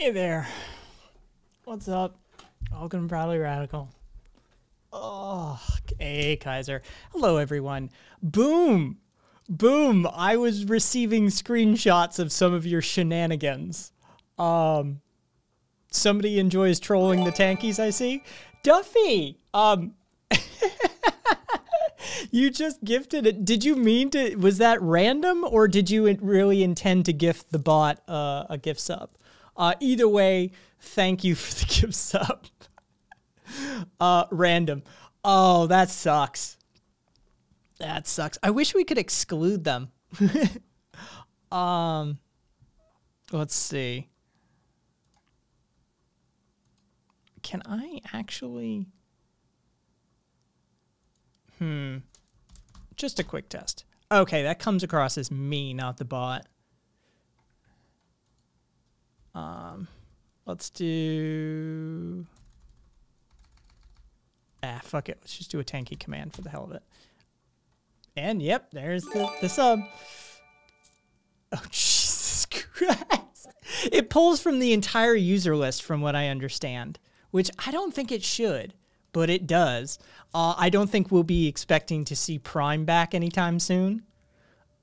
Hey there. What's up? Welcome to Proudly Radical. Oh, hey, Kaiser. Hello, everyone. Boom. Boom. I was receiving screenshots of some of your shenanigans. Um, somebody enjoys trolling the tankies, I see. Duffy, um, you just gifted it. Did you mean to? Was that random, or did you really intend to gift the bot uh, a gift sub? Uh, either way, thank you for the gift sub. uh, random. Oh, that sucks. That sucks. I wish we could exclude them. um, let's see. Can I actually? Hmm. Just a quick test. Okay, that comes across as me, not the bot. Um, let's do. Ah, fuck it. Let's just do a tanky command for the hell of it. And yep, there's the, the sub. Oh, Jesus Christ. It pulls from the entire user list, from what I understand, which I don't think it should, but it does. Uh, I don't think we'll be expecting to see Prime back anytime soon.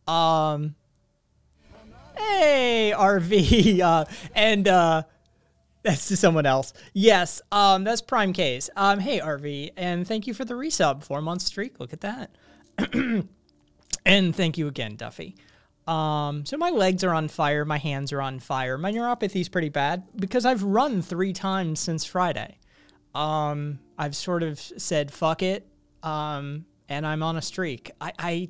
Um, hey, RV. Uh, and uh, that's to someone else. Yes, um, that's Prime Case. Um, hey, RV, and thank you for the resub. Four month streak. Look at that. and thank you again, Duffy. Um, so my legs are on fire, my hands are on fire. My neuropathy is pretty bad because I've run three times since Friday. Um, I've sort of said fuck it, um, and I'm on a streak. I, I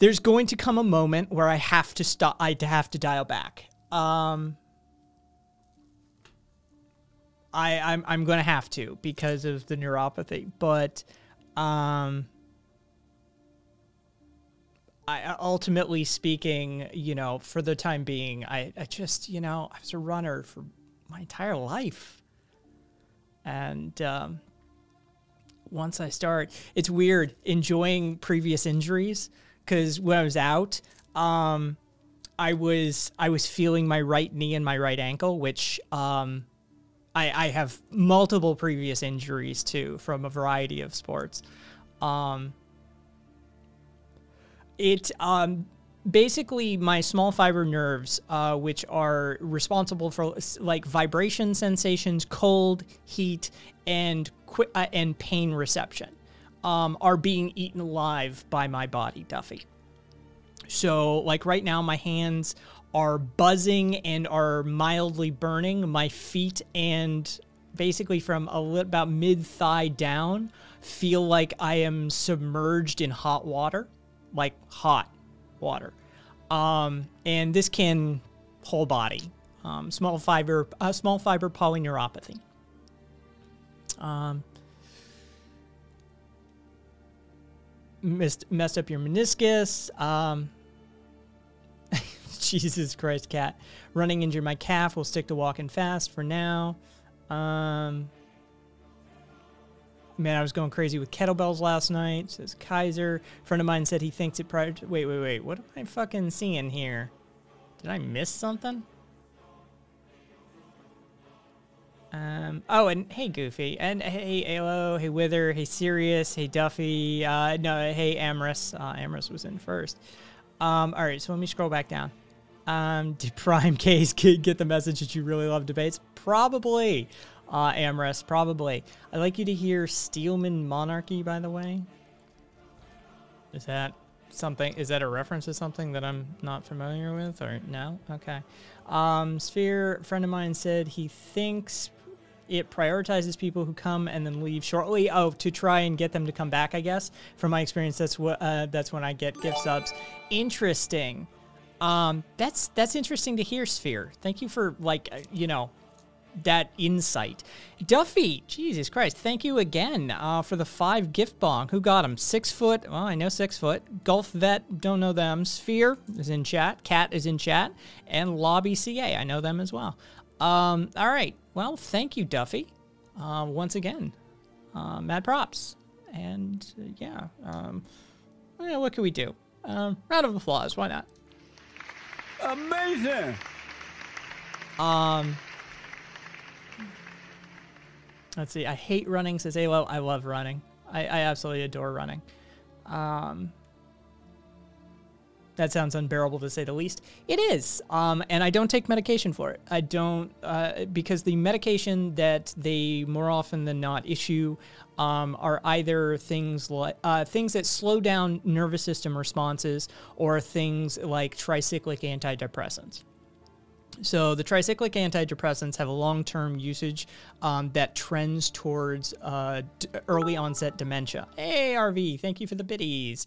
there's going to come a moment where I have to stop. I have to dial back. Um, I I'm I'm going to have to because of the neuropathy, but um I ultimately speaking, you know, for the time being, I, I just, you know, I was a runner for my entire life. And um, once I start, it's weird enjoying previous injuries because when I was out, um, I was I was feeling my right knee and my right ankle, which um, I, I have multiple previous injuries too from a variety of sports. Um, it um, basically my small fiber nerves, uh, which are responsible for like vibration sensations, cold, heat, and qu- uh, and pain reception, um, are being eaten alive by my body, Duffy. So, like right now, my hands are buzzing and are mildly burning. My feet and basically from little, about mid thigh down feel like I am submerged in hot water like hot water. Um, and this can whole body, um, small fiber, uh, small fiber polyneuropathy. Um, messed, messed up your meniscus. Um, Jesus Christ, cat. Running injured my calf. We'll stick to walking fast for now. Um, man, I was going crazy with kettlebells last night. Says Kaiser. Friend of mine said he thinks it prior to. Wait, wait, wait. What am I fucking seeing here? Did I miss something? Um, oh, and hey, Goofy. And hey, Alo. Hey, Wither. Hey, Sirius. Hey, Duffy. Uh, no, hey, Amorous. Uh, Amorous was in first. Um, all right, so let me scroll back down. Um, did Prime Case get the message that you really love debates? Probably uh, Amrest, probably. I'd like you to hear Steelman Monarchy, by the way. Is that something? Is that a reference to something that I'm not familiar with, or no? Okay. Um, Sphere, friend of mine said he thinks it prioritizes people who come and then leave shortly. Oh, to try and get them to come back, I guess. From my experience, that's what uh, that's when I get gift subs. Interesting. Um, that's that's interesting to hear, Sphere. Thank you for like uh, you know that insight. Duffy, Jesus Christ, thank you again uh, for the five gift bong. Who got him? Six foot. Well, I know six foot. Golf vet, don't know them. Sphere is in chat. Cat is in chat. And Lobby CA, I know them as well. Um, all right. Well, thank you, Duffy. Uh, once again, uh, mad props. And uh, yeah, um, yeah, what can we do? Um, round of applause. Why not? Amazing. Um, let's see. I hate running, says Alo. I love running. I, I absolutely adore running. Um, that sounds unbearable to say the least. It is. Um, and I don't take medication for it. I don't, uh, because the medication that they more often than not issue um, are either things like uh, things that slow down nervous system responses or things like tricyclic antidepressants. So the tricyclic antidepressants have a long-term usage um, that trends towards uh, d- early onset dementia. Hey, RV, thank you for the biddies.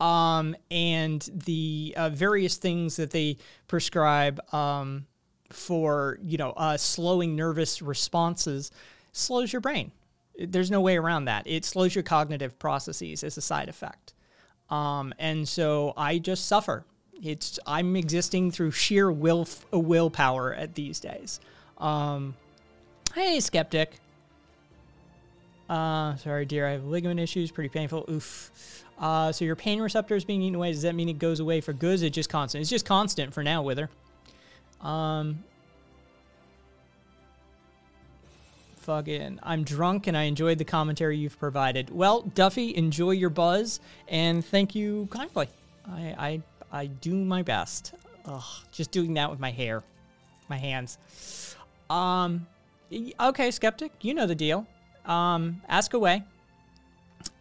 Um, and the uh, various things that they prescribe um, for, you know, uh, slowing nervous responses slows your brain. There's no way around that. It slows your cognitive processes as a side effect. Um, and so I just suffer it's I'm existing through sheer will willpower at these days. Um, hey, skeptic. Uh, sorry, dear. I have ligament issues. Pretty painful. Oof. Uh, so your pain receptor is being eaten away. Does that mean it goes away for good? Is it just constant? It's just constant for now, Wither. Um, fucking I'm drunk and I enjoyed the commentary you've provided. Well, Duffy, enjoy your buzz and thank you kindly. I, I I do my best. Ugh, just doing that with my hair, my hands. Um, okay, skeptic, you know the deal. Um, ask away.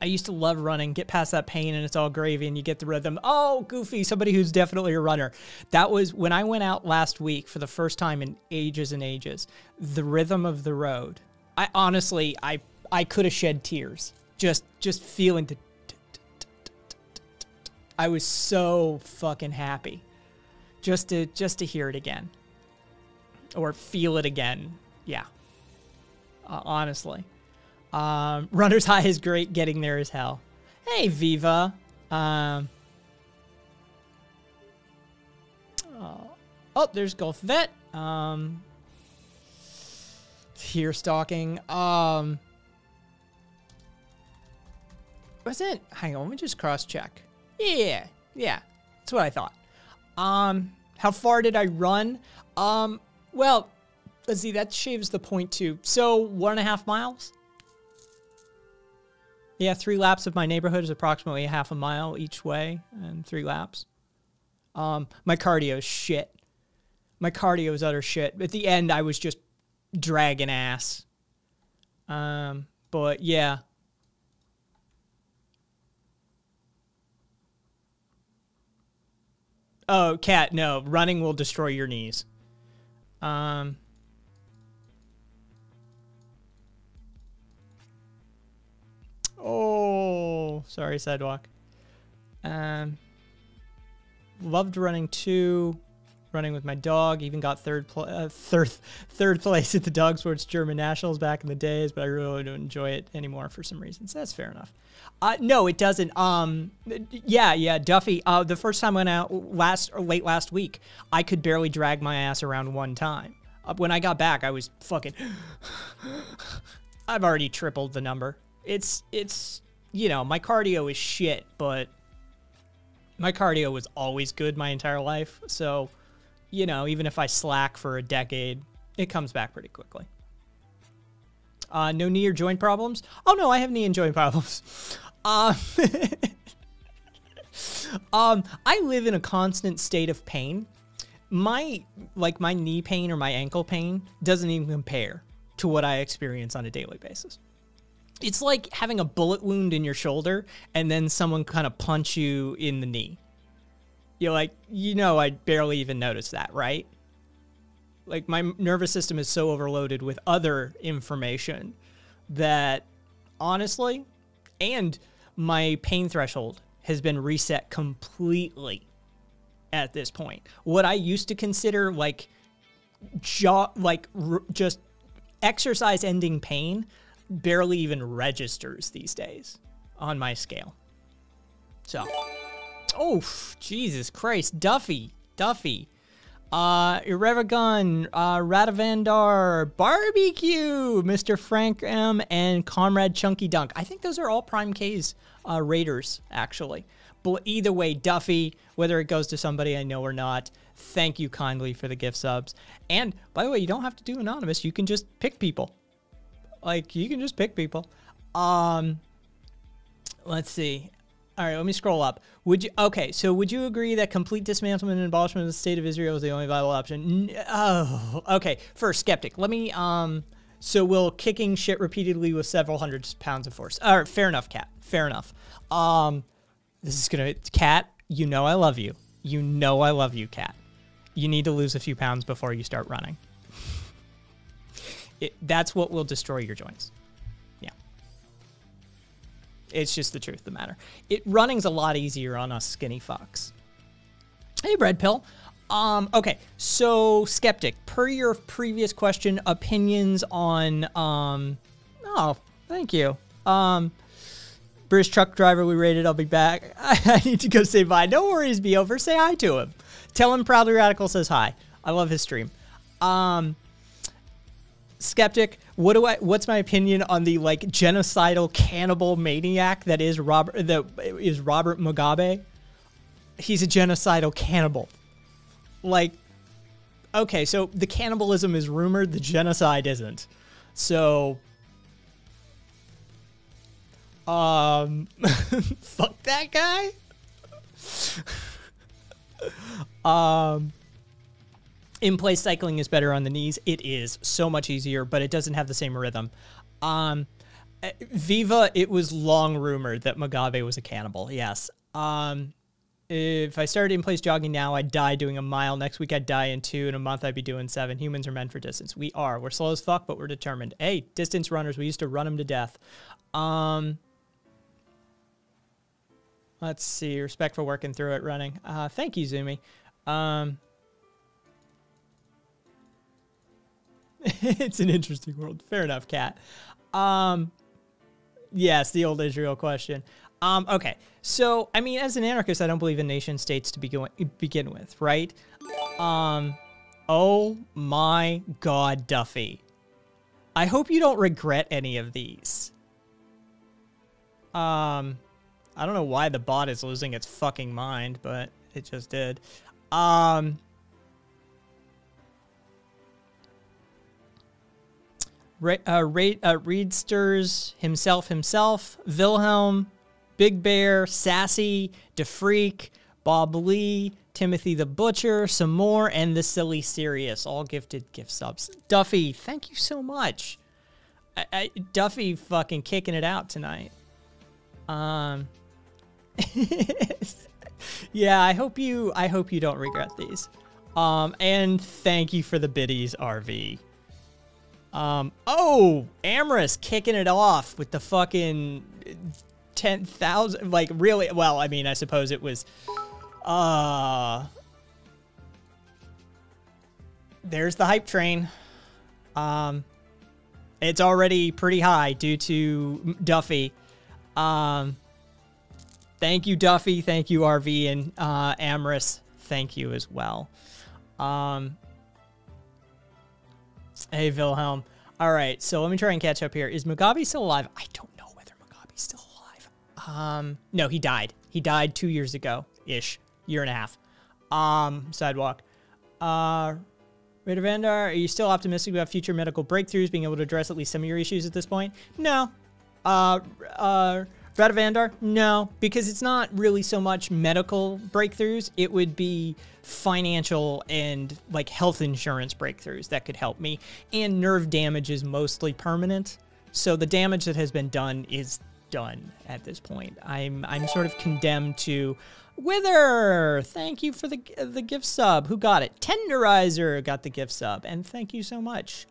I used to love running. Get past that pain and it's all gravy and you get the rhythm. Oh, Goofy, somebody who's definitely a runner. That was when I went out last week for the first time in ages and ages. The rhythm of the road. I honestly, I I could have shed tears just just feeling the I was so fucking happy just to just to hear it again or feel it again. Yeah. Uh, honestly. Um, Runner's High is great. Getting there is hell. Hey, Viva. Um, oh, oh, there's Golf Vet. Um, here stalking. Um, was it? Hang on, let me just cross check. Yeah, yeah, that's what I thought. Um, how far did I run? Um, well, let's see, that shaves the point too. So one and a half miles. Yeah, three laps of my neighborhood is approximately half a mile each way, and three laps. Um, my cardio is shit. My cardio is utter shit. At the end, I was just dragging ass. Um, but yeah, Oh, cat, no. Running will destroy your knees. Um. Oh, sorry, sidewalk. Um. Loved running too running with my dog. Even got third pl- uh, third third place at the dog sports German nationals back in the days, but I really don't enjoy it anymore for some reasons. That's fair enough. Uh, no, it doesn't. Um, yeah, yeah, Duffy. Uh, the first time I went out last or late last week, I could barely drag my ass around one time. Uh, when I got back, I was fucking. I've already tripled the number. It's it's you know my cardio is shit, but my cardio was always good my entire life. So you know, even if I slack for a decade, it comes back pretty quickly. Uh, no knee or joint problems? Oh no, I have knee and joint problems. Um, um, I live in a constant state of pain. My like my knee pain or my ankle pain doesn't even compare to what I experience on a daily basis. It's like having a bullet wound in your shoulder and then someone kind of punch you in the knee. You're like, you know, I barely even noticed that, right? Like, my nervous system is so overloaded with other information that honestly, and my pain threshold has been reset completely at this point. What I used to consider like jaw, like just exercise ending pain barely even registers these days on my scale. So. Oh, Jesus Christ. Duffy. Duffy. Uh, Irrevagun, uh, Radavandar, Barbecue, Mr. Frank M, and Comrade Chunky Dunk. I think those are all Prime K's uh, raiders, actually. But either way, Duffy, whether it goes to somebody I know or not, thank you kindly for the gift subs. And by the way, you don't have to do anonymous. You can just pick people. Like you can just pick people. Um, let's see. All right, let me scroll up. Would you okay? So would you agree that complete dismantlement and abolishment of the state of Israel is the only viable option? Oh, okay. First, skeptic. Let me um. So will kicking shit repeatedly with several hundred pounds of force? All right, fair enough, cat. Fair enough. Um, this is gonna cat. You know I love you. You know I love you, cat. You need to lose a few pounds before you start running. It, that's what will destroy your joints. Yeah. It's just the truth of the matter. It running's a lot easier on us skinny fucks. Hey, bread pill. Um, okay, so skeptic. Per your previous question, opinions on um. Oh, thank you. Um, British truck driver, we rated. I'll be back. I, need to go say bye. No worries, be over. Say hi to him. Tell him proudly radical says hi. I love his stream. Um, skeptic. What do I? What's my opinion on the like genocidal cannibal maniac that is Robert? That is Robert Mugabe. He's a genocidal cannibal. Like, okay, so the cannibalism is rumored, the genocide isn't. So, um, fuck that guy. um in place cycling is better on the knees. It is so much easier, but it doesn't have the same rhythm. Um, eh, Viva, it was long rumored that Mugabe was a cannibal. Yes. Um, if I started in place jogging now, I'd die doing a mile. Next week, I'd die in two. In a month, I'd be doing seven. Humans are meant for distance. We are. We're slow as fuck, but we're determined. Hey, distance runners, we used to run them to death. Um, let's see. Respect for working through it, running. Uh, thank you, Zumi. Um, it's an interesting world. Fair enough, Cat. Um, yes, the old Israel question. Um, okay, so I mean, as an anarchist, I don't believe in nation states to begin begin with, right? Um, oh my God, Duffy. I hope you don't regret any of these. Um, I don't know why the bot is losing its fucking mind, but it just did. Um, Re- uh, Re- uh, Reedsters himself, himself, Wilhelm, Big Bear, Sassy, DeFreak, Bob Lee, Timothy the Butcher, some more, and the Silly Serious, all gifted gift subs. Duffy, thank you so much. I, I, Duffy fucking kicking it out tonight. Um, yeah, I hope you, I hope you don't regret these. Um, and thank you for the biddies, RV. Um, oh, Amorous kicking it off with the fucking 10,000. Like, really? Well, I mean, I suppose it was. Uh. There's the hype train. Um, it's already pretty high due to Duffy. Um, thank you, Duffy. Thank you, RV and uh, Amorous. Thank you as well. Um, Hey, Wilhelm. All right, so let me try and catch up here. Is Mugabe still alive? I don't know whether Mugabe's still alive. Um, no, he died. He died two years ago, ish, year and a half. Um, sidewalk. Uh, Raider Vandar, are you still optimistic about future medical breakthroughs, being able to address at least some of your issues at this point? No. Uh, uh, Raider Vandar, no, because it's not really so much medical breakthroughs. It would be financial and like health insurance breakthroughs that could help me. And nerve damage is mostly permanent. So the damage that has been done is done at this point. I'm I'm sort of condemned to Wither. Thank you for the the gift sub. Who got it? Tenderizer got the gift sub, and thank you so much.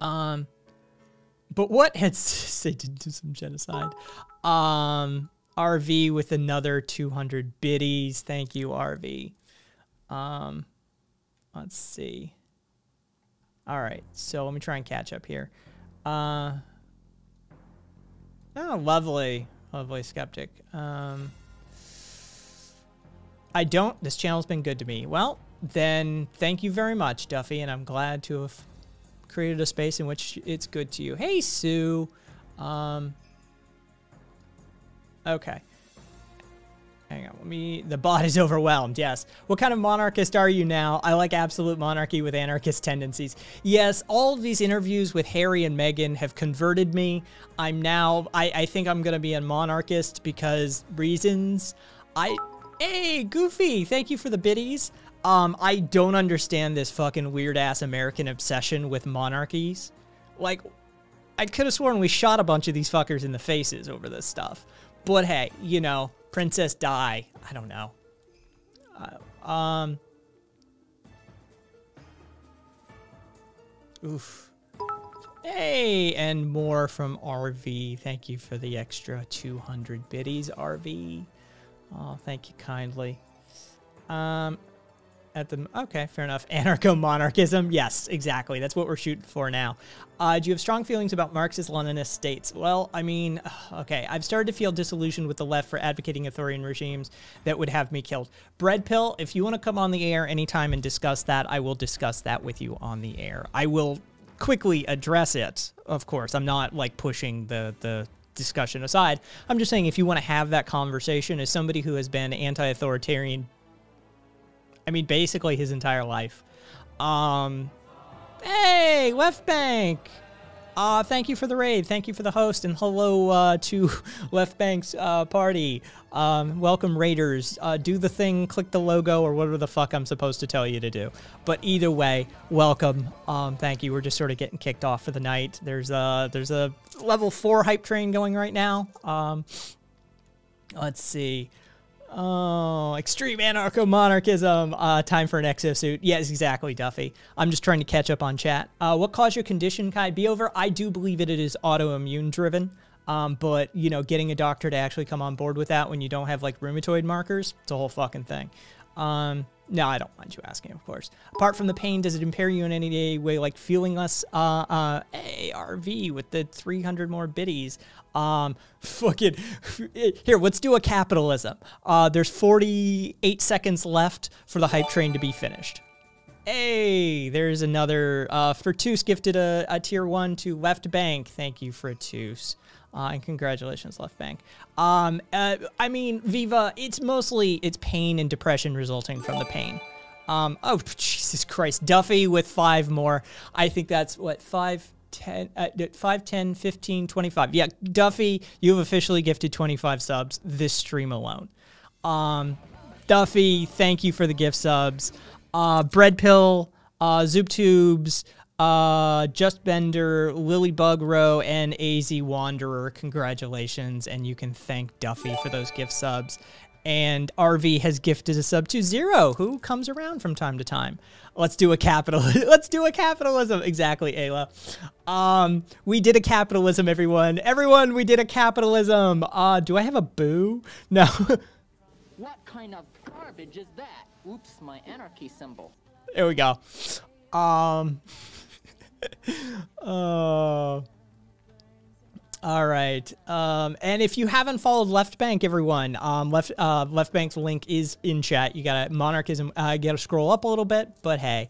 Um, but what had say did do some genocide? Um, RV with another 200 biddies. Thank you, RV. Um, let's see. All right, so let me try and catch up here. Uh, oh, lovely, lovely skeptic. Um, I don't. This channel's been good to me. Well, then thank you very much, Duffy, and I'm glad to have created a space in which it's good to you. Hey, Sue. Um, okay. Hang on, let me. The bot is overwhelmed. Yes. What kind of monarchist are you now? I like absolute monarchy with anarchist tendencies. Yes, all of these interviews with Harry and Meghan have converted me. I'm now. I, I think I'm gonna be a monarchist because reasons. I. Hey, Goofy! Thank you for the biddies. Um, I don't understand this fucking weird ass American obsession with monarchies. Like, I could have sworn we shot a bunch of these fuckers in the faces over this stuff. But hey, you know, Princess Di. I don't know. Uh, um. Oof. Hey, and more from RV. Thank you for the extra 200 biddies, RV. Oh, thank you kindly. Um, at the okay, fair enough. Anarcho-monarchism, yes, exactly. That's what we're shooting for now. Uh, do you have strong feelings about Marxist-Leninist states? Well, I mean, okay, I've started to feel disillusioned with the left for advocating authoritarian regimes that would have me killed. Bread pill, if you want to come on the air anytime and discuss that, I will discuss that with you on the air. I will quickly address it. Of course, I'm not like pushing the the discussion aside. I'm just saying if you want to have that conversation as somebody who has been anti-authoritarian I mean, basically his entire life. Um, hey, Left Bank. Uh, thank you for the raid. Thank you for the host, and hello uh, to Left Bank's uh, party. Um, welcome, Raiders. Uh, do the thing, click the logo, or whatever the fuck I'm supposed to tell you to do. But either way, welcome. Um, thank you. We're just sort of getting kicked off for the night. There's a there's a level four hype train going right now. Um, let's see. Oh, extreme anarcho monarchism. Uh, time for an exosuit. Yes, exactly, Duffy. I'm just trying to catch up on chat. Uh, what caused your condition, Kai? Be over. I do believe it, it is autoimmune driven. Um, but you know, getting a doctor to actually come on board with that when you don't have like rheumatoid markers, it's a whole fucking thing. Um, no, I don't mind you asking, of course. Apart from the pain, does it impair you in any way, like feeling less uh, uh, ARV with the 300 more biddies? Um, fucking here. Let's do a capitalism. Uh, there's 48 seconds left for the hype train to be finished. Hey, there's another. Uh, Fertus gifted a, a tier one to Left Bank. Thank you, Fertus. Uh, and congratulations, Left Bank. Um, uh, I mean, Viva, it's mostly it's pain and depression resulting from the pain. Um, oh, Jesus Christ. Duffy with five more. I think that's what, five, 10, uh, 5, 10, 15, 25. Yeah, Duffy, you've officially gifted 25 subs this stream alone. Um, Duffy, thank you for the gift subs. Uh, Bread Pill, uh, Zoop Tubes, uh, Just Bender, Lilybug Row, and AZ Wanderer. Congratulations, and you can thank Duffy for those gift subs. And RV has gifted a sub to Zero, who comes around from time to time. Let's do a capital. Let's do a capitalism. Exactly, Ayla. Um, we did a capitalism, everyone. Everyone, we did a capitalism. Uh, do I have a boo? No. what kind of garbage is that? Oops, my anarchy symbol. There we go. Um. uh. All right. Um, and if you haven't followed Left Bank, everyone, um, Left uh, Left Bank's link is in chat. You got to monarchism. Uh, got to scroll up a little bit, but hey,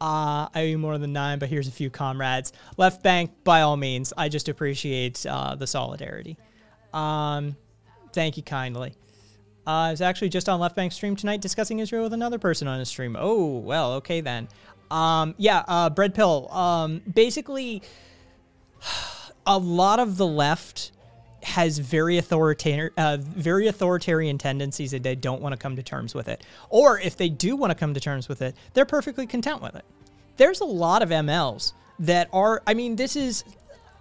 uh, I owe you more than nine. But here's a few comrades. Left Bank, by all means. I just appreciate uh, the solidarity. Um, thank you kindly. Uh, I was actually just on Left Bank stream tonight discussing Israel with another person on a stream. Oh well, okay then. Um, yeah, uh, Bread Pill. Um, basically a lot of the left has very authoritarian, uh, very authoritarian tendencies that they don't want to come to terms with it. Or if they do want to come to terms with it, they're perfectly content with it. There's a lot of MLs that are. I mean, this is.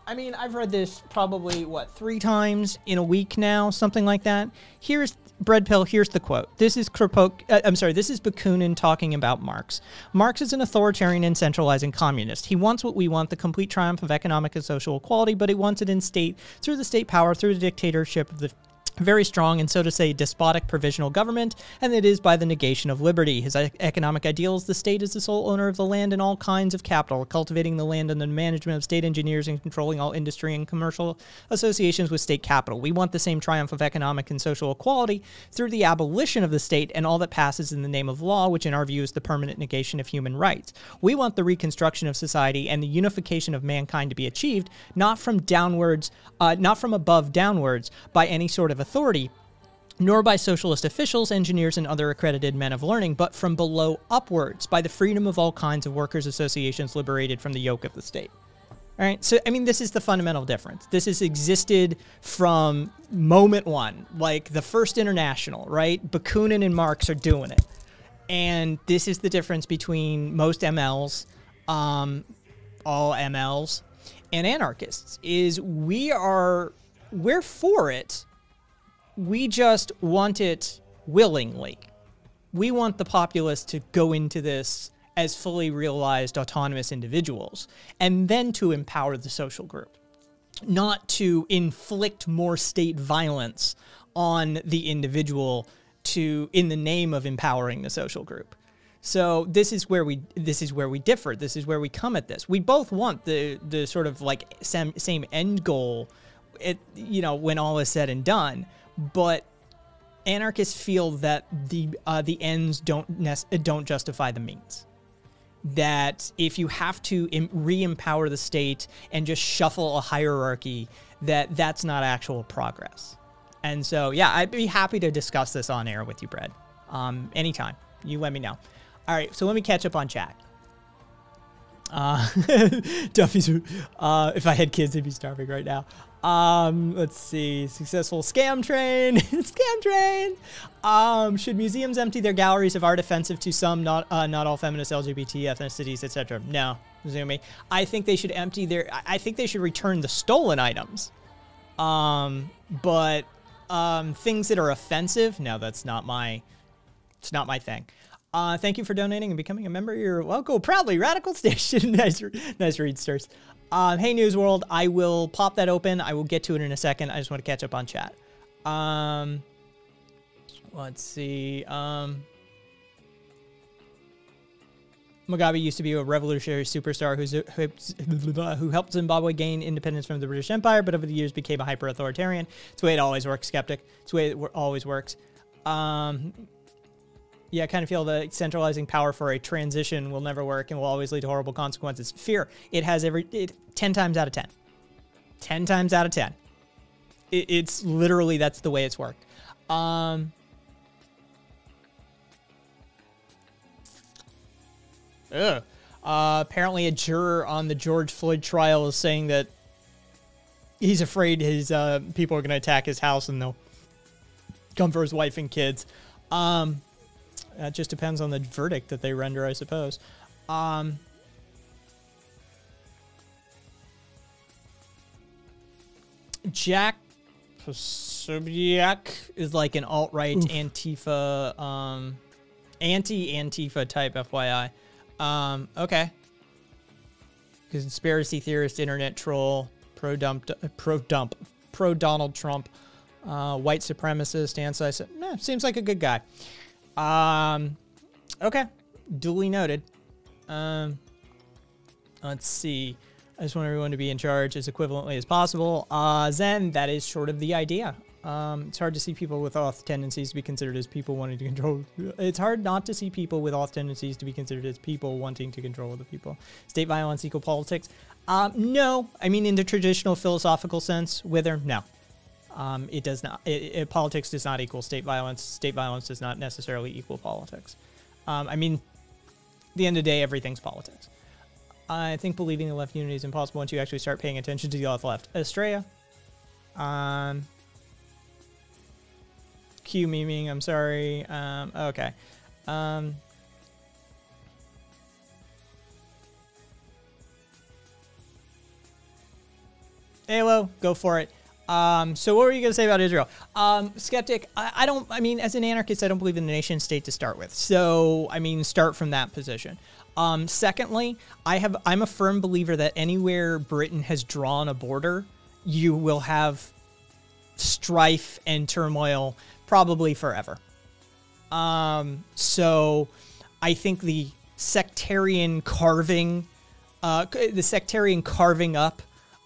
I mean, I've read this probably what three times in a week now, something like that. Here's Bread Pill, here's the quote. This is Kropok, uh, I'm sorry, this is Bakunin talking about Marx. Marx is an authoritarian and centralizing communist. He wants what we want, the complete triumph of economic and social equality, but he wants it in state, through the state power, through the dictatorship of the very strong and so to say despotic provisional government, and it is by the negation of liberty. His economic ideals the state is the sole owner of the land and all kinds of capital, cultivating the land under the management of state engineers and controlling all industry and commercial associations with state capital. We want the same triumph of economic and social equality through the abolition of the state and all that passes in the name of law, which in our view is the permanent negation of human rights. We want the reconstruction of society and the unification of mankind to be achieved, not from downwards, uh, not from above downwards, by any sort of authority, nor by socialist officials, engineers, and other accredited men of learning, but from below upwards by the freedom of all kinds of workers' associations liberated from the yoke of the state. All right. So, I mean, this is the fundamental difference. This has existed from moment one, like the first international, right? Bakunin and Marx are doing it. And this is the difference between most MLs, um, all MLs, and anarchists is we are, we're for it. We just want it willingly. We want the populace to go into this as fully realized autonomous individuals and then to empower the social group, not to inflict more state violence on the individual to in the name of empowering the social group. So this is where we this is where we differ. This is where we come at this. We both want the the sort of like same, same end goal, it you know when all is said and done, but anarchists feel that the uh, the ends don't nec- don't justify the means. That if you have to em- re-empower the state and just shuffle a hierarchy that that's not actual progress. And so yeah i'd be happy to discuss this on air with you brad. Um, anytime. You let me know. All right so let me catch up on chat. Uh, Duffy's. Uh, if I had kids, they'd be starving right now. Um, let's see. Successful scam train. scam train. Um, should museums empty their galleries of art offensive to some, not uh, not all feminist LGBT ethnicities, etc.? No, Zumi. I think they should empty their. I think they should return the stolen items. Um, but um, things that are offensive. No, that's not my. It's not my thing. Uh, thank you for donating and becoming a member. You're welcome. Proudly, Radical Station. nice, nice read, Stars. Uh, hey, News World. I will pop that open. I will get to it in a second. I just want to catch up on chat. Um, let's see. Um, Mugabe used to be a revolutionary superstar who's, who helped Zimbabwe gain independence from the British Empire, but over the years became a hyper authoritarian. It's the way it always works, skeptic. It's the way it always works. Um, yeah, I kind of feel that centralizing power for a transition will never work and will always lead to horrible consequences. Fear, it has every it, 10 times out of 10. 10 times out of 10. It, it's literally that's the way it's worked. Um. Uh, apparently, a juror on the George Floyd trial is saying that he's afraid his uh, people are going to attack his house and they'll come for his wife and kids. Um, that just depends on the verdict that they render, I suppose. Um, Jack Posobiec is like an alt right Antifa, um, anti Antifa type, FYI. Um, okay. Conspiracy theorist, internet troll, pro dump, pro dump, pro Donald Trump, uh, white supremacist, anti. Eh, seems like a good guy. Um, okay, duly noted. Um, let's see. I just want everyone to be in charge as equivalently as possible. Uh, Zen, that is sort of the idea. Um, it's hard to see people with auth tendencies to be considered as people wanting to control. It's hard not to see people with auth tendencies to be considered as people wanting to control other people. State violence equal politics? Um, no. I mean, in the traditional philosophical sense, wither, no. Um, it does not. It, it, politics does not equal state violence. State violence does not necessarily equal politics. Um, I mean, the end of the day, everything's politics. I think believing the left unity is impossible once you actually start paying attention to the left. Estrella. Um, Q memeing. I'm sorry. Um, okay. Um, Halo, go for it. Um, so what were you going to say about Israel? Um, skeptic, I, I, don't, I mean, as an anarchist, I don't believe in the nation state to start with. So, I mean, start from that position. Um, secondly, I have, I'm a firm believer that anywhere Britain has drawn a border, you will have strife and turmoil probably forever. Um, so I think the sectarian carving, uh, the sectarian carving up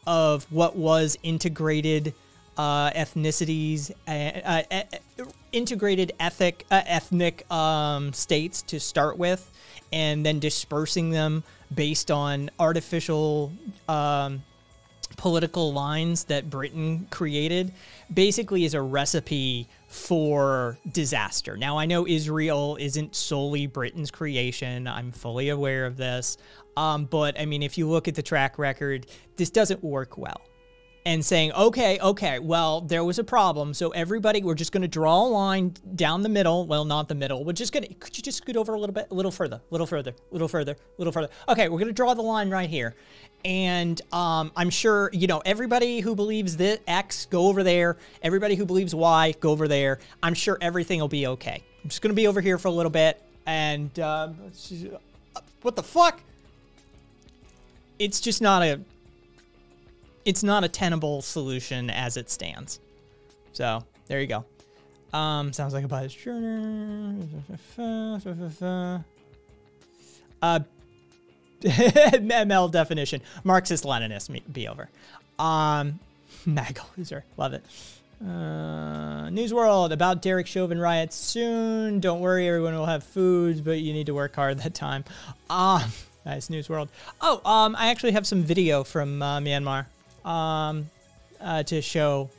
of what was integrated uh, ethnicities, uh, uh, integrated ethic, uh, ethnic um, states to start with, and then dispersing them based on artificial um, political lines that Britain created, basically is a recipe for disaster. Now, I know Israel isn't solely Britain's creation. I'm fully aware of this. Um, but I mean, if you look at the track record, this doesn't work well. And saying, okay, okay, well, there was a problem. So everybody, we're just going to draw a line down the middle. Well, not the middle. We're just going to, could you just scoot over a little bit, a little further, a little further, a little further, a little further. Okay, we're going to draw the line right here. And um, I'm sure, you know, everybody who believes that X, go over there. Everybody who believes Y, go over there. I'm sure everything will be okay. I'm just going to be over here for a little bit. And uh, what the fuck? It's just not a it's not a tenable solution as it stands. So there you go. Um, sounds like a bias journal. Uh, ML definition. Marxist Leninist be over. Um, Mag loser. Love it. Uh, News World about Derek Chauvin riots soon. Don't worry, everyone will have food, but you need to work hard that time. Um, nice News World. Oh, um, I actually have some video from uh, Myanmar um, uh, to show.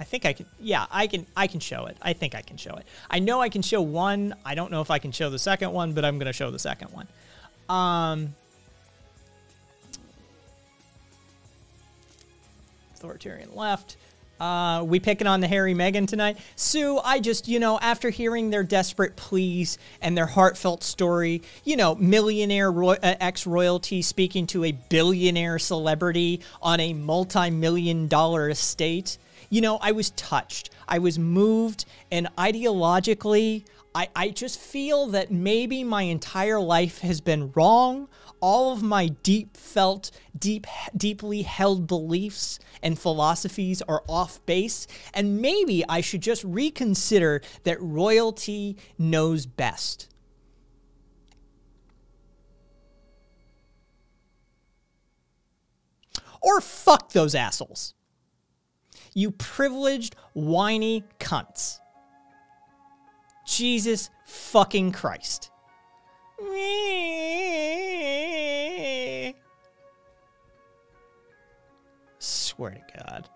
I think I can. Yeah, I can. I can show it. I think I can show it. I know I can show one. I don't know if I can show the second one, but I'm going to show the second one. Um, authoritarian left. Uh, we picking on the Harry Meghan tonight. Sue, I just, you know, after hearing their desperate pleas and their heartfelt story, you know, millionaire uh, ex royalty speaking to a billionaire celebrity on a multi million dollar estate, you know, I was touched. I was moved, and ideologically, I, I just feel that maybe my entire life has been wrong all of my deep felt, deep, deeply held beliefs and philosophies are off base, and maybe I should just reconsider that royalty knows best. Or fuck those assholes. You privileged, whiny cunts. Jesus fucking Christ. Swear to God.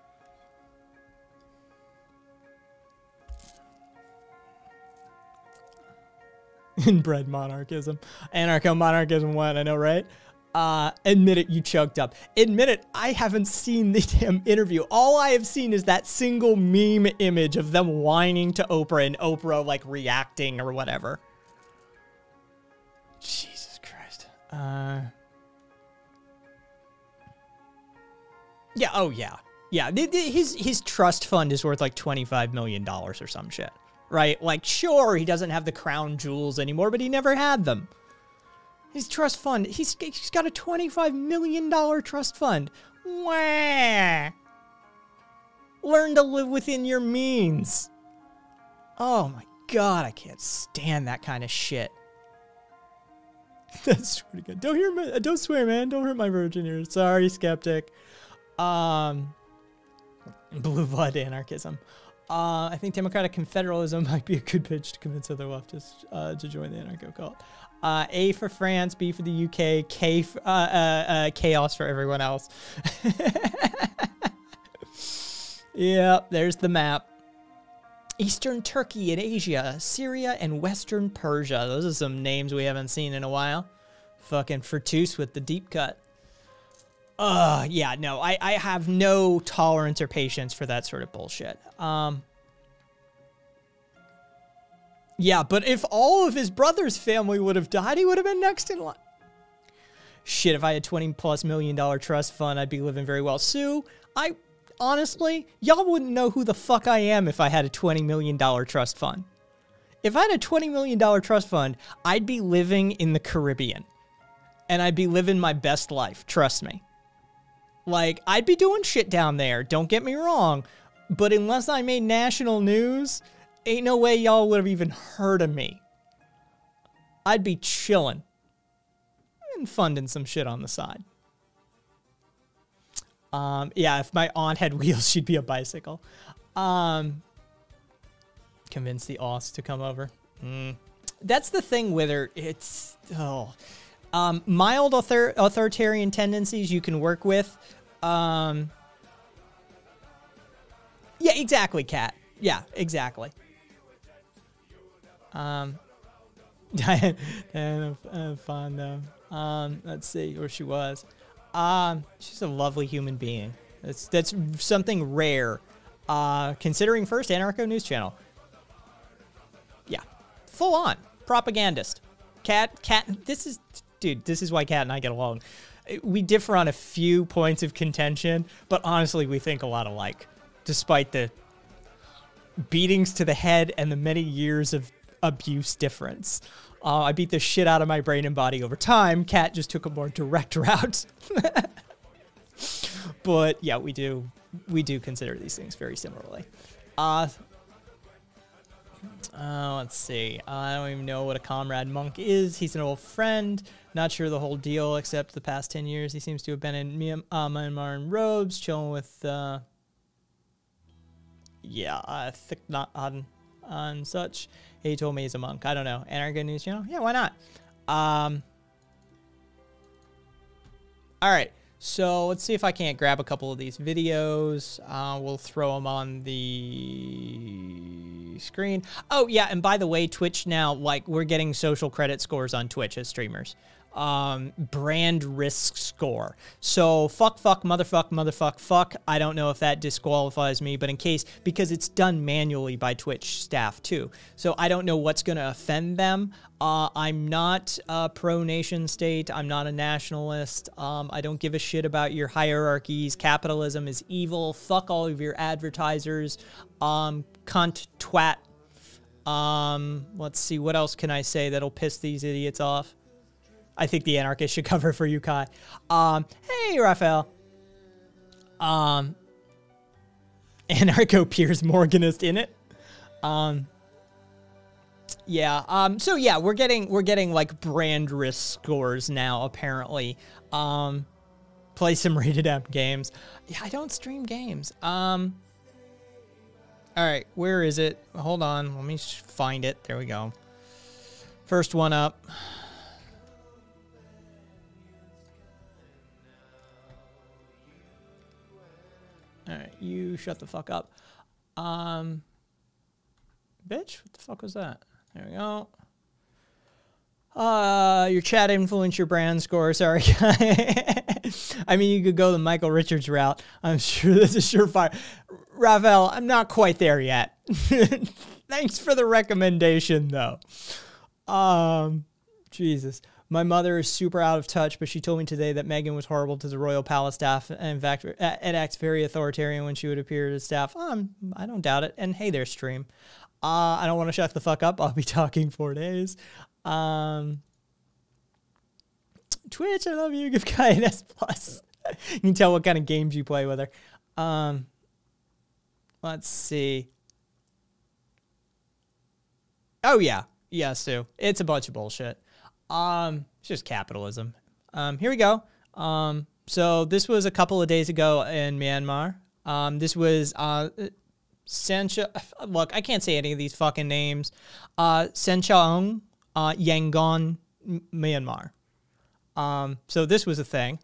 Inbred monarchism. Anarcho monarchism what? I know, right? Uh, admit it, you choked up. Admit it, I haven't seen the damn interview. All I have seen is that single meme image of them whining to Oprah and Oprah like reacting or whatever. Jesus Christ. Uh. Yeah. Oh yeah. Yeah. His his trust fund is worth like twenty five million dollars or some shit. Right? Like, sure, he doesn't have the crown jewels anymore, but he never had them. His trust fund. He's he's got a twenty five million dollar trust fund. Wah. Learn to live within your means. Oh my god, I can't stand that kind of shit. That's pretty good. Don't hear my, don't swear, man. Don't hurt my virgin here. Sorry, skeptic. Um, blue blood anarchism. Uh, I think democratic confederalism might be a good pitch to convince other leftists uh, to join the anarcho cult. Uh, a for France, B for the UK, K for, uh, uh, uh, chaos for everyone else. yep, there's the map. Eastern Turkey and Asia, Syria, and Western Persia. Those are some names we haven't seen in a while. Fucking Fertus with the deep cut. Uh, yeah, no, I, I have no tolerance or patience for that sort of bullshit. Um, yeah, but if all of his brother's family would have died, he would have been next in line. Shit, if I had 20 plus million dollar trust fund, I'd be living very well. Sue, I honestly, y'all wouldn't know who the fuck I am if I had a $20 million trust fund. If I had a $20 million trust fund, I'd be living in the Caribbean. And I'd be living my best life, trust me. Like, I'd be doing shit down there, don't get me wrong. But unless I made national news, ain't no way y'all would have even heard of me. I'd be chilling and funding some shit on the side. Um, yeah, if my aunt had wheels, she'd be a bicycle. Um, convince the Oss to come over. Mm. That's the thing with her. It's oh, um, mild author- authoritarian tendencies you can work with. Um, yeah, exactly, Cat. Yeah, exactly. Um, Diana, Diana uh, Fonda. Um, let's see, or she was. Um, she's a lovely human being. That's that's something rare. Uh, considering first Anarcho News Channel. Yeah, full on propagandist. Cat, cat. This is, dude. This is why Cat and I get along. We differ on a few points of contention, but honestly, we think a lot alike, despite the beatings to the head and the many years of abuse difference. Uh, I beat the shit out of my brain and body over time. Cat just took a more direct route. but yeah, we do we do consider these things very similarly. Uh, uh, let's see. I don't even know what a comrade monk is. He's an old friend. Not sure the whole deal, except the past 10 years. He seems to have been in Myanmar, uh, in robes, chilling with, uh, yeah, uh, thick not on such. He told me he's a monk. I don't know. Anarcho News Channel? Yeah, why not? Um, all right. So let's see if I can't grab a couple of these videos. Uh, we'll throw them on the screen. Oh, yeah. And by the way, Twitch now, like, we're getting social credit scores on Twitch as streamers um, brand risk score. So fuck, fuck, motherfuck, motherfuck, fuck. I don't know if that disqualifies me, but in case, because it's done manually by Twitch staff too. So I don't know what's going to offend them. Uh, I'm not a pro nation state. I'm not a nationalist. Um, I don't give a shit about your hierarchies. Capitalism is evil. Fuck all of your advertisers. Um, cunt, twat. Um, let's see, what else can I say that'll piss these idiots off? I think the anarchist should cover for you, Kai. Um, hey, Raphael. Um, anarcho Piers Morganist in it. Um, yeah. Um, so yeah, we're getting we're getting like brand risk scores now. Apparently. Um, play some rated M games. Yeah, I don't stream games. Um. All right, where is it? Hold on, let me find it. There we go. First one up. All right, you shut the fuck up. Um, bitch, what the fuck was that? There we go. Uh, your chat influence your brand score. Sorry. I mean, you could go the Michael Richards route. I'm sure this is surefire. Ravel, I'm not quite there yet. Thanks for the recommendation, though. Um, Jesus. My mother is super out of touch, but she told me today that Meghan was horrible to the royal palace staff and in fact it acts very authoritarian when she would appear to staff. Um, I don't doubt it. And hey there, stream. Uh, I don't want to shut the fuck up. I'll be talking four days. Um, Twitch, I love you. Give Kai an S plus. you can tell what kind of games you play with her. Um, let's see. Oh yeah, yeah, Sue. It's a bunch of bullshit. Um, it's just capitalism. Um, here we go. Um, so this was a couple of days ago in Myanmar. Um, this was uh, Sencha. Look, I can't say any of these fucking names. Uh, Senchaung, uh, Yangon, Myanmar. Um, so this was a thing.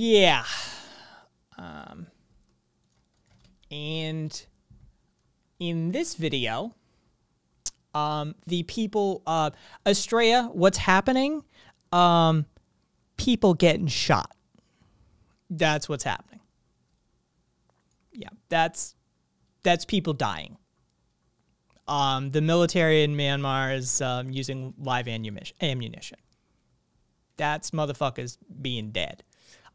Yeah. Um, and in this video, um, the people, uh, Estrella, what's happening? Um, people getting shot. That's what's happening. Yeah, that's that's people dying. Um, the military in Myanmar is um, using live ammunition. That's motherfuckers being dead.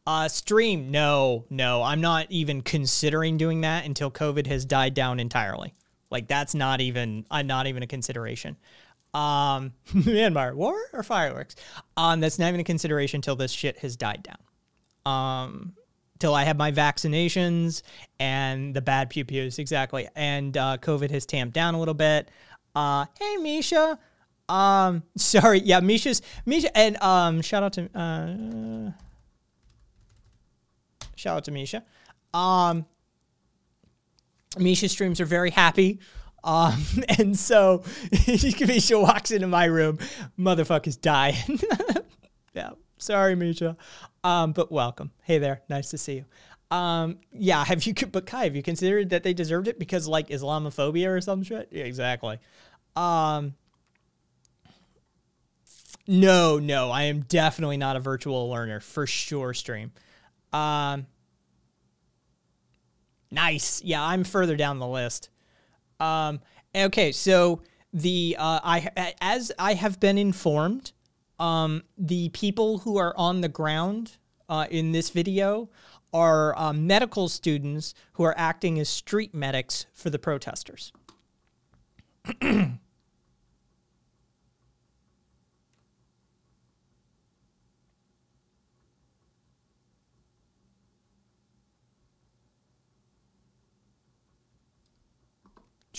Uh, stream, no, no. I'm not even considering doing that until COVID has died down entirely. Like that's not even, I'm not even a consideration. Um, Myanmar, war or fireworks? Um, that's not even a consideration until this shit has died down. Um, till I have my vaccinations and the bad pew pews exactly, and uh, COVID has tamped down a little bit. Uh, hey Misha. Um, sorry, yeah, Misha's Misha, and um, shout out to uh Shout out to Misha. Um, Misha streams are very happy. Um, and so Misha walks into my room, motherfucker's dying. yeah, sorry, Misha. Um, but welcome. Hey there, nice to see you. Um, yeah, have you, but Kai, have you considered that they deserved it because like Islamophobia or some shit? Yeah, exactly. Um, no, no, I am definitely not a virtual learner for sure. Stream. Um, nice. Yeah, I'm further down the list. Um, okay, so the uh, I as I have been informed, um, the people who are on the ground uh, in this video are uh, medical students who are acting as street medics for the protesters.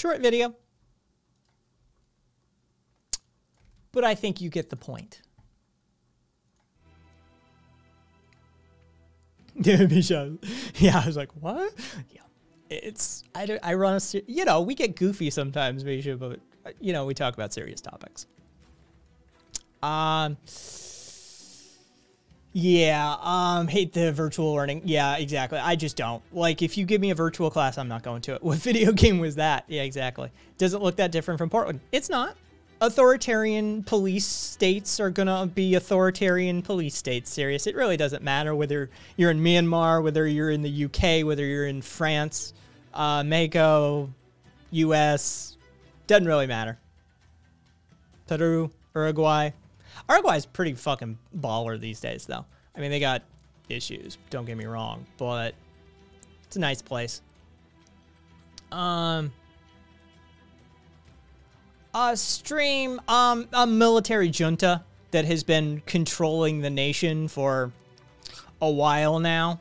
Short video. But I think you get the point. yeah, I was like, what? Yeah, it's I don't I run a you know we get goofy sometimes, Misha, but you know we talk about serious topics. Um. Yeah, um, hate the virtual learning. Yeah, exactly. I just don't. Like, if you give me a virtual class, I'm not going to it. What video game was that? Yeah, exactly. Doesn't look that different from Portland. It's not. Authoritarian police states are gonna be authoritarian police states. Serious. It really doesn't matter whether you're in Myanmar, whether you're in the UK, whether you're in France, uh, Mexico, US. Doesn't really matter. Peru, Uruguay. Uruguay's pretty fucking baller these days, though. I mean, they got issues. Don't get me wrong, but it's a nice place. Um, a stream, um, a military junta that has been controlling the nation for a while now.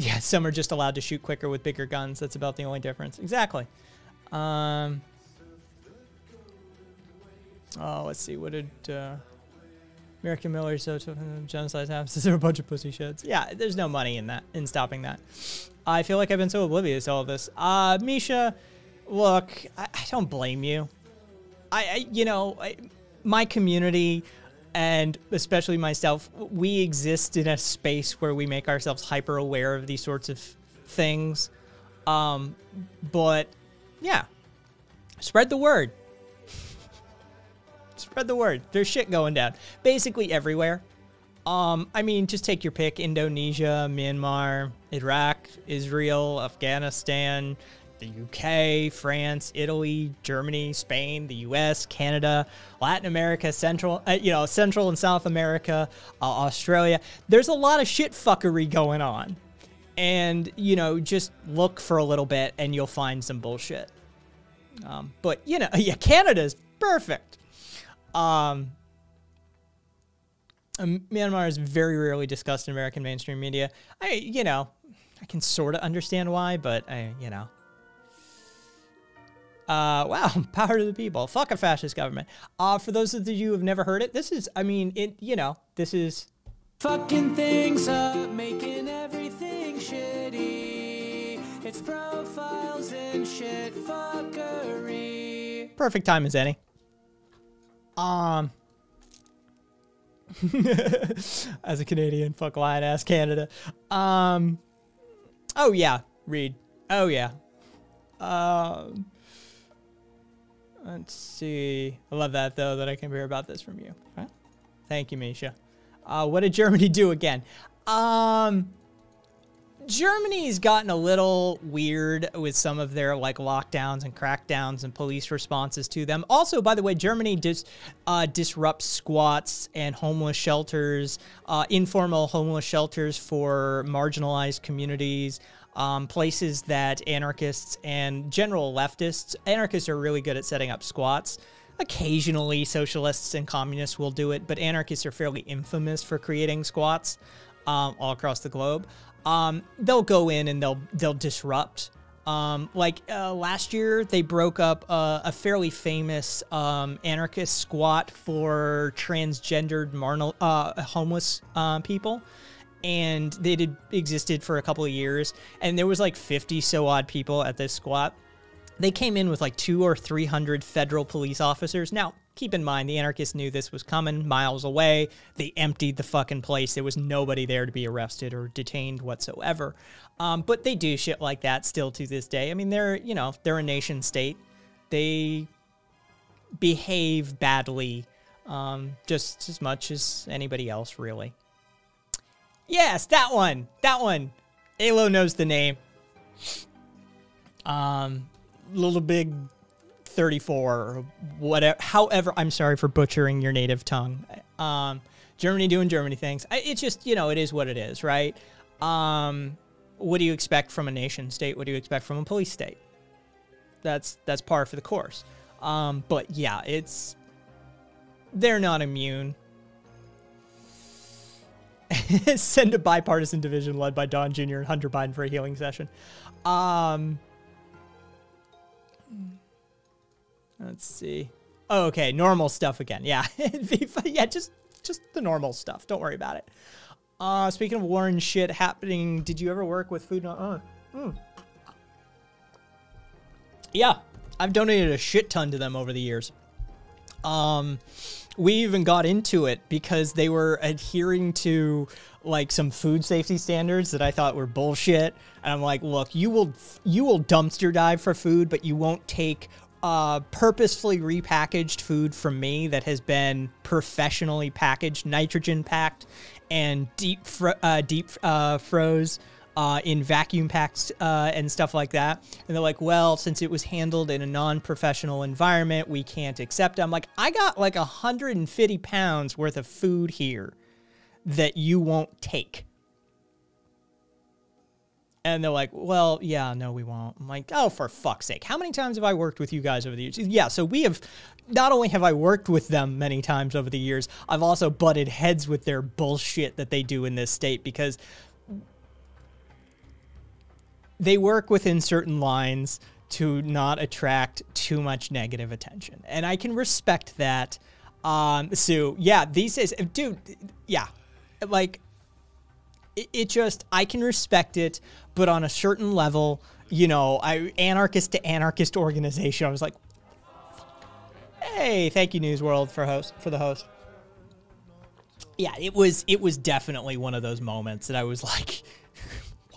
Yeah, some are just allowed to shoot quicker with bigger guns. That's about the only difference. Exactly. Um, oh, let's see. What did uh, American Miller so to genocide happens? Is there a bunch of pussy shits? Yeah, there's no money in that in stopping that. I feel like I've been so oblivious to all this. Uh, Misha, look, I, I don't blame you. I, I you know, I, my community and especially myself, we exist in a space where we make ourselves hyper aware of these sorts of things. Um, but yeah, spread the word. spread the word. There's shit going down basically everywhere. Um, I mean, just take your pick: Indonesia, Myanmar, Iraq, Israel, Afghanistan, the UK, France, Italy, Germany, Spain, the US, Canada, Latin America, Central, uh, you know, Central and South America, uh, Australia. There's a lot of shit fuckery going on. And, you know, just look for a little bit and you'll find some bullshit. Um, but, you know, yeah, Canada's perfect. Um, um, Myanmar is very rarely discussed in American mainstream media. I, you know, I can sort of understand why, but I, you know, uh, wow, power to the people. Fuck a fascist government. Uh, for those of you who have never heard it, this is, I mean, it, you know, this is. Fucking things up, making everything shitty. It's profiles and shit fuckery. Perfect time as any. Um. as a Canadian, fuck lying ass Canada. Um. Oh yeah, Reed. Oh yeah. Um. Let's see. I love that though that I can hear about this from you. Okay. Thank you, Misha. Uh, what did Germany do again? Um, Germany's gotten a little weird with some of their like lockdowns and crackdowns and police responses to them. Also, by the way, Germany dis, uh, disrupts squats and homeless shelters, uh, informal homeless shelters for marginalized communities um, places that anarchists and general leftists, anarchists are really good at setting up squats. Occasionally, socialists and communists will do it, but anarchists are fairly infamous for creating squats um, all across the globe. Um, they'll go in and they'll they'll disrupt Um, like uh, last year, they broke up uh, a fairly famous um, anarchist squat for transgendered marno- uh, homeless uh, people. And they did existed for a couple of years, and there was like 50 so odd people at this squat. They came in with like two or three hundred federal police officers. Now, keep in mind, the anarchists knew this was coming miles away. They emptied the fucking place. There was nobody there to be arrested or detained whatsoever. Um, but they do shit like that still to this day. I mean, they're, you know, they're a nation state. They behave badly um, just as much as anybody else, really. Yes, that one. That one. Alo knows the name. Um, little big 34 or whatever however i'm sorry for butchering your native tongue. Um germany doing germany things. I, it's just you know it is what it is right? Um what do you expect from a nation state? What do you expect from a police state? That's that's par for the course. Um but yeah it's they're not immune send a bipartisan division led by don jr and hunter biden for a healing session um Let's see. Oh, okay, normal stuff again. Yeah, yeah, just just the normal stuff. Don't worry about it. Uh, speaking of war and shit happening, did you ever work with Food Not uh, mm. Yeah, I've donated a shit ton to them over the years. Um, we even got into it because they were adhering to like some food safety standards that I thought were bullshit. And I'm like, look, you will you will dumpster dive for food, but you won't take uh, purposefully repackaged food from me that has been professionally packaged, nitrogen packed, and deep uh, deep uh, froze. Uh, in vacuum packs uh, and stuff like that. And they're like, well, since it was handled in a non professional environment, we can't accept it. I'm like, I got like 150 pounds worth of food here that you won't take. And they're like, well, yeah, no, we won't. I'm like, oh, for fuck's sake. How many times have I worked with you guys over the years? Yeah, so we have, not only have I worked with them many times over the years, I've also butted heads with their bullshit that they do in this state because they work within certain lines to not attract too much negative attention. And I can respect that. Um, so yeah, these days, dude, yeah, like it, it just, I can respect it, but on a certain level, you know, I anarchist to anarchist organization, I was like, hey, thank you News World for host for the host. Yeah, it was it was definitely one of those moments that I was like,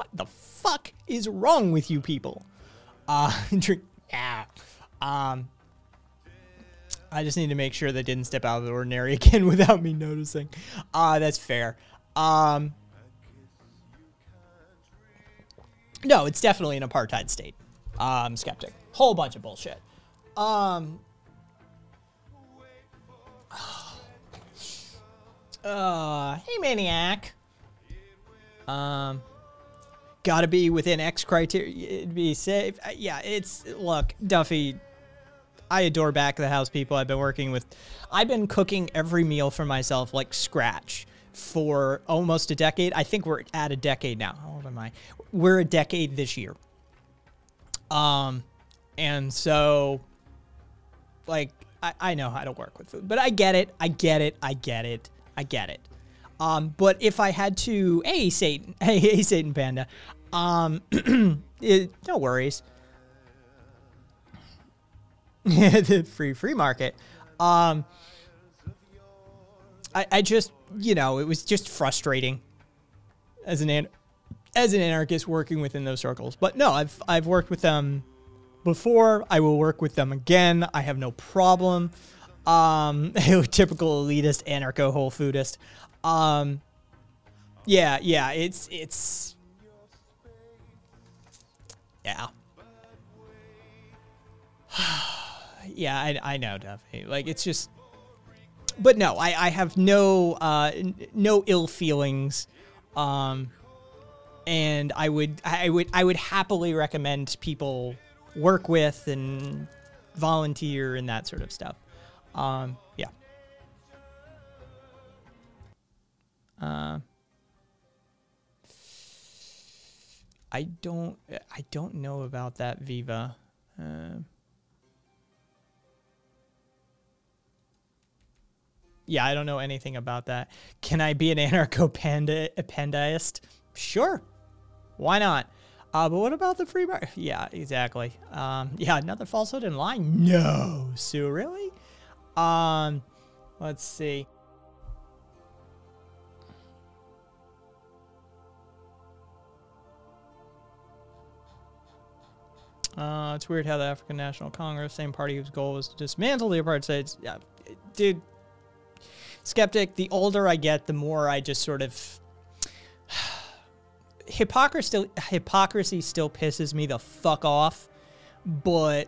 what the fuck is wrong with you people? Uh, drink, yeah. Um, I just need to make sure they didn't step out of the ordinary again without me noticing. Uh, that's fair. Um, no, it's definitely an apartheid state. Um, skeptic. Whole bunch of bullshit. Um, uh, hey, maniac. Um, gotta be within X criteria to be safe. Uh, Yeah, it's look, Duffy. I adore back of the house people I've been working with. I've been cooking every meal for myself like scratch for almost a decade. I think we're at a decade now. How old am I? We're a decade this year. Um, and so, like, I, I know how to work with food, but I get it. I get it. I get it. I get it. Um, but if I had to, hey Satan, hey, hey Satan Panda, um, it, no worries. the free free market. Um, I, I just, you know, it was just frustrating as an as an anarchist working within those circles. But no, I've I've worked with them before. I will work with them again. I have no problem. Um, typical elitist anarcho whole foodist. Um, yeah, yeah, it's it's yeah. yeah, I, I know, Duffy. Like, it's just, but no, I, I have no uh, no ill feelings, um, and I would I would I would happily recommend people work with and volunteer and that sort of stuff. Um, Uh, I don't I don't know about that Viva. Uh, yeah, I don't know anything about that. Can I be an anarcho panda pandaist? Sure. Why not? Uh, but what about the free market? Yeah, exactly. Um, yeah, another falsehood in line? No, Sue, really? Um, let's see. Uh, it's weird how the African National Congress, same party whose goal was to dismantle the apartheid states. Yeah, dude. Skeptic. The older I get, the more I just sort of hypocrisy. Still, hypocrisy still pisses me the fuck off, but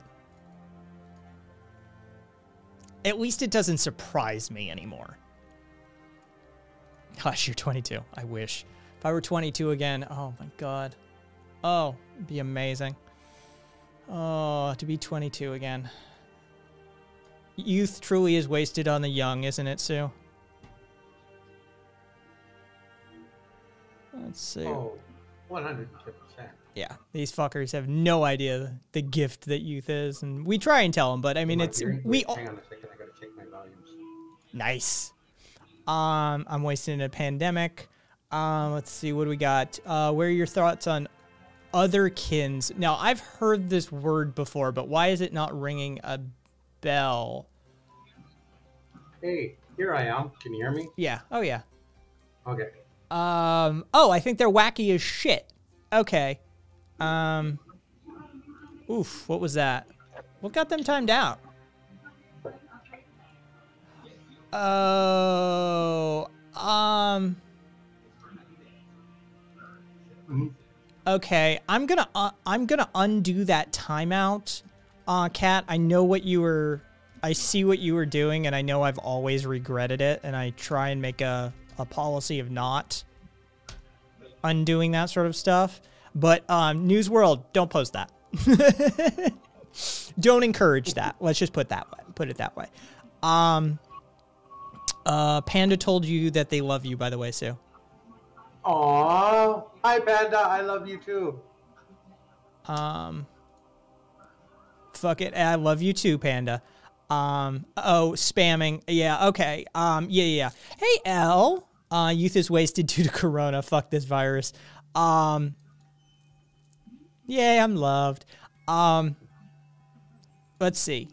at least it doesn't surprise me anymore. Gosh, you're 22. I wish. If I were 22 again, oh my god. Oh, it'd be amazing. Oh, to be 22 again. Youth truly is wasted on the young, isn't it, Sue? Let's see. Oh, 110%. Yeah, these fuckers have no idea the gift that youth is, and we try and tell them, but I mean, it's we. Hang on a second, I gotta check my volumes. Nice. Um, I'm wasting a pandemic. Um, let's see what do we got. Uh, where are your thoughts on other kins? Now, I've heard this word before, but why is it not ringing a bell? Hey, here I am. Can you hear me? Yeah. Oh yeah. Okay. Um. Oh, I think they're wacky as shit. Okay. Um. Oof. What was that? What got them timed out? Oh. Um. Okay, I'm gonna uh, I'm gonna undo that timeout, uh, Kat. I know what you were. I see what you were doing, and I know I've always regretted it, and I try and make a a policy of not undoing that sort of stuff. But um, News World, don't post that. don't encourage that. Let's just put that way. Put it that way. Um, uh, Panda told you that they love you, by the way, Sue. Aw, hi Panda, I love you too. Um, fuck it. I love you too, Panda. Um, oh, spamming. Yeah, okay. Um, yeah, yeah. yeah. Hey, L. Uh, youth is wasted due to Corona. Fuck this virus. Um, yay, I'm loved. Um, let's see.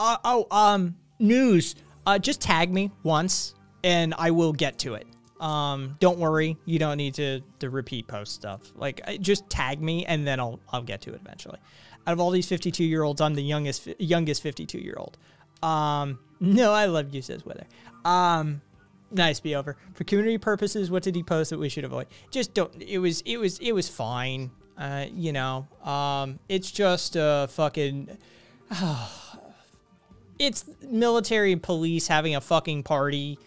Uh, oh, um, news. Uh, just tag me once, and I will get to it. Um, don't worry, you don't need to to repeat post stuff. Like, just tag me, and then I'll I'll get to it eventually. Out of all these 52 year olds, I'm the youngest youngest 52 year old. Um, no, I love you, says Weather. Um, nice be over for community purposes. What did he post that we should avoid? Just don't. It was it was it was fine. Uh, you know, um, it's just a fucking. it's military and police having a fucking party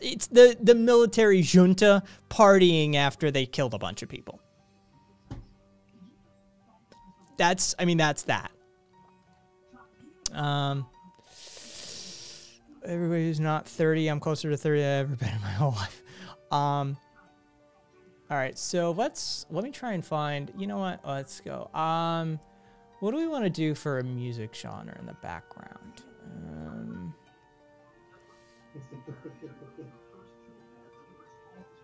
It's the the military junta partying after they killed a bunch of people. That's I mean that's that. Um everybody who's not 30, I'm closer to 30 than I've ever been in my whole life. Um all right, so let's let me try and find. You know what? Let's go. Um, what do we want to do for a music genre in the background? Um,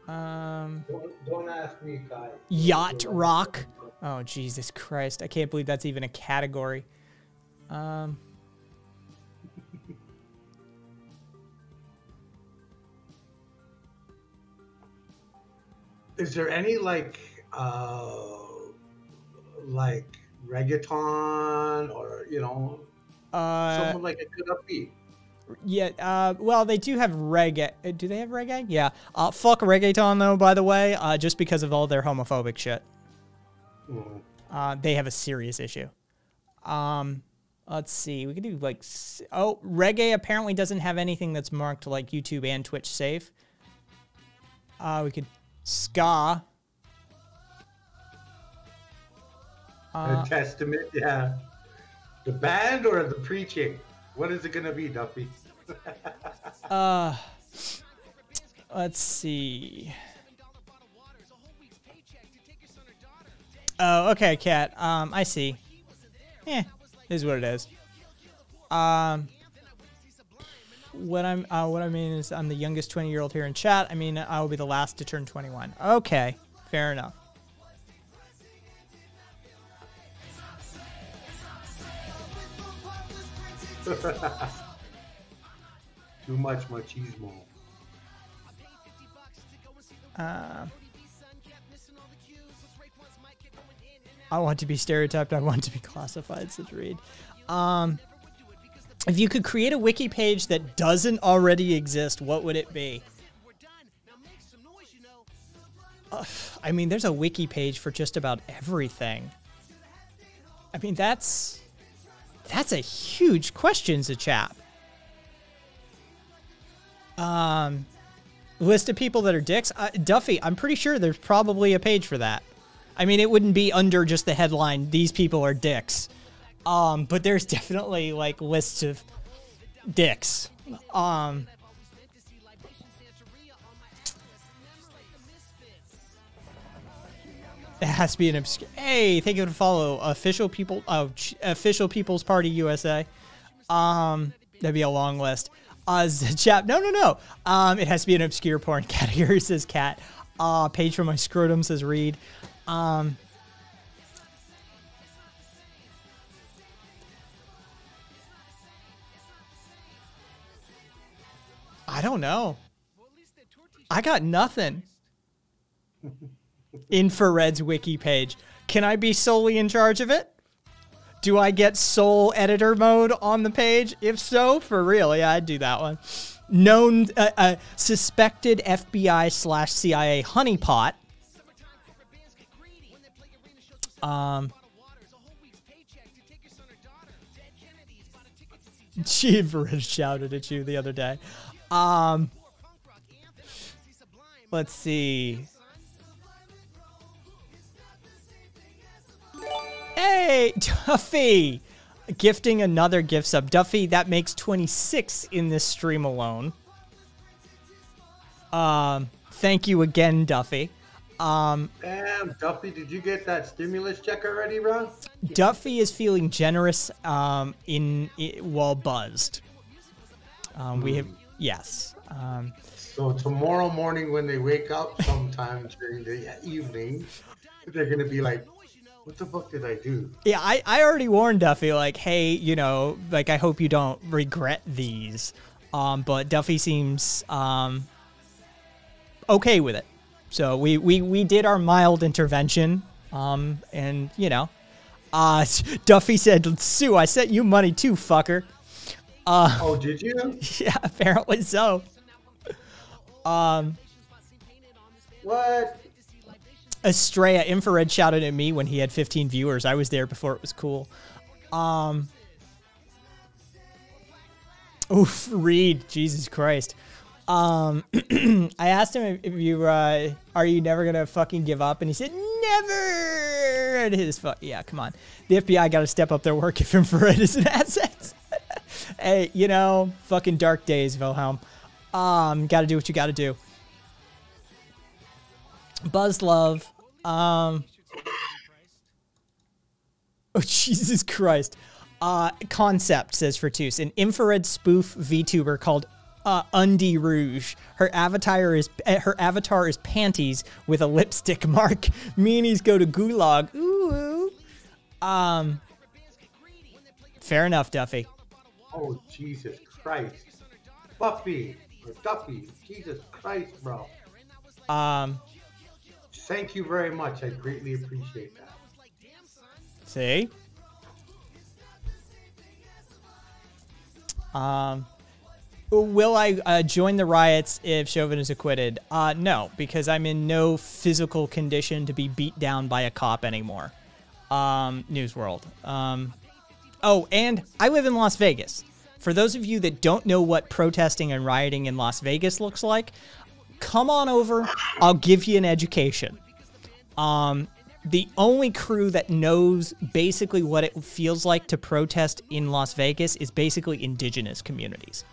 um, Don't, don't ask me, Kai. yacht rock. Oh Jesus Christ! I can't believe that's even a category. Um, Is there any like, uh, like reggaeton or you know, uh, something like a good upbeat? Yeah, uh, well, they do have reggae. uh, Do they have reggae? Yeah. Uh, fuck reggaeton, though, by the way, uh, just because of all their homophobic shit. Mm. Uh, they have a serious issue. Um, let's see. We could do like. Oh, reggae apparently doesn't have anything that's marked like YouTube and Twitch safe. Uh, we could. Ska. Uh, the Testament, yeah. The band or the preaching? What is it gonna be, Duffy? Uh, let's see. Oh, okay, cat. Um, I see. Eh, is what it is. Um, what I'm uh, what I mean is I'm the youngest 20 year old here in chat. I mean I will be the last to turn 21. Okay, fair enough. Too much machismo. Uh, I want to be stereotyped. I want to be classified, says Reed. Um, if you could create a wiki page that doesn't already exist, what would it be? Ugh, I mean, there's a wiki page for just about everything. I mean, that's that's a huge question, chap. Um, list of people that are dicks. Uh, Duffy, I'm pretty sure there's probably a page for that. I mean, it wouldn't be under just the headline, these people are dicks. Um, but there's definitely like lists of dicks. Um, it has to be an obscure. Hey, thank you to follow official people. Oh, official People's Party USA. Um, that'd be a long list. Uh, chap, no, no, no. Um, it has to be an obscure porn category. Says cat. Uh, page from my scrotum says read. Um, I don't know. I got nothing. Infrared's wiki page. Can I be solely in charge of it? Do I get sole editor mode on the page? If so, for real, yeah, I'd do that one. Known, uh, uh, suspected FBI slash CIA honeypot. Um, she shouted at you the other day. Um, let's see. Hey, Duffy! Gifting another gift sub. Duffy, that makes 26 in this stream alone. Um, thank you again, Duffy. Um, Damn, Duffy, did you get that stimulus check already, bro? Duffy is feeling generous um, in, i while buzzed. Um, we have yes. Um, So tomorrow morning when they wake up sometime during the evening, they're gonna be like, what the fuck did I do? yeah, I, I already warned Duffy like, hey, you know, like I hope you don't regret these. Um, but Duffy seems um, okay with it. So we, we, we did our mild intervention. Um, and you know, uh, Duffy said, Sue, I sent you money too, fucker. Uh, Oh, did you? Yeah, apparently so. Um, What? Estrella Infrared shouted at me when he had 15 viewers. I was there before it was cool. Um, oof, Reed, Jesus Christ. Um, I asked him if, you uh, are you never gonna fucking give up, and he said never. And his fuck, yeah, come on. The FBI got to step up their work if infrared is an asset. hey, you know, fucking dark days, Wilhelm. Um, got to do what you got to do. Buzz Love. Um. Oh Jesus Christ. Uh, concept says Fertus, an infrared spoof VTuber called uh, Undie Rouge. Her avatar is eh, her avatar is panties with a lipstick mark. Meanies go to gulag. Ooh. Um. Fair enough, Duffy. Oh, Jesus Christ. Buffy or Duffy. Jesus Christ, bro. Um. Thank you very much. I greatly appreciate that. See? Um, will I uh, join the riots if Chauvin is acquitted? Uh, no, because I'm in no physical condition to be beat down by a cop anymore. Um, News World. Um, oh, and I live in Las Vegas. For those of you that don't know what protesting and rioting in Las Vegas looks like, come on over. I'll give you an education. Um, the only crew that knows basically what it feels like to protest in Las Vegas is basically indigenous communities.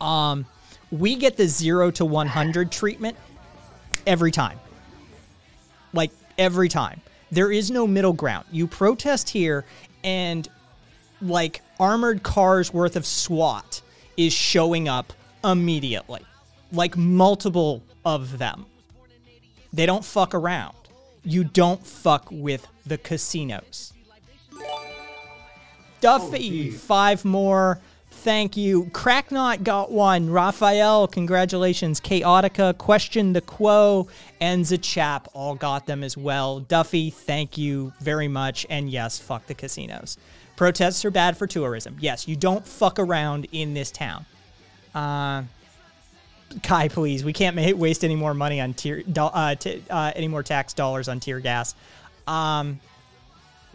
Um, we get the zero to 100 treatment every time. Like, every time. There is no middle ground. You protest here, and like armored cars worth of SWAT is showing up immediately, like multiple of them. They don't fuck around. You don't fuck with the casinos. Duffy, geez. five more. Thank you. Cracknot got one. Raphael, congratulations. Chaotica, Question the Quo, and Zachap all got them as well. Duffy, thank you very much. And yes, fuck the casinos. Protests are bad for tourism. Yes, you don't fuck around in this town. Uh, Kai, please. We can't waste any more money on tier, uh, t- uh, any more tax dollars on tear gas. Um,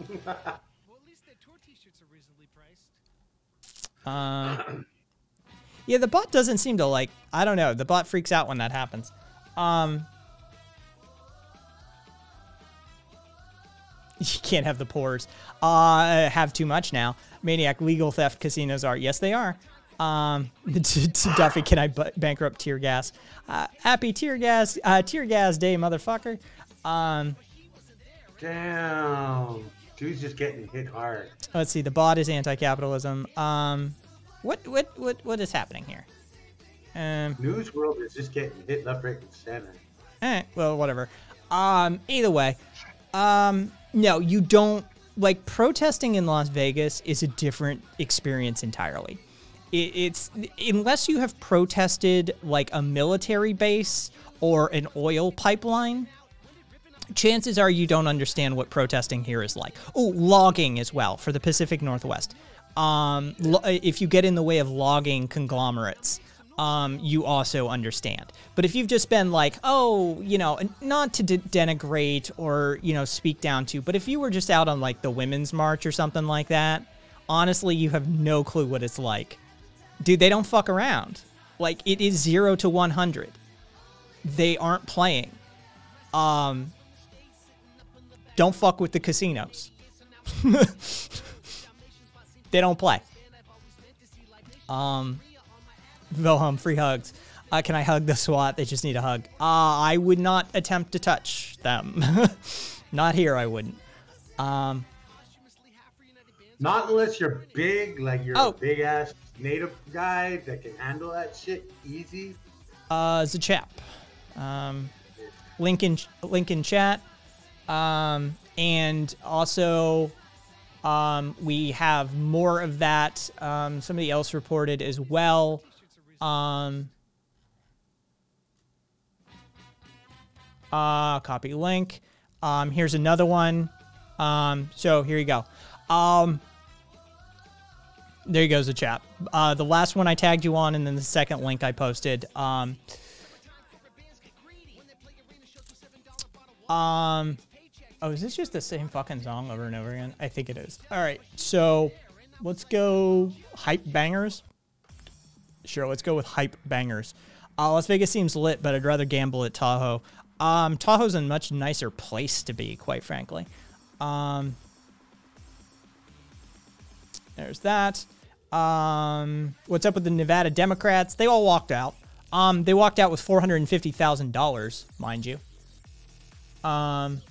Well, at least their tour t-shirts are reasonably priced. yeah, the bot doesn't seem to like. I don't know. The bot freaks out when that happens. Um, you can't have the pores. Uh, have too much now. Maniac legal theft casinos are. Yes, they are. Um, to, to Duffy, can I bankrupt tear gas? Uh, happy tear gas, uh, tear gas day, motherfucker. Um, Damn. Dude's just getting hit hard. let's see. The bot is anti-capitalism. Um, what what what what is happening here? Um, News world is just getting hit left, right, and center. eh, well, whatever. Um, either way, um, no, you don't like protesting in Las Vegas is a different experience entirely. It, it's unless you have protested like a military base or an oil pipeline. Chances are you don't understand what protesting here is like. Oh, logging as well for the Pacific Northwest. Um, if you get in the way of logging conglomerates, um, you also understand. But if you've just been like, oh, you know, not to de- denigrate or, you know, speak down to, but if you were just out on like the Women's March or something like that, honestly, you have no clue what it's like. Dude, they don't fuck around. Like, it is zero to 100. They aren't playing. Um, don't fuck with the casinos. they don't play. Um, Wilhelm, free hugs. Uh, can I hug the SWAT? They just need a hug. Uh, I would not attempt to touch them. not here, I wouldn't. Um, Not unless you're big, like you're Oh. a big ass native guy that can handle that shit easy. uh, Zachap. Um, link in, link in chat. Um, and also, um, we have more of that. Um, somebody else reported as well. Um, uh, copy link. Um, here's another one. Um, so here you go. Um, there you goes the chat. Uh, the last one I tagged you on, and then the second link I posted. Um, um, oh, is this just the same fucking song over and over again? I think it is. All right, so let's go hype bangers. Sure, let's go with hype bangers. Uh, Las Vegas seems lit, but I'd rather gamble at Tahoe. Um, Tahoe's a much nicer place to be, quite frankly. Um, there's that. Um, what's up with the Nevada Democrats? They all walked out. Um, they walked out with four hundred and fifty thousand dollars, mind you. Um,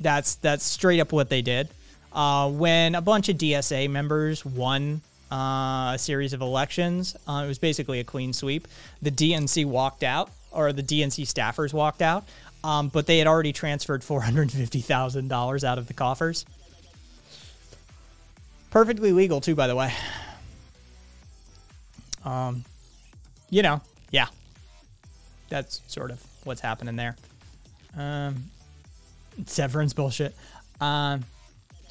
that's that's straight up what they did. Uh, when a bunch of DSA members won uh, a series of elections, uh, it was basically a clean sweep. The DNC walked out, or the DNC staffers walked out, um, but they had already transferred four hundred fifty thousand dollars out of the coffers. Perfectly legal too, by the way. Um, you know, yeah, that's sort of what's happening there. Um, severance bullshit. Um,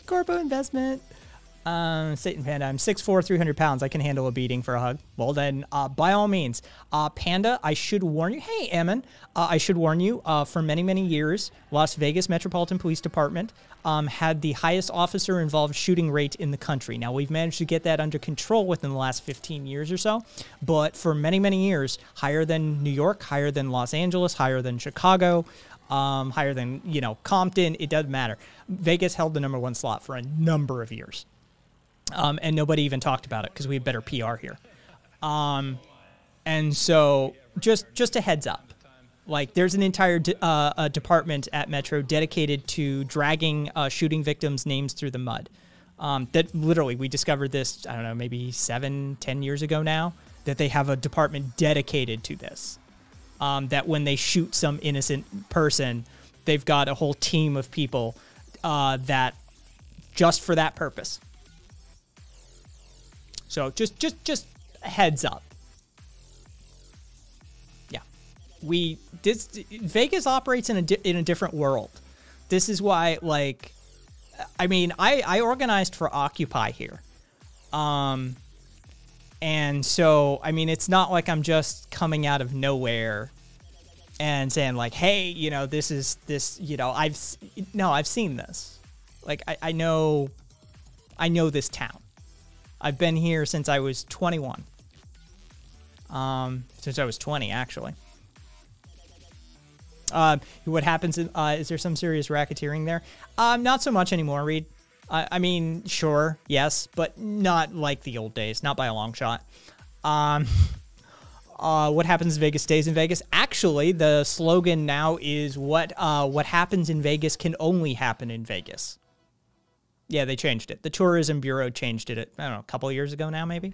Corpo investment. Um, Satan Panda, I'm 6'4", 300 pounds. I can handle a beating for a hug. Well, then, uh, by all means. Uh, Panda, I should warn you. Hey, Emin, uh, I should warn you. Uh, for many, many years, Las Vegas Metropolitan Police Department um, had the highest officer-involved shooting rate in the country. Now, we've managed to get that under control within the last 15 years or so. But for many, many years, higher than New York, higher than Los Angeles, higher than Chicago, um, higher than, you know, Compton, it doesn't matter. Vegas held the number one slot for a number of years. Um, and nobody even talked about it because we had better PR here. Um, and so just just a heads up. Like, there's an entire de- uh, department at Metro dedicated to dragging uh, shooting victims' names through the mud. Um, that literally, we discovered this, I don't know, maybe seven, ten years ago now, that they have a department dedicated to this. Um, that when they shoot some innocent person, they've got a whole team of people uh, that just for that purpose. So just, just, just heads up. Yeah, we this Vegas operates in a di- in a different world. This is why, like, I mean, I I organized for Occupy here, um, and so I mean, it's not like I'm just coming out of nowhere and saying like, hey, you know, this is this, you know, I've no, I've seen this. Like, I, I know, I know this town. I've been here since I was 21. Um, since I was 20, actually. Um, what happens? Uh, is there some serious racketeering there? Um, not so much anymore, Reed. I, I mean, sure, yes, but not like the old days, not by a long shot. Um, uh, what happens in Vegas stays in Vegas. Actually, the slogan now is what uh, what happens in Vegas can only happen in Vegas. Yeah, they changed it. The tourism bureau changed it. I don't know, a couple years ago now, maybe.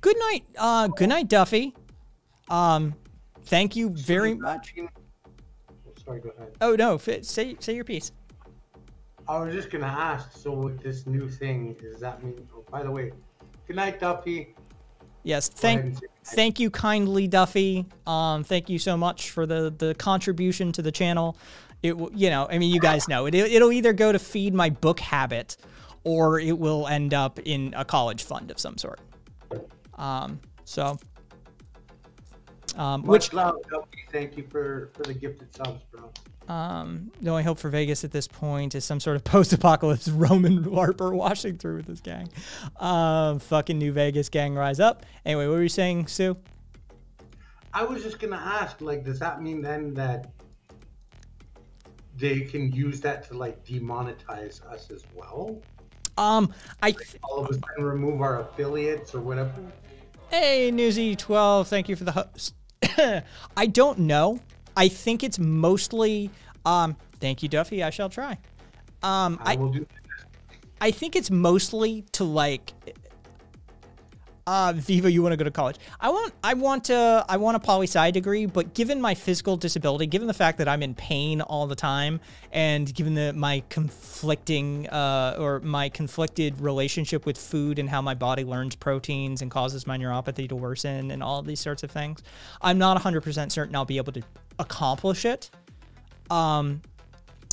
Good night, uh, good night, Duffy. Um, thank you very much. Oh, Sorry, go ahead. Oh no, say say your piece. I was just gonna ask. So with this new thing, does that mean? Oh, by the way, good night, Duffy. Yes, thank thank you kindly, Duffy. Um, thank you so much for the the contribution to the channel. It will, you know, I mean, you guys know it. It'll either go to feed my book habit, or it will end up in a college fund of some sort. Um, so, um, which love, Thank you for for the gifted subs, bro. um, the only hope for Vegas at this point is some sort of post-apocalypse Roman LARPer washing through with this gang. Um, fucking New Vegas gang rise up. Anyway, what were you saying, Sue? I was just gonna ask, like, does that mean then that they can use that to like demonetize us as well? Um, I th- All of a sudden, remove our affiliates or whatever. Hey, Newsy12, thank you for the host. I don't know. I think it's mostly um thank you Duffy, I shall try. Um I, I will do. I think it's mostly to like uh Viva you want to go to college. I want I want to I want a poli sci degree, but given my physical disability, given the fact that I'm in pain all the time and given the my conflicting uh or my conflicted relationship with food and how my body learns proteins and causes my neuropathy to worsen and all these sorts of things, I'm not 100% certain I'll be able to accomplish it Um,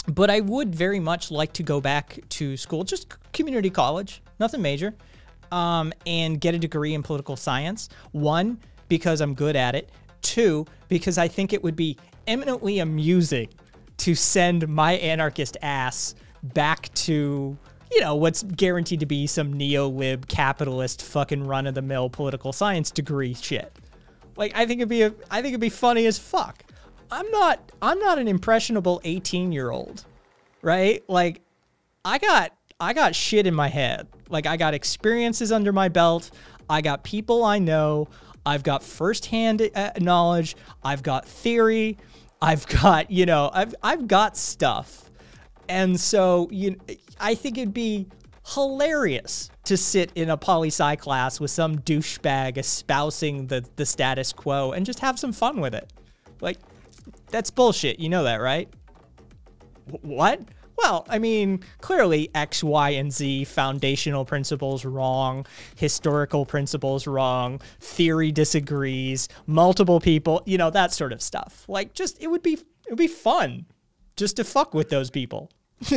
but I would very much like to go back to school, just community college, nothing major, um, and get a degree in political science. One, because I'm good at it. Two, because I think it would be eminently amusing to send my anarchist ass back to, you know, what's guaranteed to be some neo-lib capitalist fucking run-of-the-mill political science degree shit. Like I think it'd be a, I think it'd be funny as fuck. I'm not I'm not an impressionable 18 year old, right? Like I got I got shit in my head. Like I got experiences under my belt. I got people I know. I've got firsthand uh, knowledge. I've got theory. I've got you know I've I've got stuff. And so you I think it'd be hilarious to sit in a poli sci class with some douchebag espousing the, the status quo and just have some fun with it. Like, that's bullshit. You know that, right? Wh- What? Well, I mean, clearly X, Y, and Z foundational principles wrong, historical principles wrong, theory disagrees, multiple people, you know, that sort of stuff. Like just it would be it would be fun just to fuck with those people.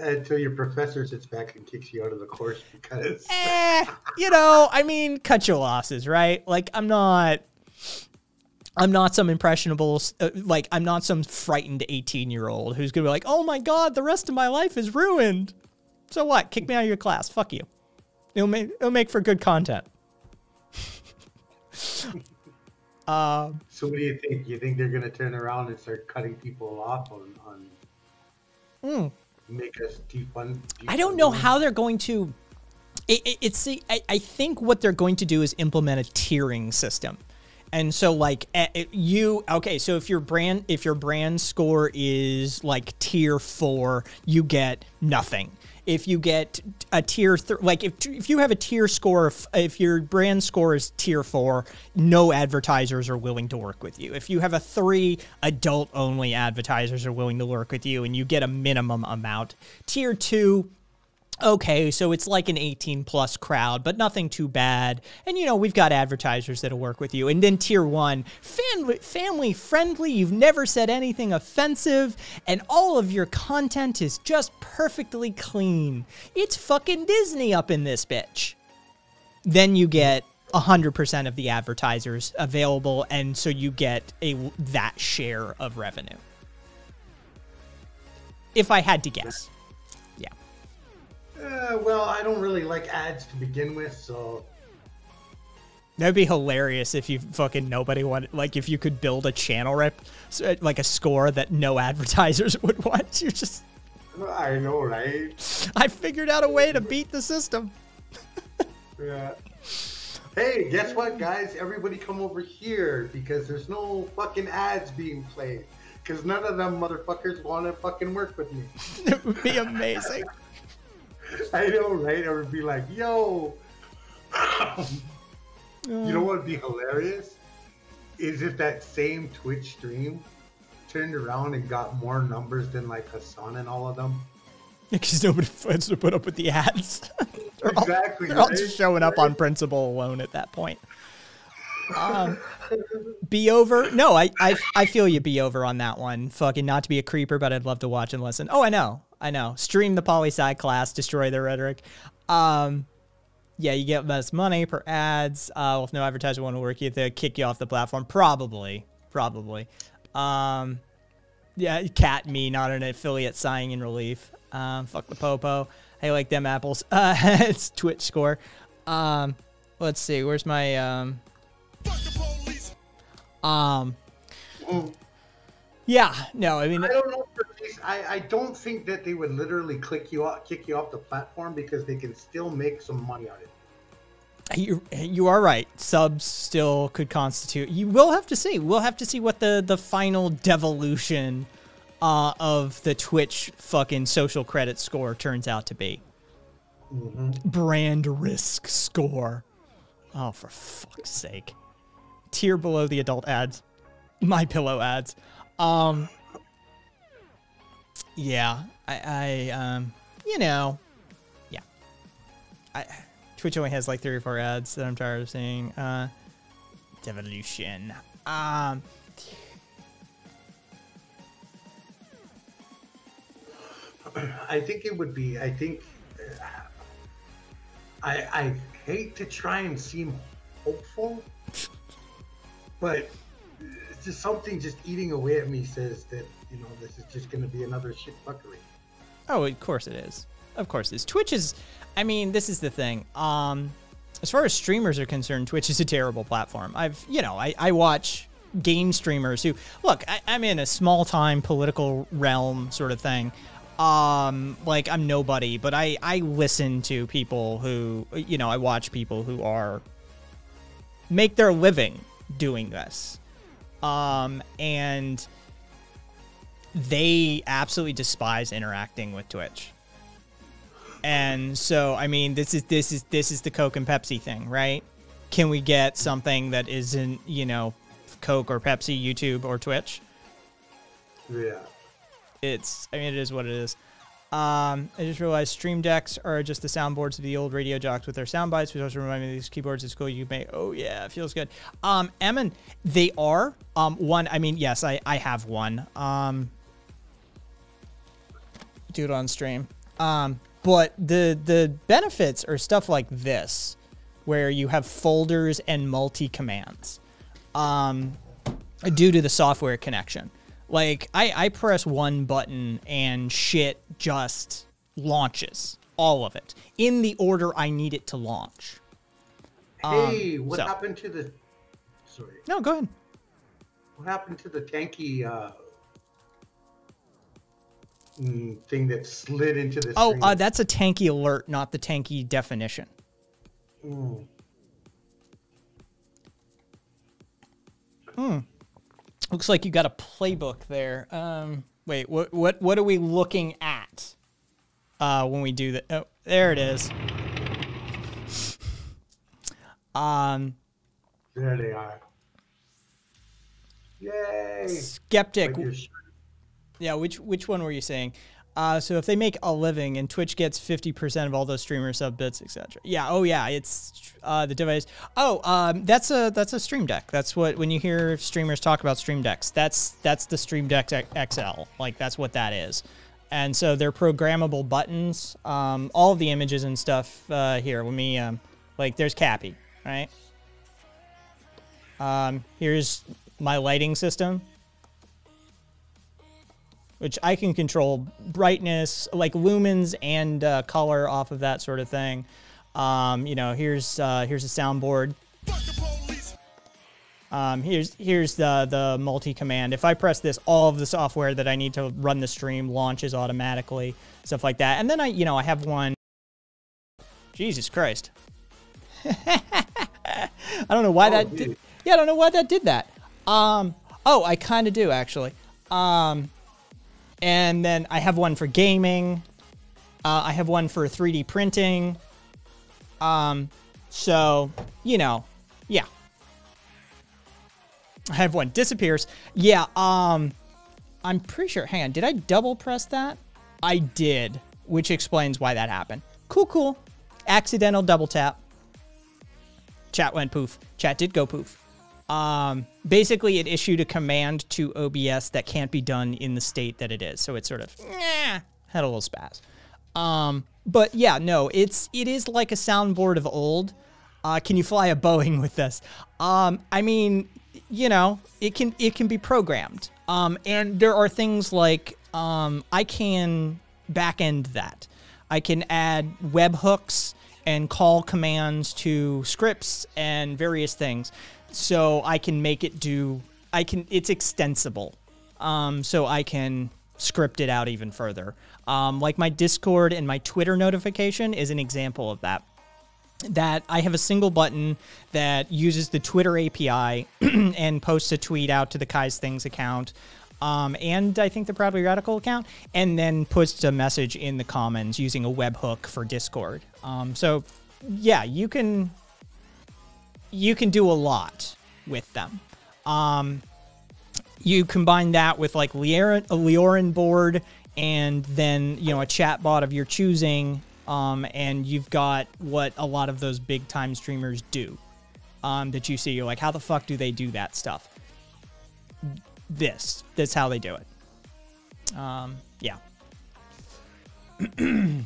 Until your professor sits back and kicks you out of the course because eh, you know, I mean, cut your losses, right? Like, I'm not, I'm not some impressionable, uh, like, I'm not some frightened 18 year old who's gonna be like, oh my god, the rest of my life is ruined. So what? Kick me out of your class. Fuck you. It'll make, it'll make for good content. So what do you think? You think they're gonna turn around and start cutting people off on on make us defund? Hmm. I don't know them? how they're going to. It, it, it's the- I, I think what they're going to do is implement a tiering system, And so like eh, you okay, so if your brand if your brand score is like tier 4, you get nothing. If you get a tier th- like if if you have a tier score of, if your brand score is tier 4, no advertisers are willing to work with you. If you have a 3, adult only advertisers are willing to work with you and you get a minimum amount. Tier 2 okay, so it's like an 18 plus crowd, but nothing too bad. And you know, we've got advertisers that'll work with you. And then tier one, family, family friendly. You've never said anything offensive, and all of your content is just perfectly clean. It's fucking Disney up in this bitch. Then you get 100% of the advertisers available, and so you get a that share of revenue. If I had to guess. Uh, well, I don't really like ads to begin with, so. That'd be hilarious if you fucking nobody wanted, like, if you could build a channel rep, like a score that no advertisers would watch. You're just. I know, right? I figured out a way to beat the system. yeah. Hey, guess what, guys? Everybody come over here because there's no fucking ads being played. Because none of them motherfuckers want to fucking work with me. it would be amazing. I know, right? I would be like, yo. you know what would be hilarious? Is if that same Twitch stream turned around and got more numbers than like Hasan and all of them. Because nobody wants to put up with the ads. they're exactly. All, they're right? all just showing up on principle alone at that point. Um, be over. No, I, I I feel you. Be over on that one. Fucking not to be a creeper, but I'd love to watch and listen. Oh, I know. I know. Stream the poli sci class, destroy their rhetoric. Um, yeah, you get less money per ads. Uh, well, if no advertiser want to work you, they kick you off the platform. Probably, probably. Um, yeah, cat me, not an affiliate sighing in relief. Um, fuck the popo. I like them apples. Uh, it's Twitch score. Um, let's see. Where's my um? Um. Mm. Yeah, no, I mean, I don't know. I, I don't think that they would literally click you off, kick you off the platform because they can still make some money on it. You you are right. Subs still could constitute. You will have to see. We'll have to see what the the final devolution uh, of the Twitch fucking social credit score turns out to be. Mm-hmm. Brand risk score. Oh, for fuck's sake! Tier below the adult ads, my pillow ads. Um, yeah, I, I, um, you know, yeah, I, Twitch only has like three or four ads that I'm tired of seeing. Uh, devolution. Um, I think it would be. I think. Uh, I I hate to try and seem hopeful, but just something just eating away at me says that you know this is just going to be another shit fuckery. Oh, of course it is. Of course it is. Twitch is. I mean, this is the thing. Um, as far as streamers are concerned, Twitch is a terrible platform. I've, you know, I, I watch game streamers who look. I, I'm in a small time political realm sort of thing. Um, like I'm nobody, but I I listen to people who, you know, I watch people who are make their living doing this um, and they absolutely despise interacting with Twitch. And so, I mean, this is this is this is the Coke and Pepsi thing, right? Can we get something that isn't, you know, Coke or Pepsi, YouTube or Twitch? Yeah. It's I mean it is what it is. Um, I just realized Stream Decks are just the soundboards of the old radio jocks with their sound bites, which also remind me of these keyboards. It's cool. You may, oh yeah, it feels good. Um, Emin, they are, um, one, I mean, yes, I, I have one. Um, do it on stream. Um, but the, the benefits are stuff like this, where you have folders and multi commands, um, due to the software connection. Like I, I press one button and shit just launches all of it in the order I need it to launch. Hey, um, what so. happened to the? Sorry. No, go ahead. What happened to the tanky uh, thing that slid into the? Oh, uh, that's a tanky alert, not the tanky definition. Mm. Looks like you got a playbook there. Um, wait, what what what are we looking at uh, when we do that? Oh, there it is. Um, There they are. Yay! skeptic. Like. Yeah, which which one were you saying? Uh, so if they make a living and Twitch gets fifty percent of all those streamer sub bits, etc. Yeah. Oh yeah, it's uh, the device. Oh, um, that's a that's a Stream Deck. That's what when you hear streamers talk about Stream Decks, that's that's the Stream Deck XL. Like that's what that is. And so they're programmable buttons. Um, all the images and stuff uh, here. Let me um, like there's Cappy, right? Um, here's my lighting system which I can control brightness, like lumens and uh, color off of that sort of thing. Um, you know, here's uh, here's a soundboard. Um, here's here's the the multi command. If I press this, all of the software that I need to run the stream launches automatically, stuff like that. And then I, you know, I have one. Jesus Christ! I don't know why that did. Yeah, I don't know why that did that. Um, oh, I kind of do actually. Um, and then I have one for gaming. Uh, I have one for 3D printing. Um, so you know, yeah. I have one disappears. Yeah. Um, I'm pretty sure. Hang on, did I double press that? I did, which explains why that happened. Cool, cool. Accidental double tap. Chat went poof. Chat did go poof. Um, basically, it issued a command to OBS that can't be done in the state that it is. So it sort of had a little spaz. Um, but yeah, no, it's it is like a soundboard of old. Uh, can you fly a Boeing with this? Um, I mean, you know, it can it can be programmed. Um, and there are things like um, I can backend that. I can add webhooks and call commands to scripts and various things. So I can make it do. I can. It's extensible. Um, so I can script it out even further. Um, like my Discord and my Twitter notification is an example of that that I have a single button that uses the Twitter API and posts a tweet out to the Kai's Things account. Um, and I think the Proudly Radical account, and then puts a message in the comments using a webhook for Discord. Um, so, yeah, you can you can do a lot with them. Um, you combine that with like Leorin, a Leorin board and then you know a chat bot of your choosing um, and you've got what a lot of those big time streamers do um, that you see. You're like how the fuck do they do that stuff? This that's how they do it. Um, yeah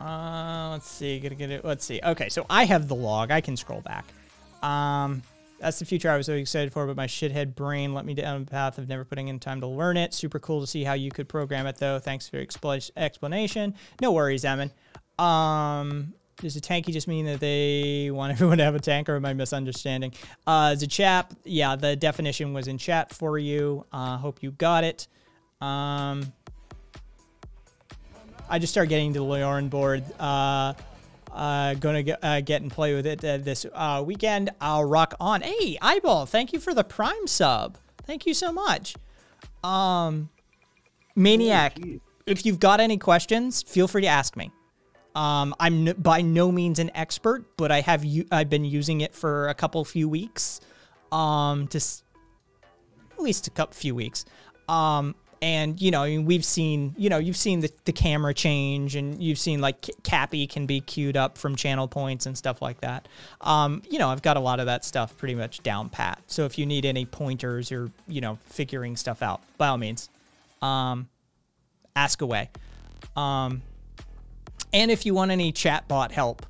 uh, let's see gotta get it let's see okay so i have the log i can scroll back um, that's the future I was so excited for, but my shithead brain let me down a path of never putting in time to learn it. Super cool to see how you could program it, though. Thanks for your expl- explanation. No worries, Emin. Um, does a tanky just mean that they want everyone to have a tank, or am I misunderstanding? Uh, as a chap, yeah, the definition was in chat for you. Uh, hope you got it. Um, I just started getting to the Leorin board. Uh, uh, gonna get, uh, get and play with it uh, this uh, weekend. I'll rock on. Hey, Eyeball, thank you for the Prime sub. Thank you so much. Um, Maniac, geez. if you've got any questions, feel free to ask me. Um, I'm n- by no means an expert, but I have u- I've been using it for a couple few weeks. Um, to at least a couple few weeks. Um, and you know, we've seen, you know, you've seen the, the camera change, and you've seen like Cappy can be queued up from channel points and stuff like that. Um, you know, I've got a lot of that stuff pretty much down pat. So if you need any pointers or you know, figuring stuff out, by all means, um, ask away. Um, and if you want any chatbot help,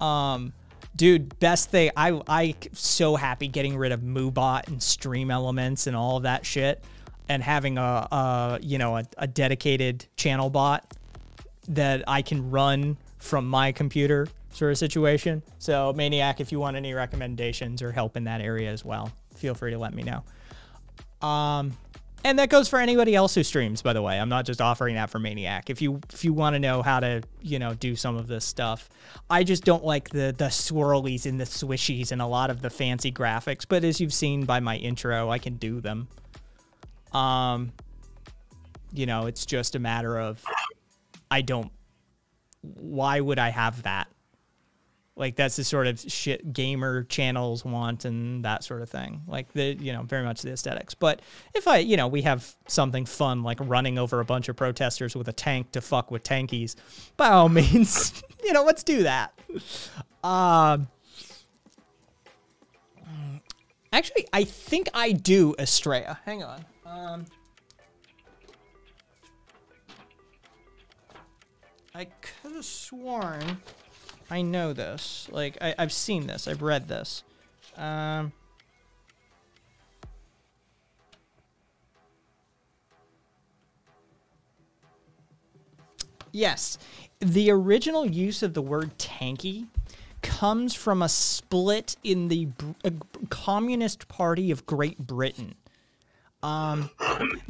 um, dude, best thing I I so happy getting rid of MooBot and Stream Elements and all of that shit, and having a, a you know a, a dedicated channel bot that I can run from my computer sort of situation. So Maniac, if you want any recommendations or help in that area as well, feel free to let me know. Um, and that goes for anybody else who streams. By the way, I'm not just offering that for Maniac. If you if you want to know how to you know do some of this stuff, I just don't like the the swirlies and the swishies and a lot of the fancy graphics. But as you've seen by my intro, I can do them. Um, you know, it's just a matter of I don't. Why would I have that? Like that's the sort of shit gamer channels want and that sort of thing. Like the you know very much the aesthetics. But if I you know we have something fun like running over a bunch of protesters with a tank to fuck with tankies, by all means, you know let's do that. Um. Actually, I think I do Estrella. Hang on. Um. I could have sworn I know this. Like, I, I've seen this. I've read this. Um, yes. The original use of the word tanky comes from a split in the Br- uh, Communist Party of Great Britain. Um,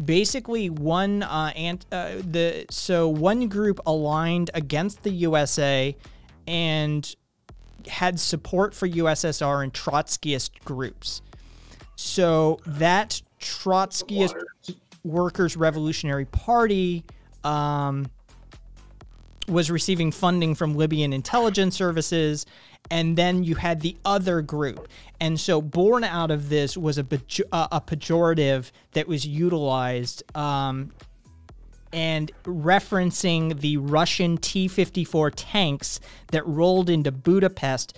basically, one uh, ant, uh, the so one group aligned against the USA and had support for USSR and Trotskyist groups. So that Trotskyist Workers' Revolutionary Party um, was receiving funding from Libyan intelligence services. And then you had the other group. And so, born out of this was a, a pejorative that was utilized um, and referencing the Russian T 54 tanks that rolled into Budapest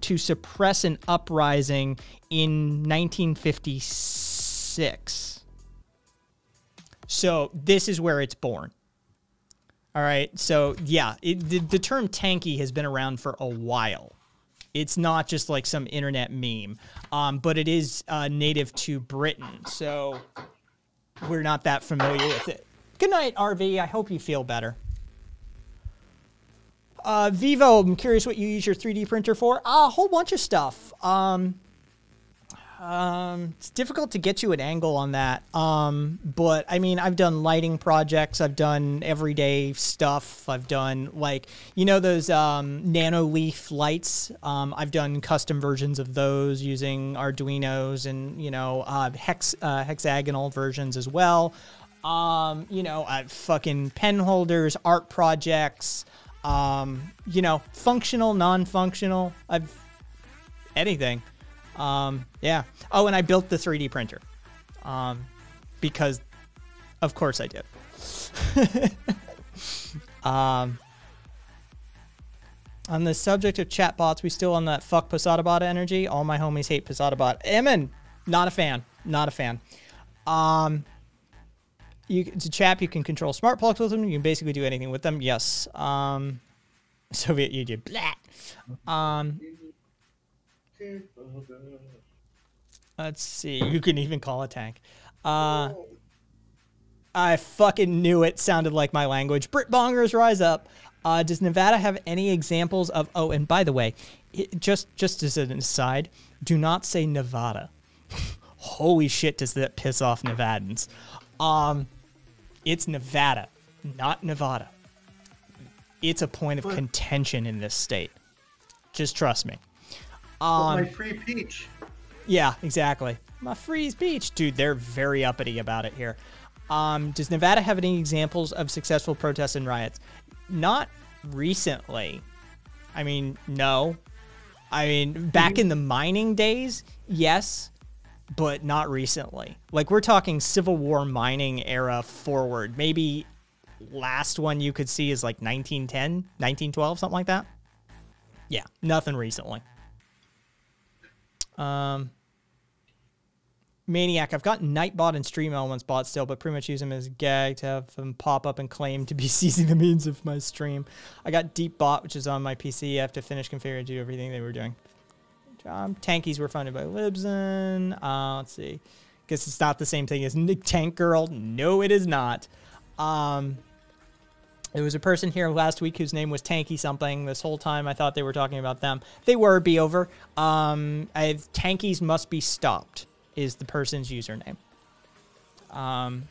to suppress an uprising in 1956. So, this is where it's born. All right. So, yeah, it, the, the term tanky has been around for a while. It's not just like some internet meme, um, but it is uh, native to Britain. So, we're not that familiar with it. Good night, RV. I hope you feel better. Uh, Vivo, I'm curious what you use your 3D printer for. Uh, a whole bunch of stuff. Um, um, it's difficult to get you an angle on that. Um, but I mean, I've done lighting projects. I've done everyday stuff. I've done like, you know, those, um, Nanoleaf lights. Um, I've done custom versions of those using Arduinos and, you know, uh, hex, uh, hexagonal versions as well. Um, you know, uh, fucking pen holders, art projects, um, you know, functional, non-functional. I've anything. Um, yeah. Oh, and I built the 3D printer. Um, because of course I did. um, on the subject of chatbots, we still on that fuck Posadabot energy. All my homies hate Posadabot. Emin, not a fan. Not a fan. Um, you it's a chap you can control smart plugs with them. You can basically do anything with them. Yes. Um, Soviet Union. Blah. Um, let's see. You can even call a tank. Uh, I fucking knew it sounded like my language. Brit bongers rise up. Uh, does Nevada have any examples of? Oh, and by the way, it, just just as an aside, do not say Nevada. Holy shit, does that piss off Nevadans? Um, it's Nevada, not Nevada. It's a point of contention in this state. Just trust me. My Um, free peach. yeah, exactly. My freeze beach, dude. They're very uppity about it here. Um, does Nevada have any examples of successful protests and riots? Not recently. I mean, no. I mean, back in the mining days, yes, but not recently. Like we're talking Civil War mining era forward. Maybe last one you could see is like 1910, 1912, something like that. Yeah, nothing recently. Um, Maniac, I've got Nightbot and Stream Elements bot still, but pretty much use them as gag to have them pop up and claim to be seizing the means of my stream. I got Deepbot, which is on my PC. I have to finish configuring and do everything they were doing. Um, tankies were funded by Libsyn. Uh, let's see. Guess it's not the same thing as Nick Tank Girl. No, it is not. Um, there was a person here last week whose name was Tanky something. This whole time I thought they were talking about them. They were. Be over. Um, tankies must be stopped is the person's username. Um.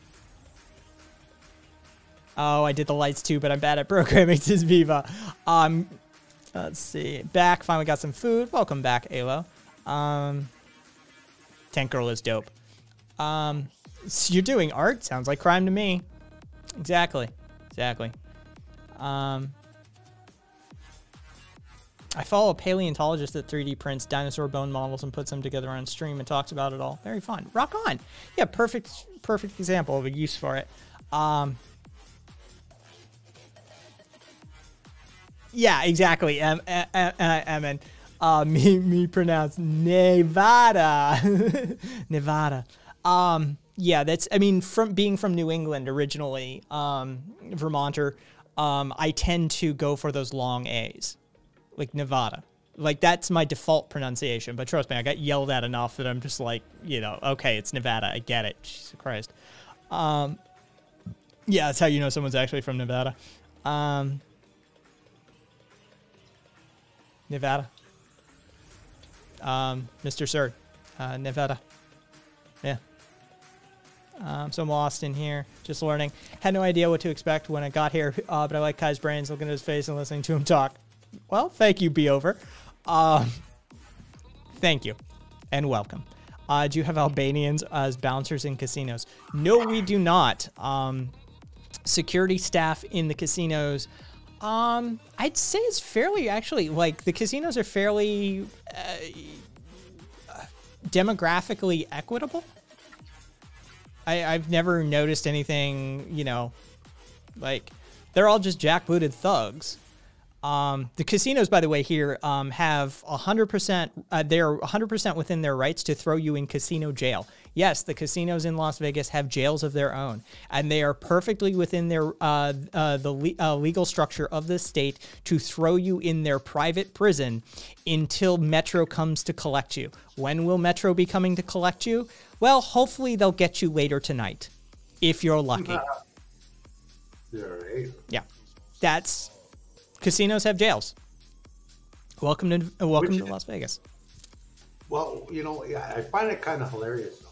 Oh, I did the lights too, but I'm bad at programming. Says Viva. Um, let's see. Back. Finally got some food. Welcome back, Alo. Um, Tank Girl is dope. Um, so you're doing art. Sounds like crime to me. Exactly. Exactly. Um, I follow a paleontologist that 3D prints dinosaur bone models and puts them together on stream and talks about it all. Very fun. Rock on. Yeah, perfect, perfect example of a use for it. Um, yeah, exactly. Uh, uh, uh, Emin. Uh, me, me pronounce Nevada. Nevada. Um, yeah, that's, I mean, from being from New England originally, um, Vermonter, um, I tend to go for those long A's like Nevada. Like that's my default pronunciation, but trust me, I got yelled at enough that I'm just like, you know, okay, it's Nevada. I get it. Jesus Christ. Um, yeah, that's how you know someone's actually from Nevada. Um, Nevada. Um, Mr. Sir, uh, Nevada. Um, so I'm lost in here, just learning. Had no idea what to expect when I got here, uh, but I like Kai's brains, looking at his face and listening to him talk. Well, thank you, Be Over. Um, thank you, and welcome. Uh, do you have Albanians as bouncers in casinos? No, we do not. Um, security staff in the casinos. Um, I'd say it's fairly actually like the casinos are fairly uh, demographically equitable. I, I've never noticed anything, you know, like they're all just jackbooted thugs. Um, the casinos, by the way, here um, have 100%, uh, they're 100% within their rights to throw you in casino jail. Yes, the casinos in Las Vegas have jails of their own, and they are perfectly within their uh, uh, the le- uh, legal structure of the state to throw you in their private prison until Metro comes to collect you. When will Metro be coming to collect you? Well, hopefully they'll get you later tonight, if you're lucky. Yeah. Yeah, that's casinos have jails. Welcome to uh, welcome Which- to Las Vegas. Well, you know, I find it kind of hilarious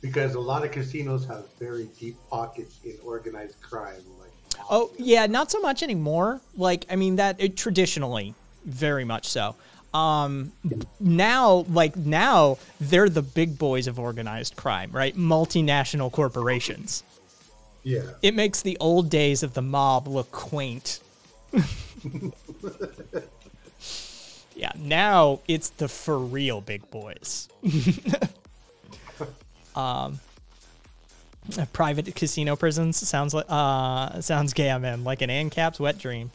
because a lot of casinos have very deep pockets in organized crime. Like, Oh yeah, not so much anymore. Like I mean that it, traditionally, very much so. Um, now like now they're the big boys of organized crime, right? Multinational corporations. yeah, It makes the old days of the mob look quaint. yeah, now it's the for real big boys. um, private casino prisons sounds like uh sounds gay, man. Like an ANCAP's wet dream.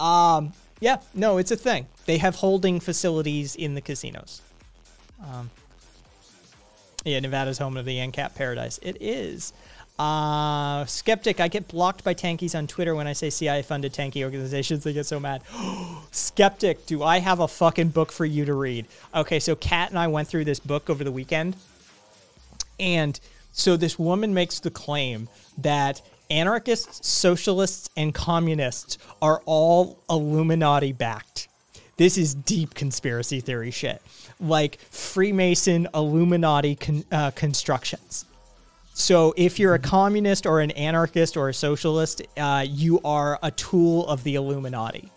Um, yeah, no, it's a thing. They have holding facilities in the casinos. Um, yeah, Nevada's home of the ANCAP paradise. It is. Uh, skeptic, I get blocked by tankies on Twitter when I say CIA funded tanky organizations. They get so mad. skeptic, do I have a fucking book for you to read? Okay, so Kat and I went through this book over the weekend. And so this woman makes the claim that anarchists, socialists, and communists are all Illuminati backed. This is deep conspiracy theory shit. Like Freemason Illuminati con- uh, constructions. So if you're a communist or an anarchist or a socialist, uh, you are a tool of the Illuminati.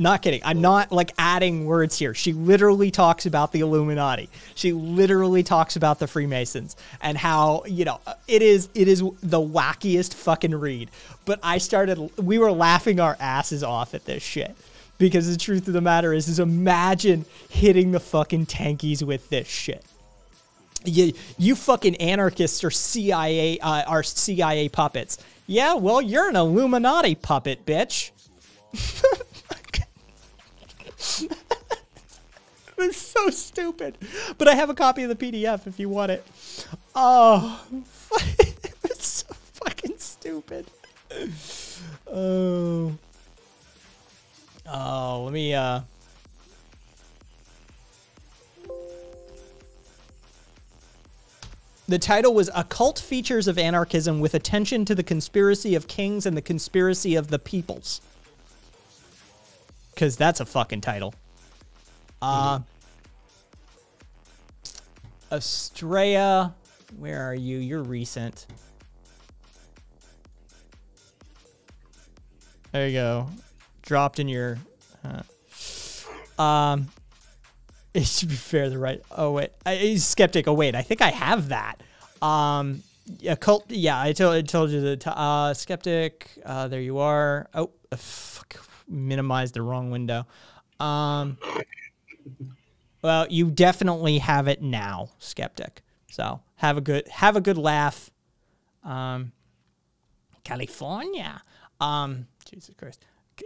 Not kidding. I'm not like adding words here. She literally talks about the Illuminati. She literally talks about the Freemasons and how, you know, it is it is the wackiest fucking read. But I started we were laughing our asses off at this shit. Because the truth of the matter is is imagine hitting the fucking tankies with this shit you, you fucking anarchists are CIA uh, are CIA puppets. Yeah, well, you're an Illuminati puppet, bitch. it's so stupid. But I have a copy of the PDF if you want it. Oh, it's so fucking stupid. Oh. Oh, let me uh The title was Occult Features of Anarchism with Attention to the Conspiracy of Kings and the Conspiracy of the Peoples. Because that's a fucking title. Uh, Estrella, where are you? You're recent. There you go. Dropped in your. Um, it should be fair. The right. Oh wait, I, skeptic. Oh wait, I think I have that. Um, yeah, cult. Yeah, I told I told you the uh, skeptic. Uh, there you are. Oh, uh, fuck, minimize the wrong window. Um, well, you definitely have it now, skeptic. So have a good have a good laugh. Um, California. Um, Jesus Christ,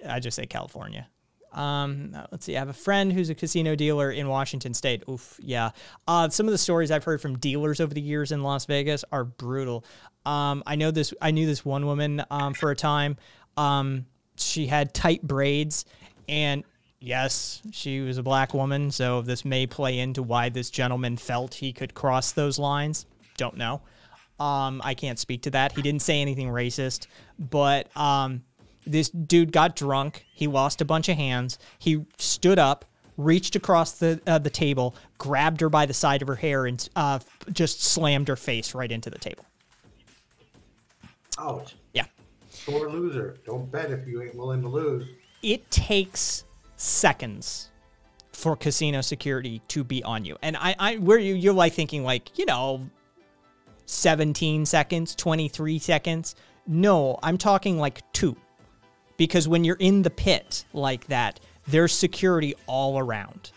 I just say California. Um, let's see. I have a friend who's a casino dealer in Washington State. Oof, yeah. Uh, some of the stories I've heard from dealers over the years in Las Vegas are brutal. Um, I know this. I knew this one woman um, for a time. Um, she had tight braids, and yes, she was a black woman. So this may play into why this gentleman felt he could cross those lines. Don't know. Um, I can't speak to that. He didn't say anything racist, but um, this dude got drunk. He lost a bunch of hands. He stood up, reached across the uh, the table, grabbed her by the side of her hair, and uh, just slammed her face right into the table. Ouch. Sore loser. Don't bet if you ain't willing to lose. It takes seconds for casino security to be on you. And I, I where you you're like thinking like, you know, 17 seconds, 23 seconds. No, I'm talking like 2 because when you're in the pit like that, there's security all around.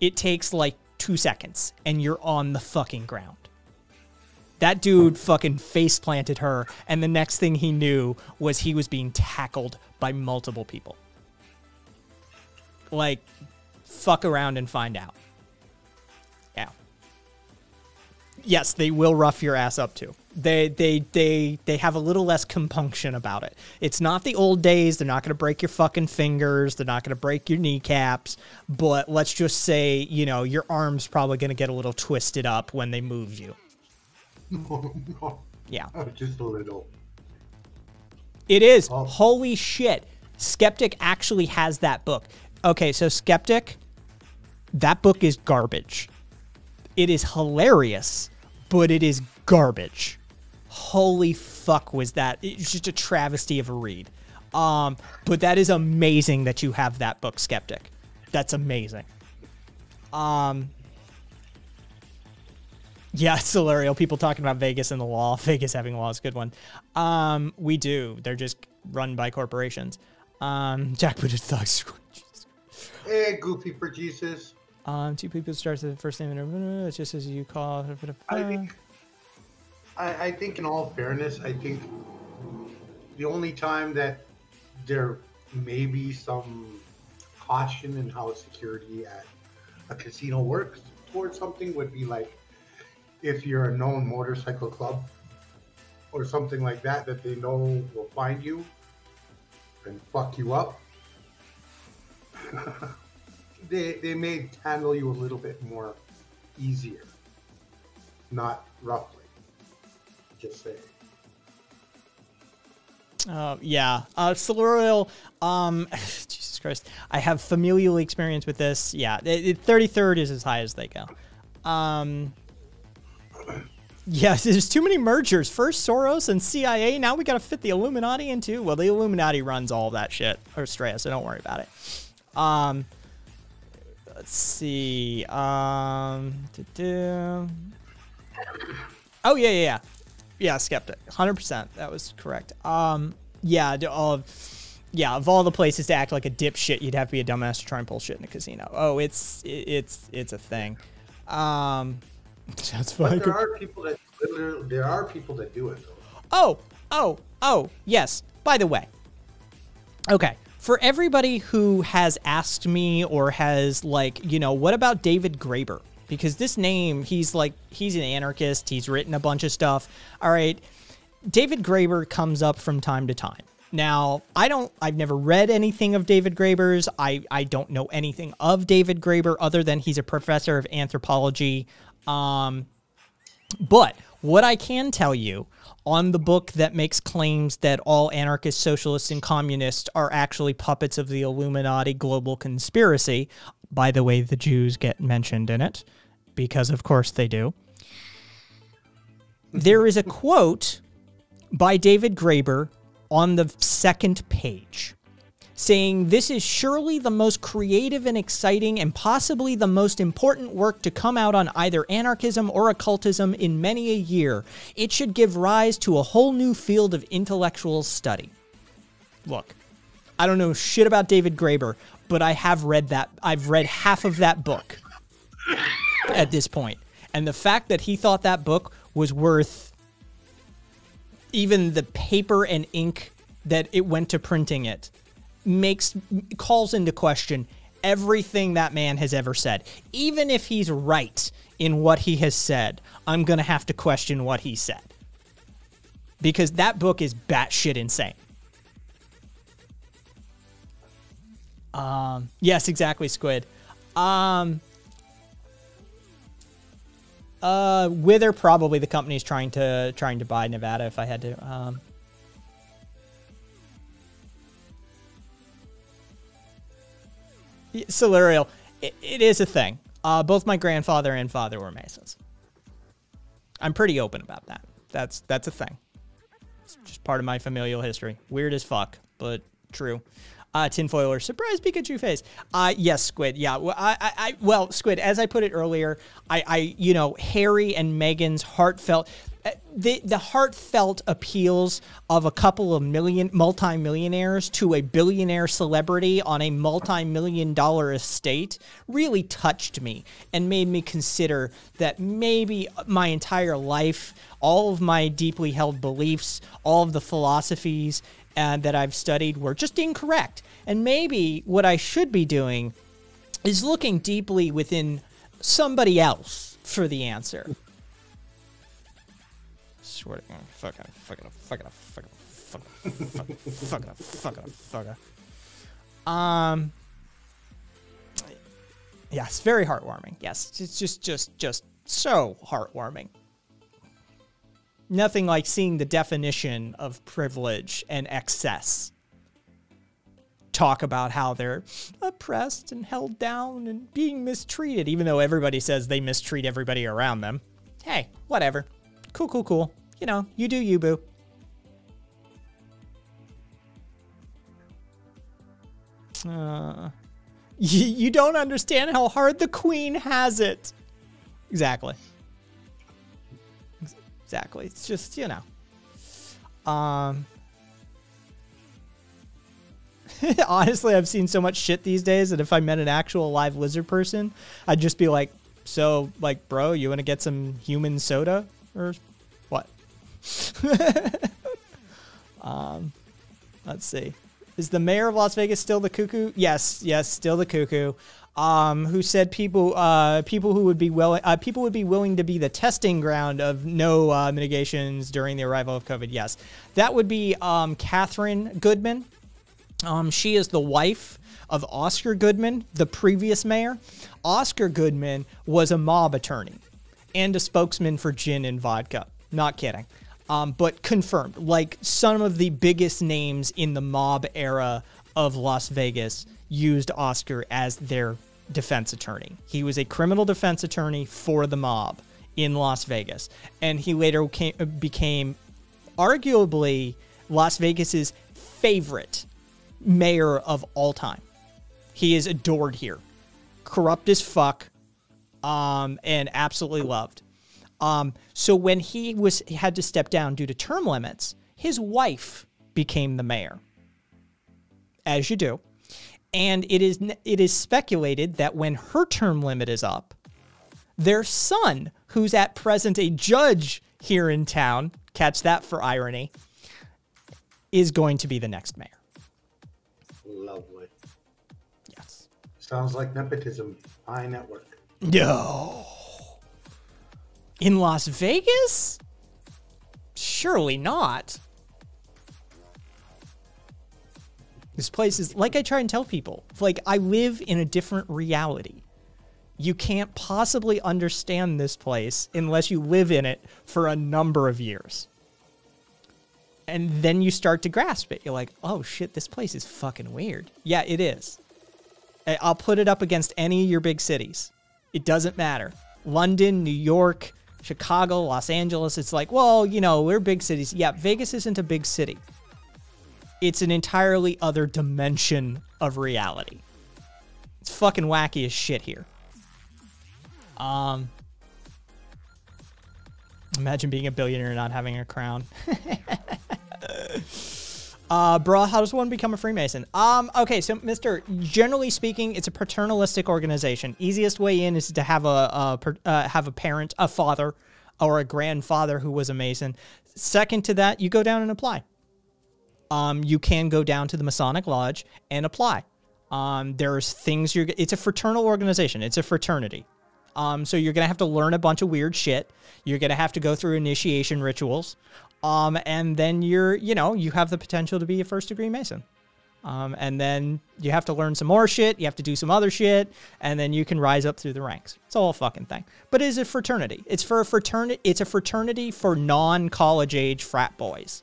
It takes like two seconds and you're on the fucking ground. That dude fucking face planted her, and the next thing he knew was he was being tackled by multiple people. Like, fuck around and find out. Yeah. Yes, they will rough your ass up too they they they they have a little less compunction about it. It's not the old days. They're not going to break your fucking fingers. They're not going to break your kneecaps. But let's just say, you know, your arm's probably going to get a little twisted up when they move you. Yeah. Oh, just a little. It is. Oh. Holy shit. Skeptic actually has that book. Okay, so Skeptic, that book is garbage. It is hilarious, but it is garbage holy fuck was that it's just a travesty of a read um but that is amazing that you have that book skeptic that's amazing um yeah it's Solario, people talking about vegas and the law. Vegas having law is a good one. Um we do. They're just run by corporations. Um jackbooted thugs Hey, goofy for Jesus. um two people starts with the first name and it's just as you call I think. I, I think, in all fairness, I think the only time that there may be some caution in how security at a casino works towards something would be like if you're a known motorcycle club or something like that that they know will find you and fuck you up. they they may handle you a little bit more easier, not roughly. Just saying. Uh, yeah. Uh, um, Jesus Christ. I have familial experience with this. Yeah. It, it, 33rd is as high as they go. Um, yes, there's too many mergers. First Soros and CIA. Now we got to fit the Illuminati into. Well, the Illuminati runs all that shit, or Straya, so don't worry about it. Um, let's see. Um, oh yeah, yeah, yeah yeah, skeptic, hundred percent. That was correct. Um, yeah, all of, yeah, of all the places to act like a dipshit, you'd have to be a dumbass to try and pull shit in a casino. Oh, it's it's it's a thing. Um, that's fine. But there are people that literally, there are people that do it. Though. Oh, oh, oh, yes. By the way, okay. For everybody who has asked me or has like, you know, what about David Graeber? because this name, he's like, he's an anarchist. He's written a bunch of stuff. All right. David Graeber comes up from time to time. Now, I don't, I've never read anything of David Graeber's. I, I don't know anything of David Graeber other than he's a professor of anthropology. Um, but what I can tell you on the book that makes claims that all anarchists, socialists, and communists are actually puppets of the Illuminati global conspiracy, by the way, the Jews get mentioned in it. because of course they do. There is a quote by David Graeber on the second page saying, This is surely the most creative and exciting and possibly the most important work to come out on either anarchism or occultism in many a year. It should give rise to a whole new field of intellectual study. Look, I don't know shit about David Graeber, but I have read that. I've read half of that book at this point. And the fact that he thought that book was worth even the paper and ink that it went to printing it makes calls into question everything that man has ever said. Even if he's right in what he has said, I'm going to have to question what he said. Because that book is batshit insane. Um, yes, exactly, Squid. Um, uh, Wither probably the company's trying to trying to buy Nevada. If I had to, um, Solarial, it, it is a thing. Uh, both my grandfather and father were Masons. I'm pretty open about that. That's that's a thing. It's just part of my familial history. Weird as fuck, but true. Uh, tinfoiler, surprise Pikachu face. Uh, yes, Squid. Yeah, well, I, I, well, Squid. As I put it earlier, I, I, you know, Harry and Meghan's heartfelt, the the heartfelt appeals of a couple of million multimillionaires to a billionaire celebrity on a multi-million dollar estate really touched me and made me consider that maybe my entire life, all of my deeply held beliefs, all of the philosophies uh, that I've studied were just incorrect. And maybe what I should be doing is looking deeply within somebody else for the answer. Swear to God, fucking, fucking, fucking, fucking, fucking, fucking, fucking, fucking, fucking. Um. Yes, very heartwarming. Yes, it's just, just, just so heartwarming nothing like seeing the definition of privilege and excess talk about how they're oppressed and held down and being mistreated, even though everybody says they mistreat everybody around them. Hey, whatever. Cool, cool, cool. You know, you do you, boo. Uh, you, you don't understand how hard the queen has it. Exactly exactly. It's just, you know. Um Honestly, I've seen so much shit these days that if I met an actual live lizard person, I'd just be like, "So, like, bro, you want to get some human soda or what?" um let's see. Is the mayor of Las Vegas still the cuckoo? Yes, yes, still the cuckoo um, who said people uh, people who would be willing uh, people would be willing to be the testing ground of no uh, mitigations during the arrival of COVID. Yes, that would be um, Carolyn Goodman. Um, she is the wife of Oscar Goodman, the previous mayor. Oscar Goodman was a mob attorney and a spokesman for gin and vodka. Not kidding. Um, but confirmed, like some of the biggest names in the mob era of Las Vegas used Oscar as their defense attorney. He was a criminal defense attorney for the mob in Las Vegas, and he later came, became arguably Las Vegas's favorite mayor of all time. He is adored here, corrupt as fuck, um, and absolutely loved. Um, so when he was he had to step down due to term limits, his wife became the mayor, as you do. And it is it is speculated that when her term limit is up, their son, who's at present a judge here in town, catch that for irony, is going to be the next mayor. Lovely. Yes. Sounds like nepotism. I network. No. In Las Vegas? Surely not. This place is like I try and tell people, like I live in a different reality. You can't possibly understand this place unless you live in it for a number of years. And then you start to grasp it. You're like, oh shit, this place is fucking weird. Yeah, it is. I'll put it up against any of your big cities. It doesn't matter. London, New York, Chicago, Los Angeles. It's like, well, you know, we're big cities. Yeah, Vegas isn't a big city. It's an entirely other dimension of reality. It's fucking wacky as shit here. Um, imagine being a billionaire and not having a crown. Uh, bruh, how does one become a Freemason? Um, okay, so Mister, generally speaking, it's a paternalistic organization. Easiest way in is to have a, a uh, have a parent, a father, or a grandfather who was a Mason. Second to that, you go down and apply. Um, you can go down to the Masonic Lodge and apply. Um, there's things you're. It's a fraternal organization. It's a fraternity. Um, so you're gonna have to learn a bunch of weird shit. You're gonna have to go through initiation rituals. Um, and then you're, you know, you have the potential to be a first degree Mason. Um, and then you have to learn some more shit. You have to do some other shit, and then you can rise up through the ranks. It's a whole fucking thing. But it is a fraternity. It's for a fraternity. It's a fraternity for non-college age frat boys.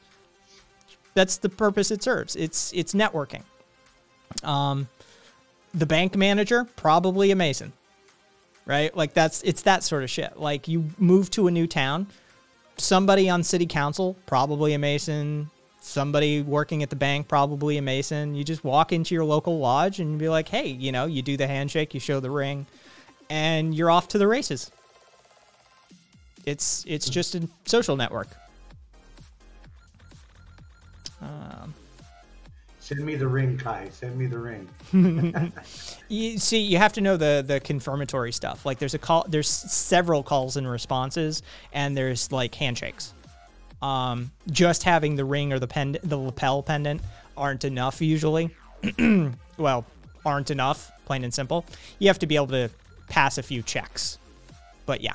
That's the purpose it serves. It's it's networking. Um, the bank manager probably a Mason, right? Like that's it's that sort of shit. Like you move to a new town somebody on city council, probably a Mason. Somebody working at the bank, probably a Mason. You just walk into your local lodge and be like, hey, you know, you do the handshake, you show the ring, and you're off to the races. It's it's just a social network. Um, Send me the ring, Kai. Send me the ring. you see you have to know the the confirmatory stuff. Like there's a call there's several calls and responses and there's like handshakes. Um just having the ring or the pen the lapel pendant aren't enough usually. Well aren't enough plain and simple. You have to be able to pass a few checks. But yeah.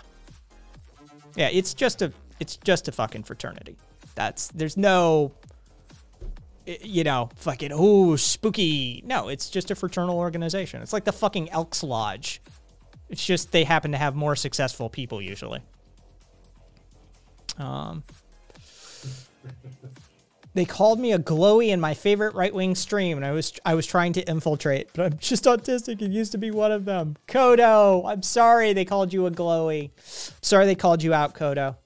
Yeah it's just a it's just a fucking fraternity. That's there's no you know, fucking, oh, spooky. No, it's just a fraternal organization. It's like the fucking Elks Lodge. It's just they happen to have more successful people usually. Um, they called me a glowy in my favorite right wing stream, and I was I was trying to infiltrate, but I'm just autistic and used to be one of them. Kodo, I'm sorry they called you a glowy. Sorry they called you out, Kodo.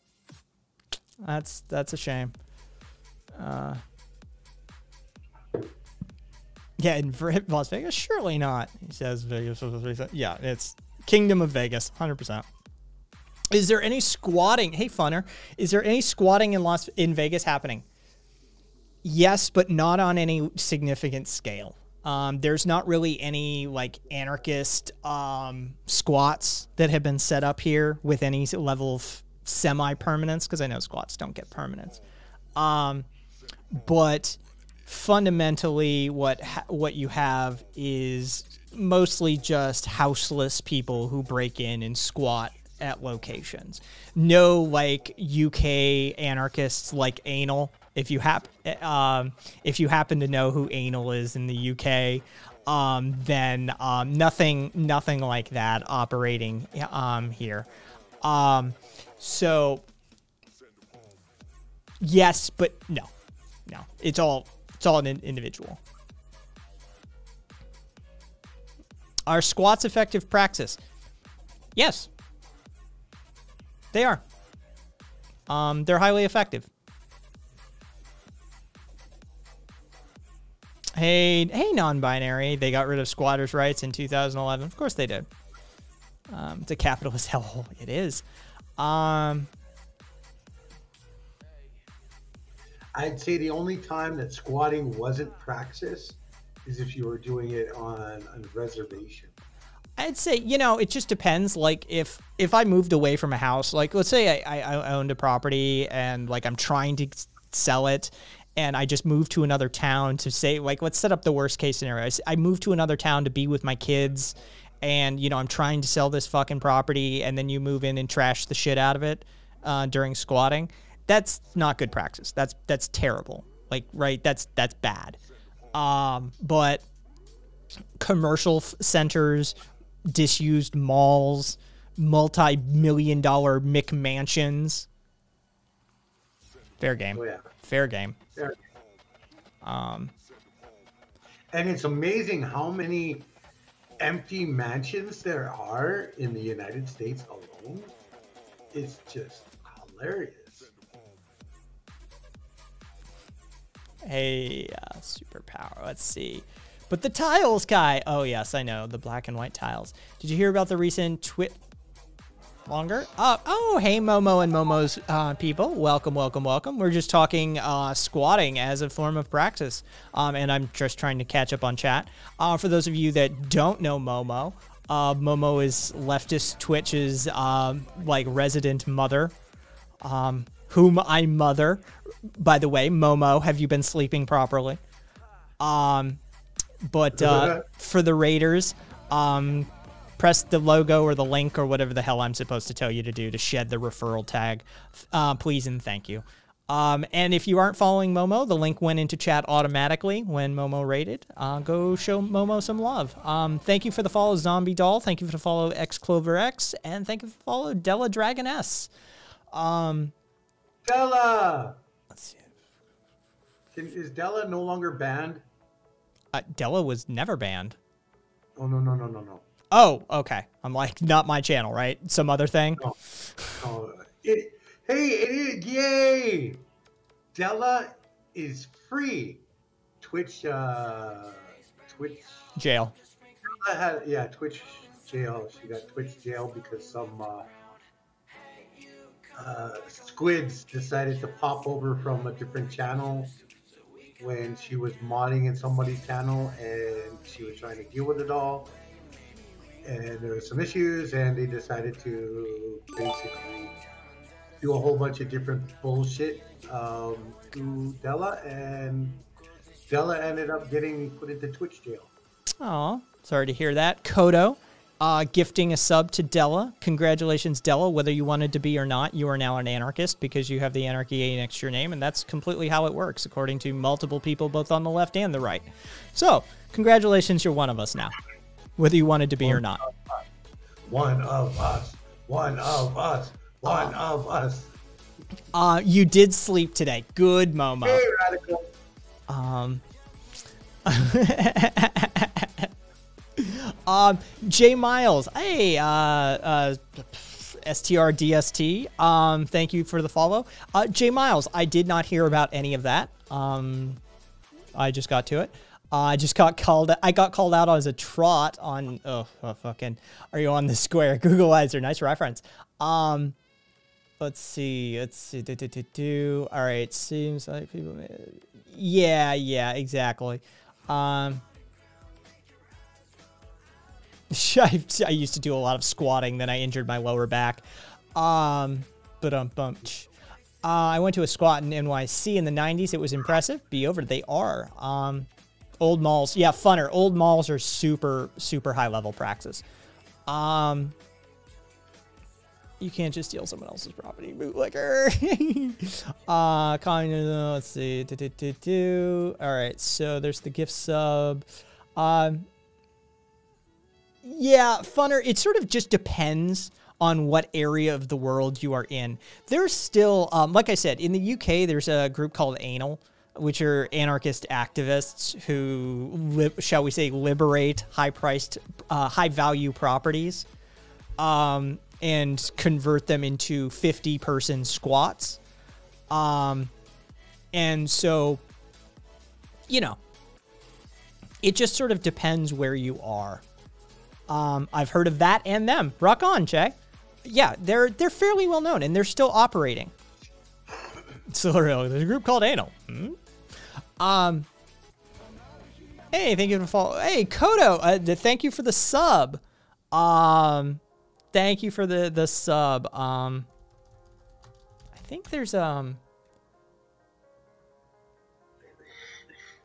That's that's a shame. Uh, yeah, in Las Vegas, surely not. He says Vegas. Yeah, it's Kingdom of Vegas, hundred percent. Is there any squatting? Hey, funner, is there any squatting in Las in Vegas happening? Yes, but not on any significant scale. Um, there's not really any like anarchist um, squats that have been set up here with any level of semi permanence because I know squats don't get permanence. Um, but fundamentally what ha- what you have is mostly just houseless people who break in and squat at locations. No like UK anarchists like Anal. If you hap- um, if you happen to know who Anal is in the UK, um, then um, nothing nothing like that operating um, here. Um, so yes, but no, no. It's all it's all an individual. Are squats effective praxis? Yes. They are. Um, they're highly effective. Hey, hey, non-binary. They got rid of squatters' rights in 2011. Of course they did. Um, it's a capitalist hellhole. It is. Um, I'd say the only time that squatting wasn't praxis is if you were doing it on a reservation. I'd say you know it just depends. Like if if I moved away from a house, like let's say I, I owned a property and like I'm trying to sell it, and I just moved to another town to say like let's set up the worst case scenario. I, I moved to another town to be with my kids, and you know I'm trying to sell this fucking property, and then you move in and trash the shit out of it uh, during squatting that's not good practice. That's that's terrible. Like right, that's that's bad. Um, but commercial f- centers, disused malls, multi-million dollar McMansions. Fair game. Oh, yeah. Fair game. Fair. Um, and it's amazing how many empty mansions there are in the United States alone. It's just hilarious. Hey, uh, superpower. Let's see. But the tiles guy. Oh, yes, I know. The black and white tiles. Did you hear about the recent twit? Longer? Uh, oh, hey, Momo and Momo's uh, people. Welcome, welcome, welcome. We're just talking uh, squatting as a form of practice. Um, and I'm just trying to catch up on chat. Uh, for those of you that don't know Momo, uh, Momo is leftist Twitch's um, like resident mother um, whom I mother. By the way, Momo, have you been sleeping properly? Um, but uh, for the Raiders, um, press the logo or the link or whatever the hell I'm supposed to tell you to do to shed the referral tag. Uh, please and thank you. Um, and if you aren't following Momo, the link went into chat automatically when Momo rated. Uh, go show Momo some love. Um, thank you for the follow, Zombie Doll. Thank you for the follow, X Clover X, and thank you for the follow, Della Dragoness. Um, Della! let's see. Can, is Della no longer banned? Uh, Della was never banned. Oh, no, no, no, no, no. Oh, okay. I'm like, not my channel, right? Some other thing. No. Oh, it, hey, it is, yay! Della is free. Twitch, uh, Twitch, Jail. Della had, yeah, Twitch jail. She got Twitch jail because some, uh, uh, squids decided to pop over from a different channel when she was modding in somebody's channel and she was trying to deal with it all. And there were some issues, and they decided to basically do a whole bunch of different bullshit um, to Della, and Della ended up getting put into Twitch jail. Oh, sorry to hear that. Kodo, uh, gifting a sub to Della. Congratulations, Della. Whether you wanted to be or not, you are now an anarchist because you have the anarchy A next to your name, and that's completely how it works, according to multiple people both on the left and the right. So, congratulations, you're one of us now, whether you wanted to be or not. One of us. One of us. One of us. Uh, you did sleep today. Good, Momo. Hey, radical. Um, um, Jay Miles. Hey, uh, uh, STRDST. Um, thank you for the follow. Uh, Jay Miles. I did not hear about any of that. Um, I just got to it. Uh, I just got called. I got called out as a trot on. Oh, oh fucking. Are you on the square? Googleizer. Nice reference. Um, let's see. Let's see. Do, do, do, do. All right. Seems like people. Yeah. Yeah. Exactly. Um. I, I used to do a lot of squatting, then I injured my lower back. Um, but um, bump. Uh, I went to a squat in NYC in the 90s. It was impressive. Be over. They are. Um, old malls. Yeah, funner. Old malls are super, super high level praxis. Um, you can't just steal someone else's property, bootlegger. uh, let's see. Do, do, do. All right, so there's the gift sub. Um, yeah, funner. It sort of just depends on what area of the world you are in. There's still, um, like I said, in the UK, there's a group called Anal, which are anarchist activists who, li- shall we say, liberate high-priced, uh, high-value properties, um, and convert them into 50-person squats. Um, and so, you know, it just sort of depends where you are. Um, I've heard of that and them. Rock on, Jay. Yeah, they're they're fairly well known and they're still operating. So there's a group called Anal. Hmm? Um. Hey, thank you for follow. Hey, Kodo, uh, thank you for the sub. Um, thank you for the the sub. Um, I think there's um.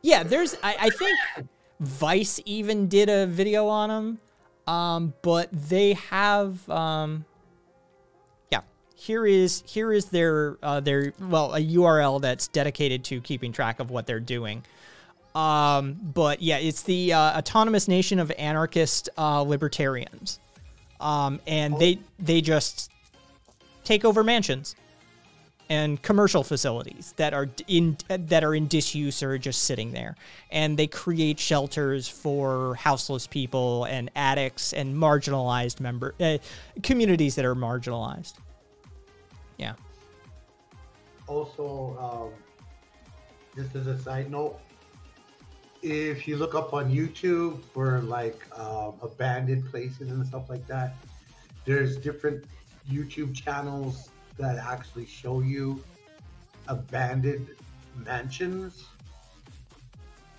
Yeah, there's. I, I think Vice even did a video on them. Um, but they have um, yeah. Here is here is their uh, their well a URL that's dedicated to keeping track of what they're doing. Um, but yeah, it's the uh, Autonomous Nation of Anarchist uh, Libertarians, um, and they they just take over mansions. And commercial facilities that are in that are in disuse or just sitting there. And they create shelters for houseless people and addicts and marginalized member uh, communities that are marginalized. Yeah. Also, um, just as a side note, if you look up on YouTube for like um, abandoned places and stuff like that, there's different YouTube channels that actually show you abandoned mansions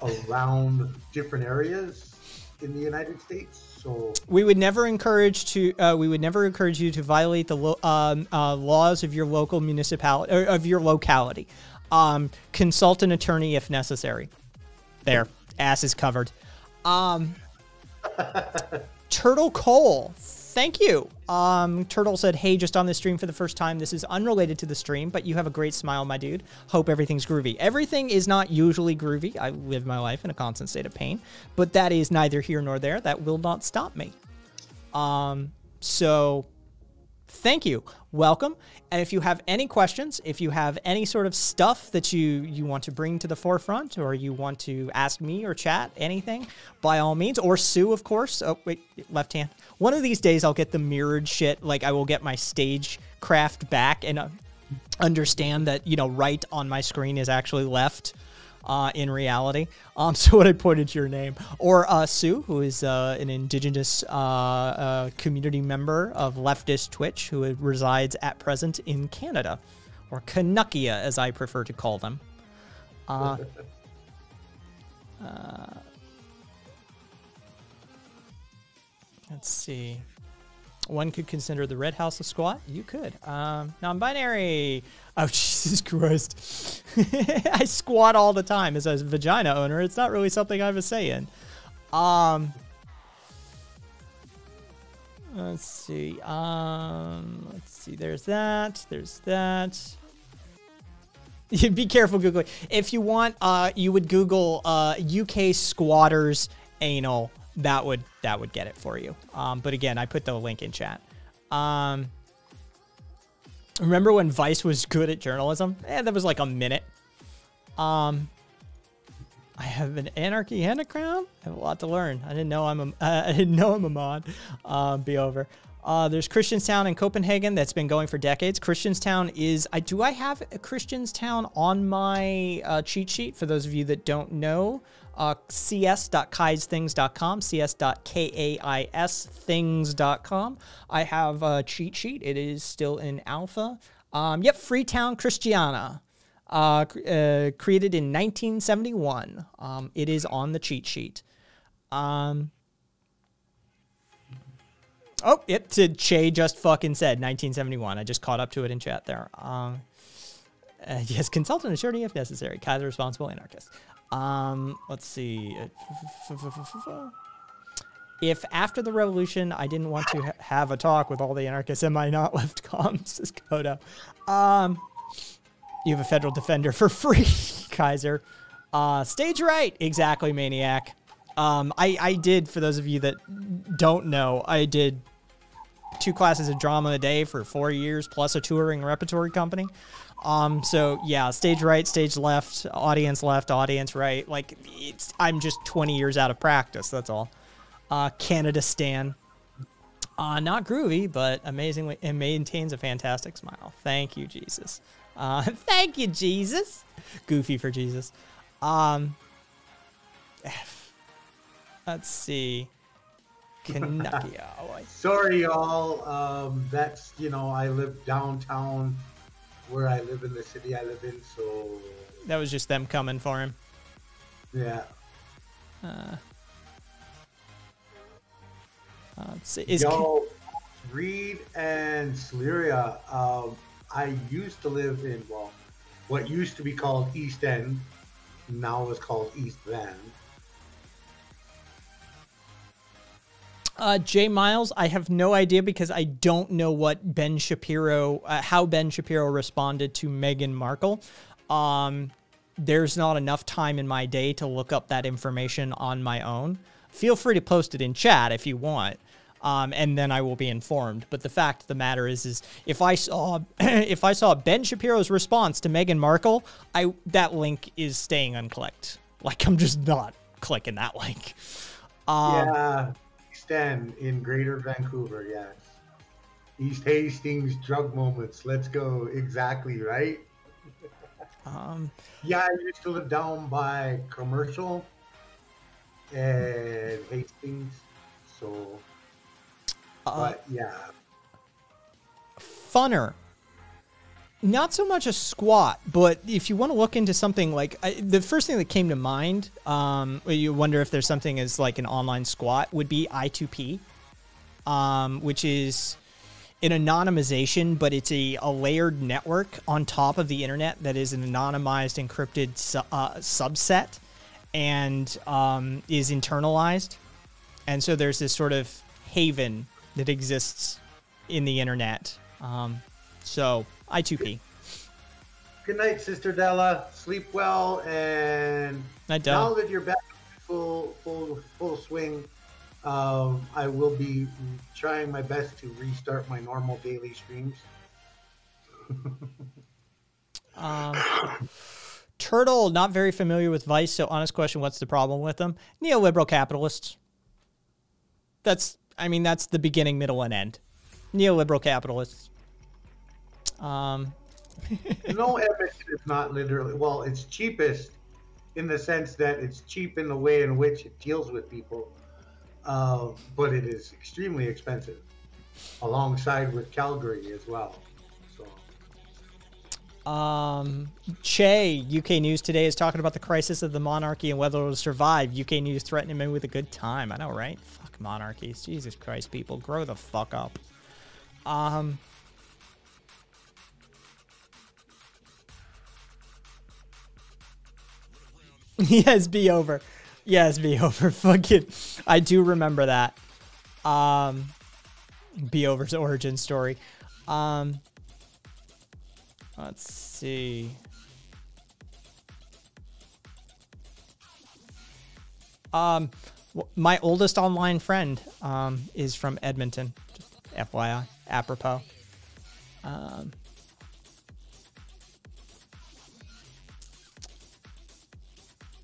around different areas in the United States. So. We would never encourage to uh, we would never encourage you to violate the lo- um, uh, laws of your local municipality or of your locality. Um, consult an attorney if necessary. There ass is covered. Um, turtle cole thank you. Um, turtle said hey just on the stream for the first time this is unrelated to the stream but you have a great smile my dude. Hope everything's groovy. Everything is not usually groovy. I live my life in a constant state of pain but that is neither here nor there. That will not stop me. Um, so thank you. Welcome. And if you have any questions, if you have any sort of stuff that you you want to bring to the forefront, or you want to ask me or chat anything, by all means, or Sue, of course. Oh wait, left hand. One of these days, I'll get the mirrored shit. Like I will get my stage craft back and uh, understand that you know right on my screen is actually left uh, in reality. Um, so when I pointed to your name, or uh, Sue, who is uh, an indigenous uh, uh, community member of leftist Twitch, who resides at present in Canada, or Canuckia, as I prefer to call them. Uh, uh, let's see. One could consider the Red House a squat. You could. Um, non-binary. Oh Jesus Christ! I squat all the time as a vagina owner. It's not really something I have a say in. Um. Let's see. Um. Let's see. There's that. There's that. Be careful googling. If you want, uh, you would Google uh, UK squatters anal. That would that would get it for you. Um, but again, I put the link in chat. Um, remember when Vice was good at journalism? Eh, that was like a minute. Um, I have an anarchy and a crown. I have a lot to learn. I didn't know I'm a uh, I didn't know I'm a mod. Um, be over. Uh, there's Christianstown in Copenhagen that's been going for decades. Christianstown is I do I have a Christianstown on my uh, cheat sheet for those of you that don't know. Uh, cs.kaisthings.com, cs.kaisthings.com. I have a cheat sheet. It is still in alpha. Um, yep, Freetown Christiania uh, uh, created in 1971. Um, it is on the cheat sheet. Um, oh, yep. To Che just fucking said 1971. I just caught up to it in chat there. Um, uh, yes, consultant attorney if necessary. Kaiser responsible anarchist. Um, let's see. If after the revolution I didn't want to ha- have a talk with all the anarchists, am I not left calm? Says Kodo. Um, you have a federal defender for free, Kaiser. Uh, stage right, exactly, maniac. Um, I I did for those of you that don't know, I did two classes of drama a day for four years plus a touring repertory company. Um, so yeah, stage right, stage left, audience left, audience right. Like it's I'm just 20 years out of practice. That's all. Uh, Canada Stan. Uh, not groovy, but amazingly, it maintains a fantastic smile. Thank you, Jesus. Uh, thank you, Jesus. Goofy for Jesus. Um, F. let's see. Canuckia. Oh, sorry, y'all. Um, that's you know I live downtown, where I live in the city I live in. So that was just them coming for him. yeah. Uh, let's see. Is Yo, Reed and Sliria, um, I used to live in, well, what used to be called East End, now is called East Van. Uh, Jay Miles, I have no idea because I don't know what Ben Shapiro, uh, how Ben Shapiro responded to Meghan Markle. Um, there's not enough time in my day to look up that information on my own. Feel free to post it in chat if you want. Um, and then I will be informed. But the fact of the matter is, is if I saw if I saw Ben Shapiro's response to Meghan Markle, I that link is staying unclicked. Like I'm just not clicking that link. Um, yeah, End in Greater Vancouver. Yes, East Hastings drug moments. Let's go. Exactly right. um, Yeah, I used to live down by Commercial and Hastings. So, uh, but yeah, funner. Not so much a squat, but if you want to look into something like I, the first thing that came to mind, um, you wonder if there's something as like an online squat would be I2P, um, which is an anonymization, but it's a, a layered network on top of the internet that is an anonymized encrypted su- uh, subset and um, is internalized. And so there's this sort of haven that exists in the internet. Um, so I2P. good night, Sister Della. Sleep well, and Night, now that you're back full full full swing, um, I will be trying my best to restart my normal daily streams. Um, Turtle, not very familiar with Vice. So honest question, what's the problem with them? Neoliberal capitalists. That's, I mean, that's the beginning, middle, and end. Neoliberal capitalists. Um, no Edmonton is not literally well it's cheapest in the sense that it's cheap in the way in which it deals with people uh, but it is extremely expensive alongside with calgary as well so Um, Che, UK News today is talking about the crisis of the monarchy and whether it'll survive. UK News threatening him with a good time. I know, right? Fuck monarchies. Jesus Christ, people, grow the fuck up. Um. yes, be over. Yes, be over. Fucking, I do remember that. Um, be over's origin story. Um. Let's see. Um, my oldest online friend um, is from Edmonton. Just FYI, apropos. Um,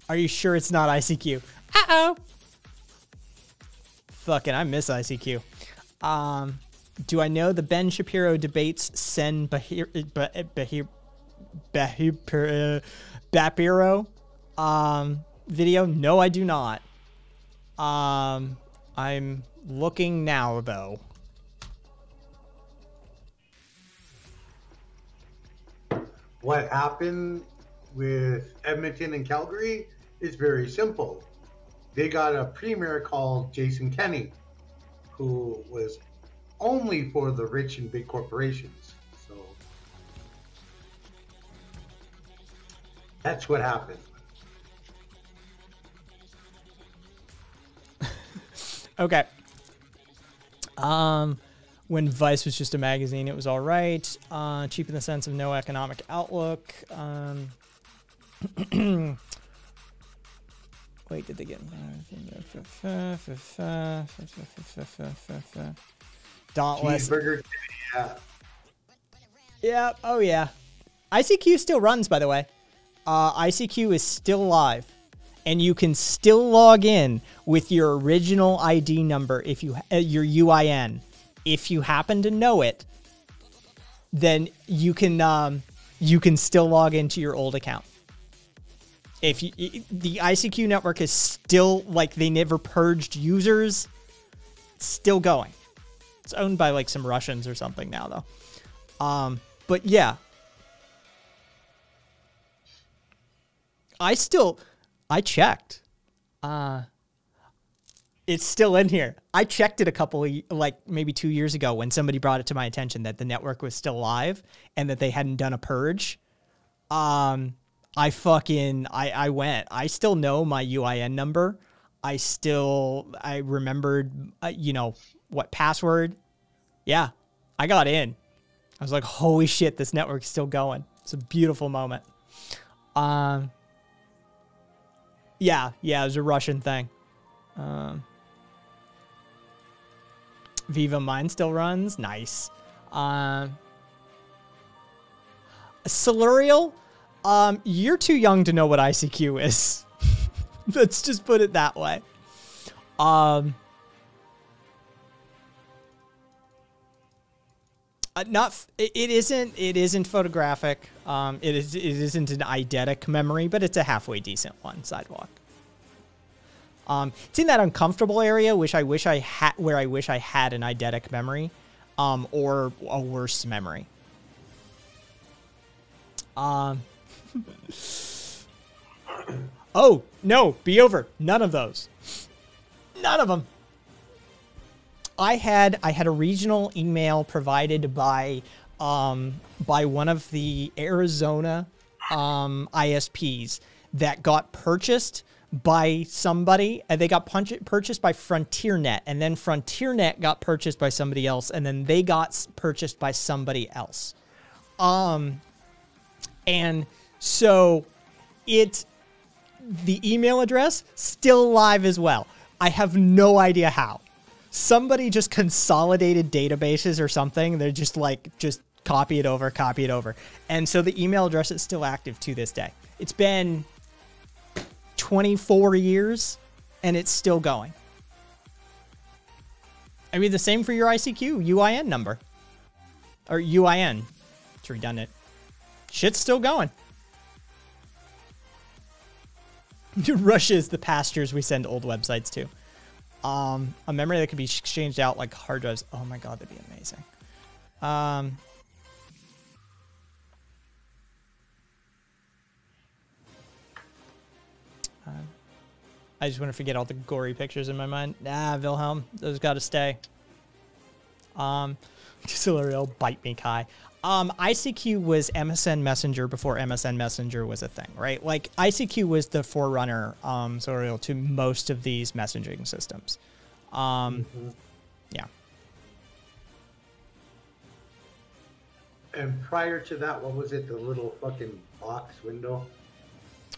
are you sure it's not ICQ? Uh oh. Fucking, I miss ICQ. Um, do I know the Ben Shapiro debates Sen Bahir Bah- Bahir Bahir Bapiro um video? No, I do not. Um, I'm looking now though. what happened with edmonton and calgary is very simple they got a premier called jason kenney who was only for the rich and big corporations. So that's what happened. Okay. Um, when Vice was just a magazine, it was all right. Uh, cheap in the sense of no economic outlook. Um, wait, did they get? Dauntless. Cheeseburger, yeah. Yeah. Oh yeah. ICQ still runs, by the way. Uh, ICQ is still live, and you can still log in with your original ID number if you uh, your UIN. If you happen to know it, then you can um, you can still log into your old account. If you, the ICQ network is still like they never purged users, it's still going. It's owned by like some Russians or something now, though. Um, but yeah, I still, I checked. Uh, it's still in here. I checked it a couple of like maybe two years ago when somebody brought it to my attention that the network was still live and that they hadn't done a purge. Um, I fucking I I went. I still know my UIN number. I still I remembered uh, you know what password. Yeah, I got in. I was like, holy shit, this network's still going. It's a beautiful moment. Um, yeah, yeah, it was a Russian thing. Um, Viva mine still runs. Nice. Um, Silurial, um, you're too young to know what ICQ is. Let's just put it that way. Um, uh, not it isn't it isn't photographic. Um, it is it isn't an eidetic memory, but it's a halfway decent one. Sidewalk. Um, it's in that uncomfortable area, which I wish I had, where I wish I had an eidetic memory, um, or a worse memory. Um. oh no, be over. None of those. None of them. I had I had a regional email provided by um, by one of the Arizona um, ISPs that got purchased by somebody and they got purchased by FrontierNet and then FrontierNet got purchased by somebody else and then they got purchased by somebody else. Um and so it the email address still live as well. I have no idea how. Somebody just consolidated databases or something. They're just like just copy it over, copy it over. And so the email address is still active to this day. It's been 24 years and it's still going. I mean the same for your ICQ UIN number. Or UIN. It's redundant. Shit's still going. Russia is the pastures we send old websites to. Um, a memory that could be exchanged out like hard drives. Oh my god, that'd be amazing. Um, uh, I just want to forget all the gory pictures in my mind. Nah, Wilhelm, those got to stay. Um, Silurial, bite me, Kai. Um, ICQ was MSN Messenger before MSN Messenger was a thing, right? Like ICQ was the forerunner, um, Silurial to most of these messaging systems. Um, yeah. And prior to that, what was it? The little fucking box window.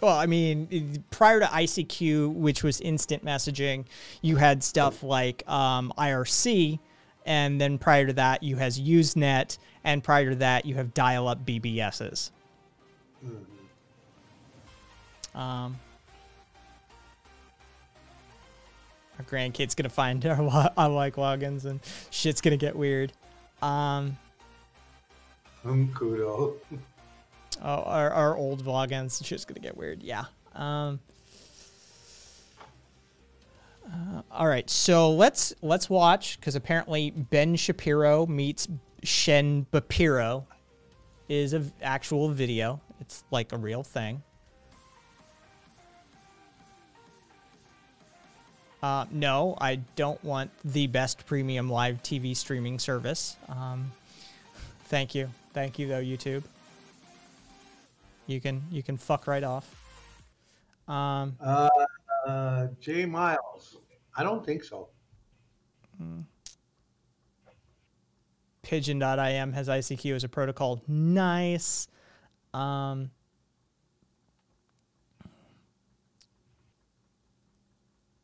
Well, I mean, prior to ICQ, which was instant messaging, you had stuff like um, IRC, and then prior to that, you has Usenet, and prior to that, you have dial-up BBSs. Um, our grandkid's gonna find our lo- unlike logins, and shit's gonna get weird. Um, Um, kudo. Oh, our, our old vlogins. Shit's gonna get weird. Yeah. Um. Uh, all right, so let's let's watch because apparently Ben Shapiro meets Shen Bapiro is a v- actual video. It's like a real thing. Uh, no, I don't want the best premium live TV streaming service. Um, thank you, thank you though, YouTube. You can you can fuck right off. Um, Uh, uh, J Miles. I don't think so. Pidgin.im has ICQ as a protocol. Nice. Um,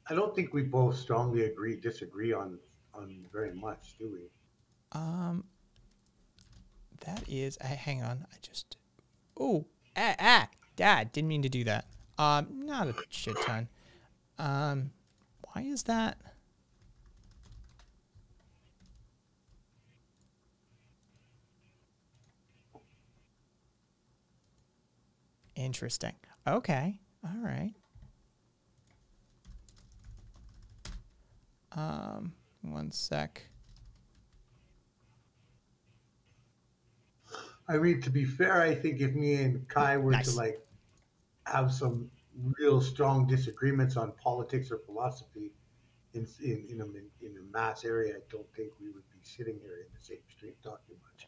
I don't think we both strongly agree, disagree on on very much, do we? um, that is. Uh, hang on, I just. Oh, ah, ah, dad, didn't mean to do that. Um, not a shit ton. Um, why is that? Interesting. Okay. All right. Um, one sec. I mean, to be fair, I think if me and Kai were Nice. to like have some real strong disagreements on politics or philosophy in in in a, in a mass area, I don't think we would be sitting here in the same street talking much.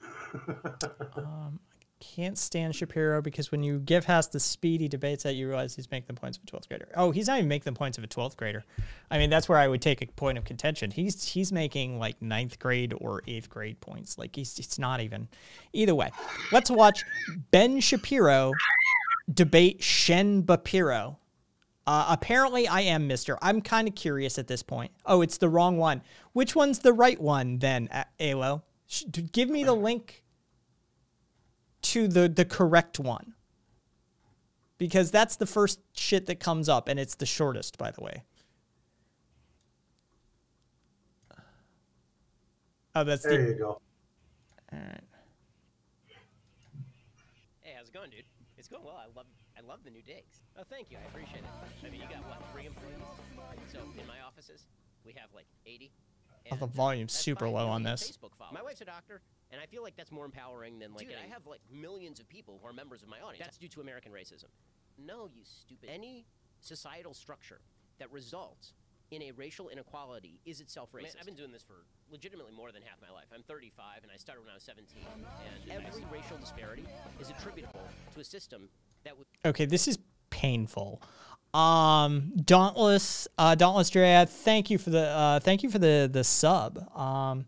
Um, I can't stand Shapiro because when you give Haas the speedy debates that you realize he's making the points of a 12th grader. Oh, he's not even making the points of a 12th grader. I mean, that's where I would take a point of contention. He's he's making like ninth grade or eighth grade points. Like he's it's not even. Either way, let's watch Ben Shapiro debate Shen Bapiro. Uh, apparently, I am Mister. I'm kind of curious at this point. Oh, it's the wrong one. Which one's the right one then, A- Alo? Sh- give me the link to the the correct one, because that's the first shit that comes up, and it's the shortest, by the way. Oh, that's There the. you go. All right. Hey, how's it going, dude? It's going well. I love I love the new digs. Oh, thank you. I appreciate it. I mean, you got what three employees? So in my offices, we have like 80. Oh, the and, volume's super fine. low on this. Facebook followers. My wife's a doctor, and I feel like that's more empowering than like. Dude, I have like millions of people who are members of my audience. That's due to American racism. No, you stupid. Any societal structure that results in a racial inequality is itself racist. I've been doing this for legitimately more than half my life. I'm 35, and I started when I was 17. And every racial disparity is attributable to a system that would. Okay, this is painful. Um, Dauntless, uh, Dauntless Drea, thank you for the uh, thank you for the the sub. Um,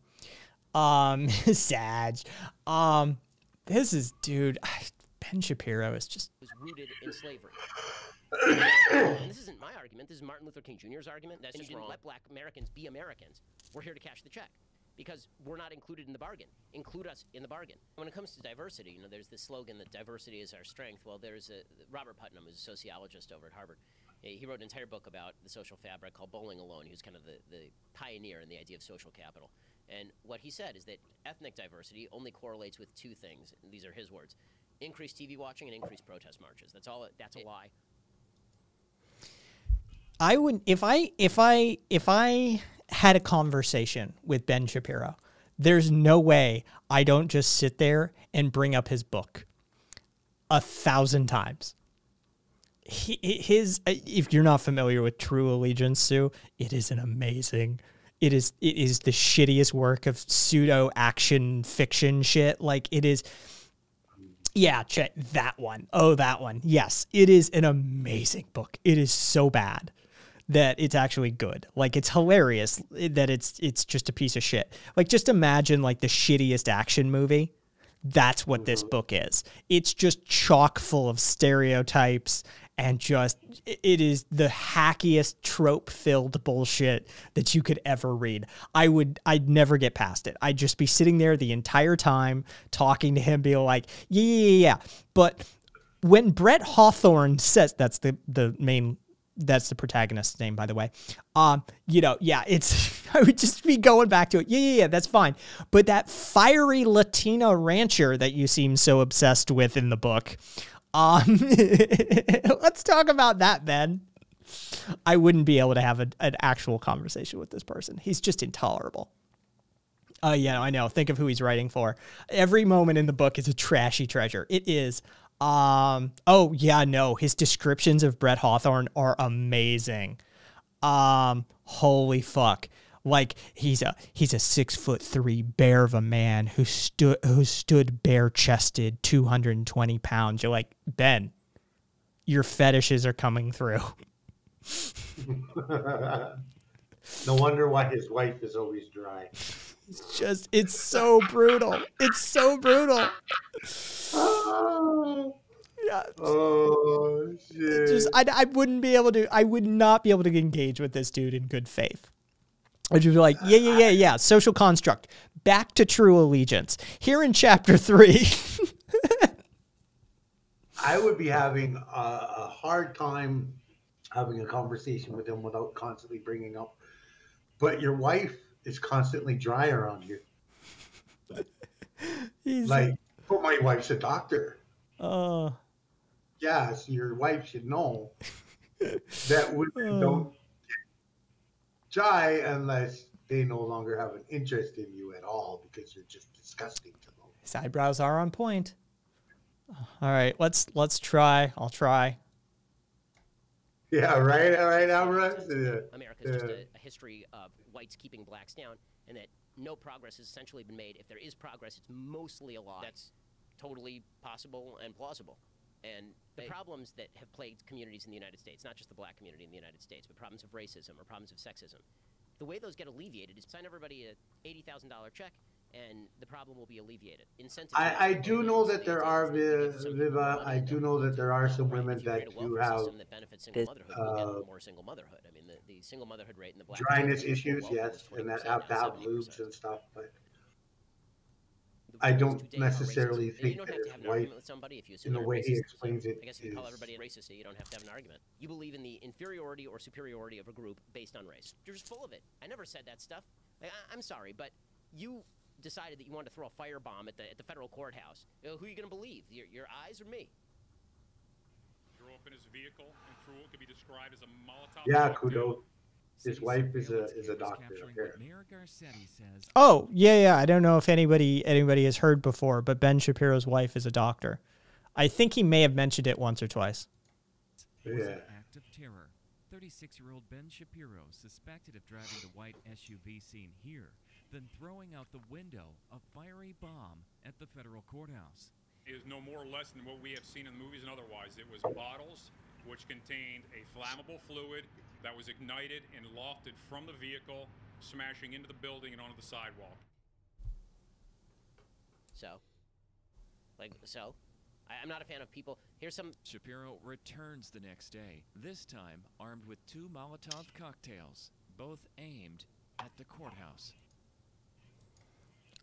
um, Sag. Um, this is dude. Ben Shapiro is just was rooted in slavery. this isn't my argument. This is Martin Luther King Jr.'s argument. That's and just you didn't let black Americans be Americans. We're here to cash the check because we're not included in the bargain. Include us in the bargain. When it comes to diversity, you know, there's this slogan that diversity is our strength. Well, there's a Robert Putnam, who's a sociologist over at Harvard. He wrote an entire book about the social fabric called Bowling Alone. He was kind of the, the pioneer in the idea of social capital. And what he said is that ethnic diversity only correlates with two things. These are his words: increased TV watching and increased protest marches. That's all. That's a lie. I would if I if I if I had a conversation with Ben Shapiro, there's no way I don't just sit there and bring up his book a thousand times. His uh, if you're not familiar with True Allegiance, Sue, it is an amazing. It is it is the shittiest work of pseudo action fiction shit. Like it is. Yeah, check that one. Oh, that one. Yes, it is an amazing book. It is so bad that it's actually good. Like it's hilarious that it's it's just a piece of shit. Like just imagine like the shittiest action movie. That's what this mm-hmm. book is. It's just chock full of stereotypes and just it is the hackiest trope filled bullshit that you could ever read. I would I'd never get past it. I'd just be sitting there the entire time talking to him being like, "Yeah, yeah, yeah, yeah." But when Brett Hawthorne says that's the the main that's the protagonist's name, by the way. Um, you know, yeah, it's I would just be going back to it. Yeah, yeah, yeah, that's fine. But that fiery Latina rancher that you seem so obsessed with in the book, um, let's talk about that, Ben. I wouldn't be able to have a, an actual conversation with this person. He's just intolerable. Oh, yeah, I know. Think of who he's writing for. Every moment in the book is a trashy treasure. It is. Um, oh, yeah, no. His descriptions of Brett Hawthorne are amazing. Um, holy fuck. Like he's a he's a six foot three bear of a man who stood who stood bare chested, two hundred and twenty pounds. You're like Ben, your fetishes are coming through. no wonder why his wife is always dry. It's just it's so brutal. It's so brutal. Oh, Yeah. oh shit. Just I, I wouldn't be able to I would not be able to engage with this dude in good faith. Just be like, yeah, yeah, yeah, yeah. Social construct. Back to true allegiance. Here in chapter three. I would be having a, a hard time having a conversation with him without constantly bringing up. But your wife is constantly dry around here. He's Like, but my wife's a doctor. Oh. uh, Yes, your wife should know that women don't get dry unless they no longer have an interest in you at all because you're just disgusting to them. his eyebrows are on point. All right, let's let's try. I'll try. Yeah, right, all right, Alvarez. Yeah. America is just a, a history of whites keeping blacks down, and that no progress has essentially been made. If there is progress, it's mostly a lie. That's totally possible and plausible. And the problems that have plagued communities in the United States, not just the black community in the United States, but problems of racism or problems of sexism, the way those get alleviated is sign everybody a $80,000 check, and the problem will be alleviated. Incentives. I, I do know that there are, give some people Viva, I do know that there are some women if you that do have that benefits single motherhood, we'll uh, get more single motherhood. I mean, the, the single motherhood rate in the black dryness issues, yes, and that 20%, have to have lubes and stuff, but I don't necessarily think you don't that have to have an wife, argument with somebody if you assume in the way he racist. So explains it I guess if you call is- everybody a racist, so you don't have to have an argument. You believe in the inferiority or superiority of a group based on race. You're just full of it. I never said that stuff. Like, I, I'm sorry, but you decided that you wanted to throw a firebomb at the at the federal courthouse. You know, who are you going to believe? Your, your eyes or me? Drove up in his vehicle and threw what could be described as a Molotov. yeah, cocktail. kudo. His wife is a is a doctor. Mayor Garcetti says Oh yeah, yeah. I don't know if anybody anybody has heard before, but Ben Shapiro's wife is a doctor. I think he may have mentioned it once or twice. was Yeah. an act of terror. 36-year-old Ben Shapiro suspected of driving the white SUV seen here, then throwing out the window a fiery bomb at the federal courthouse. is no more or less than what we have seen in the movies and otherwise. It was bottles which contained a flammable fluid that was ignited and lofted from the vehicle, smashing into the building and onto the sidewalk. So, like, so, I, I'm not a fan of people. Here's some. Shapiro returns the next day, this time armed with two Molotov cocktails, both aimed at the courthouse.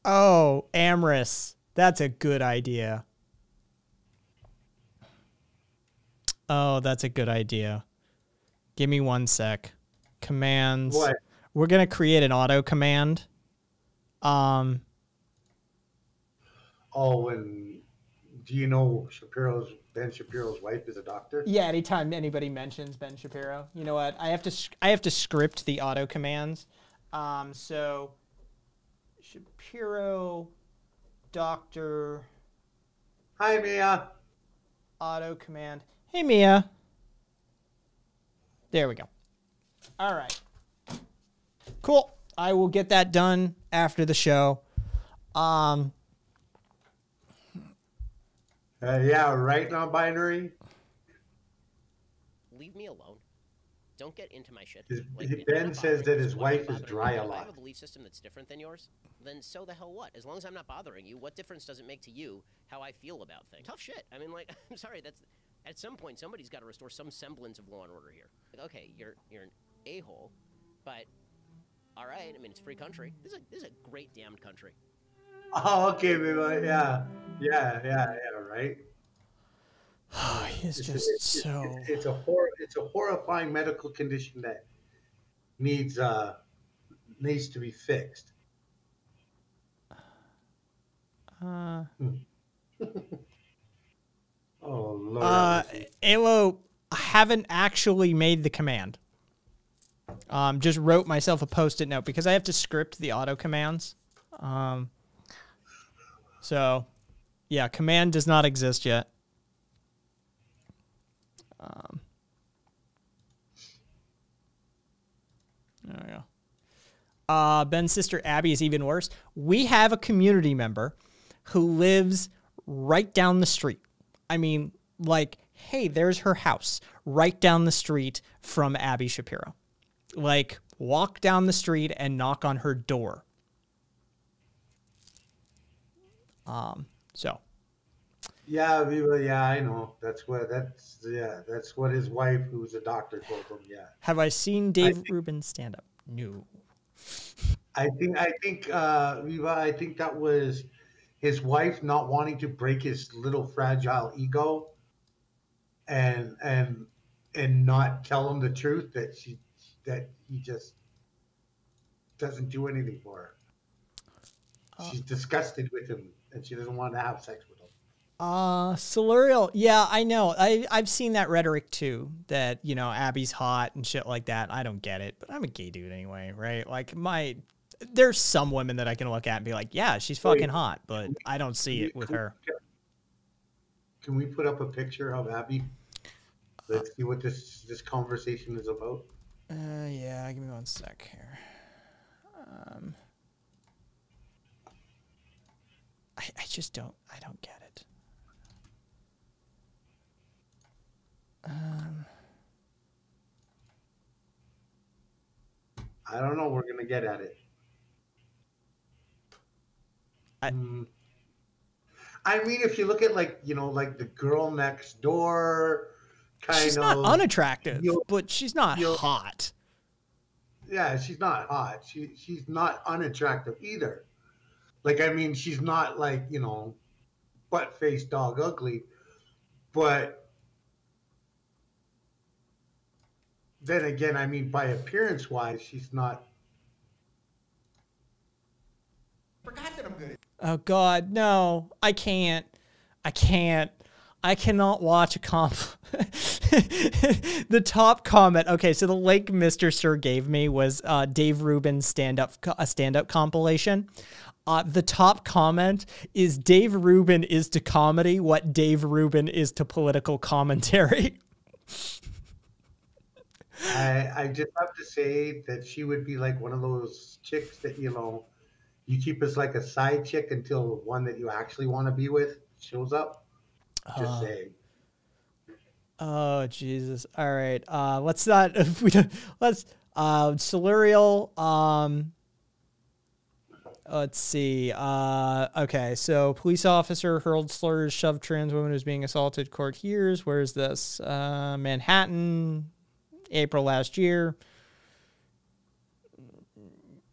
Oh, Amorous. That's a good idea. Oh, that's a good idea. Give me one sec. Commands. What? We're gonna create an auto command. Um, Oh, and do you know Shapiro's Ben Shapiro's wife is a doctor? yeah. Anytime anybody mentions Ben Shapiro, you know what? I have to. I have to script the auto commands. Um, so Shapiro, doctor, Hi, Mia. auto command. Hey Mia. There we go. All right. Cool. I will get that done after the show. Um Uh, yeah, right non-binary. Leave me alone. Don't get into my shit. Like, Ben says that his so why are you wife is dry a If I lot. have a belief system that's different than yours, then so the hell what? As long as I'm not bothering you, what difference does it make to you how I feel about things? Tough shit. I mean, like, I'm sorry. That's at some point somebody's got to restore some semblance of law and order here. Like, okay, you're you're an a hole, but all right. I mean, it's free country. This is a, this is a great damned country. Oh, okay, Mia. Yeah, yeah, yeah, yeah. Right. he's It's a- just it's, so It's, it's a hor- It's a horrifying medical condition that needs uh needs to be fixed. uh Oh Lord. Uh, have mercy. Alo, I haven't actually made the command. Um, just wrote myself a post-it note because I have to script the auto commands. Um, so, yeah, command does not exist yet. Um, there we go. Uh, Ben's sister Abby is even worse. We have a community member who lives right down the street. I mean, like, hey, there's her house right down the street from Abby Shapiro. Like, walk down the street and knock on her door. Um, so Yeah, Viva. Yeah, I know. That's what. That's yeah. That's what his wife, who's a doctor, told him. Yeah. have I seen Dave think- Rubin stand up? No. I think. I think. uh Viva. I think that was his wife not wanting to break his little fragile ego, and and and not tell him the truth that she that he just doesn't do anything for her. She's disgusted with him, and she doesn't want to have sex with him. Uh, Solurial. Yeah, I know. I I've seen that rhetoric too. That you know Abby's hot and shit like that. I don't get it, but I'm a gay dude anyway, right? Like my, there's some women that I can look at and be like, yeah, she's fucking hot, but I don't see it with her. Can we put up a picture of Abby? Let's see what this this conversation is about. Uh, yeah, give me one sec here. Um, I I just don't I don't get it. Um. I don't know. We're gonna get at it. I, I mean, if you look at like you know, like the girl next door, kind she's of not unattractive, but she's not hot. yeah, she's not hot. She she's not unattractive either. Like I mean, she's not like you know, butt face dog ugly, but then again, I mean, by appearance wise, she's not. Forgot that I'm good. Oh God, no! I can't. I can't. I cannot watch a comp. the top comment. Okay, so the link Mister Sir gave me was uh, Dave Rubin's stand up a stand up compilation. Uh, the top comment is Dave Rubin is to comedy what Dave Rubin is to political commentary. I I just have to say that she would be like one of those chicks that you know, you keep as like a side chick until the one that you actually want to be with shows up. Just Uh, saying. Oh Jesus! All right, uh, let's not. If We don't, let's uh, Solurial. Um, let's see. Uh, okay, so police officer hurled slurs, shoved trans woman who's being assaulted. Court hears. Where's this? Uh, Manhattan, April last year.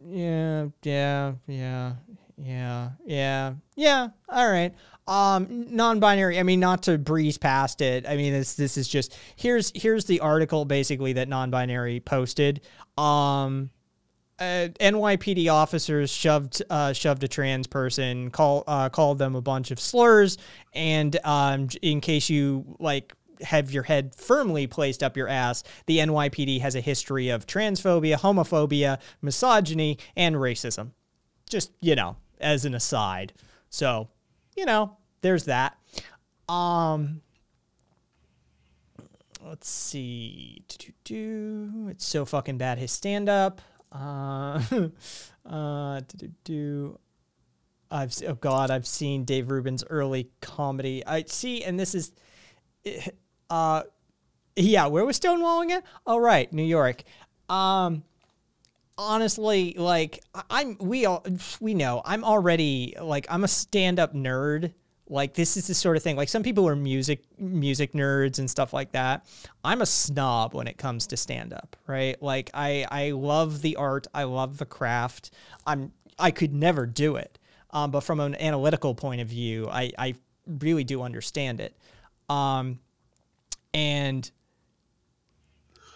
Yeah, yeah, yeah, yeah, yeah, yeah. All right. Um, non-binary. I mean, not to breeze past it. I mean, this this is just here's here's the article basically that non-binary posted. Um, uh, NYPD officers shoved uh, shoved a trans person, call uh, called them a bunch of slurs, and um, in case you like have your head firmly placed up your ass, the NYPD has a history of transphobia, homophobia, misogyny, and racism. Just you know, as an aside. So, you know, there's that. Um, let's see. Do-do-do. It's so fucking bad. His stand up. Uh, uh, do-do-do. I've oh god, I've seen Dave Rubin's early comedy. I see, and this is, uh, yeah. Where was Stonewall again? Oh right, New York. Um, honestly, like I'm, we all we know I'm already like I'm a stand up nerd. Like this is the sort of thing. Like some people are music music nerds and stuff like that. I'm a snob when it comes to stand up, right? Like I I love the art, I love the craft. I'm I could never do it. Um, but from an analytical point of view, I I really do understand it. Um, and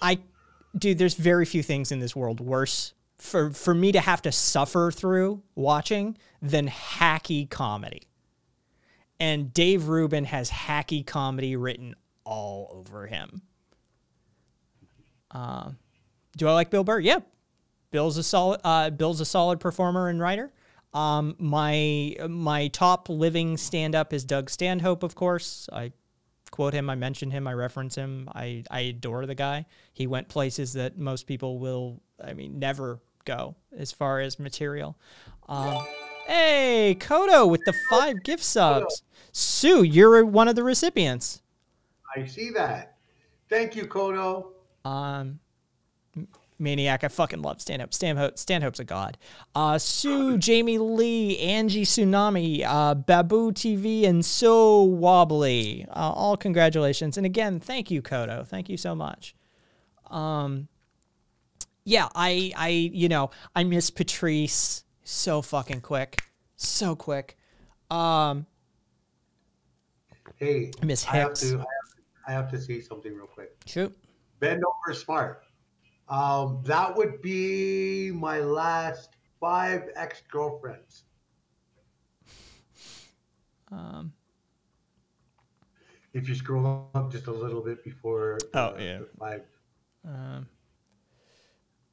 I, dude, there's very few things in this world worse for for me to have to suffer through watching than hacky comedy. And Dave Rubin has hacky comedy written all over him. Uh, do I like Bill Burr? Yeah, Bill's a solid. Uh, Bill's a solid performer and writer. Um, my my top living stand up is Doug Stanhope, of course. I quote him, I mention him, I reference him. I, I adore the guy. He went places that most people will, I mean, never go as far as material. Um, hey, Kodo with the five gift subs. Sue, you're one of the recipients. I see that. Thank you, Kodo. Um, Maniac, I fucking love Stanhope. Stanhope, Stanhope's a god. Uh, Sue, Jamie Lee, Angie Tsunami, uh, Babu TV, and So Wobbly. Uh, all congratulations. And again, thank you, Kodo. Thank you so much. Um, yeah, I, I, you know, I miss Patrice so fucking quick. So quick. Um, Hey, I miss I have to. I have, I have to say something real quick. shoot. Bend over smart. Um, that would be my last five ex girlfriends. Um, If you scroll up just a little bit before. Oh, uh, yeah. Five. Um,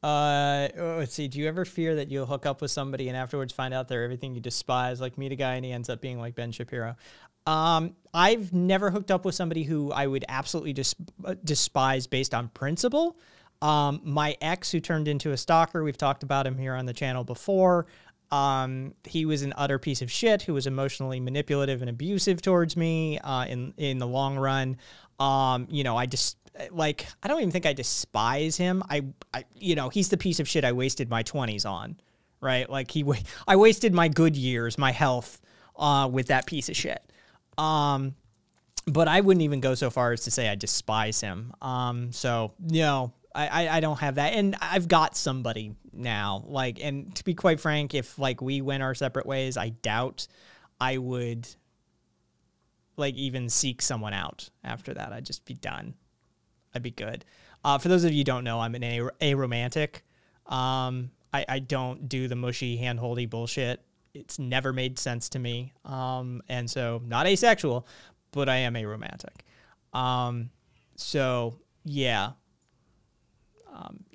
uh, oh, let's see. Do you ever fear that you'll hook up with somebody and afterwards find out they're everything you despise? Like meet a guy and he ends up being like Ben Shapiro. Um, I've never hooked up with somebody who I would absolutely dis- uh, despise based on principle. Um, my ex, who turned into a stalker, we've talked about him here on the channel before. Um, he was an utter piece of shit who was emotionally manipulative and abusive towards me. Uh, in in the long run, um, you know, I just like I don't even think I despise him. I, I, you know, he's the piece of shit I wasted my twenties on, right? Like he, I wasted my good years, my health, uh, with that piece of shit. Um, but I wouldn't even go so far as to say I despise him. Um, so you I, I, I don't have that, and I've got somebody now. Like, and to be quite frank, if like we went our separate ways, I doubt I would like even seek someone out after that. I'd just be done. I'd be good. Uh, for those of you don't know, I'm an a, a romantic. Um, I, I don't do the mushy handholdy bullshit. It's never made sense to me. Um, and so not asexual, but I am a romantic. Um, so yeah.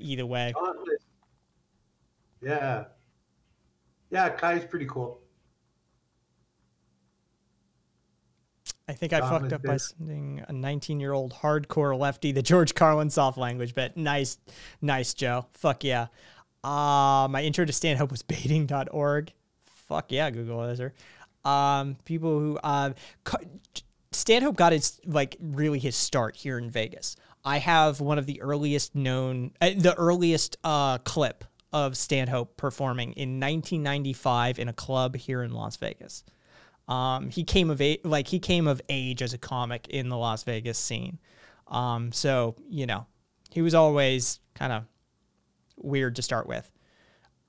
Either way. Yeah. Yeah, Kai's pretty cool. I think I fucked up by sending a 19 year old hardcore lefty the George Carlin soft language, but nice, nice, Joe. Fuck yeah. Uh, my intro to Stanhope was baiting.org. Fuck yeah, Google answer. Um, people who, uh, Stanhope got his, like, really his start here in Vegas. I have one of the earliest known, uh, the earliest uh, clip of Stanhope performing in 1995 in a club here in Las Vegas. Um, he came of age, like he came of age as a comic in the Las Vegas scene. Um, so you know, he was always kind of weird to start with.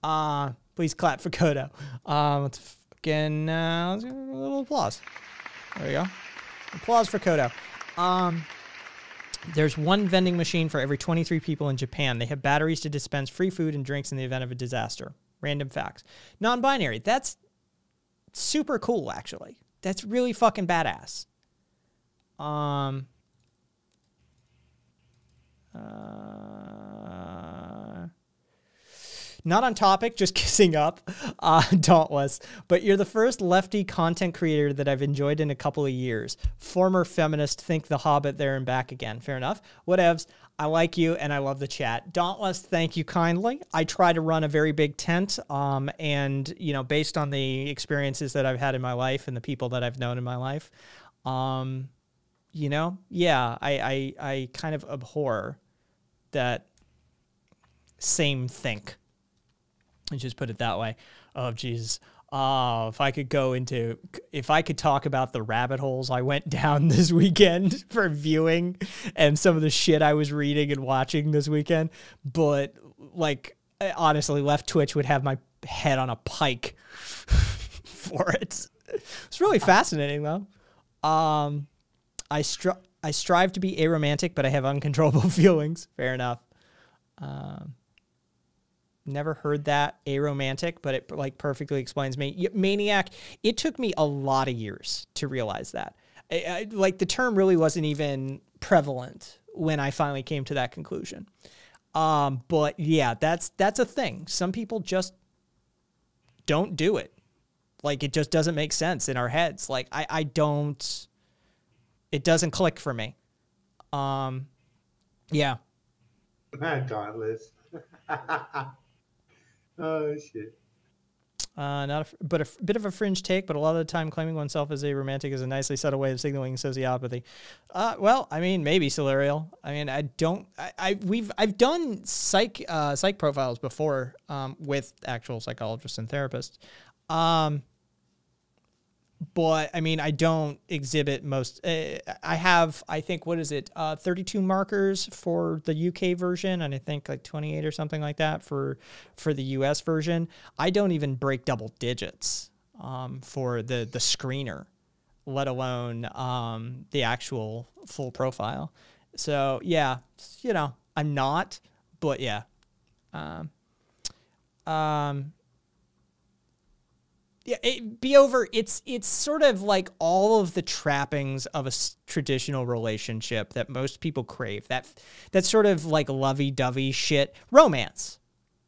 Uh, please clap for Kodo. Um, let's fucking uh, let's a little applause. There we go. Applause for Kodo. Um, there's one vending machine for every 23 people in Japan. They have batteries to dispense free food and drinks in the event of a disaster. Random facts. Non binary. That's super cool, actually. That's really fucking badass. Um. Uh, not on topic, just kissing up, uh, Dauntless. But you're the first lefty content creator that I've enjoyed in a couple of years. Former feminist, think The Hobbit there and back again. Fair enough. Whatevs. I like you and I love the chat. Dauntless, thank you kindly. I try to run a very big tent, um, and you know, based on the experiences that I've had in my life and the people that I've known in my life, um, you know, yeah, I, I I kind of abhor that same think. Let's just put it that way. Oh, Jesus. Oh, if I could go into, if I could talk about the rabbit holes I went down this weekend for viewing and some of the shit I was reading and watching this weekend, but like, honestly, left Twitch would have my head on a pike for it. It's really fascinating though. Um, I stri- I strive to be aromantic, but I have uncontrollable feelings. Fair enough. Um, never heard that aromantic, but it like perfectly explains me. Maniac. It took me a lot of years to realize that. I, I, like the term really wasn't even prevalent when I finally came to that conclusion. Um, but yeah, that's that's a thing. Some people just don't do it. Like it just doesn't make sense in our heads. Like I, I don't it doesn't click for me. Um yeah. Dauntless. oh shit. Uh, not a, but a bit of a fringe take, but a lot of the time claiming oneself as a romantic is a nicely subtle way of signaling sociopathy. Uh, well, I mean, maybe Solarial. I mean, I don't. I, I we've I've done psych uh, psych profiles before um, with actual psychologists and therapists. Um, but I mean, I don't exhibit most. Uh, I have, I think, what is it, uh, 32 markers for the UK version, and I think like 28 or something like that for for the US version. I don't even break double digits um, for the the screener, let alone um, the actual full profile. So yeah, you know, I'm not, but yeah. Um, um, yeah, it, be over. It's it's sort of like all of the trappings of a traditional relationship that most people crave. That that sort of like lovey-dovey shit, romance,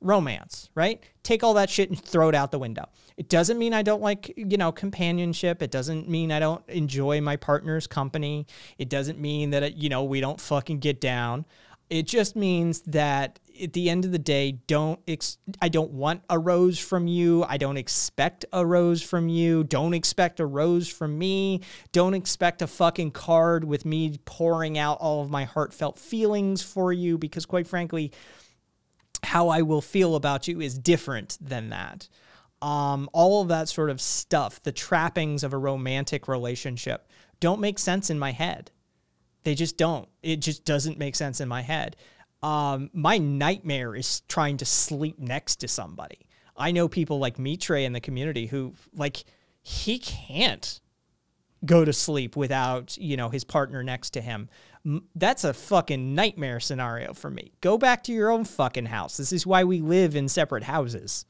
romance, right? Take all that shit and throw it out the window. It doesn't mean I don't like you know companionship. It doesn't mean I don't enjoy my partner's company. It doesn't mean that it, you know we don't fucking get down. It just means that at the end of the day, don't ex- I don't want a rose from you. I don't expect a rose from you. Don't expect a rose from me. Don't expect a fucking card with me pouring out all of my heartfelt feelings for you because quite frankly, how I will feel about you is different than that. Um, all of that sort of stuff, the trappings of a romantic relationship, don't make sense in my head. They just don't. It just doesn't make sense in my head. Um, my nightmare is trying to sleep next to somebody. I know people like Mitre in the community who, like, he can't go to sleep without, you know, his partner next to him. That's a fucking nightmare scenario for me. Go back to your own fucking house. This is why we live in separate houses,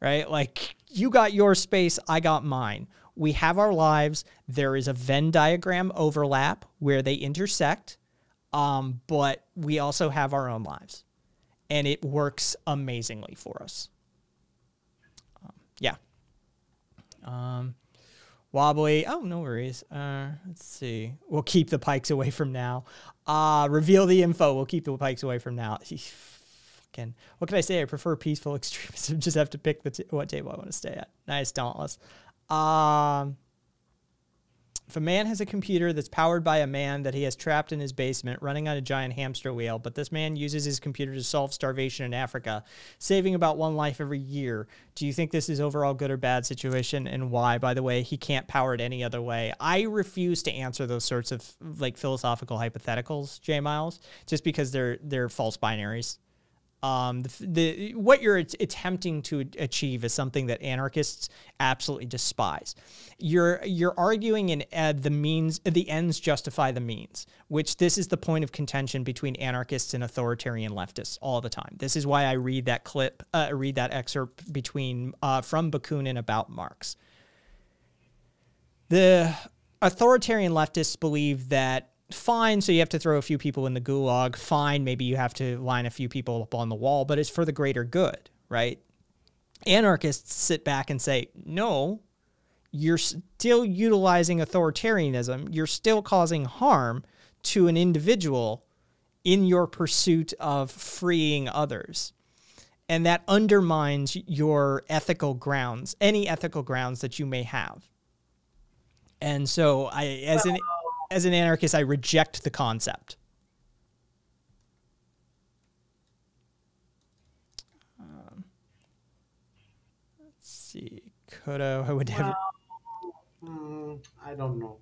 right? Like, you got your space, I got mine. We have our lives. There is a Venn diagram overlap where they intersect, um, but we also have our own lives. And it works amazingly for us. Um, yeah. Um, Wobbly. Oh, no worries. Uh, let's see. We'll keep the pikes away from now. Uh, reveal the info. We'll keep the pikes away from now. Fucking, what can I say? I prefer peaceful extremism. Just have to pick the what table I want to stay at. Nice, Dauntless. Um, if a man has a computer that's powered by a man that he has trapped in his basement running on a giant hamster wheel, but this man uses his computer to solve starvation in Africa, saving about one life every year, do you think this is overall good or bad situation and why? By the way, he can't power it any other way. I refuse to answer those sorts of like philosophical hypotheticals, J Miles, just because they're they're false binaries um, the, the what you're attempting to achieve is something that anarchists absolutely despise. You're you're arguing in uh, the means the ends justify the means, which this is the point of contention between anarchists and authoritarian leftists all the time. This is why I read that clip, uh, read that excerpt between uh, from Bakunin about Marx. The authoritarian leftists believe that fine. So you have to throw a few people in the gulag. Fine. Maybe you have to line a few people up on the wall, but it's for the greater good, right? Anarchists sit back and say, no, you're still utilizing authoritarianism. You're still causing harm to an individual in your pursuit of freeing others. And that undermines your ethical grounds, any ethical grounds that you may have. And so I as an as an anarchist, I reject the concept. Um, let's see. Kodo, I would never. Well, mm, I don't know.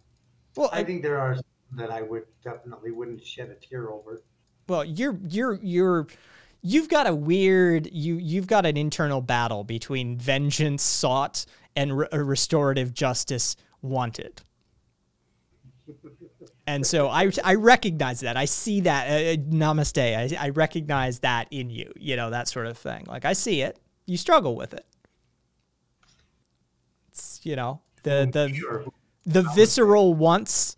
Well, I, I think there are that I would definitely wouldn't shed a tear over. Well, you're you're you're you've got a weird you you've got an internal battle between vengeance sought and re- restorative justice wanted and so I, I recognize that. I see that. Uh, uh, namaste. I, I recognize that in you, you know, that sort of thing. Like I see it. You struggle with it. It's, you know, the, the, the visceral wants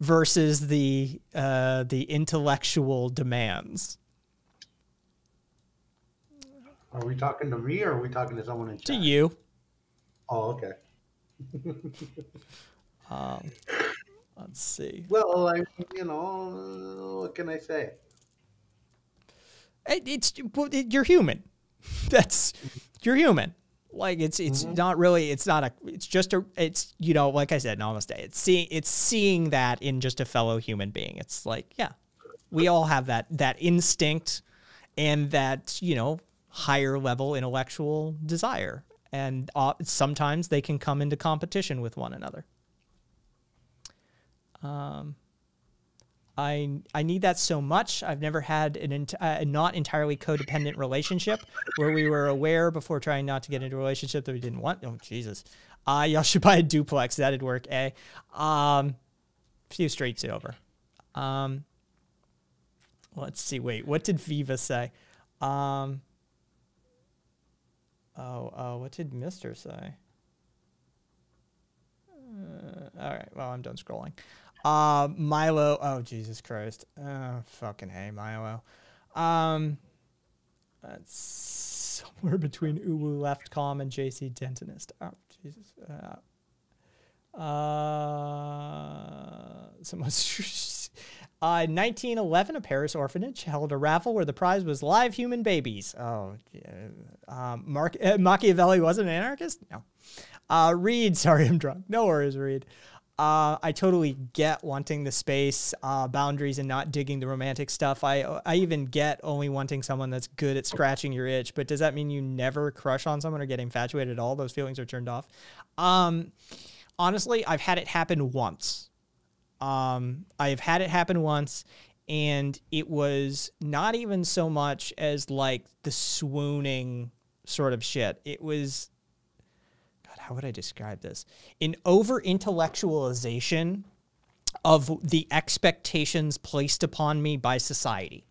versus the, uh, the intellectual demands. Are we talking to me or are we talking to someone in chat? To you. Oh, okay. um, Let's see. Well, I, you know, what can I say? It, it's you're human. That's you're human. Like it's it's mm-hmm. not really it's not a it's just a it's you know like I said namaste. It's seeing it's seeing that in just a fellow human being. It's like yeah, we all have that that instinct and that you know higher level intellectual desire, and uh, sometimes they can come into competition with one another. Um, I I need that so much. I've never had an a not entirely codependent relationship where we were aware before trying not to get into a relationship that we didn't want. Oh Jesus, uh, y'all should buy a duplex. That'd work. Eh? Um, few streets over. Um, let's see. Wait, what did Viva say? Um, oh, oh, what did Mister say? Uh, all right. Well, I'm done scrolling. Uh, Milo. Oh, Jesus Christ. Oh, fucking hey, Milo. Um, that's somewhere between Uwu Left Com and JC Dentonist. Oh, Jesus. Uh, uh. Uh, 1911, a Paris orphanage held a raffle where the prize was live human babies. Oh, yeah. um, Mark, uh, Machiavelli wasn't an anarchist? No. Uh, Reed, sorry, I'm drunk. No worries, Reed. Uh, I totally get wanting the space uh, boundaries and not digging the romantic stuff. I I even get only wanting someone that's good at scratching your itch. But does that mean you never crush on someone or get infatuated at all? Those feelings are turned off. Um, honestly, I've had it happen once. Um, I've had it happen once, and it was not even so much as like the swooning sort of shit. It was how would I describe this? An over intellectualization of the expectations placed upon me by society.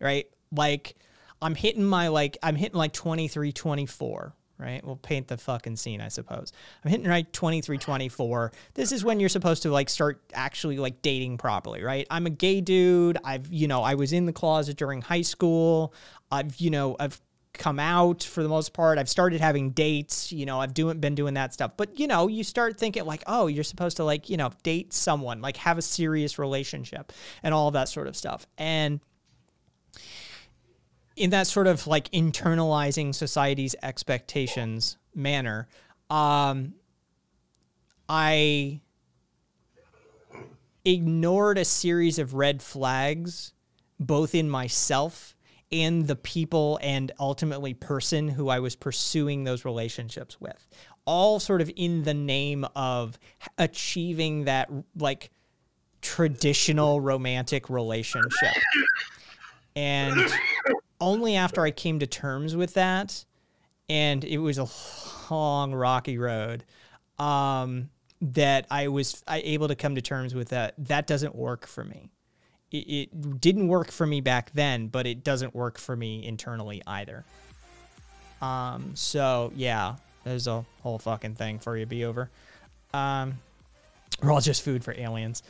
Right? Like I'm hitting my like I'm hitting like 23 24 right? We'll paint the fucking scene, I suppose. I'm hitting right 23, 24. This is when you're supposed to like start actually like dating properly, right? I'm a gay dude. I've, you know, I was in the closet during high school. I've, you know, I've come out for the most part. I've started having dates, you know, I've doing been doing that stuff. But you know, you start thinking like, oh, you're supposed to like, you know, date someone, like have a serious relationship and all that sort of stuff. And in that sort of like internalizing society's expectations manner, um, I ignored a series of red flags, both in myself and the people and ultimately person who I was pursuing those relationships with, all sort of in the name of achieving that like traditional romantic relationship. And only after I came to terms with that, and it was a long, rocky road, um, that I was able to come to terms with that. That doesn't work for me. It, it didn't work for me back then, but it doesn't work for me internally either. Um, so yeah, there's a whole fucking thing for you to be over. Um, we're all just food for aliens.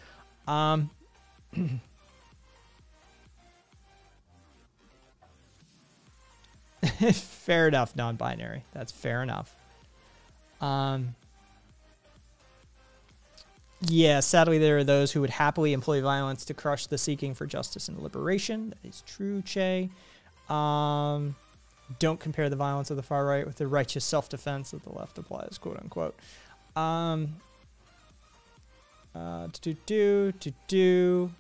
Um, fair enough, non-binary. That's fair enough. Um, yeah, sadly, there are those who would happily employ violence to crush the seeking for justice and liberation. That is true, Che. Um, don't compare the violence of the far right with the righteous self-defense that the left applies, quote unquote. Um, uh, to do, to do,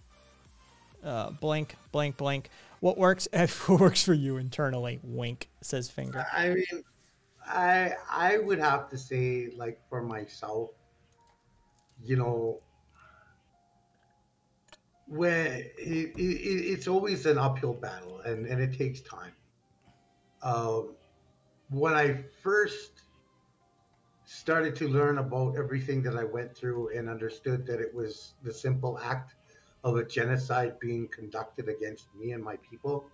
uh, blank, blank, blank. What works? What works for you internally? Wink says Finger. I mean, I I would have to say, like for myself, you know, when it, it, it's always an uphill battle, and and it takes time. Um, when I first started to learn about everything that I went through and understood that it was the simple act of a genocide being conducted against me and my people.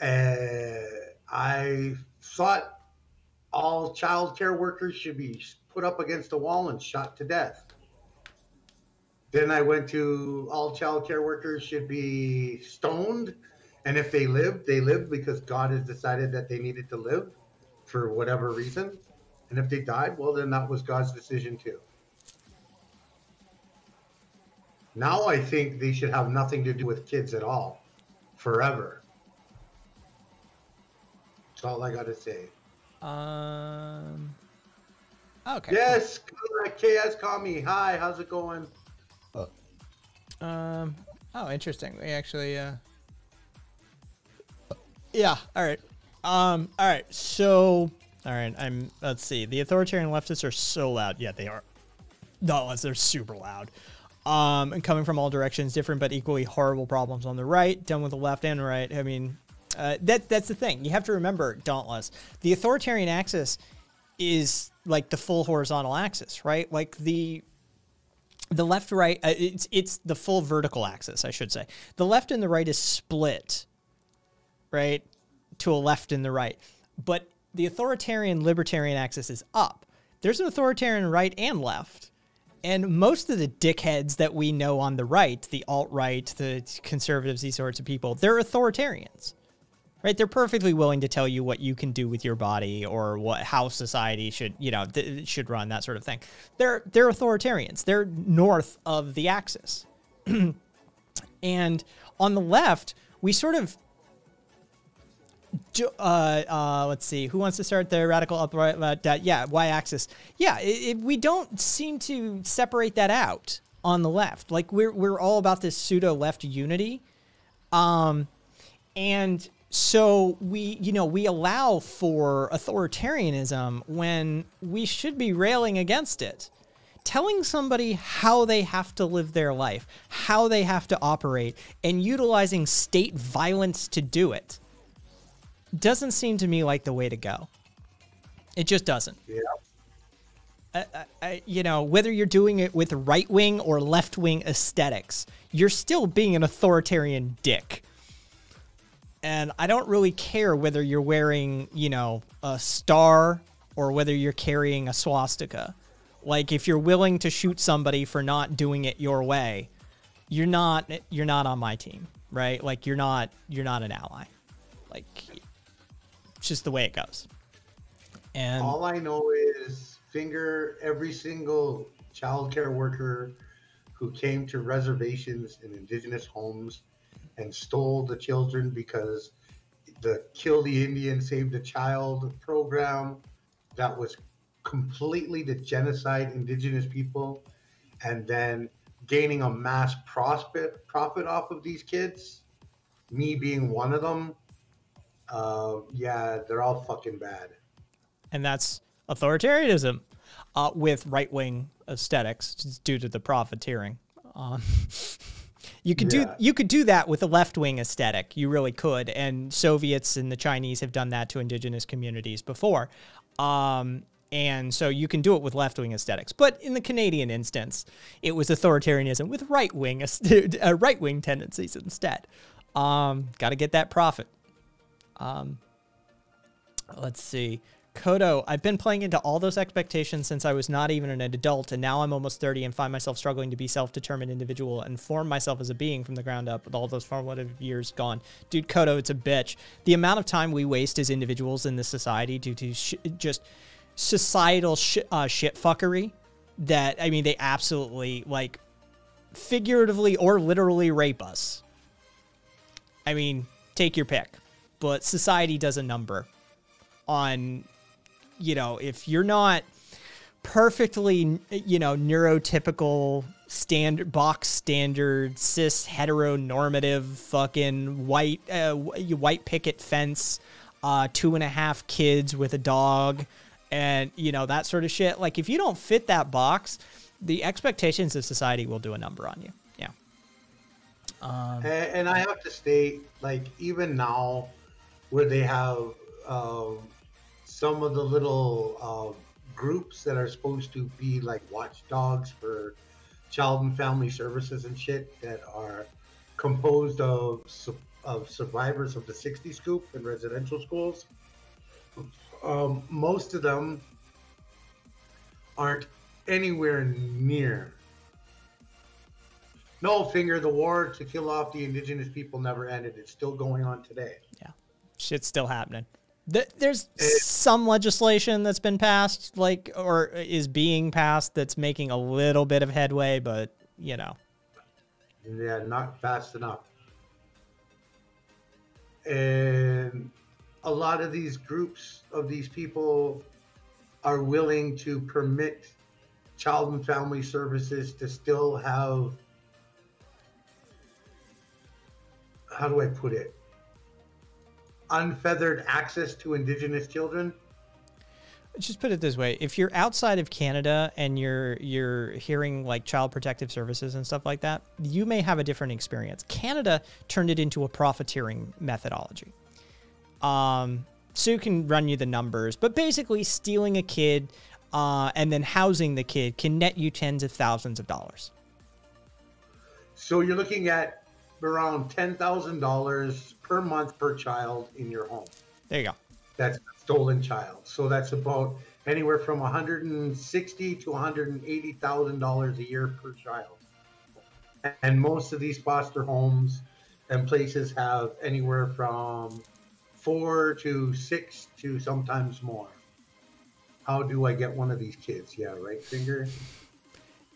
Uh, I thought all child care workers should be put up against a wall and shot to death. Then I went to all child care workers should be stoned. And if they lived, they lived because God has decided that they needed to live for whatever reason. And if they died, well, then that was God's decision too. Now I think they should have nothing to do with kids at all, forever. That's all I got to say. Um. Okay. Yes, KS call me. Hi, how's it going? Um. Oh, interesting. We actually. Uh. Yeah. All right. Um. All right. So. All right. I'm. Let's see. The authoritarian leftists are so loud. Yeah, they are. No, they're super loud um, and coming from all directions, different but equally horrible problems on the right, done with the left and right. I mean, uh, that that's the thing. You have to remember, Dauntless, the authoritarian axis is like the full horizontal axis, right? Like the the left right, uh, it's it's the full vertical axis, I should say. The left and the right is split, right, to a left and the right, but the authoritarian libertarian axis is up. There's an authoritarian right and left and most of the dickheads that we know on the right, the alt right, the conservatives, these sorts of people, they're authoritarians. Right? They're perfectly willing to tell you what you can do with your body or what how society should, you know, th- should run that sort of thing. They're they're authoritarians. They're north of the axis. and on the left, we sort of uh, uh, let's see. Who wants to start the radical upright? Uh, yeah, y-axis. Yeah, it, it, we don't seem to separate that out on the left. Like we're we're all about this pseudo left unity, um, and so we you know we allow for authoritarianism when we should be railing against it. Telling somebody how they have to live their life, how they have to operate, and utilizing state violence to do it doesn't seem to me like the way to go. It just doesn't. Yeah. I, I, you know, whether you're doing it with right wing or left wing aesthetics, you're still being an authoritarian dick. And I don't really care whether you're wearing, you know, a star or whether you're carrying a swastika. Like if you're willing to shoot somebody for not doing it your way, you're not you're not on my team, right? Like you're not you're not an ally. Like it's just the way it goes. And All I know is finger every single child care worker who came to reservations in indigenous homes and stole the children because the Kill the Indian, Save the Child program that was completely to genocide indigenous people and then gaining a mass profit profit off of these kids, me being one of them. Uh, yeah, they're all fucking bad. and that's authoritarianism uh, with right wing aesthetics due to the profiteering. Um, you could do you could do that with a left wing aesthetic. You really could, and Soviets and the Chinese have done that to indigenous communities before. Um, and so you can do it with left wing aesthetics. But in the Canadian instance, it was authoritarianism with right wing uh, right wing tendencies instead. Um, Got to get that profit. Um, let's see. Kodo, I've been playing into all those expectations since I was not even an adult, and now I'm almost 30 and find myself struggling to be self determined individual and form myself as a being from the ground up with all those formative years gone. Dude, Kodo, it's a bitch. The amount of time we waste as individuals in this society due to sh- just societal sh- uh, shit fuckery that, I mean, they absolutely, like, figuratively or literally rape us. I mean, take your pick. But society does a number on, you know, if you're not perfectly, you know, neurotypical standard box standard cis heteronormative fucking white uh, white picket fence, uh, two and a half kids with a dog, and you know that sort of shit. Like if you don't fit that box, the expectations of society will do a number on you. Yeah. Um, And, and I have to state, like, even now, where they have um, some of the little uh, groups that are supposed to be like watchdogs for child and family services and shit that are composed of of survivors of the 60 scoop in residential schools. Um, most of them aren't anywhere near no, Finger, the war to kill off the indigenous people never ended. It's still going on today. Yeah. Shit's still happening. Th- There's eh. some legislation that's been passed, like, or is being passed that's making a little bit of headway, but you know, Yeah, not fast enough. And a lot of these groups of these people are willing to permit child and family services to still have how do I put it? Unfeathered access to indigenous children. just put it this way: if you're outside of Canada and you're you're hearing like child protective services and stuff like that, you may have a different experience. Canada turned it into a profiteering methodology. Um, Sue can run you the numbers, but basically, stealing a kid uh, and then housing the kid can net you tens of thousands of dollars. So you're looking at around ten thousand dollars per month per child in your home. There you go. That's a stolen child. So that's about anywhere from one hundred and sixty to one hundred and eighty thousand dollars a year per child. And most of these foster homes and places have anywhere from four to six to sometimes more. How do I get one of these kids? Yeah, right, finger.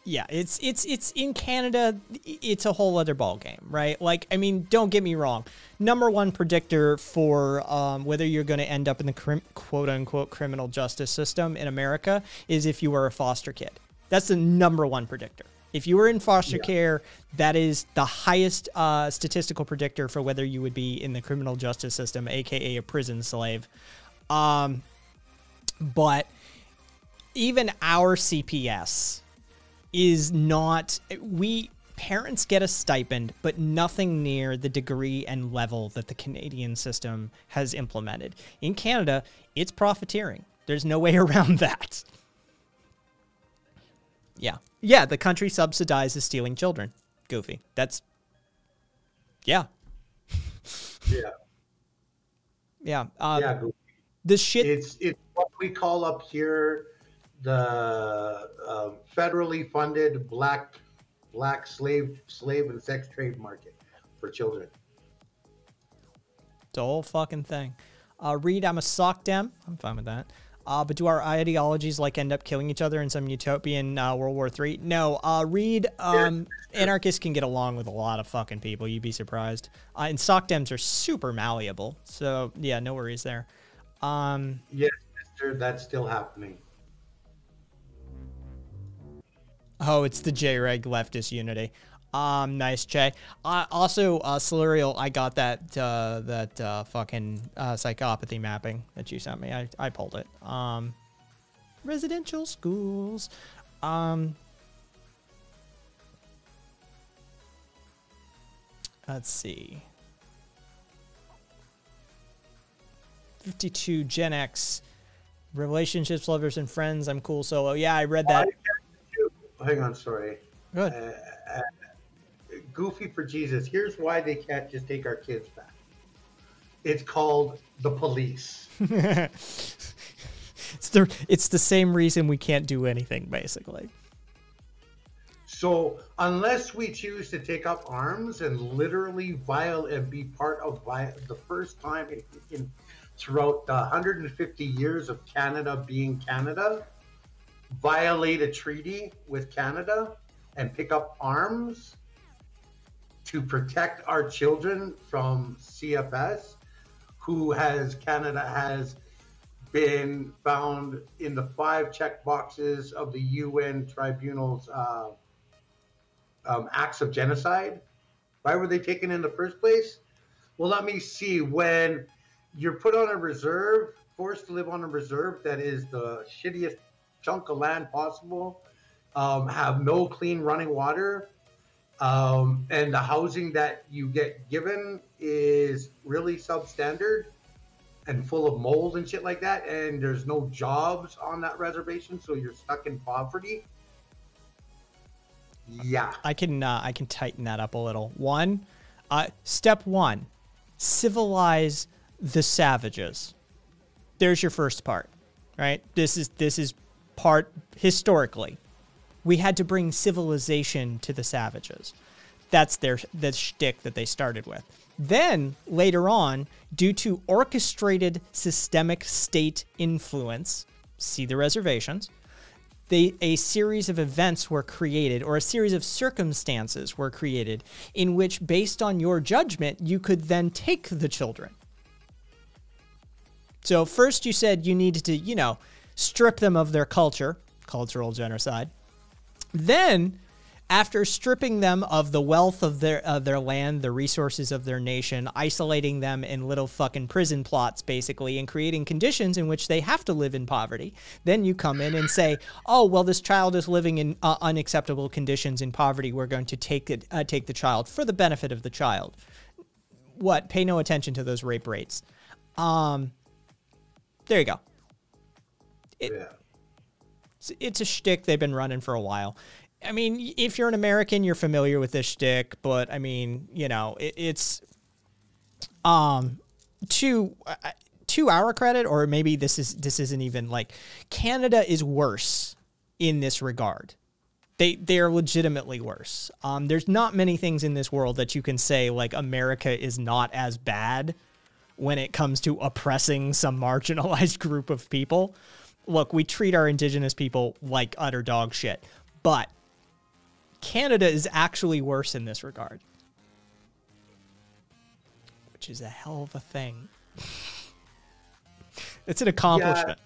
Yeah, it's it's it's in Canada. It's a whole other ball game, right? Like, I mean, don't get me wrong. Number one predictor for um, whether you're going to end up in the crim- quote unquote criminal justice system in America is if you were a foster kid. That's the number one predictor. If you were in foster Yeah. care, that is the highest uh, statistical predictor for whether you would be in the criminal justice system, aka a prison slave. Um, but even our CPS is not we parents get a stipend but nothing near the degree and level that the Canadian system has implemented. In Canada, it's profiteering. There's no way around that. Yeah. Yeah, the country subsidizes stealing children. Goofy. That's Yeah. Yeah. Yeah. Uh, yeah. Goofy. the shit It's it's what we call up here the um, federally funded black black slave slave and sex trade market for children. It's a whole fucking thing. Uh, Reed, I'm a sock dem. I'm fine with that. Uh, but do our ideologies like end up killing each other in some utopian uh, World War Three? No. Uh, Reed, um, anarchists can get along with a lot of fucking people. You'd be surprised. Uh, and sock dems are super malleable. So yeah, no worries there. Um, Yes, mister, that's still happening. Oh, it's the J-Reg leftist unity. Um, nice, Jay. Uh, also, uh, Solarial, I got that uh, that uh, fucking uh, psychopathy mapping that you sent me. I, I pulled it. Um, residential schools. Um, let's see. 52 Gen X relationships, lovers, and friends. I'm cool solo. Yeah, I read that. Hang on, sorry. Good. Uh, uh, Goofy for Jesus. Here's why they can't just take our kids back. It's called the police. it's the it's the same reason we can't do anything basically. So unless we choose to take up arms and literally violate and be part of vi- the first time in, in throughout the 150 years of Canada being Canada, violate a treaty with Canada and pick up arms to protect our children from CFS, who has Canada has been found in the five check boxes of the UN tribunal's uh, um, acts of genocide. Why were they taken in the first place? Well, let me see. When you're put on a reserve, forced to live on a reserve that is the shittiest chunk of land possible, um, have no clean running water, um, and the housing that you get given is really substandard and full of mold and shit like that, and there's no jobs on that reservation, so you're stuck in poverty. Yeah. I can uh, I can tighten that up a little. One, uh, step one, civilize the savages. There's your first part, right? This is this is part historically. We had to bring civilization to the savages. That's their the shtick that they started with. Then later on, due to orchestrated systemic state influence, see the reservations, they, a series of events were created or a series of circumstances were created in which, based on your judgment, you could then take the children. So, first you said you needed to, you know, strip them of their culture, cultural genocide. Then, after stripping them of the wealth of their of their land, the resources of their nation, isolating them in little fucking prison plots basically and creating conditions in which they have to live in poverty, then you come in and say, "Oh, well this child is living in uh, unacceptable conditions in poverty. We're going to take it uh, take the child for the benefit of the child." What? Pay no attention to those rape rates. Um there you go. It, yeah. it's, it's a shtick they've been running for a while. I mean, if you're an American, you're familiar with this shtick, but I mean, you know, it, it's um to uh, to our credit, or maybe this is this isn't even like Canada is worse in this regard. They they are legitimately worse. Um, there's not many things in this world that you can say like America is not as bad when it comes to oppressing some marginalized group of people. Look, we treat our indigenous people like utter dog shit, but Canada is actually worse in this regard, which is a hell of a thing. it's an accomplishment.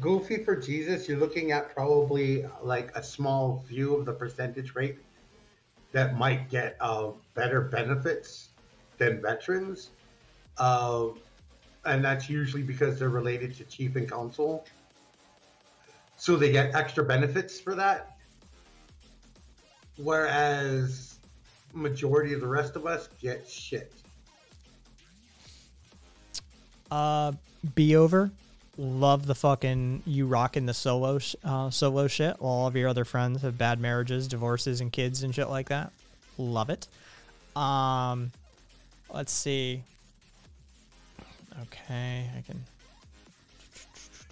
Goofy for Jesus, you're looking at probably like a small view of the percentage rate that might get uh, better benefits than veterans. Uh, and that's usually because they're related to chief and council. So they get extra benefits for that. Whereas majority of the rest of us get shit. Uh, be over. Love the fucking you rocking the solo sh- uh, solo shit. While all of your other friends have bad marriages, divorces, and kids and shit like that. Love it. Um, let's see. Okay, I can.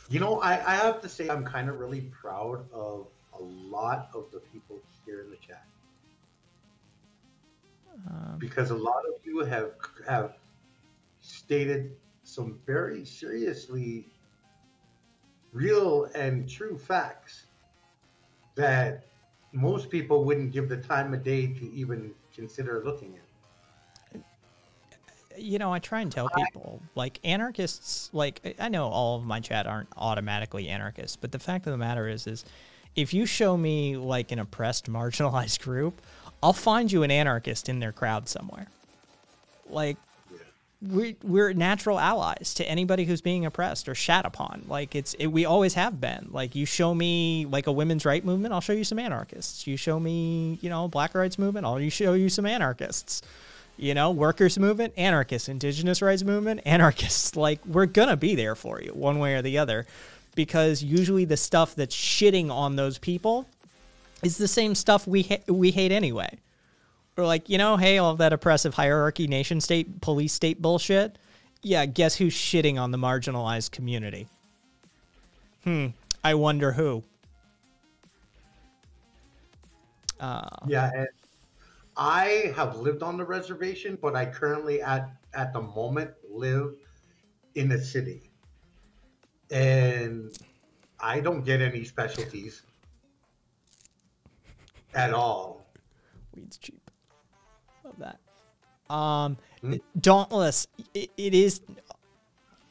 You know, I, I have to say I'm kind of really proud of a lot of the people here in the chat. Um, because a lot of you have have stated some very seriously real and true facts that most people wouldn't give the time of day to even consider looking at. You know, I try and tell people like anarchists. Like I- know all of my chat aren't automatically anarchists, but the fact of the matter is, is if you show me like an oppressed, marginalized group, I'll find you an anarchist in their crowd somewhere. Like we we're natural allies to anybody who's being oppressed or shat upon. Like it's it, we always have been. Like you show me like a women's right movement, I'll show you some anarchists. You show me, you know, black rights movement, I'll you show you some anarchists. You know, workers movement, anarchists, indigenous rights movement, anarchists. Like we're gonna be there for you one way or the other, because usually the stuff that's shitting on those people is the same stuff we ha- we hate anyway. We're like, you know, hey, all that oppressive hierarchy, nation state, police state bullshit. Yeah, guess who's shitting on the marginalized community? Hmm. I wonder who. Uh, Yeah, I have lived on the reservation, but I currently at at the moment live in the city, and I don't get any specialties at all. weed's cheap. Love that. Um, Dauntless. It, it is.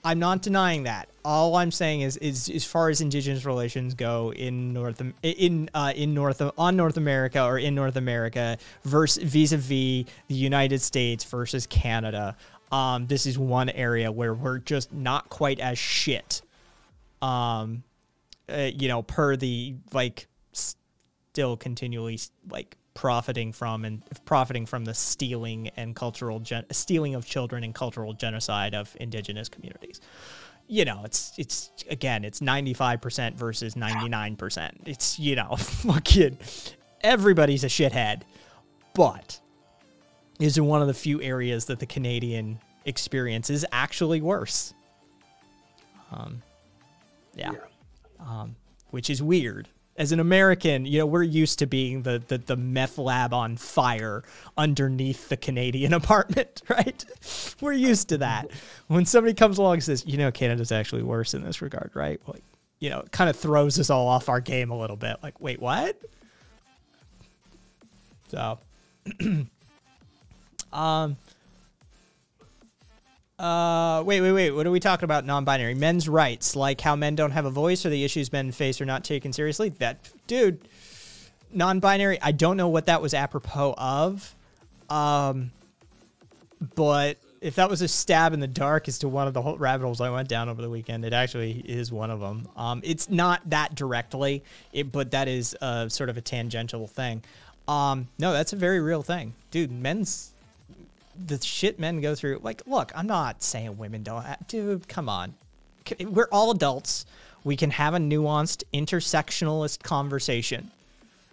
I'm not denying that. All I'm saying is, is as far as indigenous relations go in North in uh, in North on North America or in North America versus vis-a-vis the United States versus Canada. Um, this is one area where we're just not quite as shit. Um, uh, you know, per the like still continually like profiting from and profiting from the stealing and cultural gen- stealing of children and cultural genocide of indigenous communities. You know, it's it's again, it's 95% versus 99%. It's, you know, fucking everybody's a shithead. But is one of the few areas that the Canadian experience is actually worse. Um yeah. Um, which is weird. As an American, you know, we're used to being the, the, the meth lab on fire underneath the Canadian apartment, right? We're used to that. When somebody comes along and says, you know, Canada's actually worse in this regard, right? Like, you know, it kind of throws us all off our game a little bit. Like, wait, what? So, um, uh, wait, wait, wait. What are we talking about? Non-binary men's rights, like how men don't have a voice or the issues men face are not taken seriously. That dude, non-binary. I don't know what that was apropos of, um, but if that was a stab in the dark as to one of the whole rabbit holes I went down over the weekend, it actually is one of them. Um, it's not that directly, it, but that is uh, sort of a tangential thing. Um, no, that's a very real thing, dude. Men's the shit men go through. Like, look, I'm not saying women don't. Have, dude, come on. We're all adults. We can have a nuanced intersectionalist conversation,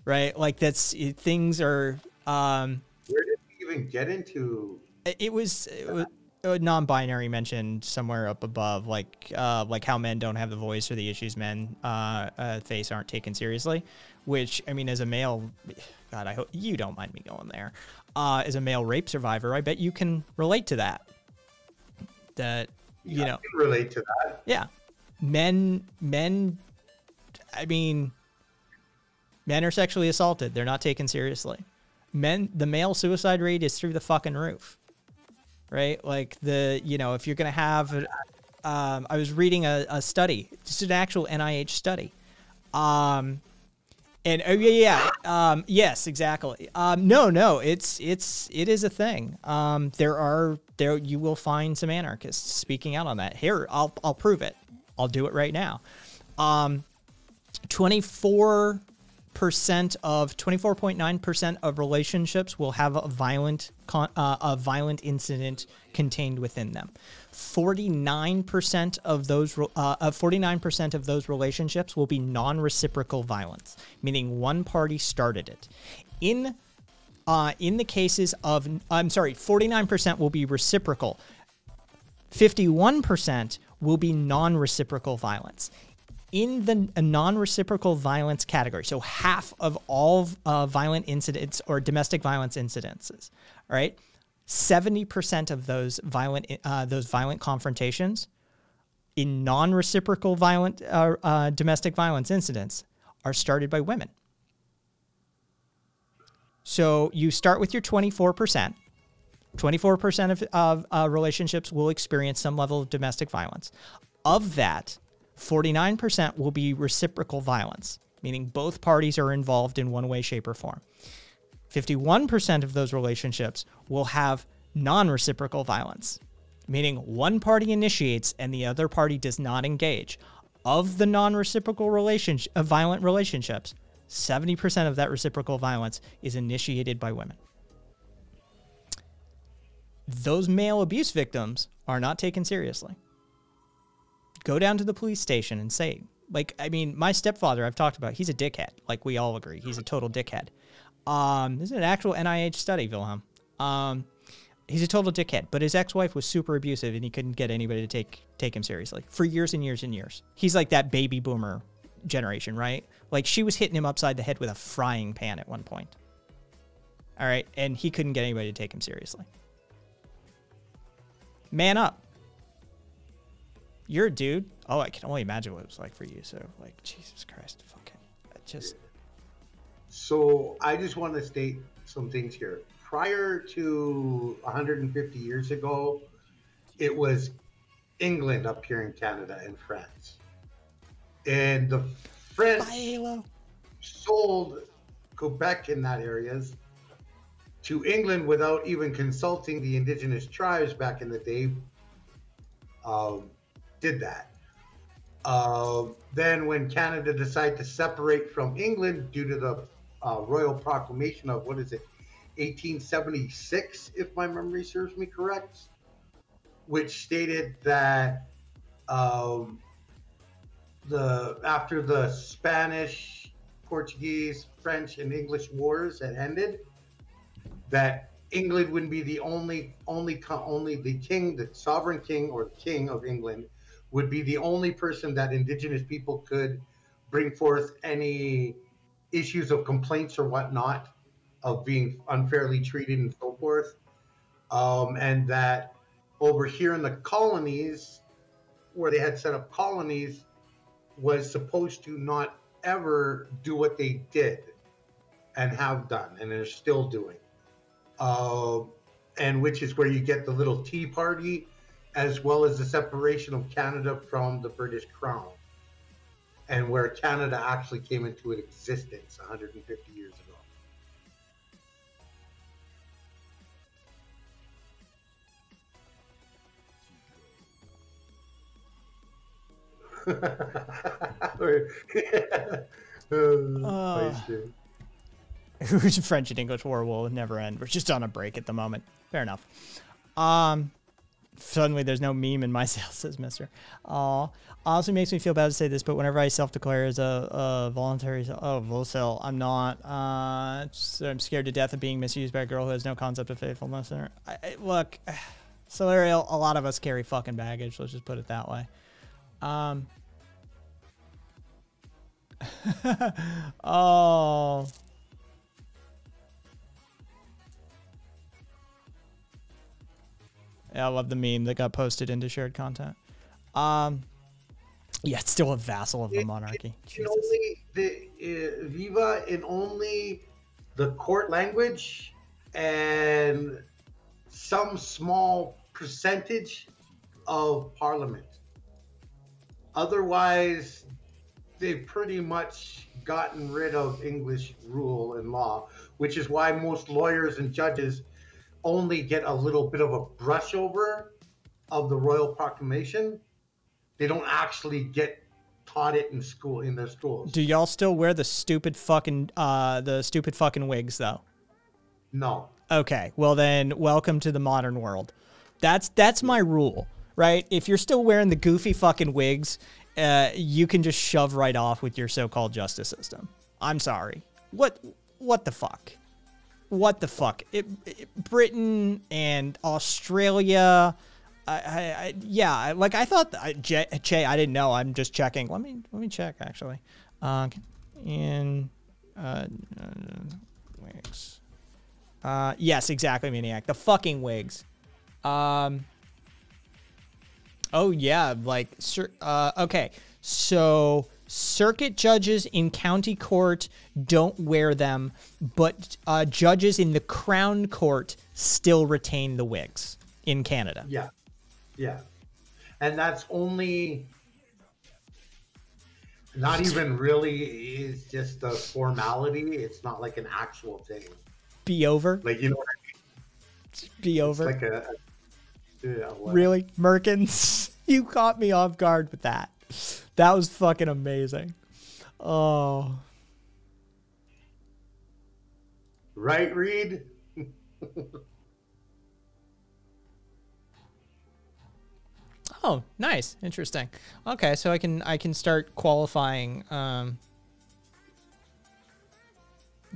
right? Like that's it- things are. Um, Where did we even get into? it- was, it was uh, non-binary mentioned somewhere up above, like uh, like how men don't have the voice or the issues men uh, uh, face aren't taken seriously. Which I mean, as a male, God, I hope you don't mind me going there. Uh, as a male rape survivor, I bet you can relate to that. That you know, I can relate to that. yeah, men, men. I mean, Men are sexually assaulted. They're not taken seriously. Men, the male suicide rate is through the fucking roof. Right? Like the, you know, if you're going to have, um, I was reading a, a study, just an actual NIH study. Um, and oh yeah, yeah, um, yes, exactly. Um, no, no, it's it's it is a thing. Um, there are there you will find some anarchists speaking out on that. Here, I'll I'll prove it. I'll do it right now. Um, twenty four percent of twenty four point nine percent of relationships will have a violent con, uh, a violent incident contained within them. 49% of those uh, uh, 49% of those relationships will be non-reciprocal violence, meaning one party started it. In uh, in the cases of I'm sorry, 49% will be reciprocal. 51% will be non-reciprocal violence. In the non-reciprocal violence category, so half of all uh, violent incidents or domestic violence incidences, all right, 70% of those violent uh, those violent confrontations in non-reciprocal violent uh, uh, domestic violence incidents are started by women. So you start with your 24%. 24% of, of uh, relationships will experience some level of domestic violence. Of that, 49% will be reciprocal violence, meaning both parties are involved in one way, shape, or form. 51% of those relationships will have non reciprocal violence, meaning one party initiates and the other party does not engage. Of the non reciprocal relationship, uh, violent relationships, 70% of that reciprocal violence is initiated by women. Those male abuse victims are not taken seriously. Go down to the police station and say, like, I mean, my stepfather, I've talked about, he's a dickhead. Like, we all agree. He's a total dickhead. Um, this is an actual NIH study, Wilhelm. Um, he's a total dickhead, but his ex-wife was super abusive and he couldn't get anybody to take take him seriously for years and years and years. He's like that baby boomer generation, right? Like she was hitting him upside the head with a frying pan at one point. All right, and he couldn't get anybody to take him seriously. Man up. You're a dude. Oh, I can only imagine what it was like for you. So, like, Jesus Christ, fucking, just. So I just want to state some things here prior to 150 years ago, it was England up here in Canada and France. And the French sold Quebec in that areas to England without even consulting the indigenous tribes back in the day. Um, did that. Uh, then, when Canada decided to separate from England due to the uh, royal proclamation of what is it, 1876, if my memory serves me correct, which stated that um, the after the Spanish, Portuguese, French, and English wars had ended, that England would be the only only only the king, the sovereign king or king of England, would be the only person that Indigenous people could bring forth any issues of complaints or whatnot of being unfairly treated and so forth. Um, and that over here in the colonies, where they had set up colonies, was supposed to not ever do what they did and have done and are still doing. Uh, and which is where you get the little tea party as well as the separation of Canada from the British Crown and where Canada actually came into existence 150 years ago. uh, French and English war will never end. We're just on a break at the moment. Fair enough. Um, suddenly there's no meme in my sales, says Mister. Uh, also makes me feel bad to say this, but whenever I self-declare as a, a voluntary, oh, volcel, I'm not. Uh, so I'm scared to death of being misused by a girl who has no concept of faithfulness. I, I, look, Solarial, a lot of us carry fucking baggage. Let's just put it that way. Um. oh. I love the meme that got posted into shared content. Um. Yeah, it's still a vassal of the It- monarchy. Only the uh, Viva in only the court language and some small percentage of parliament. Otherwise, they've pretty much gotten rid of English rule and law, which is why most lawyers and judges only get a little bit of a brush over of the royal proclamation. They don't actually get taught it in school in their schools. Do y'all still wear the stupid fucking uh the stupid fucking wigs though? no. Okay, well then, welcome to the modern world. That's that's my rule, right? If you're still wearing the goofy fucking wigs, uh, you can just shove right off with your so-called justice system. I'm sorry. What what the fuck? What the fuck? It, it- Britain and Australia. I, I, I yeah, like I thought. I, Jay, Jay, I didn't know. I'm just checking. Let me let me check actually. Uh, in uh, uh wigs. Uh, yes, exactly, Maniac. The fucking wigs. Um. Oh yeah, like cir- uh, okay. So circuit judges in county court don't wear them, but uh, judges in the crown court still retain the wigs in Canada. Yeah. Yeah. And that's only not even really is just a formality. It's not like an actual thing. Be over. Like you know what I mean? Be over. It's like a, a yeah, Really, Merkins? You caught me off guard with that. That was fucking amazing. Oh. right, Reed? Oh, nice, interesting. Okay, so I can I can start qualifying um,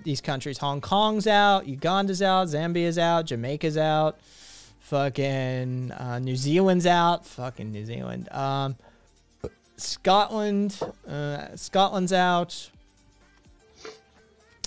these countries. Hong Kong's out, Uganda's out, Zambia's out, Jamaica's out, fucking uh, New Zealand's out, fucking New Zealand. Um, Scotland, uh, Scotland's out.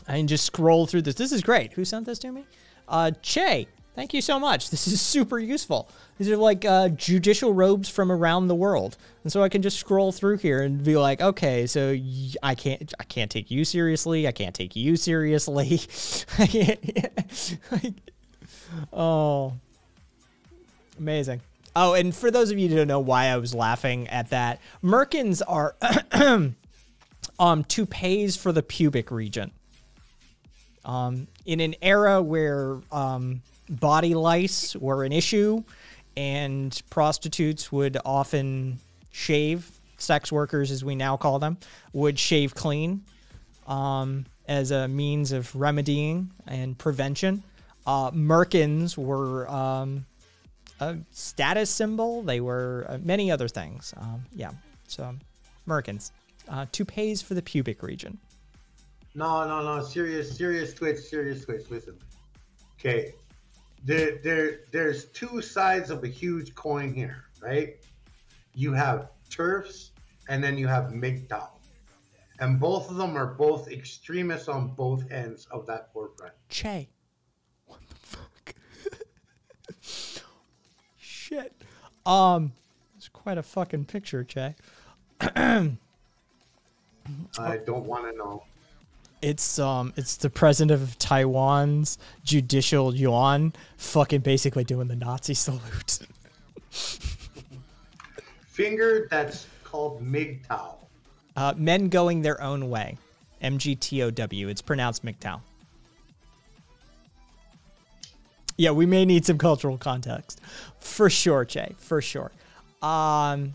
I can just scroll through this. This is great. Who sent this to me? Uh, che, thank you so much. This is super useful. These are like uh, judicial robes from around the world, and so I can just scroll through here and be like, okay, so I can't, I can't take you seriously. I can't take you seriously. I can't- like, oh, amazing. Oh, and for those of you who don't know why I was laughing at that, Merkins are um toupees for the pubic region. Um, in an era where um, body lice were an issue and prostitutes would often shave, sex workers as we now call them, would shave clean um, as a means of remedying and prevention. Uh, Merkins were um, a status symbol. They were uh, many other things. Um, yeah, so Merkins. Uh, toupees for the pubic region. No, no, no. Serious, serious twitch, serious twitch. Listen. Okay. There, there, there's two sides of a huge coin here, right? You have TERFs and then you have MGTOW. And both of them are both extremists on both ends of that forefront. Che. Um, it's quite a fucking picture, Che. I don't want to know. It's um, it's the president of Taiwan's judicial yuan, fucking basically doing the Nazi salute. Finger that's called MGTOW. Uh, men going their own way. MGTOW. It's pronounced MGTOW. Yeah, we may need some cultural context. For sure, Jay. For sure. Um,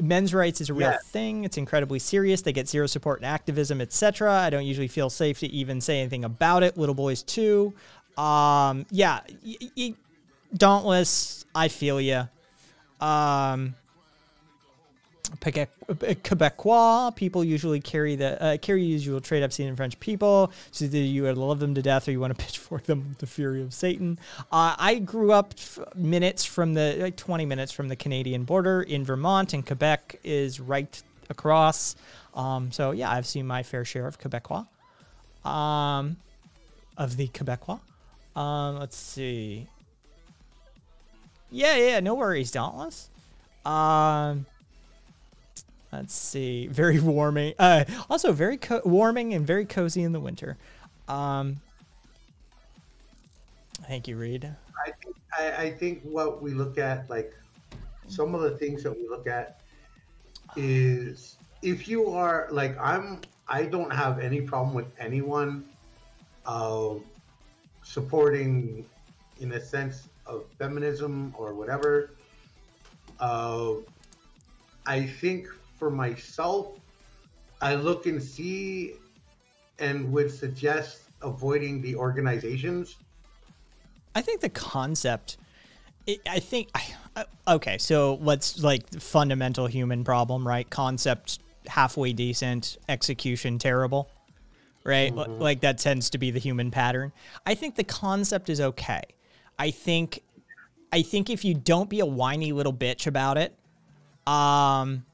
men's rights is a real Yeah. thing. It's incredibly serious. They get zero support and activism, etc. I don't usually feel safe to even say anything about it. Little boys too. Um, yeah, y- y- Dauntless. I feel you. Um, Quebecois people usually carry the uh, carry usual trait I've seen in French people. So either you love them to death or you want to pitchfork them with the fury of Satan. Uh, I grew up minutes from the like 20 minutes from the Canadian border in Vermont, and Quebec is right across. Um, so yeah, I've seen my fair share of Quebecois. Um, of the Quebecois. Um, let's see. Yeah, yeah, no worries, Dauntless. Um. Let's see. Very warming. Uh, also very warming and very cozy in the winter. Um, thank you, Reed. I think I, I think what we look at, like some of the things that we look at, is if you are like I'm. I don't have any problem with anyone uh, supporting, in a sense of feminism or whatever. Uh, I think for myself, I look and see and would suggest avoiding the organizations. I think the concept. I I think. I- Okay, so let's like fundamental human problem, right? Concept halfway decent, execution terrible, right? Li- Like that tends to be the human pattern. I think the concept is okay. I think, I think if you don't be a whiny little bitch about it, um,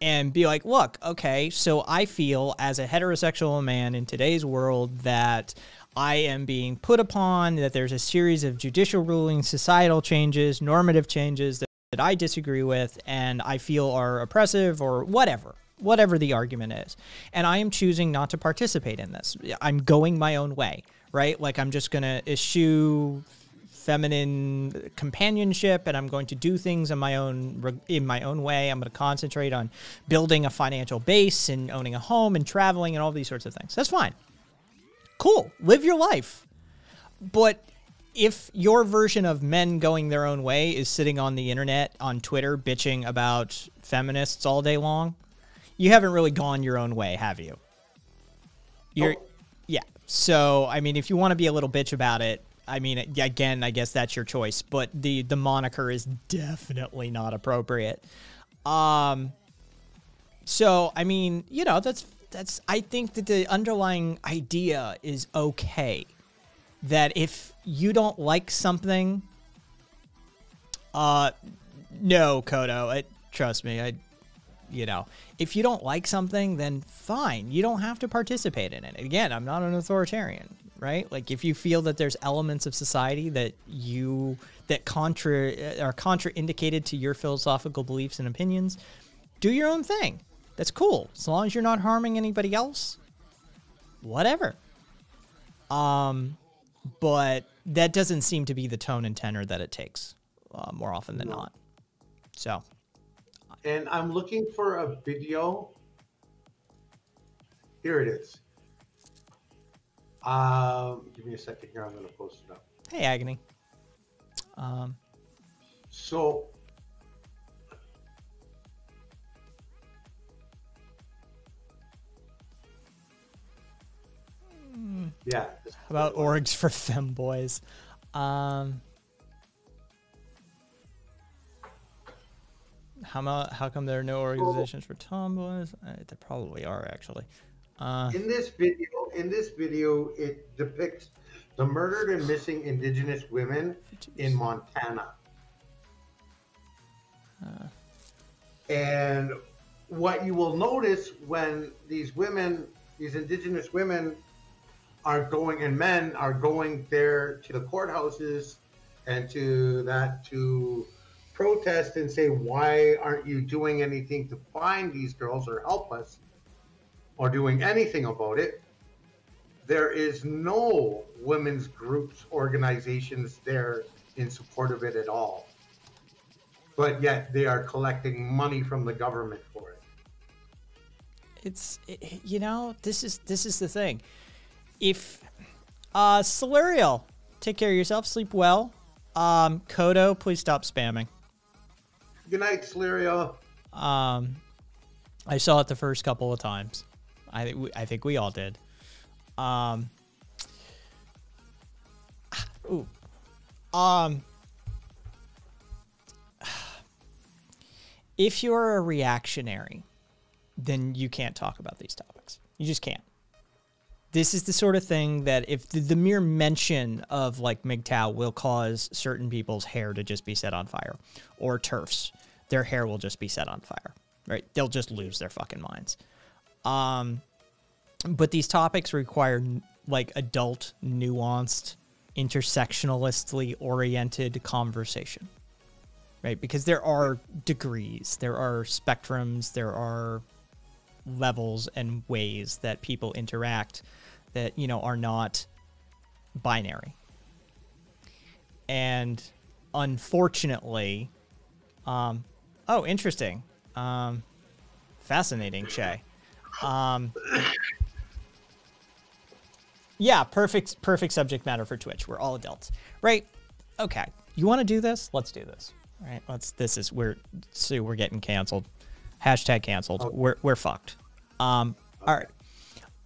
and be like, look, okay, so I feel as a heterosexual man in today's world that I am being put upon, that there's a series of judicial rulings, societal changes, normative changes that, that I disagree with and I feel are oppressive or whatever, whatever the argument is. And I am choosing not to participate in this. I'm going my own way, right? Like I'm just going to eschew feminine companionship and I'm going to do things in my own in my own way. I'm going to concentrate on building a financial base and owning a home and traveling and all these sorts of things. That's fine. Cool. Live your life. But if your version of men going their own way is sitting on the internet on Twitter bitching about feminists all day long, you haven't really gone your own way, have you? You're Nope. yeah. So, I mean, if you want to be a little bitch about it, I mean, again, I guess that's your choice, but the the moniker is definitely not appropriate. Um so, I mean, you know, that's that's I think that the underlying idea is okay. That if you don't like something uh no, Kodo, I, trust me, I you know, if you don't like something, then fine. You don't have to participate in it. Again, I'm not an authoritarian, right? Like if you feel that there's elements of society that you that contra are contraindicated to your philosophical beliefs and opinions, do your own thing. That's cool. As long as you're not harming anybody else, whatever. Um, but that doesn't seem to be the tone and tenor that it takes uh, more often than not. So, and I'm looking for a video. Here it is. Um, give me a second here. I'm going to post it up. hey, Agony. Um, So, yeah. How about orgs for femboys? Um, how how come there are no organizations for tomboys? Uh, there probably are actually. Uh, In this video, in this video, it depicts the murdered and missing indigenous women in Montana. And what you will notice when these women, these indigenous women, are going and men are going there to the courthouses and to that to protest and say, why aren't you doing anything to find these girls or help us or doing anything about it? There is no women's groups, organizations there in support of it at all. But yet they are collecting money from the government for it. it's it, you know this is this is the thing. If uh Solarial, take care of yourself, sleep well. Um, Kodo, please stop spamming. Good night, Slirio. Um, I saw it the first couple of times. I think we, I think we all did. Um, ooh, um, if you're a reactionary, then you can't talk about these topics. You just can't. This is the sort of thing that if the, the mere mention of like MGTOW will cause certain people's hair to just be set on fire, or TERFs, their hair will just be set on fire. Right? They'll just lose their fucking minds. Um, but these topics require like adult, nuanced, intersectionalistly oriented conversation. right? Because there are degrees, there are spectrums, there are levels and ways that people interact that, you know, are not binary. And unfortunately, um, oh, interesting. Um, fascinating, Shay. Um, yeah, perfect, perfect subject matter for Twitch. We're all adults, right? Okay, you want to do this? Let's do this. All right, let's. This is we're so we're getting canceled. Hashtag canceled. Okay. We're we're fucked. Um. All right.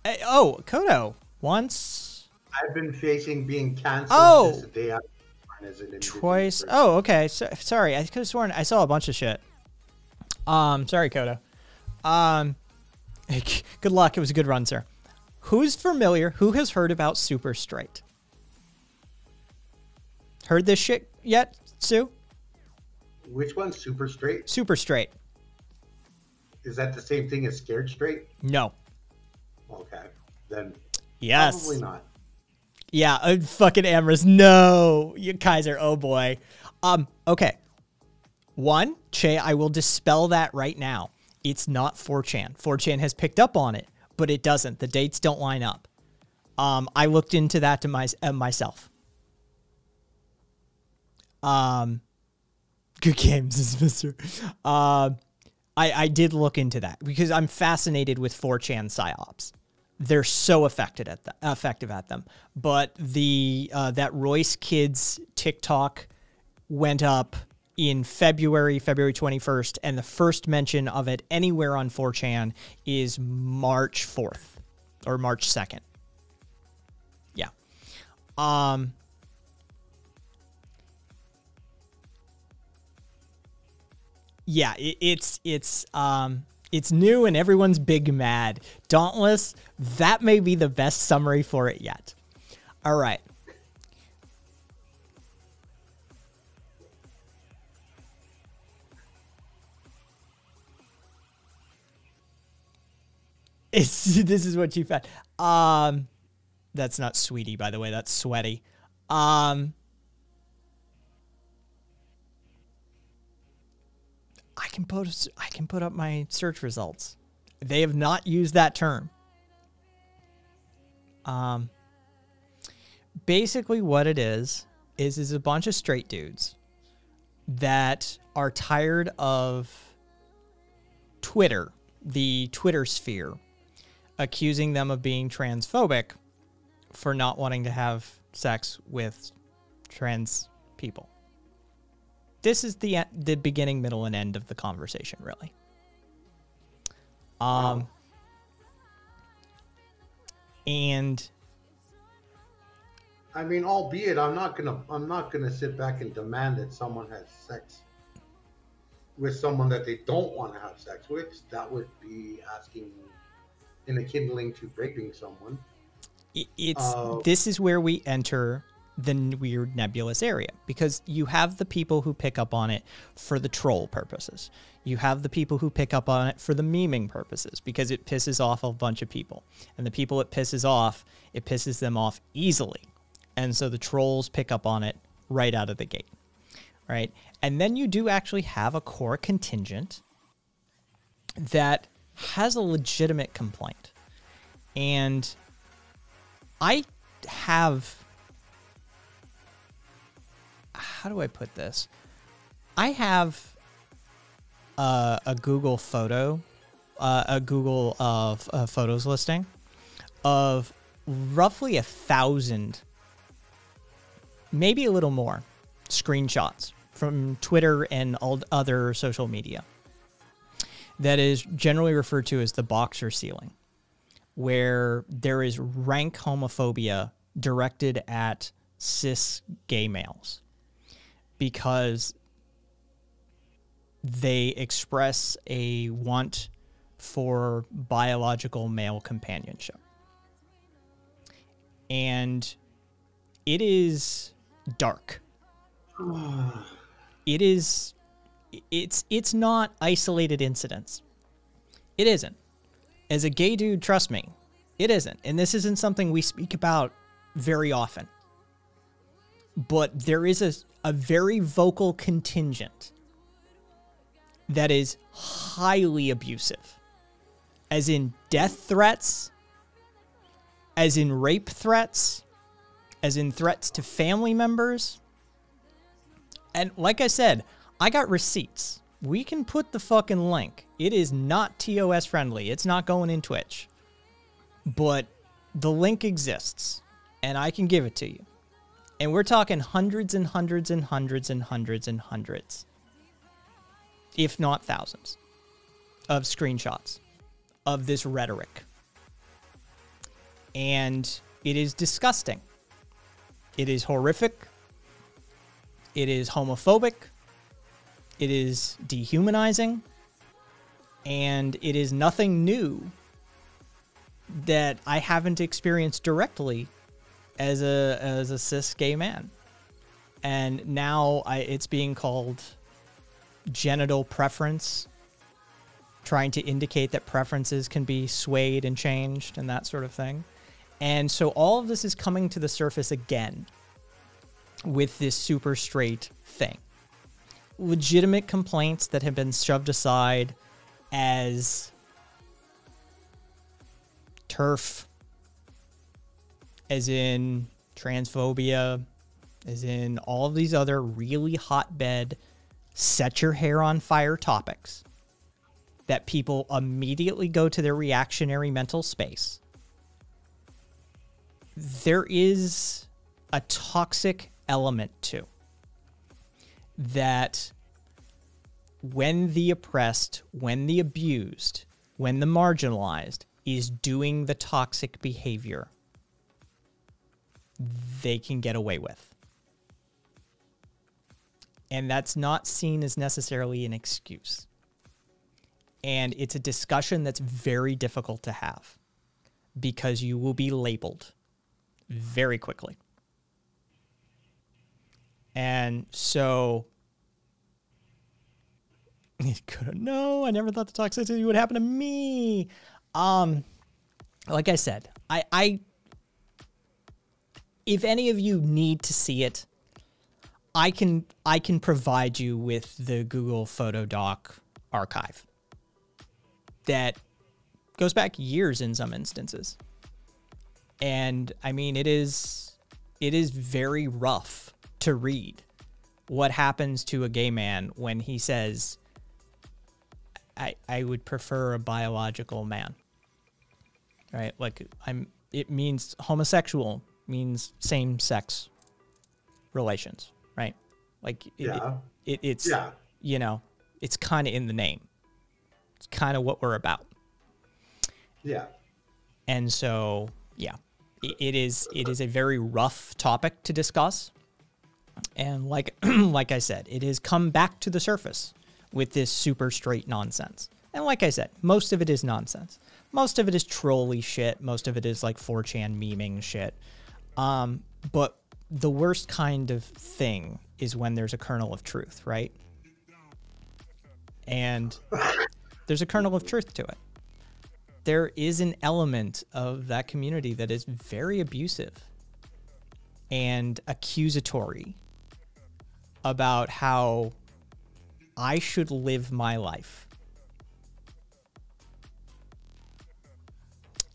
Eh, oh, Kodo. Once, I've been facing being canceled Oh! day I was born as an individual twice. Oh, okay. So, sorry, I could have sworn I saw a bunch of shit. Um. Sorry, Kodo. Um. Good luck. It was a good run, sir. Who's familiar? Who has heard about Super Straight? Heard this shit yet, Sue? Which one? super straight? Super Straight. Is that the same thing as scared straight? No. Okay, then Yes. probably not. Yeah, uh, fucking Amherst. No, you Kaiser. Oh boy. Um. Okay. One, Che, I will dispel that right now. It's not 4chan. 4chan has picked up on it, but it doesn't. The dates don't line up. Um, I looked into that to my, uh, myself. Um, good games, Mister. Um, I I did look into that because I'm fascinated with 4chan psyops they're so effective at the, effective at them. But the uh, that Royce kids TikTok went up in February, February 21st, and the first mention of it anywhere on 4chan is March 4th or March 2nd. Yeah. Um yeah, it, it's it's um it's new and everyone's big mad. Dauntless, that may be the best summary for it yet. All right. It's this is what you found. Um that's not sweetie by the way, that's sweaty. Um I can put I can put up my search results. They have not used that term. Um basically what it is is is a bunch of straight dudes that are tired of Twitter, the Twitter sphere, accusing them of being transphobic for not wanting to have sex with trans people this is the the beginning, middle, and end of the conversation, really. Um, and I mean, albeit I'm not gonna I'm not gonna sit back and demand that someone has sex with someone that they don't want to have sex with. That would be asking in a kindling to raping someone. it's Uh, this is where we enter the weird nebulous area because you have the people who pick up on it for the troll purposes. You have the people who pick up on it for the memeing purposes because it pisses off a bunch of people. And the people it pisses off, it pisses them off easily. And so the trolls pick up on it right out of the gate. Right? And then you do actually have a core contingent that has a legitimate complaint. And I have how do I put this? I have uh, a Google photo, uh, a Google of uh, photos listing of roughly a thousand, maybe a little more, screenshots from Twitter and all other social media. That is generally referred to as the boxer ceiling, where there is rank homophobia directed at cis gay males because they express a want for biological male companionship. And it is dark. It is it's it's not isolated incidents. It isn't. As a gay dude, trust me, it isn't. And this isn't something we speak about very often but there is a, a very vocal contingent that is highly abusive, as in death threats, as in rape threats, as in threats to family members. And like I said, I got receipts. We can put the fucking link. It is not TOS friendly. It's not going in Twitch. But the link exists and I can give it to you. And we're talking hundreds and hundreds and hundreds and hundreds and hundreds, if not thousands, of screenshots of this rhetoric. And it is disgusting. It is horrific. It is homophobic. It is dehumanizing. And it is nothing new that I haven't experienced directly as a as a cis gay man. And now I, it's being called genital preference, trying to indicate that preferences can be swayed and changed and that sort of thing. And so all of this is coming to the surface again with this super straight thing. Legitimate complaints that have been shoved aside as TERF, as in transphobia, as in all of these other really hotbed, set your hair on fire topics that people immediately go to their reactionary mental space. There is a toxic element to that when the oppressed, when the abused, when the marginalized is doing the toxic behavior, they can get away with. And that's not seen as necessarily an excuse. And it's a discussion that's very difficult to have because you will be labeled very quickly. And so no, I never thought the toxicity would happen to me. Um like I said, I I if any of you need to see it, I can I can provide you with the Google Photo Doc archive that goes back years in some instances. And I mean it is it is very rough to read what happens to a gay man when he says I I would prefer a biological man. Right? Like I'm it means homosexual means same sex relations, right? Like it, Yeah. it, it it's Yeah. you know, it's kind of in the name. It's kind of what we're about. Yeah. And so, yeah, it, it is it is a very rough topic to discuss. And like like I said, it has come back to the surface with this super straight nonsense. And like I said, most of it is nonsense. Most of it is trolly shit. Most of it is like 4chan memeing shit. Um, but the worst kind of thing is when there's a kernel of truth, right? And there's a kernel of truth to it. There is an element of that community that is very abusive and accusatory about how I should live my life.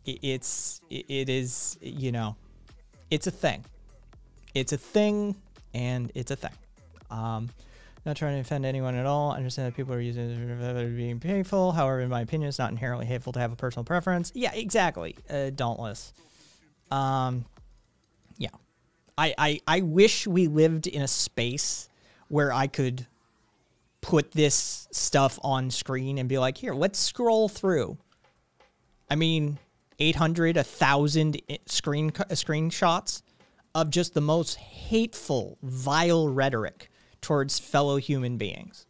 It's it is you know, it's a thing. It's a thing, and it's a thing. Um, not trying to offend anyone at all. I understand that people are using it being painful. However, in my opinion, it's not inherently hateful to have a personal preference. Yeah, exactly. Uh, dauntless. Um. I, I I wish we lived in a space where I could put this stuff on screen and be like, here, let's scroll through. I mean, 800, 1,000 screen uh, screenshots of just the most hateful, vile rhetoric towards fellow human beings.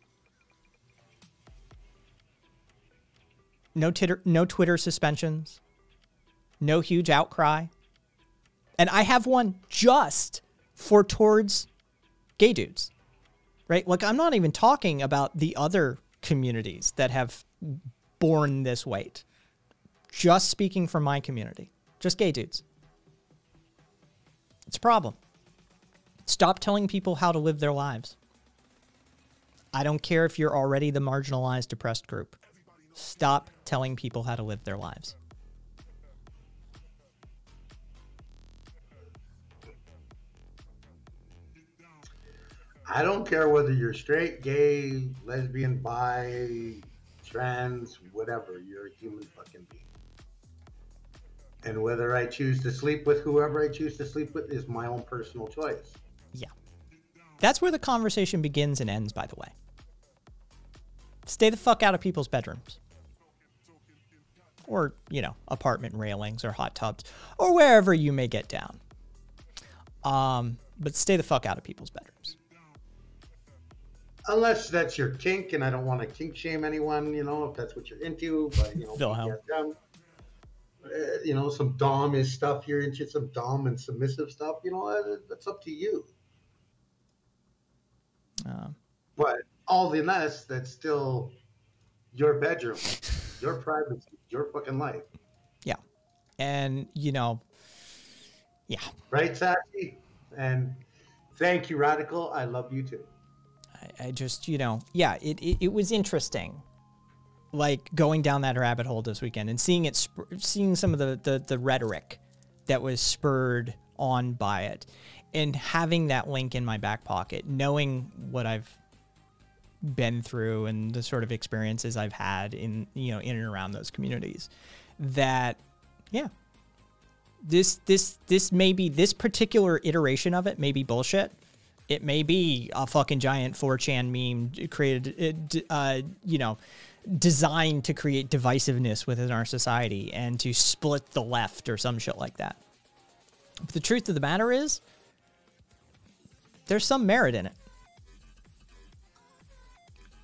No Twitter, no Twitter suspensions. No huge outcry. And I have one just for towards gay dudes. Right? Like I'm not even talking about the other communities that have borne this weight. Just speaking for my community. Just gay dudes. It's a problem. Stop telling people how to live their lives. I don't care if you're already the marginalized, depressed group. Stop telling people how to live their lives. I don't care whether you're straight, gay, lesbian, bi, trans, whatever. You're a human fucking being. And whether I choose to sleep with whoever I choose to sleep with is my own personal choice. Yeah. That's where the conversation begins and ends, by the way. Stay the fuck out of people's bedrooms. Or, you know, apartment railings or hot tubs or wherever you may get down. Um, but stay the fuck out of people's bedrooms. Unless that's your kink, and I don't want to kink shame anyone, you know, if that's what you're into. But, you know, uh, you know, some Dom is stuff you're into, some Dom and submissive stuff, you know, uh, that's up to you. Um, But all the rest, that's still your bedroom, your privacy, your fucking life. yeah. And, you know, yeah. Right, Sassy? And thank you, Radical. I love you too. I, just, you know, yeah, it, it, it was interesting. Like going down that rabbit hole this weekend and seeing it, seeing some of the, the, the rhetoric that was spurred on by it and having that link in my back pocket, knowing what I've been through and the sort of experiences I've had in, you know, in and around those communities that, yeah, this, this, this may be this particular iteration of it may be bullshit it may be a fucking giant 4chan meme created, uh, you know, designed to create divisiveness within our society and to split the left or some shit like that. But the truth of the matter is, there's some merit in it.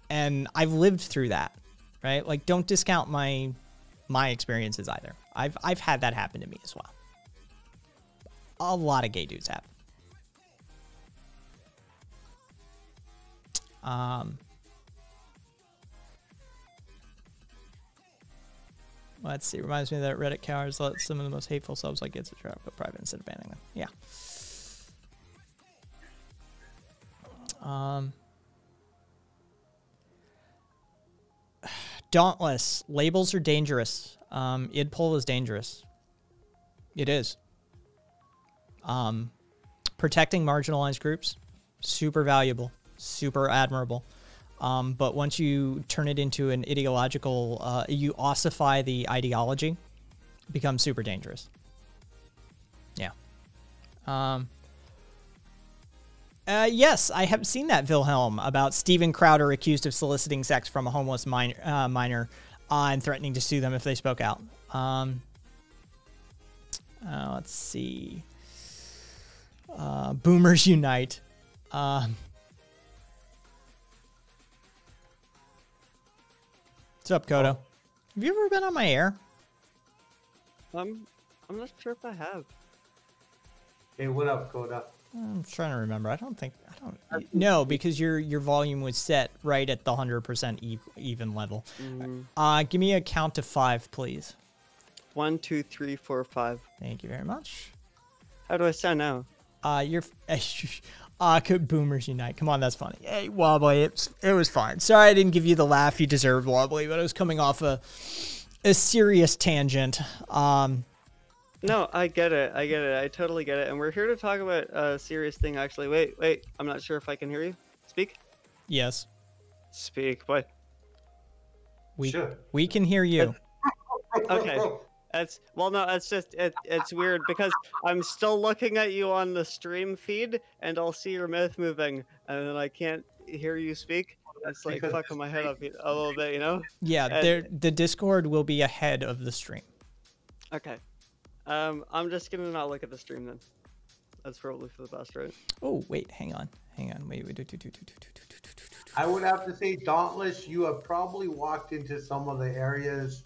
And I've lived through that, right? Like, don't discount my my experiences either. I've I've had that happen to me as well. A lot of gay dudes have. Um, let's see. Reminds me that Reddit cowards let some of the most hateful subs like Gets a Trap go private instead of banning them. Yeah. Um, Dauntless. Labels are dangerous. Um, idpol is dangerous. It is. Um, protecting marginalized groups, super valuable super admirable. Um, but once you turn it into an ideological, uh, you ossify the ideology, becomes super dangerous. Yeah. Um, uh, yes, I have seen that Wilhelm about Steven Crowder accused of soliciting sex from a homeless minor, uh, minor uh, and threatening to sue them if they spoke out. Um, uh, let's see. Uh, Boomers Unite. Um, What's up, Kodo? Have you ever been on my air? I'm I'm not sure if I have. Hey, what up, Coda? I'm trying to remember. I don't think I don't. No, because your your volume was set right at the hundred percent even level. Mm, Uh, give me a count to five, please. one, two, three, four, five. Thank you very much. How do I sound now? Uh, you're uh, could boomers unite. Come on, that's funny. Hey, Wobbly, it's it was fine. Sorry, I didn't give you the laugh you deserved, Wobbly, but I was coming off a a serious tangent. Um, No, I get it. I get it. I totally get it. And we're here to talk about a serious thing, actually. Wait, wait. I'm not sure if I can hear you. Speak. yes, Speak. What? we Sure. we can hear you. Okay. That's well, no. It's just it, it's weird because I'm still looking at you on the stream feed, and I'll see your mouth moving, and then I can't hear you speak. It's like fucking my head up a little bit, you know. Yeah, And- there the Discord will be ahead of the stream. Okay. Um, I'm just gonna not look at the stream then. That's probably for the best, right? Oh wait, hang on, hang on, wait, wait, do, do, do, do, do, do, do, do, do, do. I would have to say, Dauntless, you have probably walked into some of the areas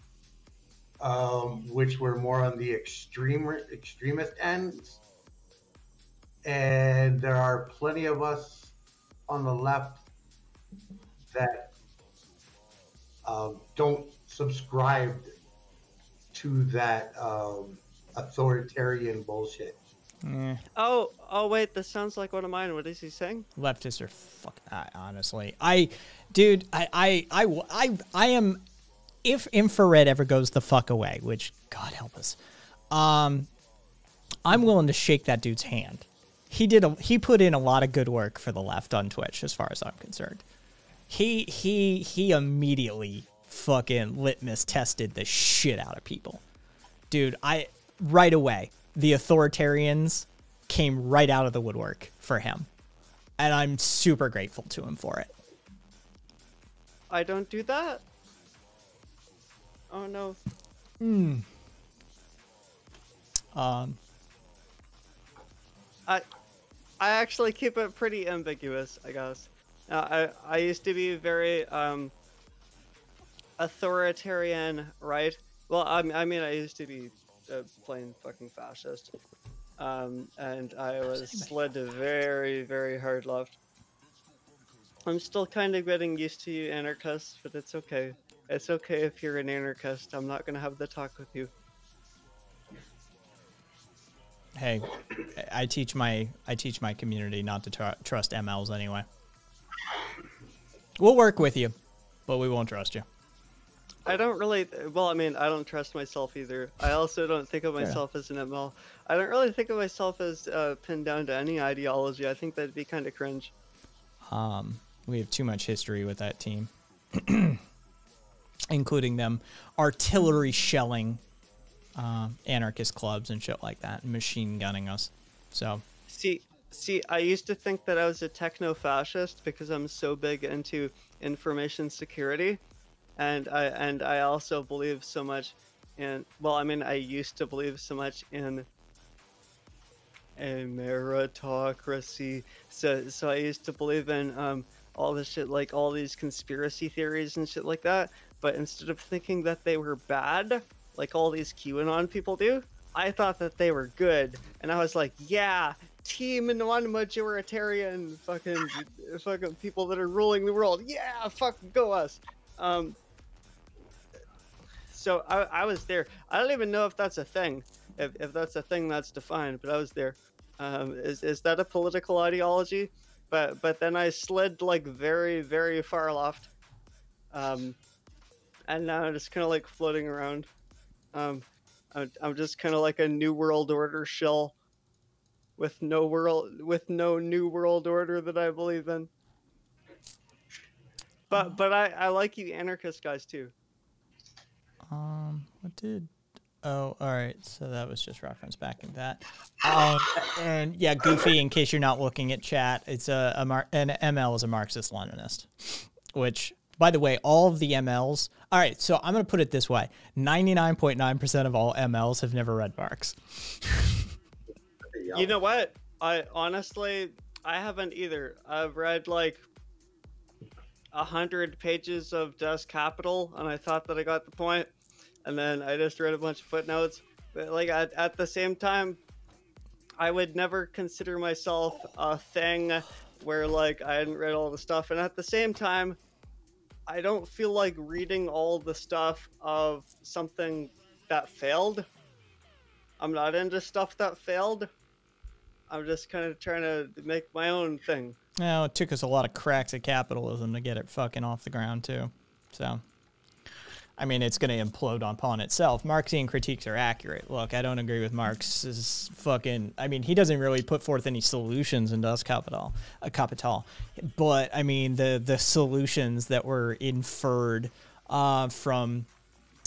um, which were more on the extreme extremist ends, and there are plenty of us on the left that um, don't subscribe to that um, authoritarian bullshit. Eh, Oh, oh wait, this sounds like one of mine. What is he saying? leftists are fuck. I, honestly, I, dude, I am. If infrared ever goes the fuck away, which God help us, um, I'm willing to shake that dude's hand. He did a he put in a lot of good work for the left on Twitch, as far as I'm concerned. He he he immediately fucking litmus tested the shit out of people. Dude, I right away, the authoritarians came right out of the woodwork for him. And I'm super grateful to him for it. I don't do that. Oh no. Hmm. Um I I actually keep it pretty ambiguous, I guess. Uh, I I used to be very um authoritarian, right? Well, I, I mean, I used to be a plain fucking fascist, um, and I was slid to very, very hard left. I'm still kind of getting used to you anarchists, but it's okay. It's okay if you're an anarchist. I'm not gonna have the talk with you. hey, I teach my I teach my community not to tr- trust MLs anyway. We'll work with you, but we won't trust you. I don't really. Well, I mean, I don't trust myself either. I also don't think of myself as an ML. I don't really think of myself as uh, pinned down to any ideology. I think that'd be kind of cringe. Um, we have too much history with that team, including them artillery shelling uh, anarchist clubs and shit like that, machine gunning us. So See, see, I used to think that I was a techno fascist because I'm so big into information security, and I and I also believe so much in. Well, I mean, I used to believe so much in a meritocracy. So, so I used to believe in um, all this shit, like all these conspiracy theories and shit like that. But instead of thinking that they were bad, like all these QAnon people do, I thought that they were good, and I was like, yeah, team non-majoritarian fucking fucking people that are ruling the world. Yeah, fuck, go us. Um, so I, I was there. I don't even know if that's a thing, if, if that's a thing that's defined, but I was there. Um, is is that a political ideology? But but then I slid like very very far left, um, and now I'm just kind of like floating around. Um, I'm, I'm just kind of like a new world order shell, with no world with no new world order that I believe in. But but I I like you anarchist guys too. Um, what did? Oh, all right. So that was just reference back in that. Um, and yeah, Goofy. In case you're not looking at chat, it's a, a Mar- an ML is a Marxist Leninist, which, by the way, all of the MLs. All right. So I'm gonna put it this way: 99.9 percent of all MLs have never read Marx. You know what? I honestly I haven't either. I've read like a hundred pages of Das Kapital, and I thought that I got the point, and then I just read a bunch of footnotes. But like at, at the same time, I would never consider myself a thing where like I hadn't read all the stuff, and at the same time, I don't feel like reading all the stuff of something that failed. I'm not into stuff that failed. I'm just kind of trying to make my own thing. Well, it took us a lot of cracks at capitalism to get it fucking off the ground too. So, I mean, it's going to implode on upon itself. Marxian critiques are accurate. Look, I don't agree with Marx's fucking. I mean, he doesn't really put forth any solutions in Das Kapital, uh, Kapital. But I mean, the the solutions that were inferred uh, from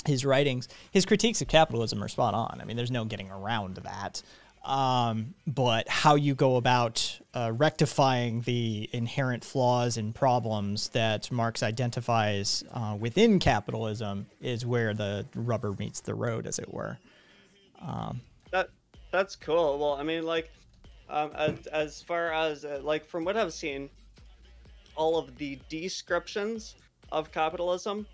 his writings, his critiques of capitalism are spot on. I mean, there's no getting around that. Um, but how you go about uh, rectifying the inherent flaws and problems that Marx identifies uh, within capitalism is where the rubber meets the road, as it were. Um, That that's cool. Well, I mean, like, um, as as far as uh, like from what I've seen, all of the descriptions of capitalism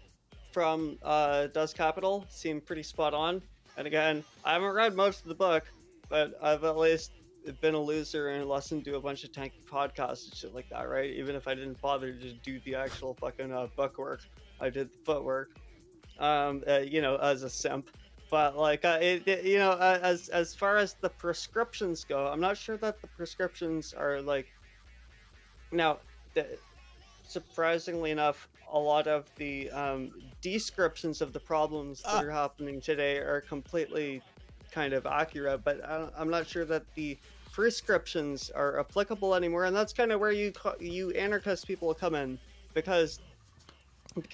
from uh, Das Kapital seem pretty spot on. And again, I haven't read most of the book, but I've at least been a loser and listened to a bunch of tanky podcasts and shit like that, right? Even if I didn't bother to do the actual fucking uh, book work, I did the footwork. Um, uh, you know, as a simp. but like uh, it, it, you know uh, as as far as the prescriptions go i'm not sure that the prescriptions are like now the, surprisingly enough a lot of the um, descriptions of the problems that Uh. are happening today are completely kind of accurate but I, i'm not sure that the prescriptions are applicable anymore and that's kind of where you you anarchist people come in because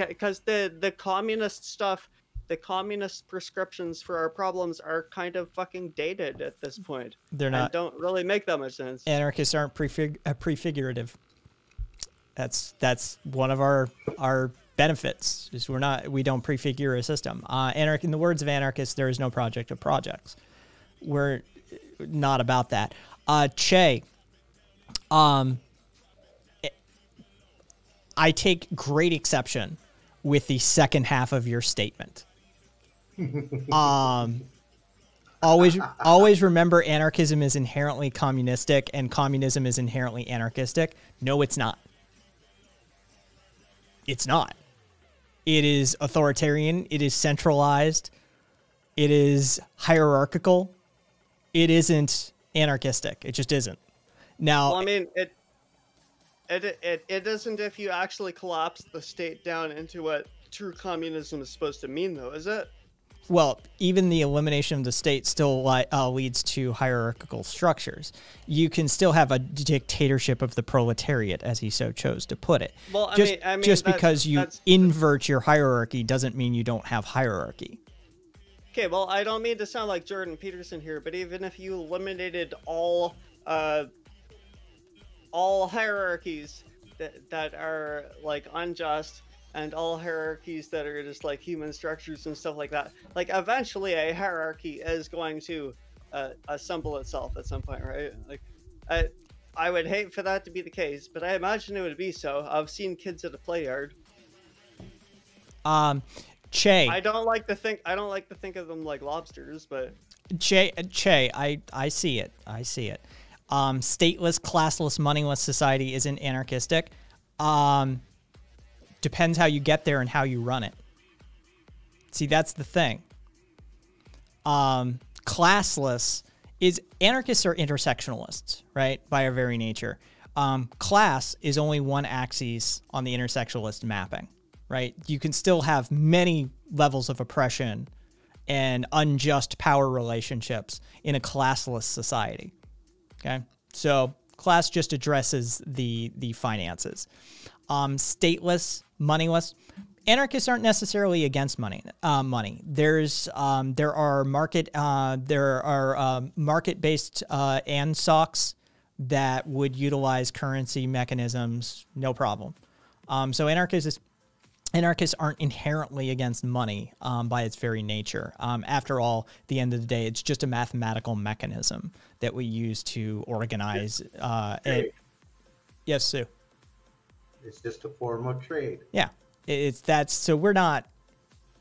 because the the communist stuff the communist prescriptions for our problems are kind of fucking dated at this point They're and not. don't really make that much sense Anarchists aren't prefig- uh, prefigurative. That's that's one of our our benefits. Is we're not we don't prefigure a system. Uh, anarch in the words of anarchists, there is no project of projects. We're not about that. Uh, che, um, I take great exception with the second half of your statement. Um, always always remember anarchism is inherently communistic and communism is inherently anarchistic. No, it's not. It's not. It is authoritarian, it is centralized, it is hierarchical. It isn't anarchistic. It just isn't. Now, well i mean it it, it it isn't if you actually collapse the state down into what true communism is supposed to mean though is it Well, even the elimination of the state still li- uh, leads to hierarchical structures. You can still have a dictatorship of the proletariat, as he so chose to put it. Well, I just, mean- I mean, just because you invert your hierarchy doesn't mean you don't have hierarchy. Okay, well, I don't mean to sound like Jordan Peterson here, but even if you eliminated all uh, all hierarchies that that are like unjust and all hierarchies that are just like human structures and stuff like that, like eventually a hierarchy is going to uh, assemble itself at some point, right? Like, I I would hate for that to be the case, but I imagine it would be so. I've seen kids at a play yard. Um, Che, I don't like to think I don't like to think of them like lobsters, but Che, Che, I, I see it. I see it. Um, stateless, classless, moneyless society isn't anarchistic. Um, depends how you get there and how you run it. See, that's the thing. Um, classless is anarchists are intersectionalists, right? By our very nature. Um, class is only one axis on the intersectionalist mapping, right? You can still have many levels of oppression and unjust power relationships in a classless society. Okay, so class just addresses the the finances. Um, stateless, moneyless. Anarchists aren't necessarily against money. Uh, money. There's um, there are market uh, there are um, market based uh, ANSOCs that would utilize currency mechanisms, no problem. Um, so anarchists anarchists aren't inherently against money um, by its very nature. Um, after all, the end of the day, it's just a mathematical mechanism that we use to organize. Uh, and, yes, Sue. It's just a form of trade. Yeah, it's that's so we're not,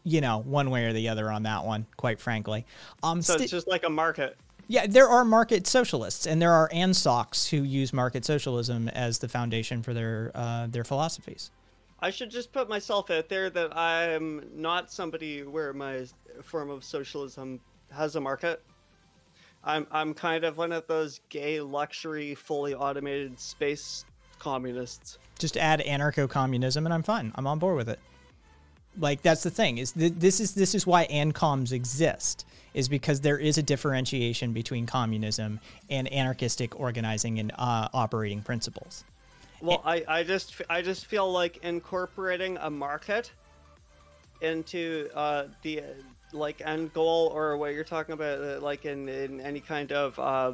you know, one way or the other on that one. Quite frankly, um, so sti- it's just like a market. yeah, there are market socialists, and there are ANSOCs who use market socialism as the foundation for their uh, their philosophies. I should just put myself out there that I'm not somebody where my form of socialism has a market. I'm I'm kind of one of those gay luxury fully automated space communists. just add anarcho-communism and I'm fine. I'm on board with it. Like that's the thing is th- this is this is why ancoms exist is because there is a differentiation between communism and anarchistic organizing and uh, operating principles. Well, I, I just I just feel like incorporating a market into uh, the like end goal or what you're talking about, uh, like in, in any kind of uh,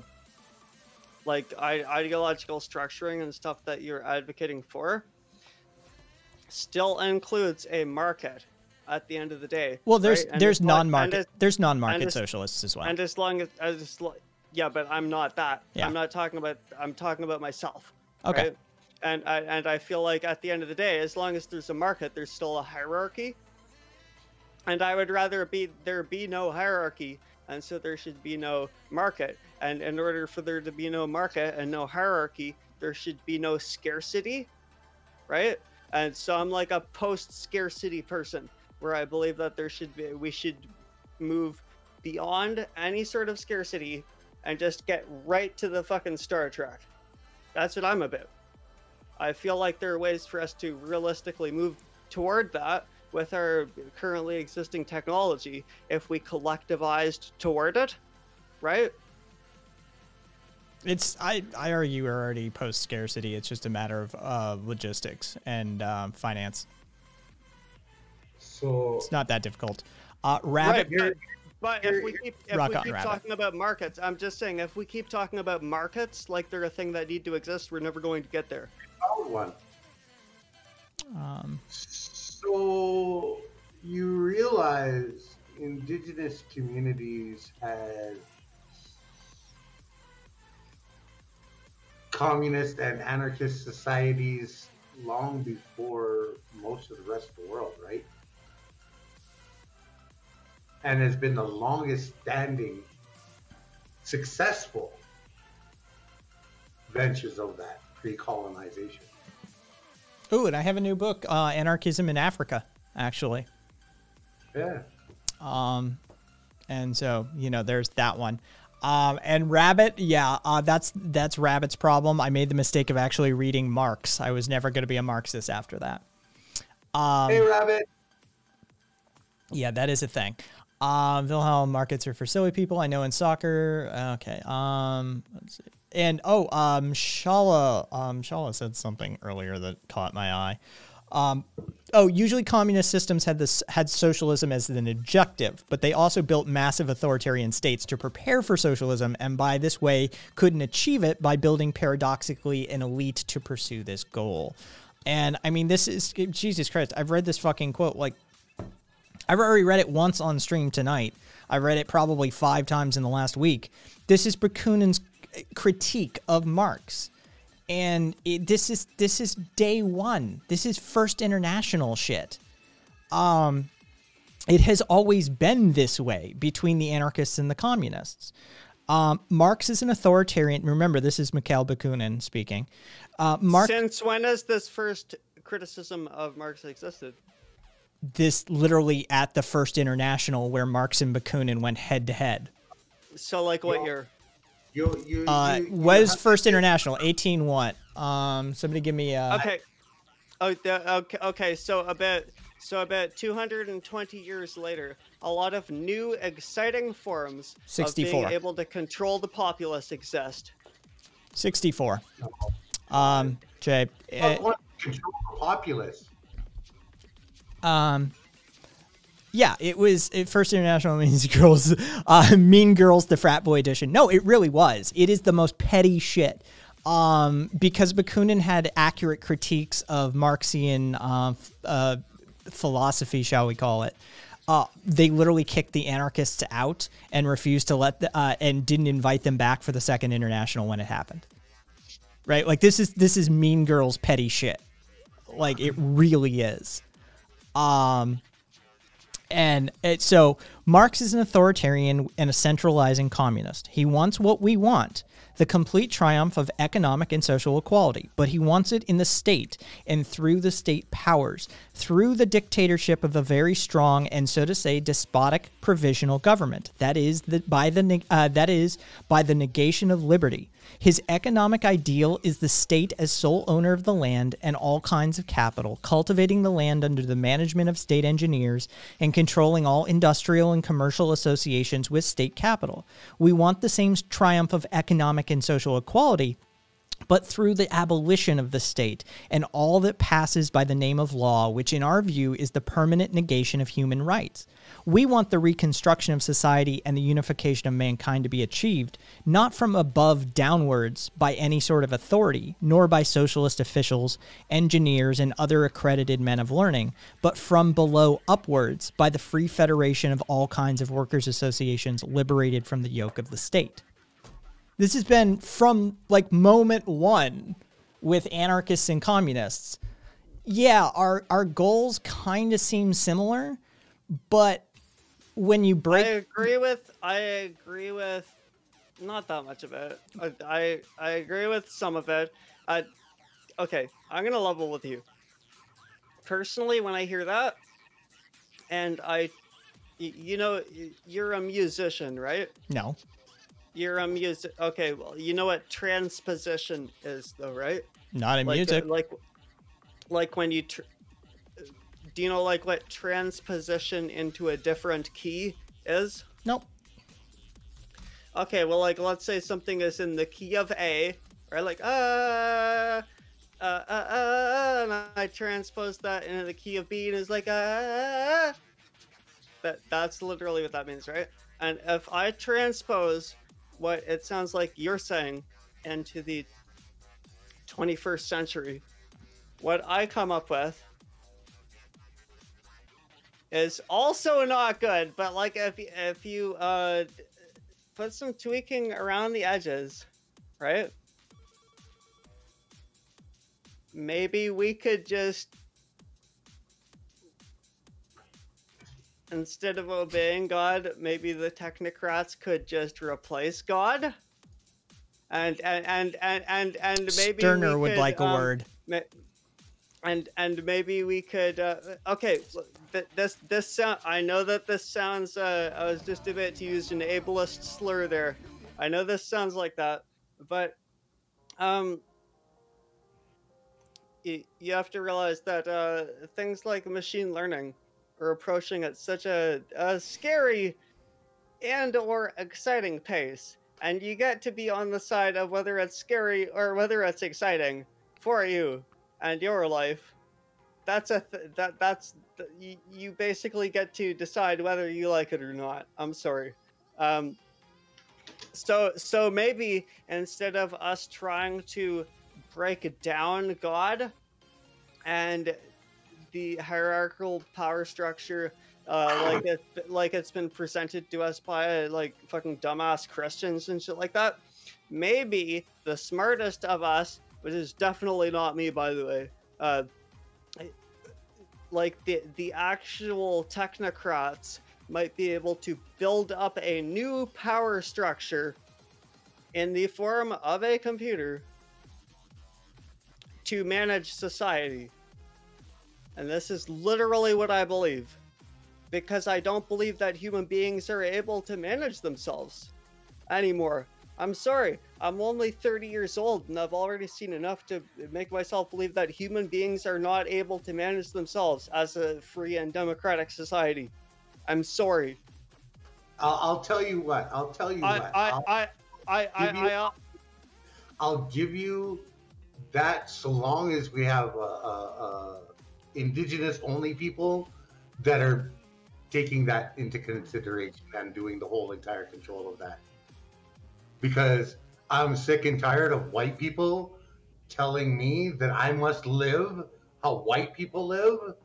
like I- ideological structuring and stuff that you're advocating for, still includes a market at the end of the day. Well, there's right? There's as long- and non-market as- there's non-market as- socialists as well. and as long as, as yeah, but I'm not that. Yeah. I'm not talking about. I'm talking about myself. Okay. right? And I and I feel like at the end of the day, as long as there's a market, there's still a hierarchy. And I would rather be there be no hierarchy, and so there should be no market. And in order for there to be no market and no hierarchy, there should be no scarcity, right? And so I'm like a post-scarcity person, where I believe that there should be we should move beyond any sort of scarcity and just get right to the fucking Star Trek. That's what I'm about. I feel like there are ways for us to realistically move toward that with our currently existing technology if we collectivized toward it, right? It's I I argue we're already post scarcity. It's just a matter of uh, logistics and um, finance. So It's not that difficult. Uh, Rabbit. Right, but, but if we keep, if we keep talking about markets, I'm just saying, if we keep talking about markets like they're a thing that need to exist, we're never going to get there. found one. Um, So you realize indigenous communities had communist and anarchist societies long before most of the rest of the world, right? And has been the longest standing successful ventures of that pre-colonization. ooh, and I have a new book, uh, Anarchism in Africa, actually. Yeah. Um, and so you know, there's that one. Um, and Rabbit, yeah, uh, that's that's Rabbit's problem. I made the mistake of actually reading Marx. I was never going to be a Marxist after that. Um, Hey, Rabbit. Yeah, that is a thing. Um, Wilhelm markets are for silly people. I know in soccer. Okay. Um, let's see. And oh, um, Shala, um, Shala said something earlier that caught my eye. Um, oh, usually communist systems had this had socialism as an objective, but they also built massive authoritarian states to prepare for socialism, and by this way couldn't achieve it by building paradoxically an elite to pursue this goal. And I mean, this is Jesus Christ. I've read this fucking quote like I've already read it once on stream tonight. I read it probably five times in the last week. This is Bakunin's critique of Marx, and it, this is this is day one. This is first international shit. Um, it has always been this way between the anarchists and the communists. Um, Marx is an authoritarian. Remember, this is Mikhail Bakunin speaking. Uh, Marx. Since when has this first criticism of Marx existed? this literally at the first international where Marx and Bakunin went head to head. So, like, what year? You, you, Uh, you- you was have- first international 18 what? Um, somebody give me uh Okay. Oh, the, okay. Okay. So about so about 220 years later, a lot of new exciting forms of being able to control the populace exist. 64. Um, Jay, eh, What- what control the populace? um, yeah, it was it first international means girls, uh, Mean Girls, the frat boy edition. No, it really was. It is the most petty shit. Um, because Bakunin had accurate critiques of Marxian uh, uh, philosophy, shall we call it. Uh, they literally kicked the anarchists out and refused to let the, uh, and didn't invite them back for the second international when it happened. Right? Like this is this is Mean Girls petty shit. Like it really is. Um, and it, so Marx is an authoritarian and a centralizing communist. He wants what we want the complete triumph of economic and social equality, but he wants it in the state and through the state powers, through the dictatorship of a very strong and so to say despotic provisional government. That is the, by the uh, that is by the negation of liberty. His economic ideal is the state as sole owner of the land and all kinds of capital, cultivating the land under the management of state engineers and controlling all industrial and commercial associations with state capital. We want the same triumph of economic and social equality, but through the abolition of the state and all that passes by the name of law, which in our view is the permanent negation of human rights. We want the reconstruction of society and the unification of mankind to be achieved, not from above downwards by any sort of authority, nor by socialist officials, engineers, and other accredited men of learning, but from below upwards by the free federation of all kinds of workers' associations liberated from the yoke of the state. This has been from like moment one with anarchists and communists. Yeah, our our goals kind of seem similar, but when you break. I agree with. I agree with. Not that much of it. I I, I agree with some of it. Uh, okay, I'm gonna level with you. Personally, when I hear that, and I y- you know, y- you're a musician, right? No. You're a music. Okay, well, you know what transposition is, though, right? Not in like, uh, music. like, like when you. Tr- do you know like what transposition into a different key is? Nope. Okay, well, like let's say something is in the key of A, right? Like uh, uh, uh, uh, and I transpose that into the key of B, and it's like uh. That that's literally what that means, right? And if I transpose what it sounds like you're saying into the 21st century, what I come up with is also not good. But like if if you uh put some tweaking around the edges, right? Maybe we could just instead of obeying God, maybe the technocrats could just replace God. And and and and and, and maybe Stirner would like a um, word. And and maybe we could uh, okay this this sound i know that this sounds uh i was just about to use an ableist slur there. I know this sounds like that but um you, you have to realize that uh things like machine learning are approaching at such a, a scary and or exciting pace and you get to be on the side of whether it's scary or whether it's exciting for you and your life that's a th- that that's th- you, you basically get to decide whether you like it or not i'm sorry um so so maybe instead of us trying to break down god and the hierarchical power structure uh, like it like it's been presented to us by like fucking dumbass Christians and shit like that. Maybe the smartest of us, which is definitely not me, by the way, uh, like the the actual technocrats might be able to build up a new power structure in the form of a computer to manage society. And this is literally what I believe. Because I don't believe that human beings are able to manage themselves anymore. I'm sorry, I'm only 30 years old and I've already seen enough to make myself believe that human beings are not able to manage themselves as a free and democratic society. I'm sorry. I'll, I'll tell you what. I'll tell you I, what. I, I'll- I, I, I, give you- I, I'll give you that so long as we have uh, uh, uh, indigenous only people that are taking that into consideration and doing the whole entire control of that. Because I'm sick and tired of white people telling me that I must live how white people live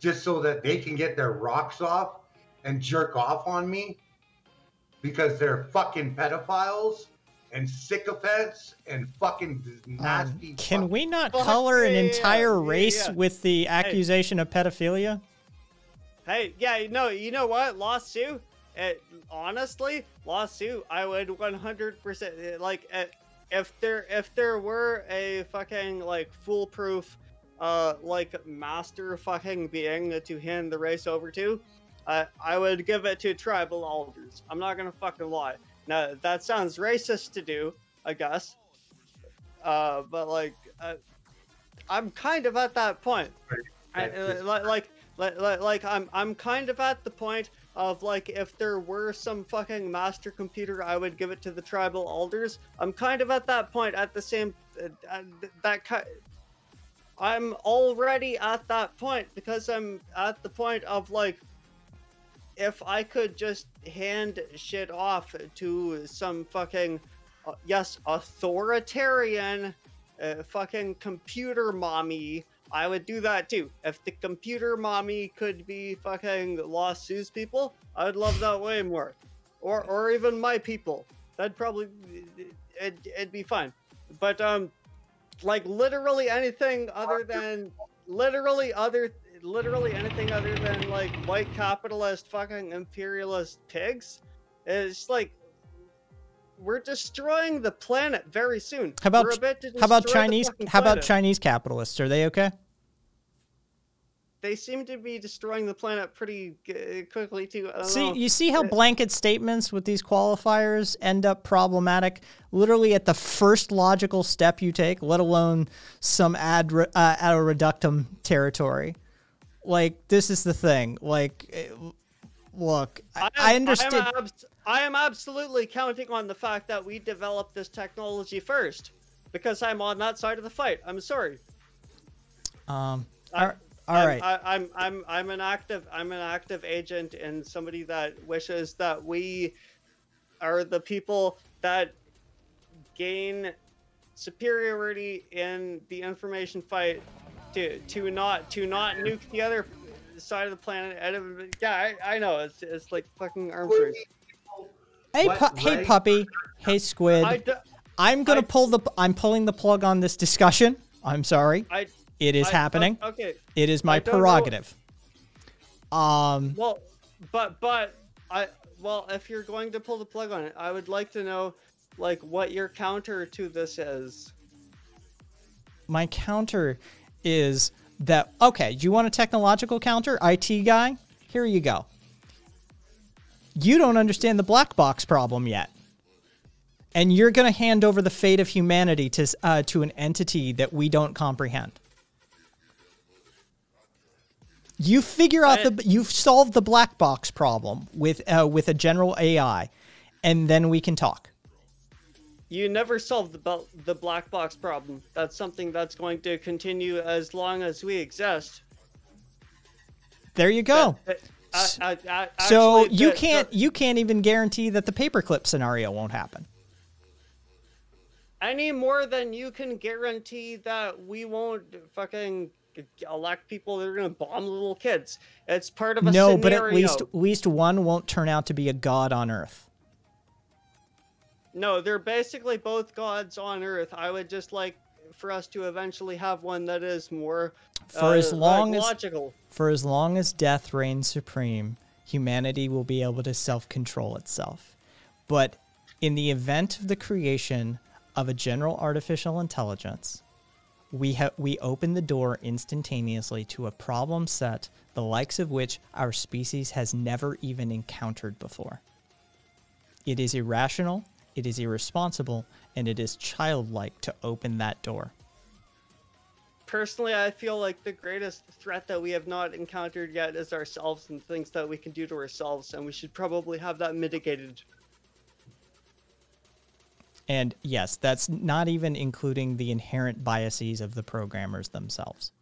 just so that they can get their rocks off and jerk off on me because they're fucking pedophiles and sycophants and fucking nasty. Um, Can fuck- we not Fuck color an entire yeah, race yeah. with the accusation of pedophilia? Hey, yeah, no, you know what? Lawsuit. It, honestly, lawsuit. I would 100% like uh, if there if there were a fucking like foolproof, uh, like master fucking being to hand the race over to, uh, I would give it to tribal elders. I'm not gonna fucking lie. Now that sounds racist to do, I guess. Uh, but like, uh, I'm kind of at that point. I, like, like, like, like, like, I'm, I'm kind of at the point of like, if there were some fucking master computer, I would give it to the tribal elders. I'm kind of at that point. At the same, uh, uh, that kind. I'm already at that point because I'm at the point of like, if I could just hand shit off to some fucking, uh, yes, authoritarian, uh, fucking computer mommy, I would do that too. If the computer mommy could be fucking Lost Sue's people, I would love that way more. Or, or even my people. That'd probably, it'd, it'd be fine. But, um, like literally anything other than, literally other, literally anything other than like white capitalist fucking imperialist pigs It's like we're destroying the planet very soon. How about about how about Chinese how about. Chinese capitalists? Are they okay? they seem to be destroying the planet pretty quickly too. See, know. you see how blanket statements with these qualifiers end up problematic literally at the first logical step you take, let alone some ad uh, ad reductum territory. Like this is the thing. Like, eh, look, I, am- I understand. I am, abs- I am absolutely counting on the fact that we developed this technology first, because I'm on that side of the fight. I'm sorry. um, all- all right. I'm, I, I'm I'm I'm an active I'm an active agent and somebody that wishes that we are the people that gain superiority in the information fight to to not to not nuke the other side of the planet. out of- Yeah, I, I know it's it's like fucking arms race. hey, pu- hey, puppy. Hey, squid. I, d- I'm gonna I- pull the. I'm pulling the plug on this discussion. I'm sorry. I It is I- happening. Okay. It is my I don't know- prerogative. Um, Well, but but I well, if you're going to pull the plug on it, I would like to know like what your counter to this is. my counter is that okay do you want a technological counter? It guy? Here you go. You don't understand the black box problem yet. And you're going to hand over the fate of humanity to uh, to an entity that we don't comprehend. You figure out the you've solved the black box problem with uh, with a general ai and then we can talk You never solved the the black box problem. That's something that's going to continue as long as we exist. there you go That- I- I- I- So actually, you can't you can't even guarantee that the paperclip scenario won't happen. any more than you can guarantee that we won't fucking elect people that are going to bomb little kids. It's part of a No, scenario. but at least at least one won't turn out to be a god on Earth. No, they're basically both gods on Earth. I would just like for us to eventually have one that is more For as uh, long as- logical. For as long as death reigns supreme, humanity will be able to self-control itself. But in the event of the creation of a general artificial intelligence, we have we open the door instantaneously to a problem set the likes of which our species has never even encountered before. It is irrational, it is irresponsible, and it is childlike to open that door. Personally, I feel like the greatest threat that we have not encountered yet is ourselves and things that we can do to ourselves, and we should probably have that mitigated. And yes, that's not even including the inherent biases of the programmers themselves.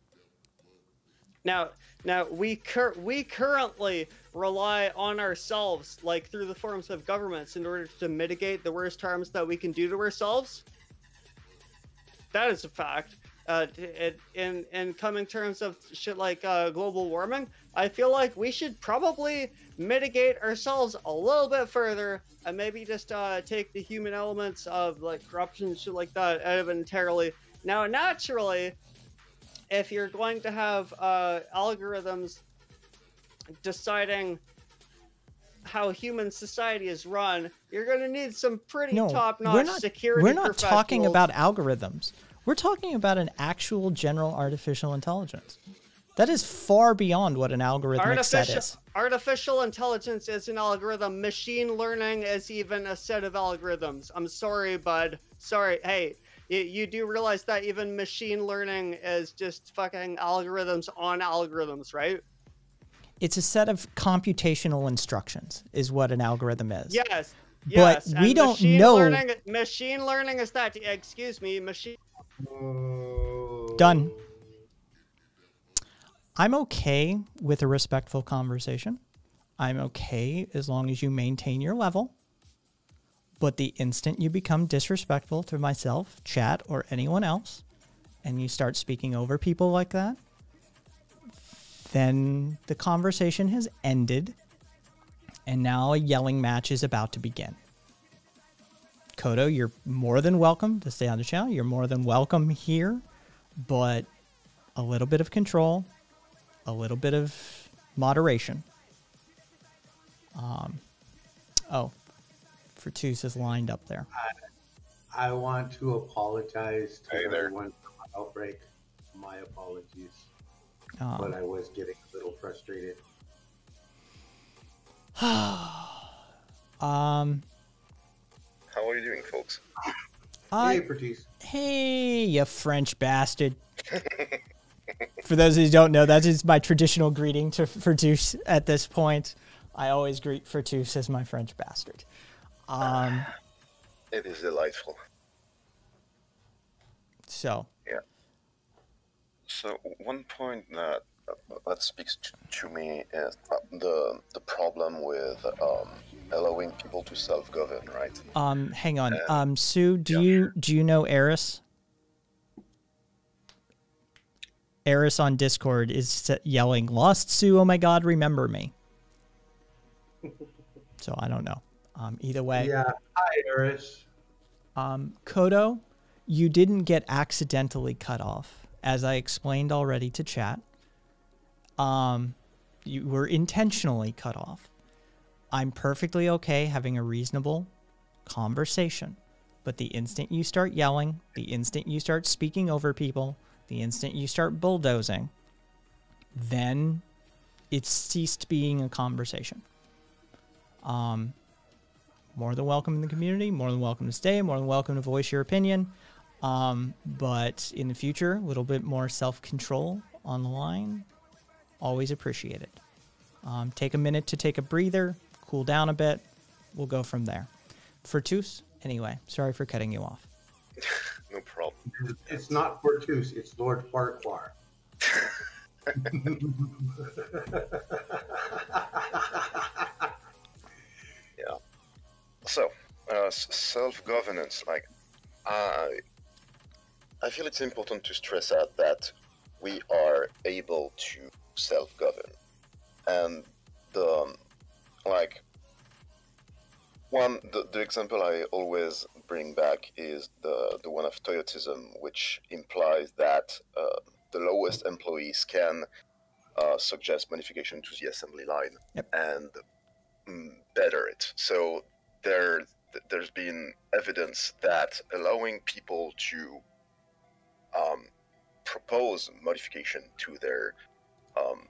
Now, now we cur- we currently rely on ourselves, like through the forms of governments, in order to mitigate the worst harms that we can do to ourselves. That is a fact. Uh, in in coming terms of shit like uh, global warming, I feel like we should probably mitigate ourselves a little bit further, and maybe just uh, take the human elements of like corruption, shit like that, out of it entirely. Now, naturally, if you're going to have uh, algorithms deciding how human society is run, you're going to need some pretty No, top-notch we're not. security. We're not talking about algorithms. We're talking about an actual general artificial intelligence. That is far beyond what an algorithmic set artificial is. artificial intelligence is an algorithm. Machine learning is even a set of algorithms. I'm sorry, bud. Sorry. Hey, you, you do realize that even machine learning is just fucking algorithms on algorithms, right? It's a set of computational instructions, is what an algorithm is. Yes. But yes. we and don't machine know- Learning, machine learning is that. Excuse me. Machine. Done. I'm okay with a respectful conversation. I'm okay as long as you maintain your level. But the instant you become disrespectful to myself, chat, or anyone else, and you start speaking over people like that, then the conversation has ended, and now a yelling match is about to begin. Kodo, you're more than welcome to stay on the channel. You're more than welcome here, but a little bit of control, a little bit of moderation. Um, oh, Fortus is lined up there. I want to apologize to Hey there. everyone for my outbreak. My apologies. Um, but I was getting a little frustrated. um, How are you doing, folks? I, hey, Pertise. hey, you French bastard. for those who don't know, that is my traditional greeting to Fertus at this point. I always greet Fertus as my French bastard. Um, It is delightful. so, Yeah. So one point that uh, that speaks to, to me is uh, the the problem with um, allowing people to self-govern, right? um, hang on. Uh, Um, Sue, do yeah. you do you know Eris? Eris on Discord is yelling, "Lost Sue! Oh my God, remember me!" so I don't know. Um, either way, Yeah. Hi, Eris. Um, Kodo, you didn't get accidentally cut off, as I explained already to chat. Um, you were intentionally cut off. I'm perfectly okay having a reasonable conversation, but the instant you start yelling, the instant you start speaking over people, the instant you start bulldozing, then it's ceased being a conversation. Um, more than welcome in the community, more than welcome to stay, more than welcome to voice your opinion. Um, but in the future, a little bit more self control on the line, always appreciated. Um, take a minute to take a breather, cool down a bit. We'll go from there. Fertus, anyway, sorry for cutting you off. No problem. It's not Fortus, it's Lord Farquhar. So, uh, self-governance, like, I, I feel it's important to stress out that we are able to self-govern, and the, um, like, one the, the example I always bring back is the the one of Toyotism, which implies that uh, the lowest employees can uh, suggest modification to the assembly line Yep. and mm, better it. So there, th- there's been evidence that allowing people to um, propose modification to their um,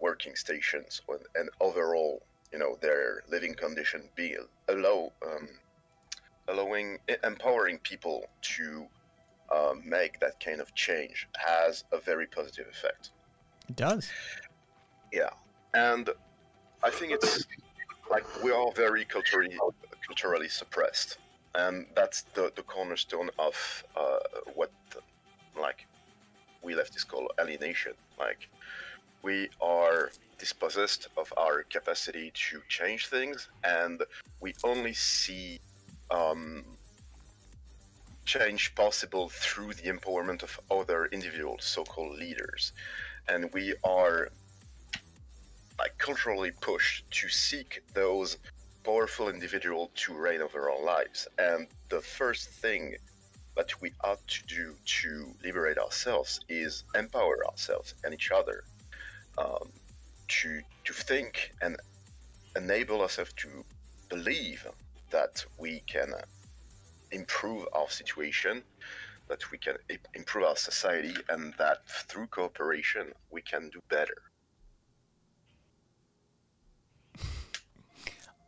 working stations and, and overall, you know, their living condition be allow um, allowing empowering people to um, make that kind of change has a very positive effect. It does. Yeah, and I think it's like we are very culturally culturally suppressed, and that's the the cornerstone of uh, what like we leftists call alienation. Like we are dispossessed of our capacity to change things, and we only see um, change possible through the empowerment of other individuals, so-called leaders, and we are like culturally pushed to seek those powerful individual to reign over our lives. And the first thing that we ought to do to liberate ourselves is empower ourselves and each other um, to to think and enable ourselves to believe that we can improve our situation, that we can improve our society, and that through cooperation we can do better.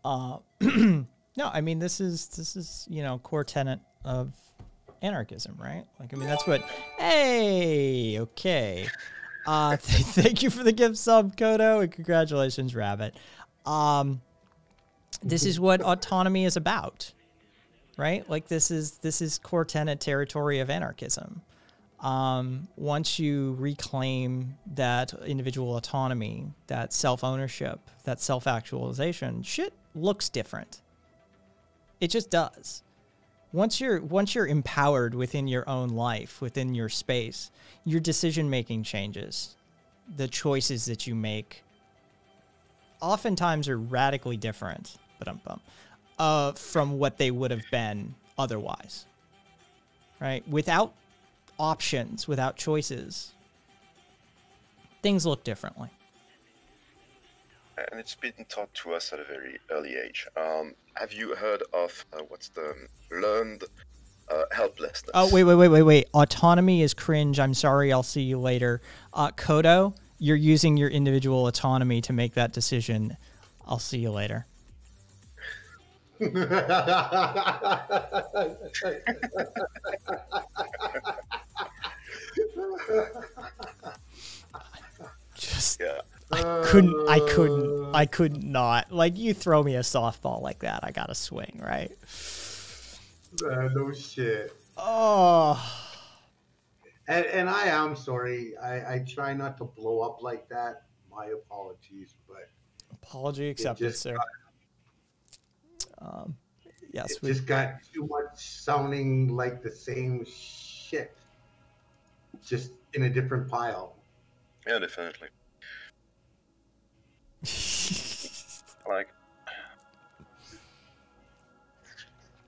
Uh, no, I mean this is this is you know core tenet of anarchism, right? Like I mean that's what. Hey, okay. Uh, th- thank you for the gift sub, Kodo, and congratulations, Rabbit. Um, this is what autonomy is about, right? Like this is this is core tenet territory of anarchism. Um, once you reclaim that individual autonomy, that self ownership, that self actualization, shit looks different. It just does. Once you're once you're empowered within your own life, within your space, your decision making changes. The choices that you make oftentimes are radically different, but uh, from what they would have been otherwise. Right? Without options, without choices, things look differently. And it's been taught to us at a very early age. Um, have you heard of uh, what's the learned uh, helplessness? Oh wait, wait, wait, wait, wait. Autonomy is cringe. I'm sorry. I'll see you later. Uh, Kodo, you're using your individual autonomy to make that decision. I'll see you later. Just Yeah. I couldn't I couldn't I could not. Like you throw me a softball like that, I gotta swing, right? Uh, no shit. Oh And, and I am sorry. I, I try not to blow up like that. My apologies, but apology accepted, just sir. Um yes, it we just got too much sounding like the same shit, just in a different pile. Yeah, definitely. Like,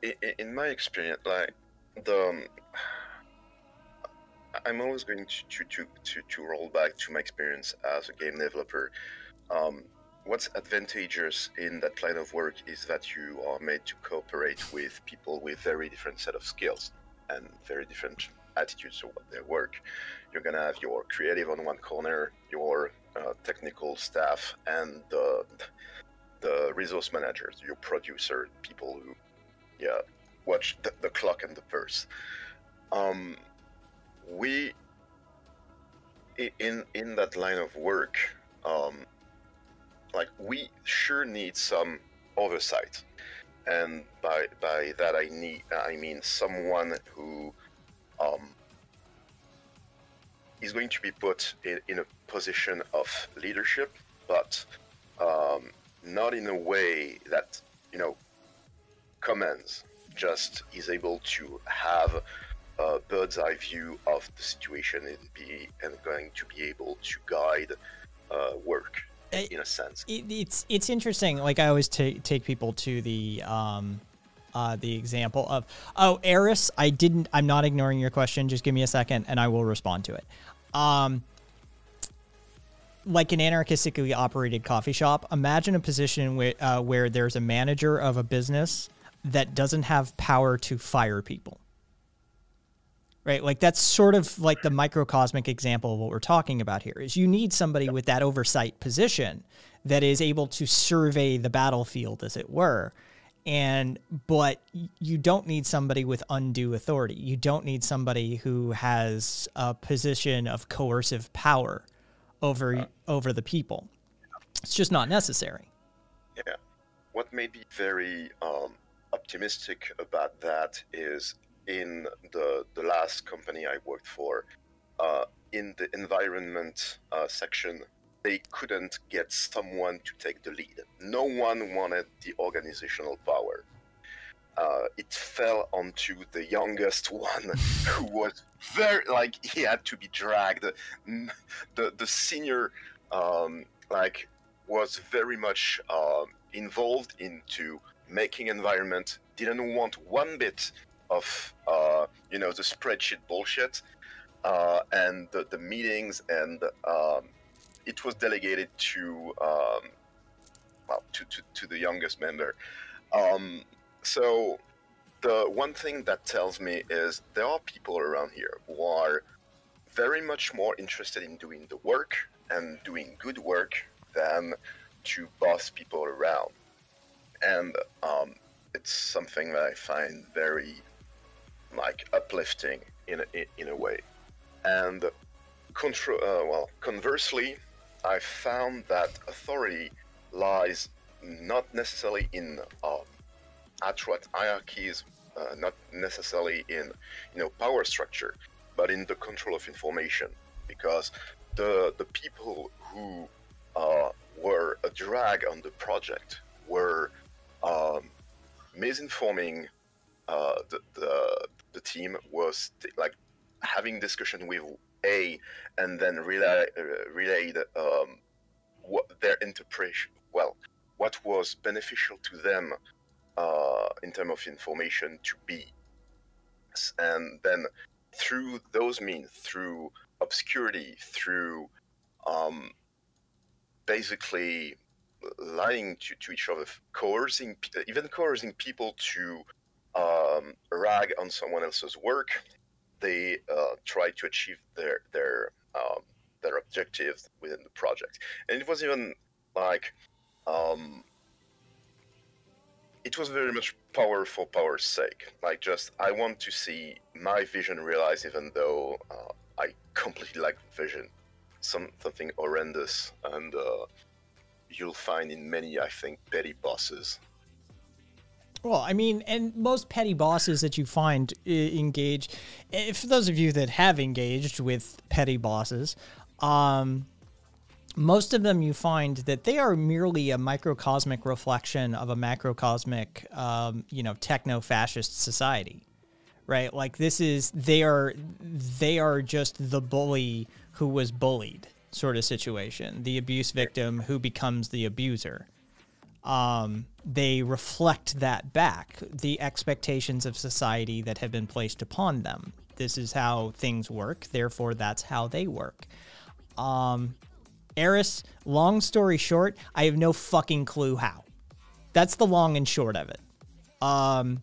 in my experience, like the, um, I'm always going to, to, to, to, roll back to my experience as a game developer. Um, what's advantageous in that line of work is that you are made to cooperate with people with very different set of skills and very different attitudes to what they work. You're gonna have your creative on one corner, your uh, technical staff, and the the resource managers, your producer, people who, yeah, watch the, the clock and the purse. Um, we in in that line of work, um, like we sure need some oversight, and by by that I need I mean someone who um, is going to be put in, in a position of leadership, but um, not in a way that you know commands. Just is able to have a bird's eye view of the situation and be and going to be able to guide uh, work I- in a sense. it, it's it's interesting. Like I always take take people to the um, uh, the example of oh Eris. I didn't. I'm not ignoring your question. Just give me a second, and I will respond to it. Um, like an anarchistically operated coffee shop. Imagine a position where uh, where there's a manager of a business that doesn't have power to fire people. Right, like that's sort of like the microcosmic example of what we're talking about here. Is you need somebody with that oversight position that is able to survey the battlefield, as it were, and but you don't need somebody with undue authority. You don't need somebody who has a position of coercive power over over the people. It's just not necessary. Yeah. What made me very um, optimistic about that is in the the last company I worked for, uh, in the environment uh, section, they couldn't get someone to take the lead. No one wanted the organizational power. Uh, it fell onto the youngest one, who was very like he had to be dragged. Mm, The the senior um, like was very much um, involved into making environment. Didn't want one bit of uh, you know the spreadsheet bullshit uh, and the, the meetings, and um, it was delegated to um, well to, to, to the youngest member. So the one thing that tells me is there are people around here who are very much more interested in doing the work and doing good work than to boss people around. And um, it's something that I find very like uplifting in a, in a way. And contro- uh, well, conversely, I found that authority lies not necessarily in um, abstract hierarchies, uh, not necessarily in you know power structure, but in the control of information. Because the the people who uh, were a drag on the project were um, misinforming uh, the, the the team was like having discussion with A and then relay, uh, relayed um, what their interpretation well what was beneficial to them uh, in terms of information to be. and then through those means through obscurity through um, basically lying to, to each other coercing even coercing people to um, rag on someone else's work they uh, try to achieve their their um, their objectives within the project. And it was even like, um, it was very much power for power's sake. Like, just I want to see my vision realized, even though uh, I completely lack vision. Some something horrendous, and uh, you'll find in many, I think, petty bosses. Well, I mean, and most petty bosses that you find uh, engage, eh, for those of you that have engaged with petty bosses, um, most of them you find that they are merely a microcosmic reflection of a macrocosmic, um, you know, techno-fascist society, right? Like this is they are they are just the bully who was bullied sort of situation, the abuse victim who becomes the abuser um, they reflect that back, the expectations of society that have been placed upon them. This is how things work, therefore, that's how they work. Um, Eris, long story short, I have no fucking clue how. That's the long and short of it. Um,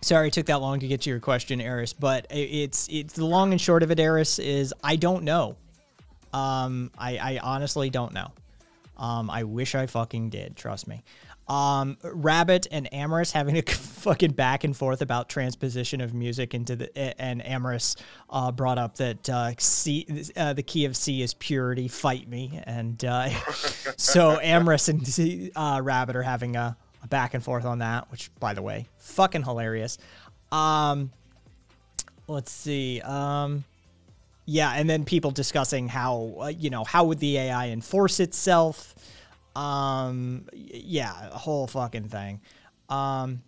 sorry it took that long to get to your question, Eris, but it's it's the long and short of it, Eris, is I don't know. Um, I, I honestly don't know. Um, I wish I fucking did. Trust me. Um, Rabbit and Amorous having a fucking back and forth about transposition of music into the and Amorous uh, brought up that uh, C, uh, the key of C is purity. Fight me, and uh, so Amorous and uh, Rabbit are having a, a, back and forth on that, which by the way, fucking hilarious. Um, let's see. Um, yeah, and then people discussing how uh, you know how would the AI enforce itself. Um, yeah, a whole fucking thing. Um,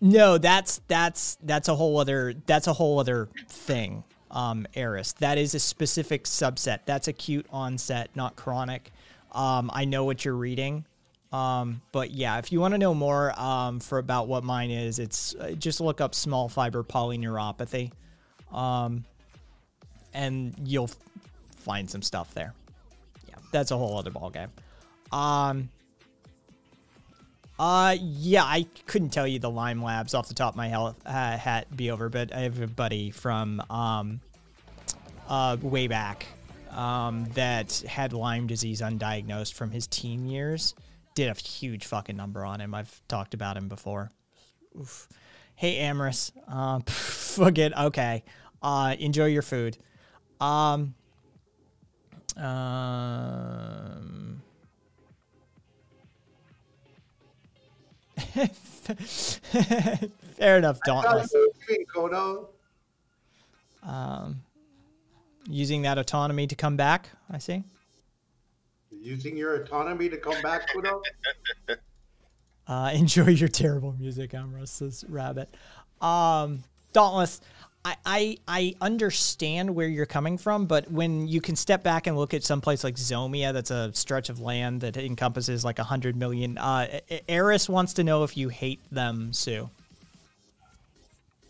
no, that's that's that's a whole other that's a whole other thing. Um, Eris, that is a specific subset. That's acute onset, not chronic. Um, I know what you're reading. Um, but yeah, if you want to know more um, for about what mine is, it's uh, just look up small fiber polyneuropathy. Um, and you'll find some stuff there. Yeah, that's a whole other ballgame. Um, uh, yeah, I couldn't tell you the Lyme Labs off the top of my health, uh, hat be over, but I have a buddy from um, uh, way back um, that had Lyme disease undiagnosed from his teen years. Did a huge fucking number on him. I've talked about him before. Oof. Hey, Amorous. Uh, forget. Okay. Uh, enjoy your food. Um, um, fair enough, Dauntless. Um, using that autonomy to come back, I see. Using your autonomy to come back, Kodo? uh, enjoy your terrible music, Amorous, says Rabbit. Um, Dauntless, I, I, I understand where you're coming from, but when you can step back and look at some place like Zomia, that's a stretch of land that encompasses like a hundred million. Uh, Eris wants to know if you hate them, Sue.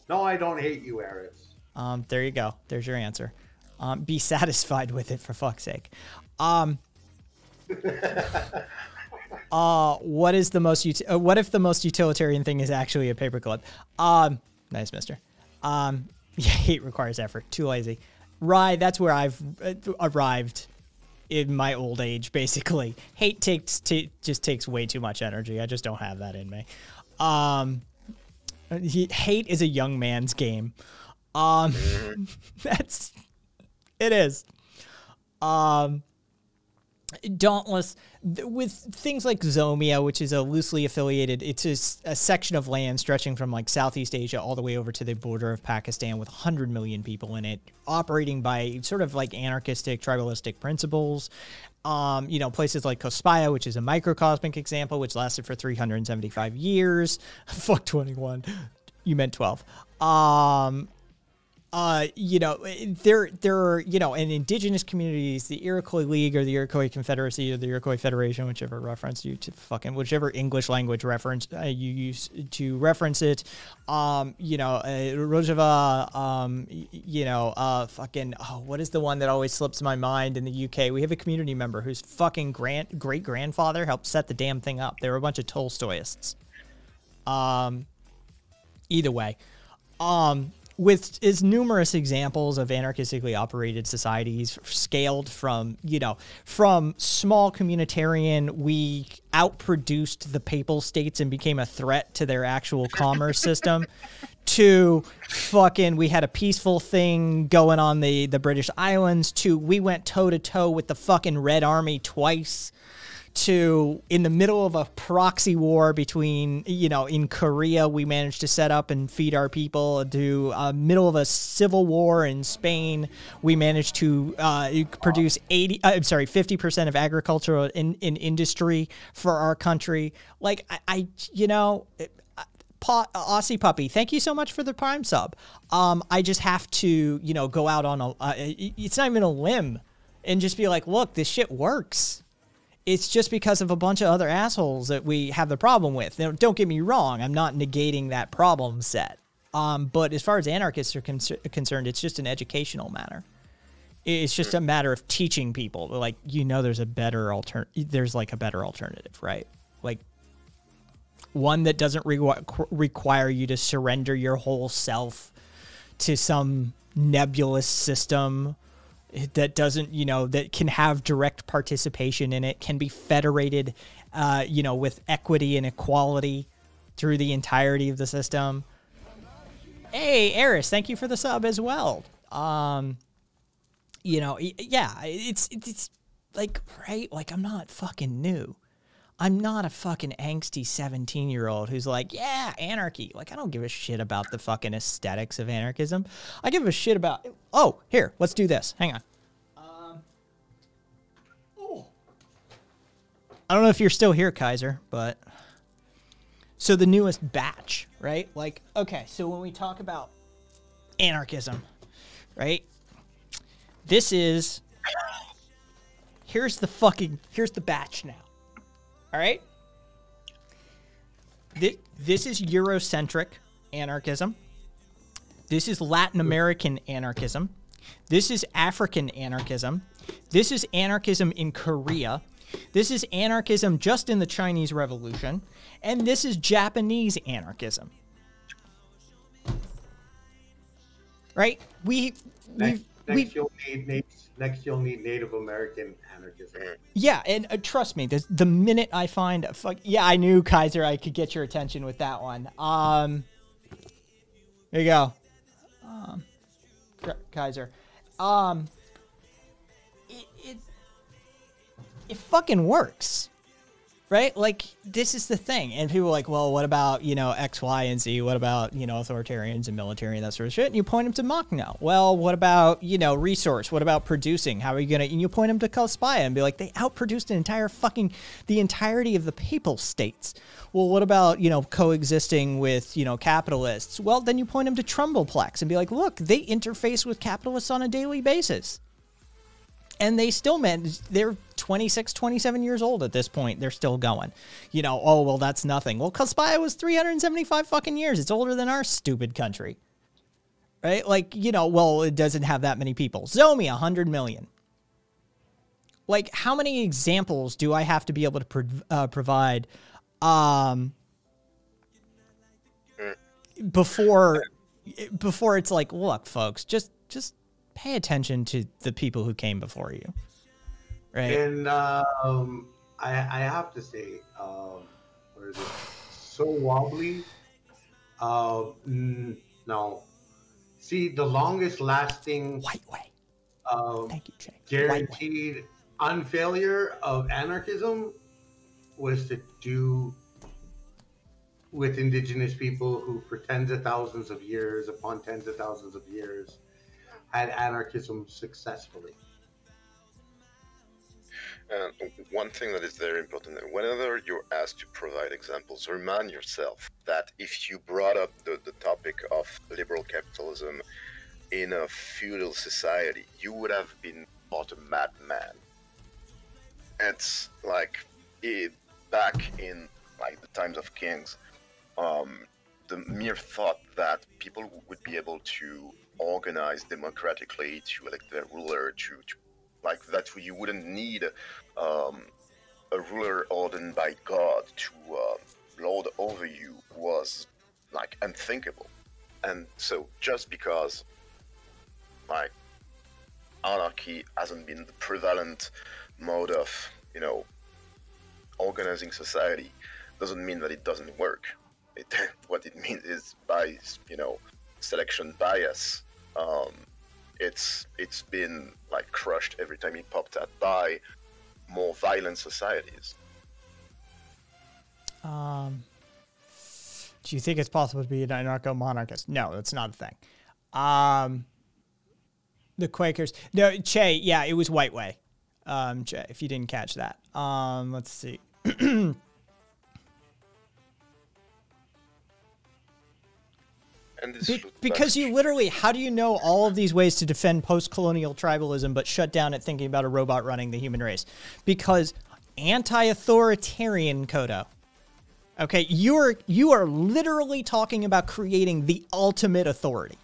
No, I don't hate you, Eris. Um, there you go. There's your answer. Um, be satisfied with it for fuck's sake. Um, uh, what is the most uti- uh, what if the most utilitarian thing is actually a paperclip? Um, nice, Mister. Um, yeah, hate requires effort. Too lazy. Rye, that's where I've uh, arrived in my old age, basically. Hate takes just takes way too much energy. I just don't have that in me. Um, hate is a young man's game. Um, that's it is. Um, Dauntless with things like Zomia, which is a loosely affiliated, it's a, a, section of land stretching from like Southeast Asia all the way over to the border of Pakistan with 100 million people in it, operating by sort of like anarchistic, tribalistic principles. Um, you know, places like Cospaia, which is a microcosmic example, which lasted for 375 years. Fuck 21. You meant 12. Um, uh, you know, there there are you know, in indigenous communities, the Iroquois League or the Iroquois Confederacy or the Iroquois Federation, whichever reference you to fucking whichever English language reference uh, you use to reference it, um, you know, uh, Rojava, um, you know, uh, fucking oh, what is the one that always slips my mind in the UK? We have a community member whose fucking grand great grandfather helped set the damn thing up. They were a bunch of Tolstoyists. Um, either way, um with as numerous examples of anarchistically operated societies scaled from you know from small communitarian we outproduced the papal states and became a threat to their actual commerce system to fucking we had a peaceful thing going on the the British Islands to we went toe to toe with the fucking Red Army twice to in the middle of a proxy war between you know in Korea we managed to set up and feed our people to uh, middle of a civil war in Spain we managed to uh, produce 80 uh, I'm sorry 50% of agricultural in, in industry for our country like I, I you know Pa- Aussie puppy, thank you so much for the prime sub. Um, I just have to, you know, go out on a. Uh, it's not even a limb, and just be like, look, this shit works. It's just because of a bunch of other assholes that we have the problem with. Now, don't get me wrong, I'm not negating that problem set. Um, but as far as anarchists are con- concerned, it's just an educational matter. It's just a matter of teaching people, like you know, there's a better alter. There's like a better alternative, right? Like one that doesn't re- require you to surrender your whole self to some nebulous system that doesn't you know that can have direct participation in it can be federated uh, you know with equity and equality through the entirety of the system. Hey eris thank you for the sub as well. Um you know yeah it's it's like right? Like i'm not fucking new I'm not a fucking angsty 17 year old who's like, yeah, anarchy. Like, I don't give a shit about the fucking aesthetics of anarchism. I give a shit about, oh, here, let's do this. Hang on. Um, oh. I don't know if you're still here, Kaiser, but. So the newest batch, right? Like, okay, so when we talk about anarchism, right? This is. Here's the fucking. Here's the batch now all right. This, is Eurocentric anarchism. This is Latin American anarchism. This is African anarchism. This is anarchism in Korea. This is anarchism just in the Chinese Revolution. And this is Japanese anarchism. Right? We we we you'll need next you'll need Native American anarchism. Yeah, and uh, trust me, the, the minute I find a fuck, yeah, I knew Kaiser, I could get your attention with that one. Um, there you go, um, Kaiser. Um, it, it it fucking works right? Like this is the thing, and people are like, well, what about you know X, Y, and Z? What about you know authoritarians and military and that sort of shit? And you point them to Makhno. Well, what about you know resource? What about producing? How are you gonna? And you point them to Cospaia and be like, they outproduced an entire fucking the entirety of the papal states. Well, what about you know coexisting with you know capitalists? Well, then you point them to Trumbullplex and be like, look, they interface with capitalists on a daily basis and they still manage they're 26 27 years old at this point. They're still going. You know oh well that's nothing. Well Cospaia was 375 fucking years. It's older than our stupid country. Right? Like you know well it doesn't have that many people. Zomia 100 million. Like how many examples do i have to be able to uh, provide um before before it's like look folks just just pay attention to the people who came before you. Right. And um, I, I have to say, um, what is it? So wobbly. Uh, no. See, the longest lasting white way. Um, Thank you, Jay. Guaranteed unfailure of anarchism was to do with indigenous people who, for tens of thousands of years upon tens of thousands of years, had anarchism successfully. And one thing that is very important, whenever you're asked to provide examples, remind yourself that if you brought up the, the topic of liberal capitalism in a feudal society, you would have been thought a madman. It's like it, back in like the times of kings, um, the mere thought that people would be able to organize democratically to elect their ruler to, to like that you wouldn't need um, a ruler ordained by God to uh, lord over you was like unthinkable. and so just because like anarchy hasn't been the prevalent mode of you know organizing society doesn't mean that it doesn't work it, what it means is by you know selection bias um, it's it's been like crushed every time it popped up by more violent societies Um, do you think it's possible to be an anarcho monarchist? No, that's not a thing. Um, the Quakers. No, Che. Yeah, it was White Way. Um, Che, if you didn't catch that. Um, let's see. Be- because you literally, how do you know all of these ways to defend post-colonial tribalism, but shut down at thinking about a robot running the human race? Because anti-authoritarian Kodo. Okay, you are you are literally talking about creating the ultimate authority.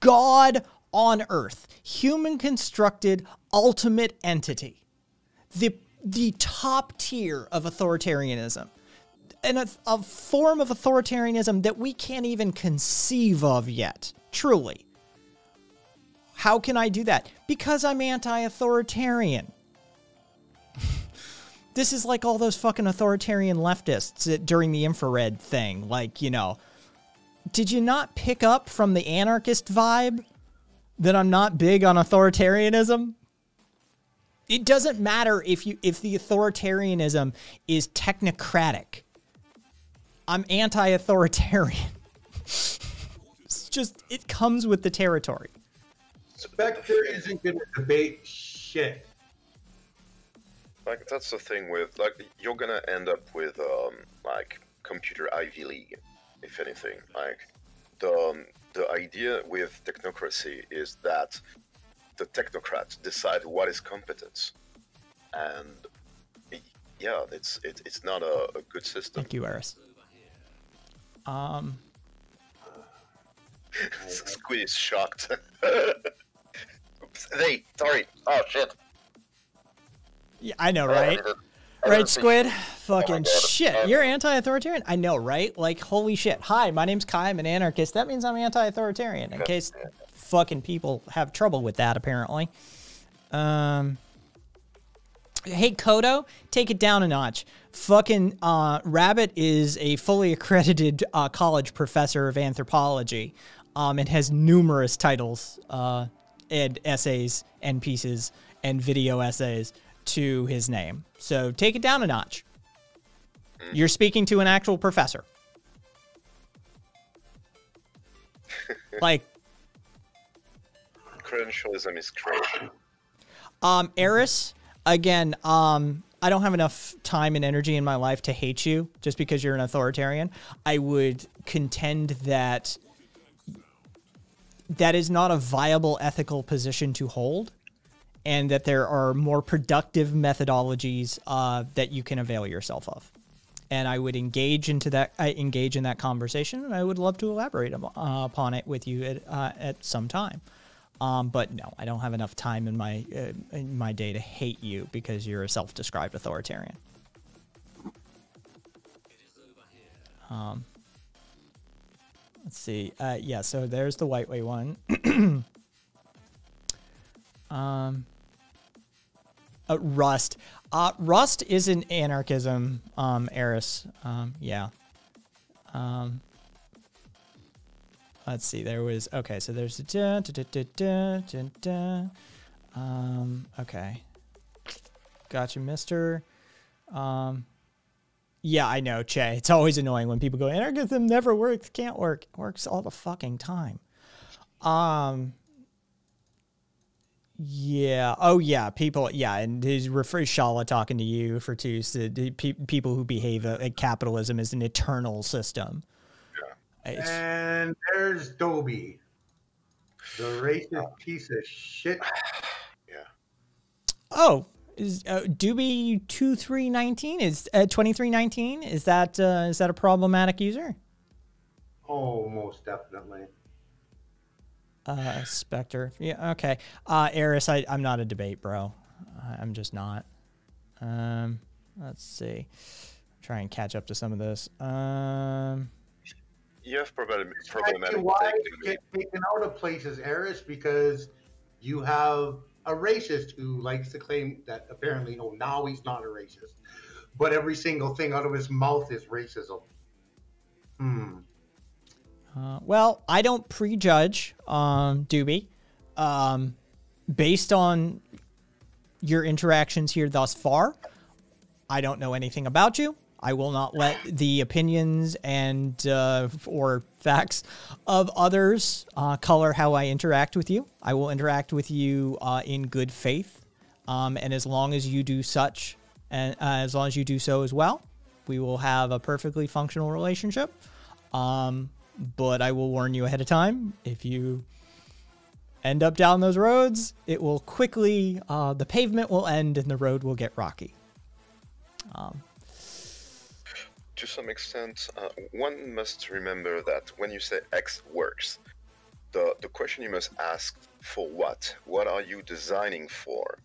God on earth, human constructed ultimate entity. The the top tier of authoritarianism and a, a form of authoritarianism that we can't even conceive of yet. Truly. How can I do that? Because I'm anti authoritarian. this is like all those fucking authoritarian leftists during the infrared thing. Like, you know, did you not pick up from the anarchist vibe that I'm not big on authoritarianism? It doesn't matter if you if the authoritarianism is technocratic. I'm anti-authoritarian. it's just it comes with the territory. Spectre isn't going to debate shit. like that's the thing with like you're gonna end up with um like computer ivy league if anything like the um, the idea with technocracy is that the technocrats decide what is competence and yeah it's it, it's not a, a good system Thank you, Eris. Um, squid is shocked hey sorry oh shit yeah, I know, Oh, right? Right, Squid? Fucking God. shit. Um, You're anti-authoritarian? I know, right? Like, holy shit. Hi, my name's Kai. I'm an anarchist. That means I'm anti-authoritarian. In case fucking people have trouble with that, apparently. Um. Hey, Kodo, take it down a notch. Fucking uh, Rabbit is a fully accredited uh, college professor of anthropology um, and has numerous titles uh, and essays and pieces and video essays to his name. So take it down a notch. You're speaking to an actual professor. like, credentialism is crazy Um, Eris, again, um, I don't have enough time and energy in my life to hate you just because you're an authoritarian. I would contend that that is not a viable ethical position to hold, and that there are more productive methodologies uh, that you can avail yourself of. And I would engage into that. I engage in that conversation, and I would love to elaborate uh, upon it with you at, uh, at some time. Um, but no, I don't have enough time in my uh, in my day to hate you because you're a self-described authoritarian. Um, let's see. Uh, yeah, so there's the white way one. um, uh, Rust. Uh, Rust is an anarchism. Um, Eris. Um, yeah. Um, let's see. There was okay. So there's a da, da, da, da, da, da. Um, okay. Gotcha, Mister. Um, yeah, I know, Che. It's always annoying when people go anarchism never works, can't work. Works all the fucking time. Um. Yeah. Oh, yeah. People. Yeah, and he's refer Shala talking to you for two. So pe- people who behave uh, like capitalism is an eternal system. It's- And there's Dobie, the racist piece of shit. Yeah. Oh, is uh, Doobie two three nineteen is uh, twenty three nineteen? Is that uh, is that a problematic user? Oh, most definitely. Uh, Spectre. Yeah. Okay. Uh, Eris, I I'm not a debate, bro. I- I'm just not. Um, let's see. Try and catch up to some of this. Um. You have problem, Exactly problematic why take you get taken out of places, Eris, because you have a racist who likes to claim that apparently, oh, now he's not a racist, but every single thing out of his mouth is racism. Hmm. Uh, well, I don't prejudge um, Doobie. Um, based on your interactions here thus far, I don't know anything about you. I will not let the opinions and uh, or facts of others uh, color how I interact with you. I will interact with you uh, in good faith, um, and as long as you do such, and uh, as long as you do so as well, we will have a perfectly functional relationship. Um, but I will warn you ahead of time if you end up down those roads, it will quickly, uh, the pavement will end and the road will get rocky. Um, to some extent, uh, one must remember that when you say X works, the, the question you must ask for what? What are you designing for?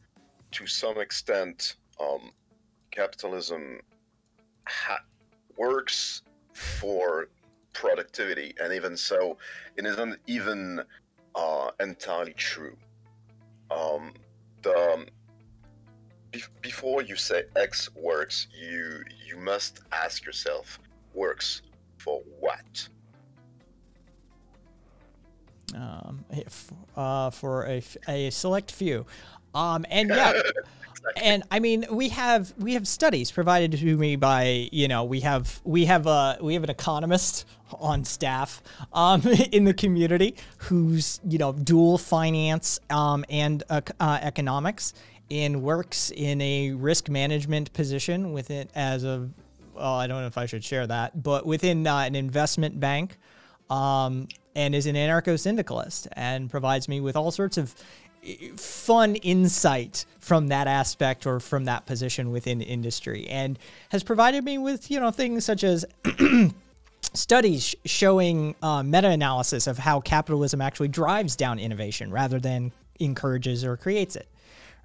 To some extent, um, capitalism works for productivity, and even so, it isn't even uh, entirely true. Um, the um, before you say X works, you you must ask yourself, works for what? Um, if, uh, for a, a select few. Um, and yeah, and I mean, we have we have studies provided to me by you know we have we have a we have an economist on staff um, in the community who's you know dual finance um, and uh, uh, economics and works in a risk management position within as a well, I don't know if I should share that, but within uh, an investment bank, um, and is an anarcho syndicalist and provides me with all sorts of fun insight from that aspect or from that position within industry and has provided me with you know things such as studies showing uh, meta-analysis of how capitalism actually drives down innovation rather than encourages or creates it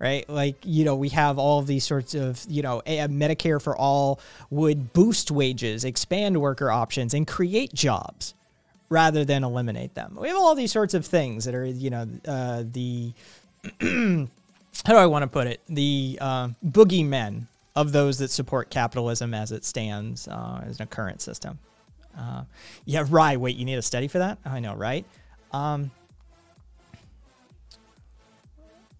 right like you know we have all these sorts of you know a, medicare for all would boost wages expand worker options and create jobs rather than eliminate them. We have all these sorts of things that are, you know, uh, the how do I want to put it? The uh, boogeymen of those that support capitalism as it stands uh, as a current system. Uh, yeah, right. Wait, you need a study for that? I know, right? Um,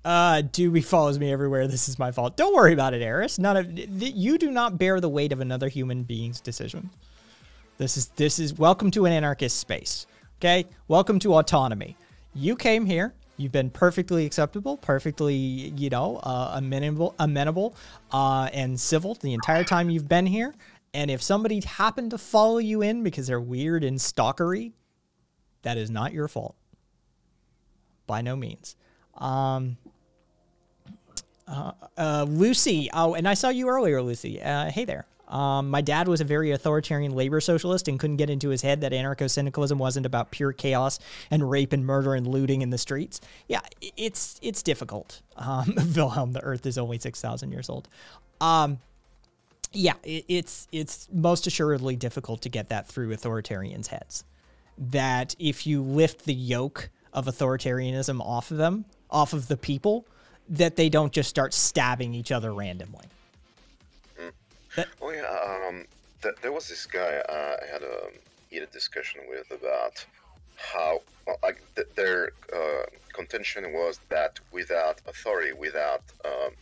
uh, Doobie follows me everywhere. This is my fault. Don't worry about it, Eris. None of you do not bear the weight of another human being's decision. This is this is welcome to an anarchist space. Okay, welcome to autonomy. You came here. You've been perfectly acceptable, perfectly you know uh, amenable, amenable, uh, and civil the entire time you've been here. And if somebody happened to follow you in because they're weird and stalkery, that is not your fault. By no means. Um, uh, uh, Lucy. Oh, and I saw you earlier, Lucy. Uh, hey there. Um, my dad was a very authoritarian labor socialist and couldn't get into his head that anarcho syndicalism wasn't about pure chaos and rape and murder and looting in the streets. Yeah, it's it's difficult. Um, Wilhelm, the Earth is only six thousand years old. Um, yeah, it, it's it's most assuredly difficult to get that through authoritarians' heads. That if you lift the yoke of authoritarianism off of them, off of the people, that they don't just start stabbing each other randomly. That... Oh yeah, um, th- there was this guy uh, I had a heated discussion with about how well, like th- their uh, contention was that without authority, without um,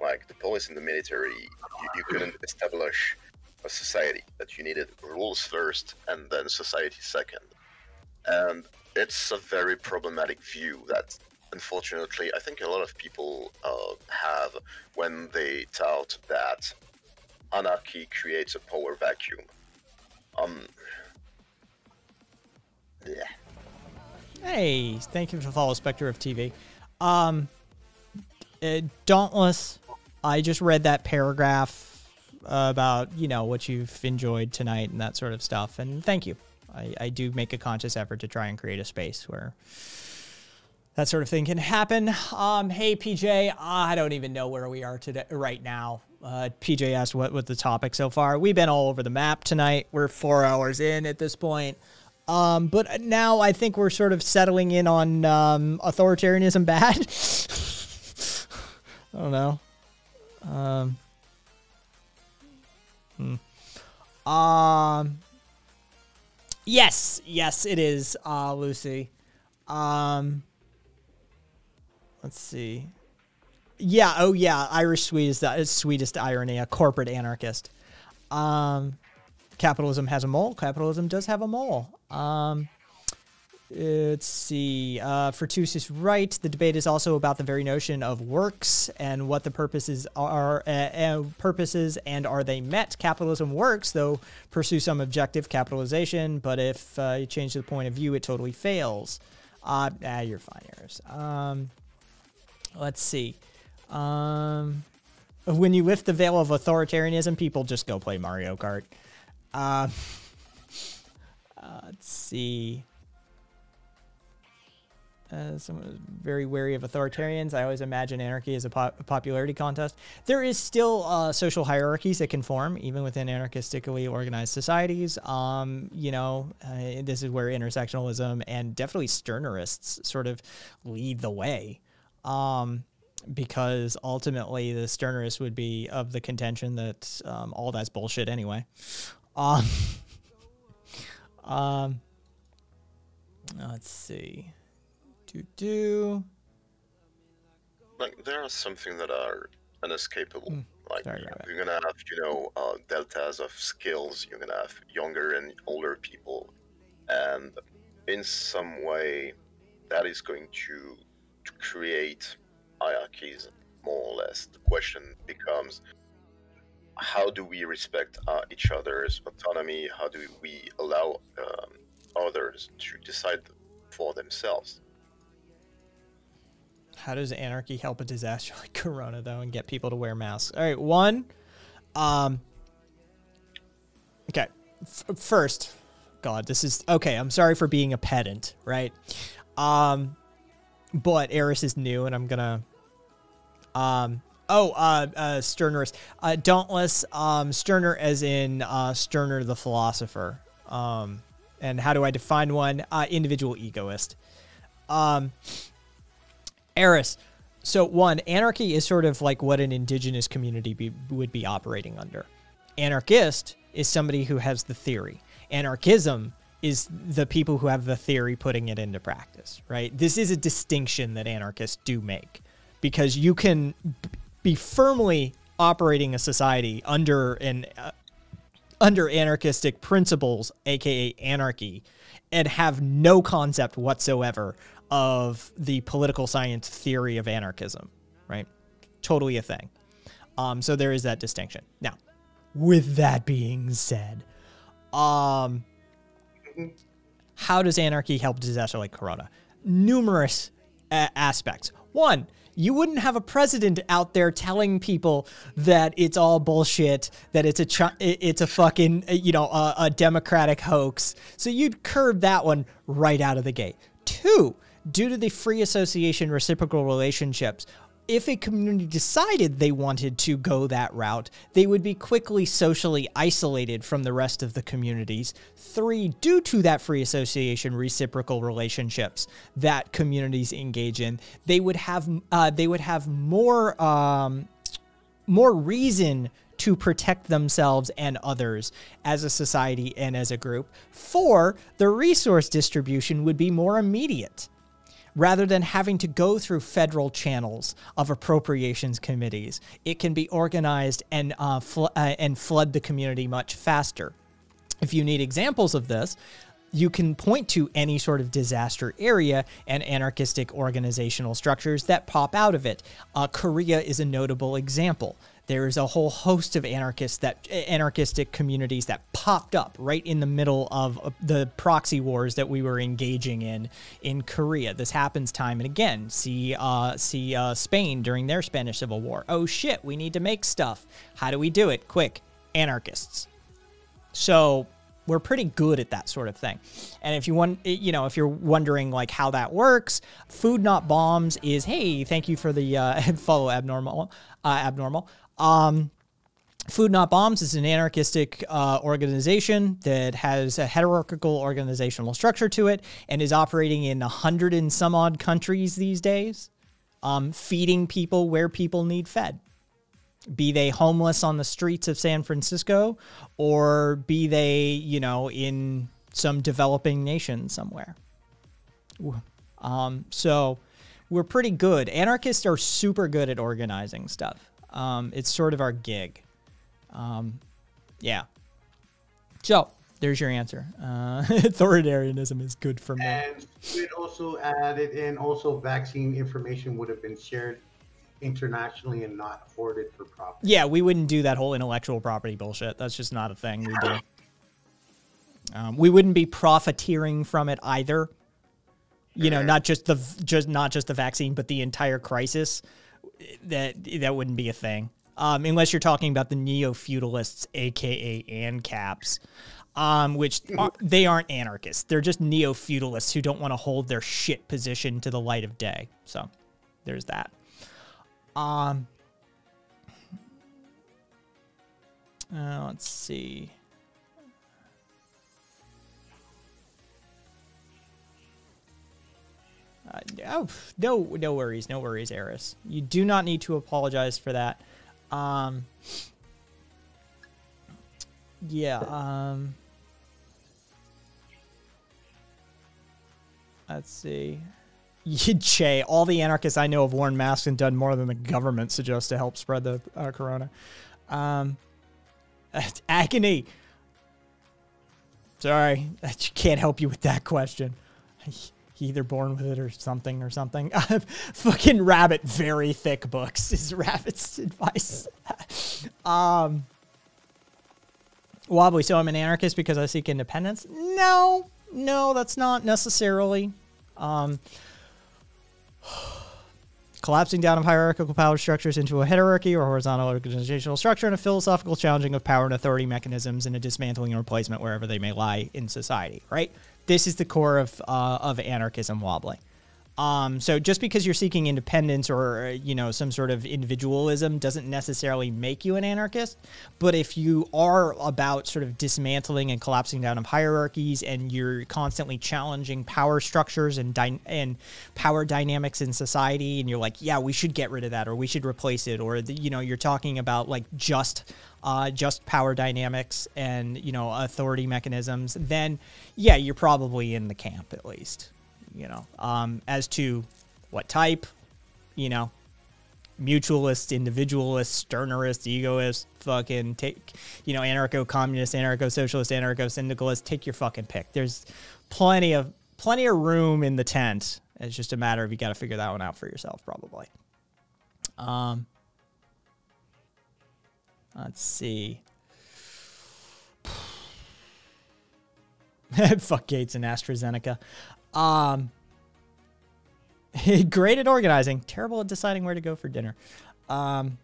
like the police and the military, you, you couldn't establish a society. That you needed rules first and then society second. And it's a very problematic view that unfortunately I think a lot of people uh, have when they tout that anarchy creates a power vacuum. Um. Yeah. Hey, thank you for follow Spectre of TV. Um, uh, Dauntless. I just read that paragraph about you know what you've enjoyed tonight and that sort of stuff, and thank you. I, I do make a conscious effort to try and create a space where that sort of thing can happen. Um, hey PJ, I don't even know where we are today right now. Uh, PJ asked what was the topic so far. We've been all over the map tonight. We're four hours in at this point. Um, but now I think we're sort of settling in on um, authoritarianism bad. I don't know. Um, hmm. um, yes, yes, it is, uh, Lucy. Um, let's see. Yeah, oh yeah, Irish Swede is the sweetest irony, a corporate anarchist. Um, capitalism has a mole. Capitalism does have a mole. Um, let's see. Uh, Fertus is right. The debate is also about the very notion of works and what the purposes are, uh, uh, purposes and are they met. Capitalism works, though pursue some objective capitalization, but if uh, you change the point of view, it totally fails. Uh, ah, you're fine, Eris. Um, let's see. Um, when you lift the veil of authoritarianism, people just go play Mario Kart. Uh, uh, let's see. Uh, someone was very wary of authoritarians. I always imagine anarchy as a, po- a popularity contest. There is still uh, social hierarchies that can form, even within anarchistically organized societies. Um, you know, uh, this is where intersectionalism and definitely Stirnerists sort of lead the way. Um, because ultimately the Stirnerists would be of the contention that um, all that's bullshit anyway. Um, um, let's see. Do do. Like there are something that are inescapable. Mm, like sorry you- about that. you're gonna have, you know, uh, deltas of skills. You're gonna have younger and older people, and in some way, that is going to to create hierarchies more or less. The question becomes how do we respect uh, each other's autonomy? How do we allow um, others to decide for themselves? How does anarchy help a disaster like Corona though, and get people to wear masks? All right, one. Um. Okay, F- first, God, this is okay. I'm sorry for being a pedant, right? Um, but Eris is new, and I'm gonna. Um. Oh, uh, uh, Stirner's, uh, Dauntless, um, Stirner as in, uh, Stirner the philosopher. Um, and how do I define one? Uh, individual egoist. Um, Eris. So one, anarchy is sort of like what an indigenous community be, would be operating under. Anarchist is somebody who has the theory. Anarchism is the people who have the theory putting it into practice, right? This is a distinction that anarchists do make because you can be firmly operating a society under an uh, under anarchistic principles, aka anarchy, and have no concept whatsoever of the political science theory of anarchism, right? Totally a thing. Um, so there is that distinction. Now, with that being said, um, how does anarchy help disaster like Corona? Numerous a- aspects. One, you wouldn't have a president out there telling people that it's all bullshit, that it's a it's a fucking uh, you know a, a democratic hoax. So you'd curb that one right out of the gate. Two, due to the free association reciprocal relationships, if a community decided they wanted to go that route, they would be quickly socially isolated from the rest of the communities. Three, due to that free association reciprocal relationships that communities engage in, they would have uh, they would have more um, more reason to protect themselves and others as a society and as a group. Four, the resource distribution would be more immediate rather than having to go through federal channels of appropriations committees. It can be organized and uh, fl- uh, and flood the community much faster. If you need examples of this, you can point to any sort of disaster area and anarchistic organizational structures that pop out of it. Uh, Korea is a notable example. There is a whole host of anarchists that anarchistic communities that popped up right in the middle of the proxy wars that we were engaging in in Korea. This happens time and again. See, uh, see uh, Spain during their Spanish Civil War. Oh shit, we need to make stuff. How do we do it? Quick, anarchists. So we're pretty good at that sort of thing. And if you want, you know, if you're wondering like how that works, food not bombs is hey, thank you for the uh, follow abnormal, uh, abnormal. Um, Food Not Bombs is an anarchistic uh, organization that has a hierarchical organizational structure to it and is operating in a hundred and some odd countries these days, um, feeding people where people need fed. Be they homeless on the streets of San Francisco or be they, you know, in some developing nation somewhere. Um, so we're pretty good. Anarchists are super good at organizing stuff. Um, it's sort of our gig. Um, yeah. So there's your answer. Uh, authoritarianism is good for me. And it also added in also vaccine information would have been shared internationally and not hoarded for profit. Yeah, we wouldn't do that whole intellectual property bullshit. That's just not a thing we do. Um, we wouldn't be profiteering from it either. You know, not just the just not just the vaccine, but the entire crisis. That that wouldn't be a thing um, unless you're talking about the neo feudalists, aka ANCAPs, um, which are, they aren't anarchists. They're just neo feudalists who don't want to hold their shit position to the light of day. So there's that. Um, uh, let's see. Oh, no, no worries, no worries, Eris. You do not need to apologize for that. Um, yeah. Um, let's see. Che, all the anarchists I know have worn masks and done more than the government suggests to help spread the uh, corona. Um, agony. Sorry, I can't help you with that question either born with it or something or something. Fucking rabbit, very thick books is rabbit's advice. um, wobbly. So I'm an anarchist because I seek independence. No, no, that's not necessarily. Um, collapsing down of hierarchical power structures into a hierarchy or horizontal organizational structure and a philosophical challenging of power and authority mechanisms and a dismantling and replacement wherever they may lie in society, right? This is the core of uh, of anarchism wobbly. Um, so just because you're seeking independence or you know some sort of individualism doesn't necessarily make you an anarchist. But if you are about sort of dismantling and collapsing down of hierarchies, and you're constantly challenging power structures and dy- and power dynamics in society, and you're like, yeah, we should get rid of that, or we should replace it, or the, you know, you're talking about like just uh, just power dynamics and you know authority mechanisms, then yeah, you're probably in the camp at least. You know, um, as to what type, you know, mutualist, individualist, Stirnerist, egoist, fucking take, you know, anarcho-communist, anarcho-socialist, anarcho-syndicalist. Take your fucking pick. There's plenty of plenty of room in the tent. It's just a matter of you got to figure that one out for yourself, probably. Um, Let's see. Fuck Gates and AstraZeneca. Um, great at organizing, terrible at deciding where to go for dinner. Um,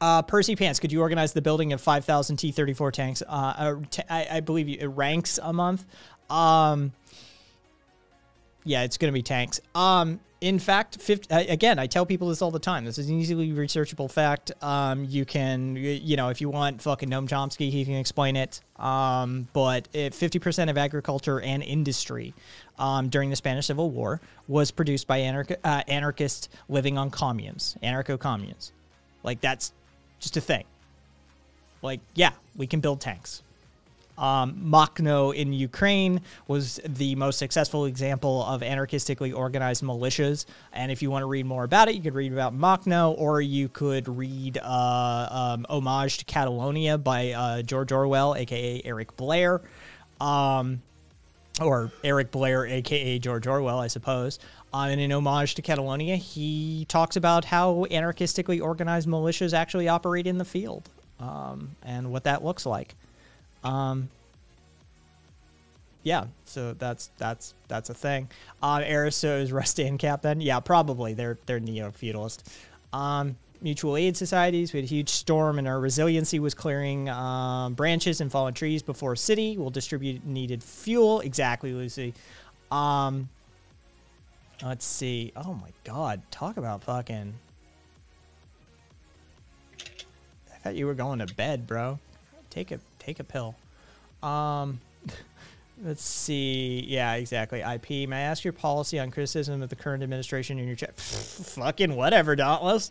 uh, Percy Pants, could you organize the building of 5,000 T 34 tanks? Uh, I, believe you, it ranks a month. Um, yeah, it's going to be tanks. Um, in fact, 50, again, I tell people this all the time. This is an easily researchable fact. Um, you can, you know, if you want fucking Noam Chomsky, he can explain it. Um, but 50% of agriculture and industry um, during the Spanish Civil War was produced by uh, anarchists living on communes, anarcho communes. Like, that's just a thing. Like, yeah, we can build tanks. Um, Makhno in Ukraine was the most successful example of anarchistically organized militias. And if you want to read more about it, you could read about Makhno, or you could read uh, um, Homage to Catalonia by uh, George Orwell, aka Eric Blair, um, or Eric Blair, aka George Orwell, I suppose. Uh, and in Homage to Catalonia, he talks about how anarchistically organized militias actually operate in the field um, and what that looks like. Um, yeah, so that's that's that's a thing. Uh, Aristo is Rust ANCAP then? Yeah, probably. They're they're neo feudalist. Um, mutual aid societies. We had a huge storm, and our resiliency was clearing um, branches and fallen trees before city. We'll distribute needed fuel. Exactly, Lucy. Um, Let's see. Oh my god. Talk about fucking. I thought you were going to bed, bro. Take a take a pill. Um let's see. Yeah, exactly. IP. May I ask your policy on criticism of the current administration in your chat? Fucking whatever, Dauntless.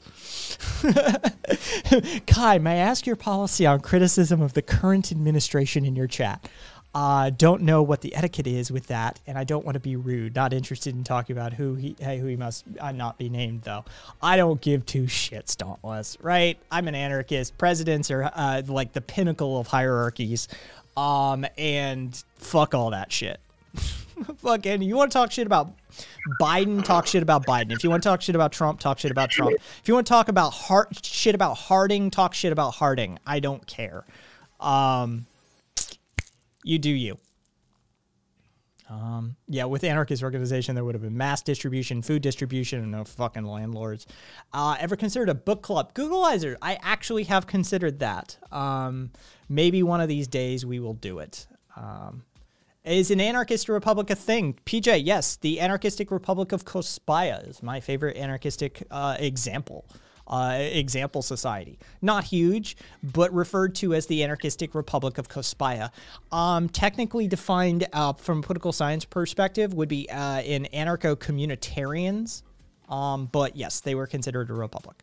Kai, may I ask your policy on criticism of the current administration in your chat? Uh, don't know what the etiquette is with that, and I don't want to be rude. Not interested in talking about who he hey, who he must uh, not be named though. I don't give two shits, Dauntless. Right? I'm an anarchist. Presidents are uh, like the pinnacle of hierarchies, um, and fuck all that shit. Fuck Fucking, you want to talk shit about Biden? Talk shit about Biden. If you want to talk shit about Trump, talk shit about Trump. If you want to talk about Hart, shit about Harding, talk shit about Harding. I don't care. Um, you do you. Um, yeah, with anarchist organization, there would have been mass distribution, food distribution, and no fucking landlords. Uh, ever considered a book club? Googleizer. I actually have considered that. Um, maybe one of these days we will do it. Um, is an anarchist republic a thing? PJ, yes. The anarchistic republic of Cospaia is my favorite anarchistic uh, example uh, example society. Not huge, but referred to as the anarchistic republic of Cospaia. Um, technically defined uh, from political science perspective would be uh, in anarcho-communitarians. Um, but yes, they were considered a republic.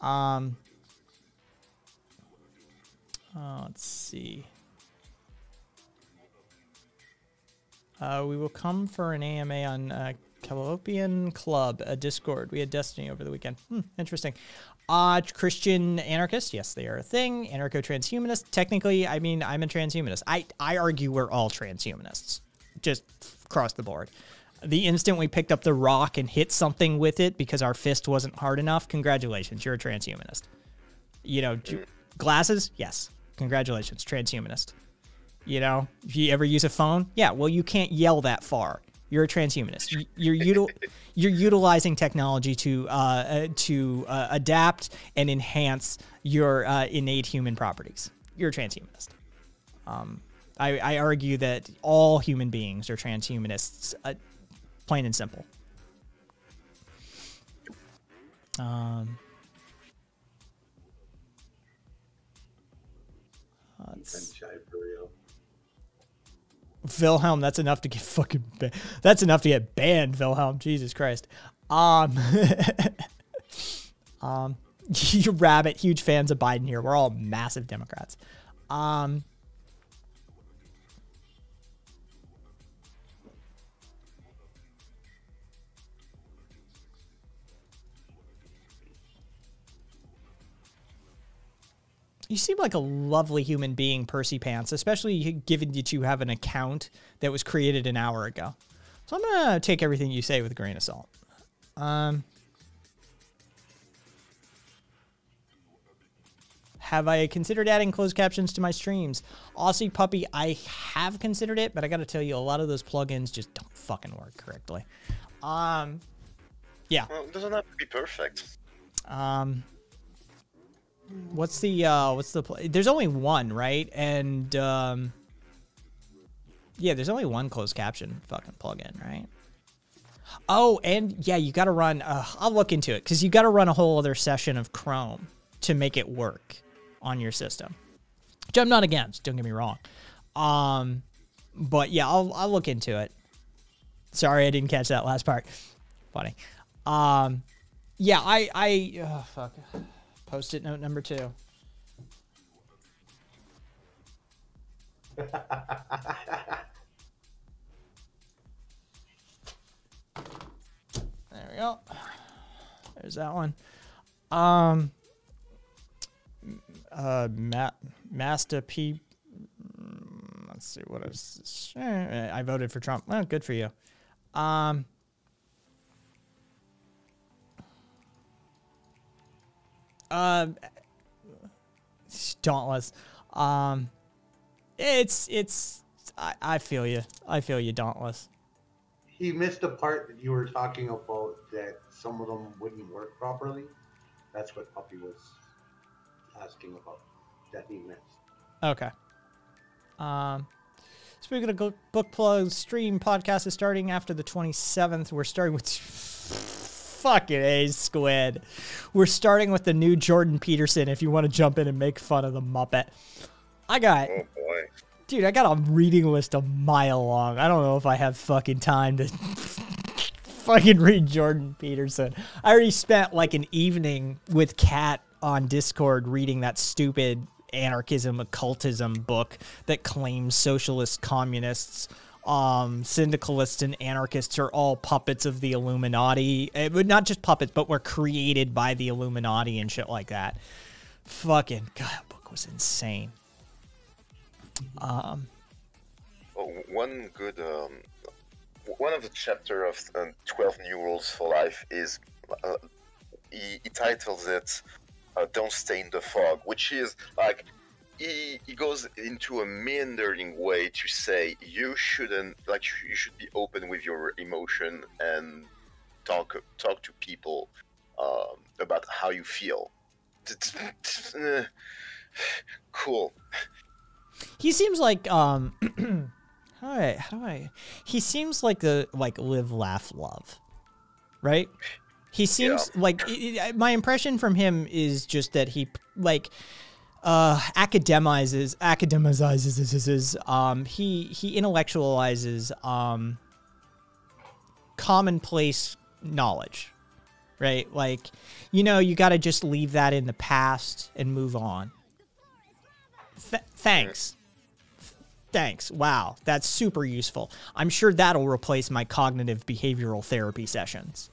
Um, uh, let's see. Uh, we will come for an AMA on Calopian Club, a Discord. We had Destiny over the weekend. Hmm, interesting. Uh, Christian anarchist. Yes, they are a thing. Anarcho transhumanist. Technically, I mean, I'm a transhumanist. I, I argue we're all transhumanists, just across the board. The instant we picked up the rock and hit something with it because our fist wasn't hard enough, congratulations, you're a transhumanist. You know, glasses? Yes. Congratulations, transhumanist. You know, if you ever use a phone, yeah, well, you can't yell that far. You're a transhumanist. You're util- you're utilizing technology to uh, uh, to uh, adapt and enhance your uh, innate human properties. You're a transhumanist. Um, I, I, argue that all human beings are transhumanists, uh, plain and simple. Um, let's, Wilhelm, that's enough to get fucking. Ba- that's enough to get banned, Wilhelm. Jesus Christ. Um. um. You rabbit, huge fans of Biden here. We're all massive Democrats. Um. You seem like a lovely human being, Percy Pants, especially given that you have an account that was created an hour ago. So I'm gonna take everything you say with a grain of salt. Um, have I considered adding closed captions to my streams? Aussie Puppy, I have considered it, but I gotta tell you, a lot of those plugins just don't fucking work correctly. Um, yeah. Well, doesn't have to be perfect. Um, What's the uh what's the pl- There's only one, right? And um Yeah, there's only one closed caption fucking plugin, right? Oh, and yeah, you got to run uh, I'll look into it cuz you got to run a whole other session of Chrome to make it work on your system. Which I'm not against, don't get me wrong. Um but yeah, I'll I'll look into it. Sorry I didn't catch that last part. Funny. Um yeah, I I uh, fuck. Post-it note number two. there we go. There's that one. Um, uh, Ma- Master P. Let's see what is. I voted for Trump. Well, good for you. Um. Um, Dauntless. Um, it's it's. I, I feel you. I feel you, Dauntless. He missed a part that you were talking about that some of them wouldn't work properly. That's what Puppy was asking about that he missed. Okay. Um, Speaking of go- book plugs, stream podcast is starting after the 27th. We're starting with fucking a squid. We're starting with the new Jordan Peterson. If you want to jump in and make fun of the Muppet, I got. Oh boy. Dude, I got a reading list a mile long. I don't know if I have fucking time to fucking read Jordan Peterson. I already spent like an evening with Kat on Discord reading that stupid anarchism occultism book that claims socialist communists um syndicalists and anarchists are all puppets of the illuminati. It would not just puppets but were created by the illuminati and shit like that. Fucking god that book was insane. Um Oh, one good um, one of the chapter of um, 12 new rules for life is uh, he, he titles it uh, don't stay in the fog which is like he, he goes into a meandering way to say you shouldn't like you should be open with your emotion and talk talk to people um, about how you feel. Cool. He seems like um how do I, how do I he seems like the like live laugh love right? He seems like i- i- my impression from him is just that he like uh academizes academizes um he he intellectualizes um commonplace knowledge right? Like you know you got to just leave that in the past and move on. Th- thanks. Thanks. Wow. That's super useful. I'm sure that'll replace my cognitive behavioral therapy sessions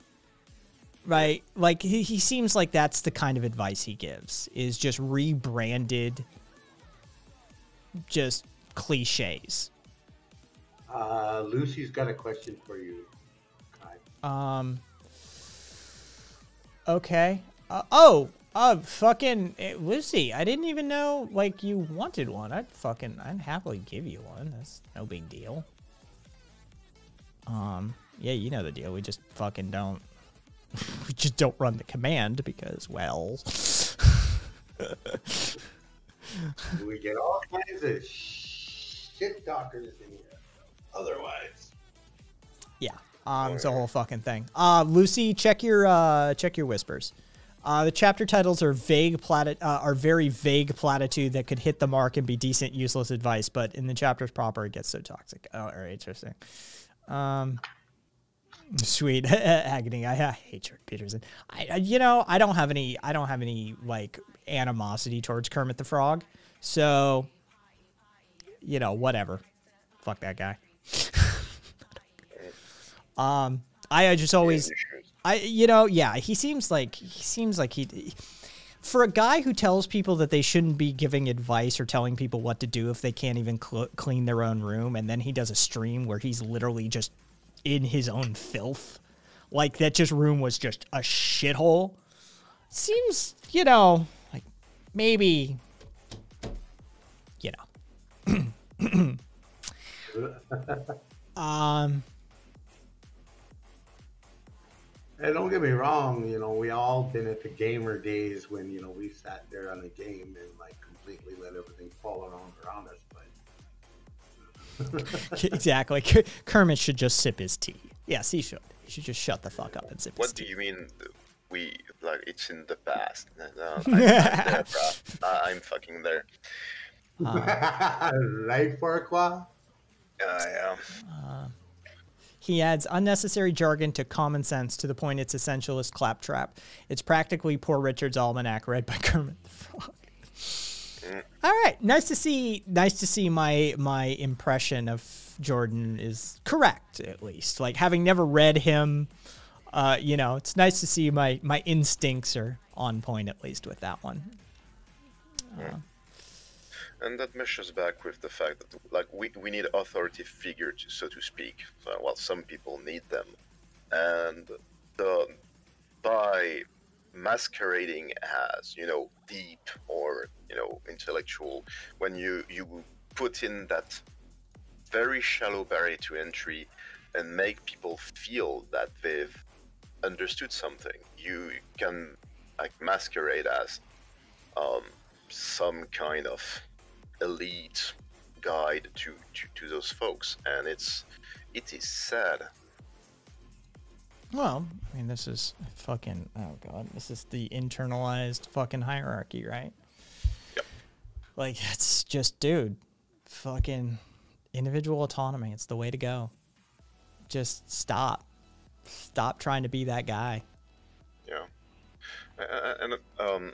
right? Like he, he seems like that's the kind of advice he gives is just rebranded just cliches. Uh, Lucy's got a question for you. Kai. um okay. Uh, oh uh fucking eh, lucy i didn't even know like you wanted one. I'd fucking i'd happily give you one. That's no big deal. Um yeah you know the deal. We just fucking don't we just don't run the command because well we get all kinds of shit talkers in here. Otherwise, Yeah. Um, it's a whole fucking thing. Uh, Lucy, check your uh, check your whispers. Uh, the chapter titles are vague plati- uh, are very vague platitude that could hit the mark and be decent, useless advice, but in the chapters proper, it gets so toxic. Oh, all right, interesting. Um, sweet agony. I, I hate Jordan Peterson. I, I, you know, I don't have any. I don't have any like animosity towards Kermit the Frog. So, you know, whatever. Fuck that guy. Um, I, just always, I you know, yeah, he seems like he seems like he, for a guy who tells people that they shouldn't be giving advice or telling people what to do if they can't even cl- clean their own room, and then he does a stream where he's literally just in his own filth, like that. Just room was just a shithole. Seems, you know, like maybe, you know. um. And don't get me wrong, you know, we all been at the gamer days when, you know, we sat there on a game and like completely let everything fall around around us. But exactly. Kermit should just sip his tea. Yes, he should. He should just shut the fuck up and sip his tea. What do tea. you mean? We like it's in the past? No, no, I'm, I'm there, bro. Uh, I'm fucking there. right, Farquaad? I am. Uh, he adds unnecessary jargon to common sense to the point it's essentialist claptrap. It's practically Poor Richard's Almanac read by Kermit the Frog. All right, nice to see. Nice to see my my impression of Jordan is correct at least. Like having never read him, uh, you know, it's nice to see my my instincts are on point at least with that one. Uh, And that meshes back with the fact that, like, we, we need authority figures, so to speak. So, well, some people need them, and the by masquerading as, you know, deep or you know intellectual, when you you put in that very shallow barrier to entry and make people feel that they've understood something, you can like masquerade as um, some kind of elite guide to, to, to those folks, and it's it is sad. Well, I mean, this is fucking. Oh god, this is the internalized fucking hierarchy, right? Yep. Like it's just, dude, fucking individual autonomy. It's the way to go. Just stop. Stop trying to be that guy. Yeah, and um,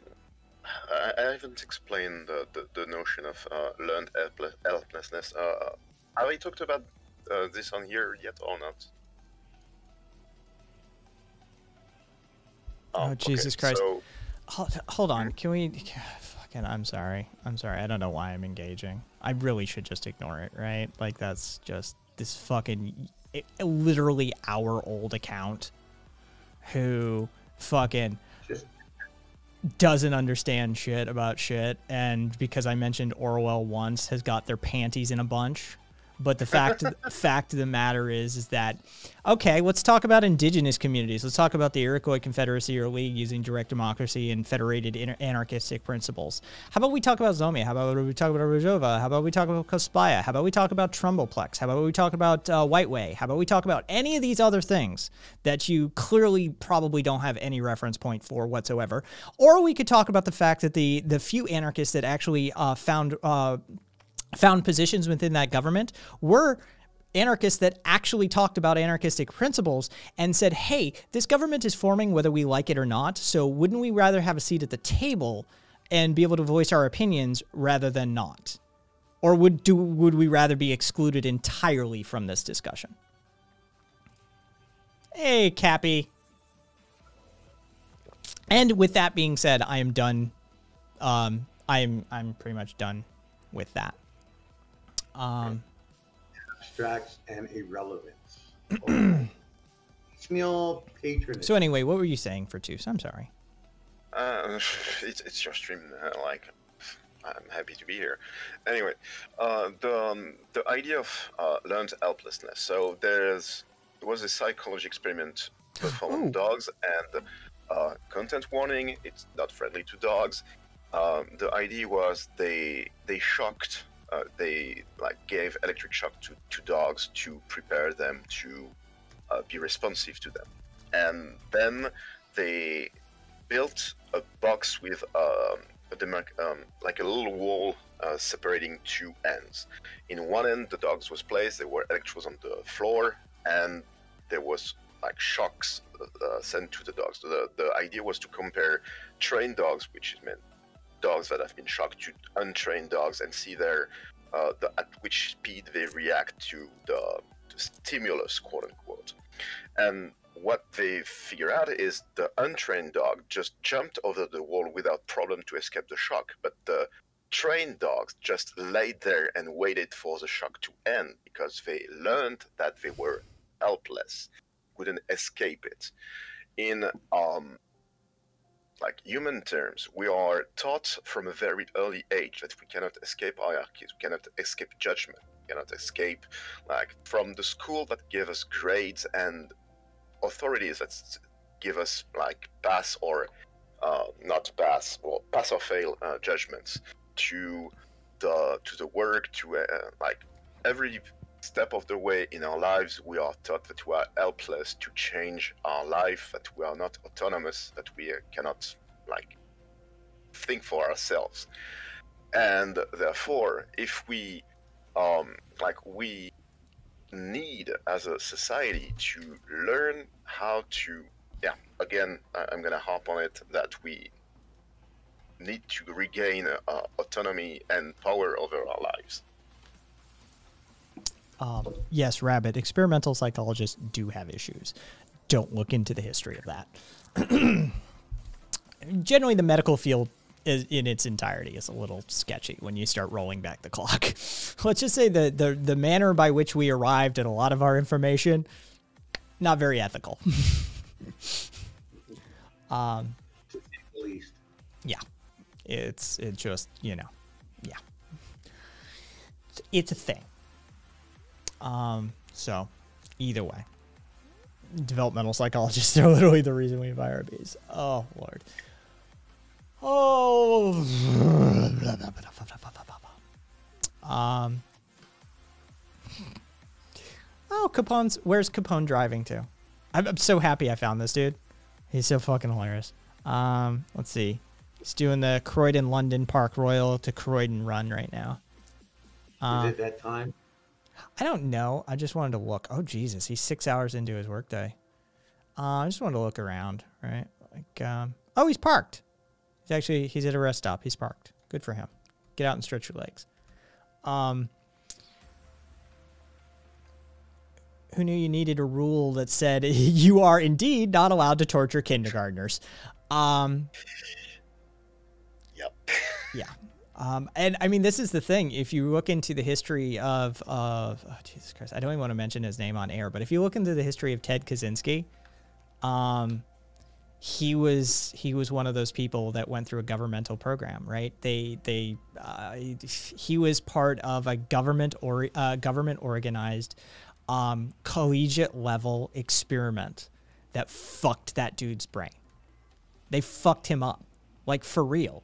I, I haven't explained the, the, the notion of uh, learned helple- helplessness. Uh, have I talked about uh, this on here yet or not? Oh, oh Jesus okay, Christ. So, Hold, hold on. Can we? Fucking. I'm sorry. I'm sorry. I don't know why I'm engaging. I really should just ignore it, right? Like that's just this fucking it, literally hour old account who fucking Just doesn't understand shit about shit and because I mentioned Orwell once has got their panties in a bunch. But the fact fact of the matter is is that okay, let's talk about indigenous communities. Let's talk about the Iroquois Confederacy or League using direct democracy and federated anar- anarchistic principles. How about we talk about Zomia? How about we talk about Rojava? How about we talk about Cospaia? How about we talk about Trumbullplex? How about we talk about uh, White Way? How about we talk about any of these other things that you clearly probably don't have any reference point for whatsoever? Or we could talk about the fact that the the few anarchists that actually uh, found uh, found positions within that government were anarchists that actually talked about anarchistic principles and said, hey, this government is forming whether we like it or not. So wouldn't we rather have a seat at the table and be able to voice our opinions rather than not? Or would do would we rather be excluded entirely from this discussion? Hey, Cappy. And with that being said, I am done. Um, I'm I'm pretty much done with that. Um, abstracts and irrelevance. Oh. Piecemeal patronage. so anyway, what were you saying for Tooth? I'm sorry. Uh, it's, it's your stream. Uh, like, I'm happy to be here. Anyway, uh, the um, the idea of uh, learned helplessness. So there's there was a psychology experiment performed on dogs, and uh, content warning: it's not friendly to dogs. Um, the idea was they they shocked. Uh, they like gave electric shock to, to dogs to prepare them to uh, be responsive to them, and then they built a box with um, a um, like a little wall uh, separating two ends. In one end, the dogs was placed. There were electrodes on the floor, and there was like shocks uh, sent to the dogs. The the idea was to compare trained dogs, which meant dogs that have been shocked, to untrained dogs, and see their uh, the, at which speed they react to the, the stimulus, quote unquote. And what they figure out is the untrained dog just jumped over the wall without problem to escape the shock, but the trained dogs just laid there and waited for the shock to end because they learned that they were helpless, couldn't escape it. In um, like human terms, we are taught from a very early age that we cannot escape hierarchies, we cannot escape judgment, we cannot escape like from the school that give us grades and authorities that give us like pass or uh, not pass or pass or fail uh, judgments to the to the work to uh, like every step of the way in our lives we are taught that we are helpless to change our life that we are not autonomous that we cannot like think for ourselves. And therefore if we um like we need as a society to learn how to yeah again i'm gonna harp on it that we need to regain uh, autonomy and power over our lives Um, yes, Rabbit. Experimental psychologists do have issues. Don't look into the history of that. Generally, the medical field is, in its entirety is a little sketchy when you start rolling back the clock. Let's just say the, the the manner by which we arrived at a lot of our information, not very ethical. um, yeah, it's it just you know, yeah, it's, it's a thing. Um, so either way, developmental psychologists are literally the reason we have IRBs. Oh lord. Oh. Um. Oh, Capone's. Where's Capone driving to? I'm, I'm so happy I found this dude. He's so fucking hilarious. Um, let's see. He's doing the Croydon London Park Royal to Croydon run right now. Is Um, it that time? I don't know. I just wanted to look. Oh Jesus, he's six hours into his workday. Uh, I just wanted to look around, right? Like, um, oh, he's parked. He's actually he's at a rest stop. He's parked. Good for him. Get out and stretch your legs. Um, who knew you needed a rule that said you are indeed not allowed to torture kindergartners? Um, Yep. yeah. Um, and I mean, this is the thing. If you look into the history of, of oh, Jesus Christ, I don't even want to mention his name on air, but if you look into the history of Ted Kaczynski, um, he was he was one of those people that went through a governmental program, right? They they uh, he was part of a government or uh, government organized um, collegiate level experiment that fucked that dude's brain. They fucked him up, like for real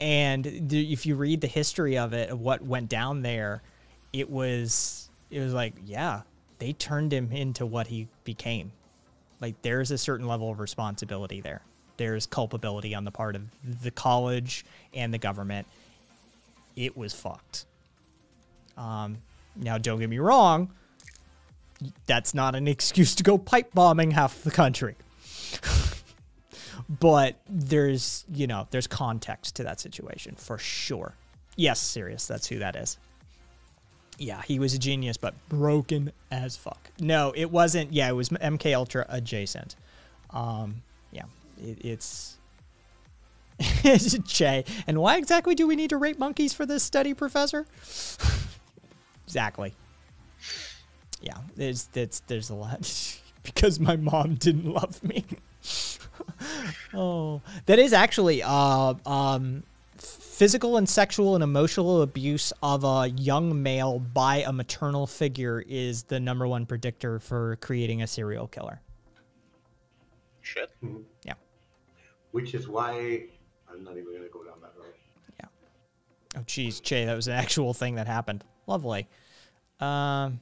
and if you read the history of it of what went down there it was it was like yeah they turned him into what he became. Like there's a certain level of responsibility there. There's culpability on the part of the college and the government. It was fucked. Um now don't get me wrong that's not an excuse to go pipe bombing half the country but there's you know there's context to that situation for sure. Yes serious that's who that is. Yeah he was a genius but broken as fuck. No it wasn't. Yeah it was mk ultra adjacent. Um yeah it, it's Jay, and why exactly do we need to rape monkeys for this study, Professor? exactly. Yeah, there's there's there's a lot. Because my mom didn't love me. Oh, that is actually uh, um, physical and sexual and emotional abuse of a young male by a maternal figure is the number one predictor for creating a serial killer. Shit. Yeah. Which is why I'm not even gonna go down that road. Yeah. Oh, geez, Che, that was an actual thing that happened. Lovely. Um,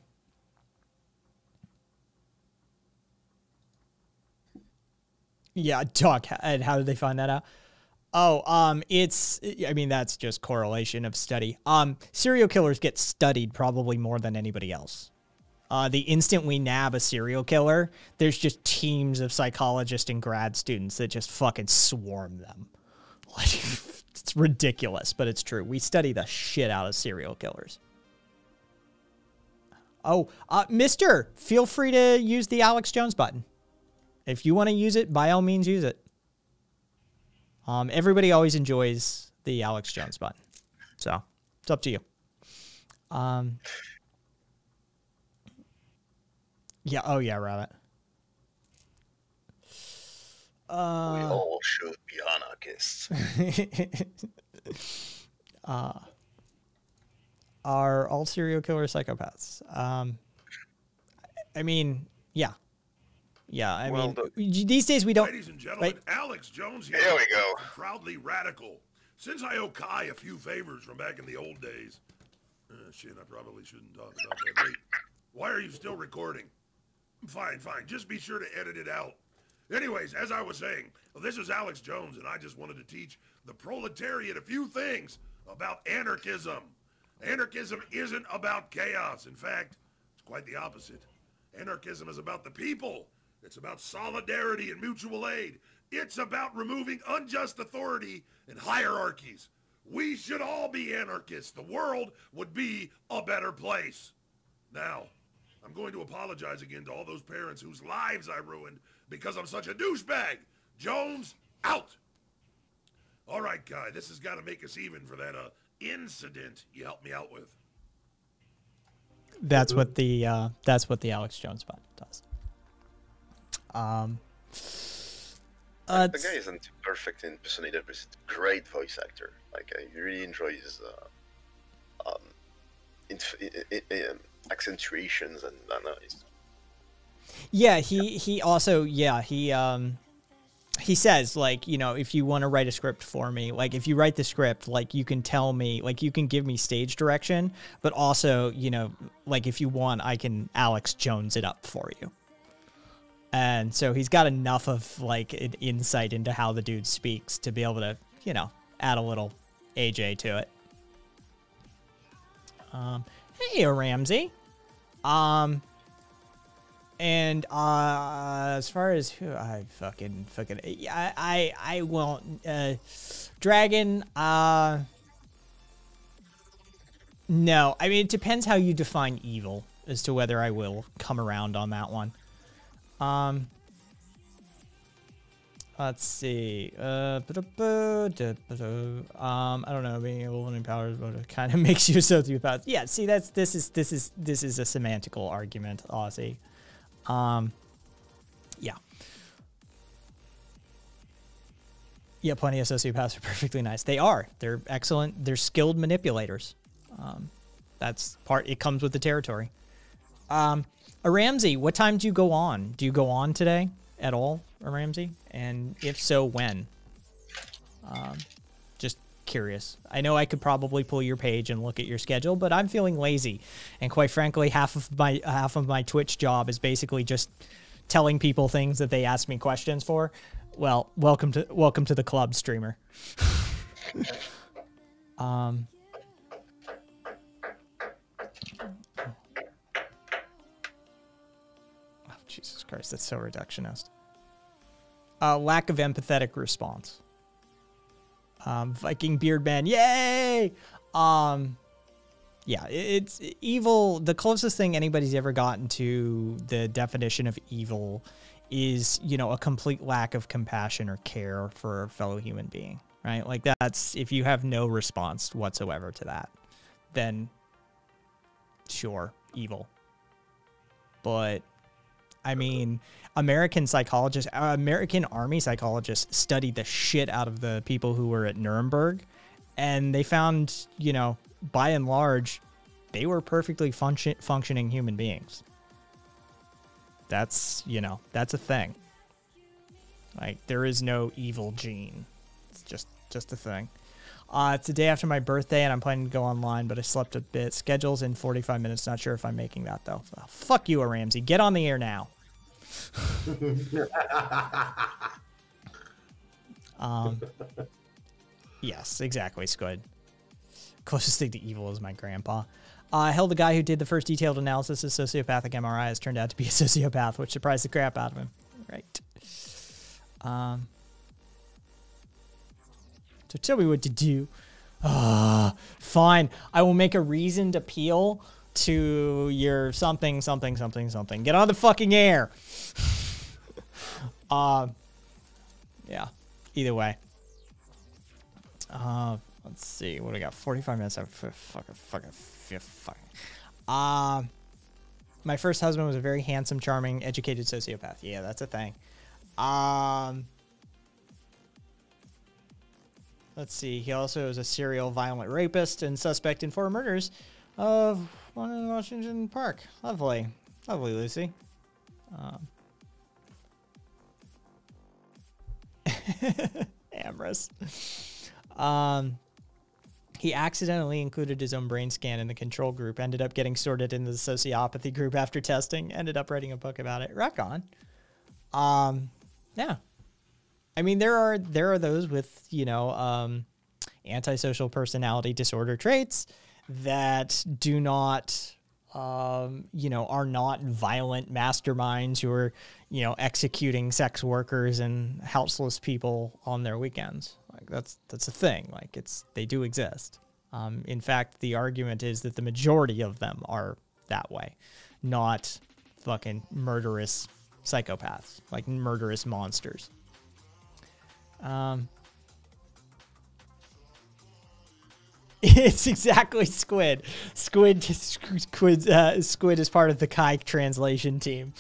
yeah, Doc. And how did they find that out? Oh, um, it's. I mean, that's just correlation of study. Um, serial killers get studied probably more than anybody else. Uh, the instant we nab a serial killer, there's just teams of psychologists and grad students that just fucking swarm them. Like, it's ridiculous, but it's true. We study the shit out of serial killers. Oh, uh, Mister, feel free to use the Alex Jones button. If you want to use it, by all means, use it. Um, everybody always enjoys the Alex Jones button, so it's up to you. Um, yeah. Oh yeah, Rabbit. we Uh, all should be anarchists. uh, are all serial killers psychopaths? Um, I mean, yeah, yeah. I Well, mean, these days we don't. Ladies and gentlemen, Wait. Alex Jones here. Here we go. Proudly radical. Since I owe Kai a few favors from back in the old days. Uh, shit, I probably shouldn't talk about that. Wait, why are you still recording? Fine, fine. Just be sure to edit it out. Anyways, as I was saying, well, this is Alex Jones, and I just wanted to teach the proletariat a few things about anarchism. Anarchism isn't about chaos. In fact, it's quite the opposite. Anarchism is about the people. It's about solidarity and mutual aid. It's about removing unjust authority and hierarchies. We should all be anarchists. The world would be a better place. Now, I'm going to apologize again to all those parents whose lives I ruined because I'm such a douchebag. Jones, out. All right, guy, this has got to make us even for that uh, incident you helped me out with. That's what the uh, that's what the Alex Jones button does. Um, uh, the guy isn't perfect in impersonator, but he's a great voice actor. Like I really enjoy his uh, um, inf- i- i- i- um, accentuations and I don't know. He's, Yeah, he he also yeah he um he says like you know if you want to write a script for me like if you write the script like you can tell me like you can give me stage direction but also you know like if you want i can alex jones it up for you and so he's got enough of like an insight into how the dude speaks to be able to you know add a little aj to it. Um hey ramsey. Um and uh, as far as who I fucking fucking I I I won't uh, dragon uh no. I mean it depends how you define evil as to whether I will come around on that one. Um. Let's see. Uh, um, I don't know. Being able to powers, kind of makes you a sociopath. Yeah. See, that's this is this is this is a semantical argument, Aussie. Um, yeah. Yeah, plenty of sociopaths are perfectly nice. They are. They're excellent. They're skilled manipulators. Um, that's part. It comes with the territory. Um, a Ramsey, what time do you go on? Do you go on today at all, a Ramsey? And if so, when? Um, just curious. I know I could probably pull your page and look at your schedule, but I'm feeling lazy. And quite frankly, half of my half of my Twitch job is basically just telling people things that they ask me questions for. Well, welcome to welcome to the club, streamer. um Christ, that's so reductionist. Uh, lack of empathetic response. Um, Viking Beardman, yay! Um, yeah, it's evil. The closest thing anybody's ever gotten to the definition of evil is, you know, a complete lack of compassion or care for a fellow human being, right? Like that's if you have no response whatsoever to that, then sure, evil. But I mean, American psychologists, uh, American army psychologists studied the shit out of the people who were at Nuremberg, and they found, you know, by and large, they were perfectly function- functioning human beings. That's, you know, that's a thing. Like there is no evil gene. It's just just a thing. Uh, it's the day after my birthday, and I'm planning to go online, but I slept a bit. Schedule's in 45 minutes. Not sure if I'm making that though. Oh, fuck you, Ramsey. Get on the air now. um, yes, exactly, Squid. Closest thing to evil is my grandpa. Uh, hell, the guy who did the first detailed analysis of sociopathic MRI has turned out to be a sociopath, which surprised the crap out of him. Right. Um. So tell me what to do. Ah, fine. I will make a reasoned appeal to your something, something, something, something. Get on the fucking air. uh, yeah. Either way. Uh, let's see. What do we got? 45 minutes. Fucking, fucking, fucking, fucking. Uh, my first husband was a very handsome, charming, educated sociopath. Yeah, that's a thing. Um, let's see. He also is a serial violent rapist and suspect in four murders of one in Washington Park. Lovely. Lovely, Lucy. Um, Amorous. Um, he accidentally included his own brain scan in the control group, ended up getting sorted into the sociopathy group after testing, ended up writing a book about it. Rock on. Um, yeah. I mean, there are there are those with you know um, antisocial personality disorder traits that do not um, you know are not violent masterminds who are you know executing sex workers and houseless people on their weekends. Like that's that's a thing. Like it's they do exist. Um, in fact the argument is that the majority of them are that way not fucking murderous psychopaths like murderous monsters um, It's exactly Squid. Squid, Squid, uh, Squid is part of the Kai translation team.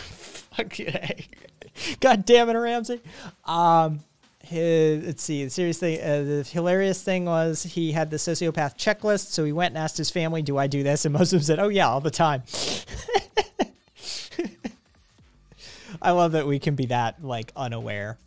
okay. God damn it, Ramsey. Um, his, let's see. The serious thing, uh, the hilarious thing was he had the sociopath checklist. So he went and asked his family, "Do I do this?" And most of them said, "Oh yeah, all the time." I love that we can be that like unaware.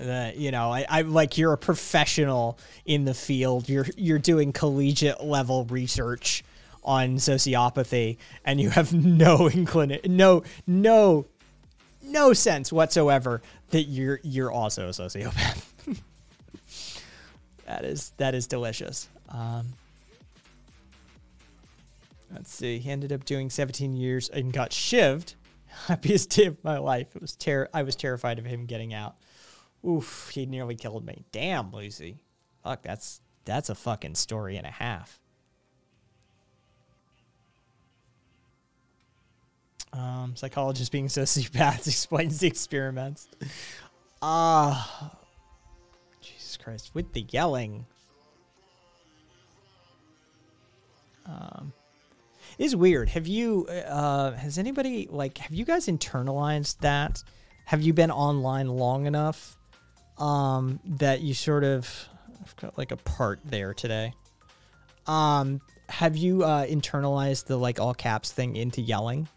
That you know, I, I like you're a professional in the field. You're you're doing collegiate level research on sociopathy, and you have no inclination, no no no sense whatsoever that you're you're also a sociopath. that is that is delicious. Um, let's see. He ended up doing 17 years and got shivved. Happiest day of my life. It was ter- I was terrified of him getting out. Oof, he nearly killed me. Damn, Lucy. Fuck, that's that's a fucking story and a half. Um, psychologist being sociopaths explains the experiments. Ah, Jesus Christ! With the yelling. Um, is weird. Have you? Uh, has anybody like? Have you guys internalized that? Have you been online long enough? Um, that you sort of. I've got like a part there today. Um, have you uh, internalized the like all caps thing into yelling?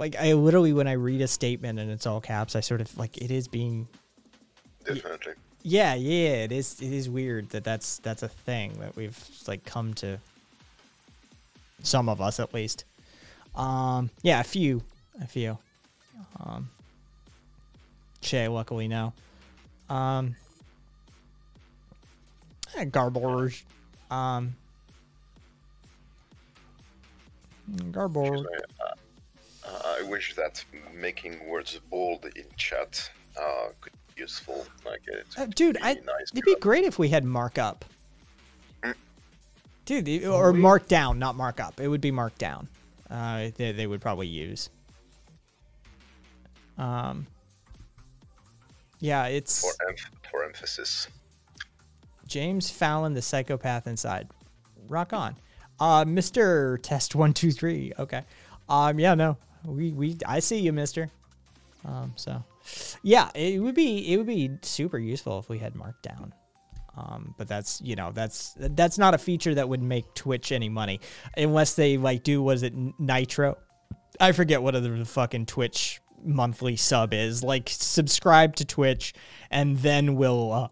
like I literally when I read a statement and it's all caps, I sort of like it is being Definitely. yeah, yeah, it is it is weird that that's that's a thing that we've like come to some of us at least. Um yeah, a few a few. Um Shay luckily no. Um eh, Garborge. Um Garborge. Uh, uh, I wish that making words bold in chat uh, could be useful. Like, it's Uh, dude, I, nice it'd be great if we had markup. Mm. Dude, the- or mark down, not markup. It would be markdown. Uh, they, they would probably use. Um. Yeah, it's for, emph- for emphasis. James Fallon, the psychopath inside. Rock on, uh, Mister Test One Two Three. Okay, um, yeah, no, we we I see you, Mister. Um, so yeah, it would be it would be super useful if we had markdown. Um, but that's you know that's that's not a feature that would make Twitch any money unless they like do was it Nitro? I forget what other the fucking Twitch monthly sub is. Like subscribe to Twitch and then we'll uh,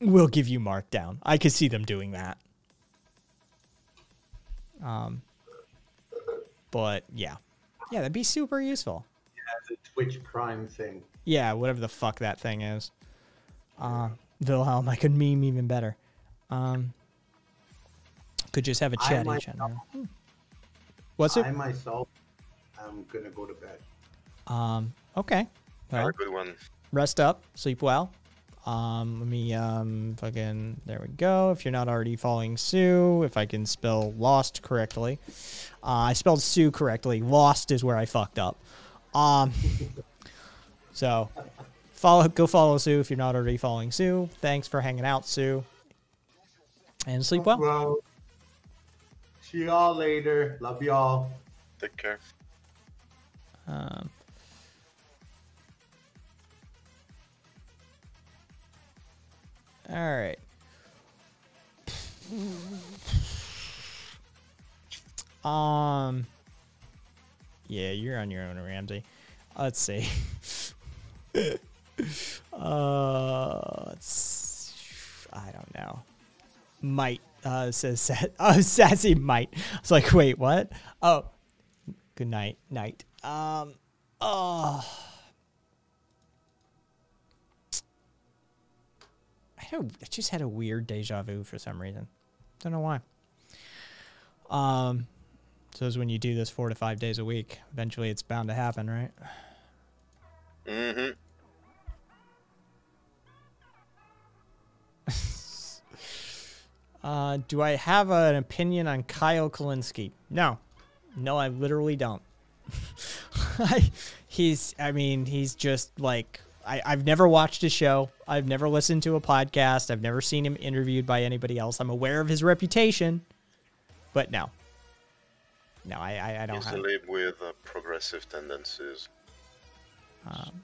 we'll give you markdown. I could see them doing that. Um, but yeah, yeah, that'd be super useful. Yeah, the Twitch Prime thing. Yeah, whatever the fuck that thing is. Uh, Wilhelm, I could meme even better. Um, could just have a chat each other. Hmm. What's it? I myself, I'm gonna go to bed. Um, okay. Have a good one. rest up, sleep well. Um, let me um fucking there we go. If you're not already following Sue, if I can spell lost correctly, uh, I spelled Sue correctly. Lost is where I fucked up. Um, so follow, go follow Sue if you're not already following Sue. Thanks for hanging out, Sue, and sleep well. Well, see y'all later. Love y'all. Take care. Um, all right. Um. Yeah, you're on your own, Ramsey. Let's see. uh, let's, I don't know. Might uh says sa- oh sassy might. It's like wait what? Oh, good night night. Um. Oh. I don't. Just had a weird deja vu for some reason. Don't know why. Um. So it's when you do this four to five days a week. Eventually, it's bound to happen, right? Mm-hmm. Uh, do I have an opinion on Kyle Kulinski? No, no, I literally don't. I, he's, I mean, he's just like I, I've never watched his show. I've never listened to a podcast. I've never seen him interviewed by anybody else. I'm aware of his reputation, but no, no, I, I, I don't Used have. with uh, progressive tendencies. Um,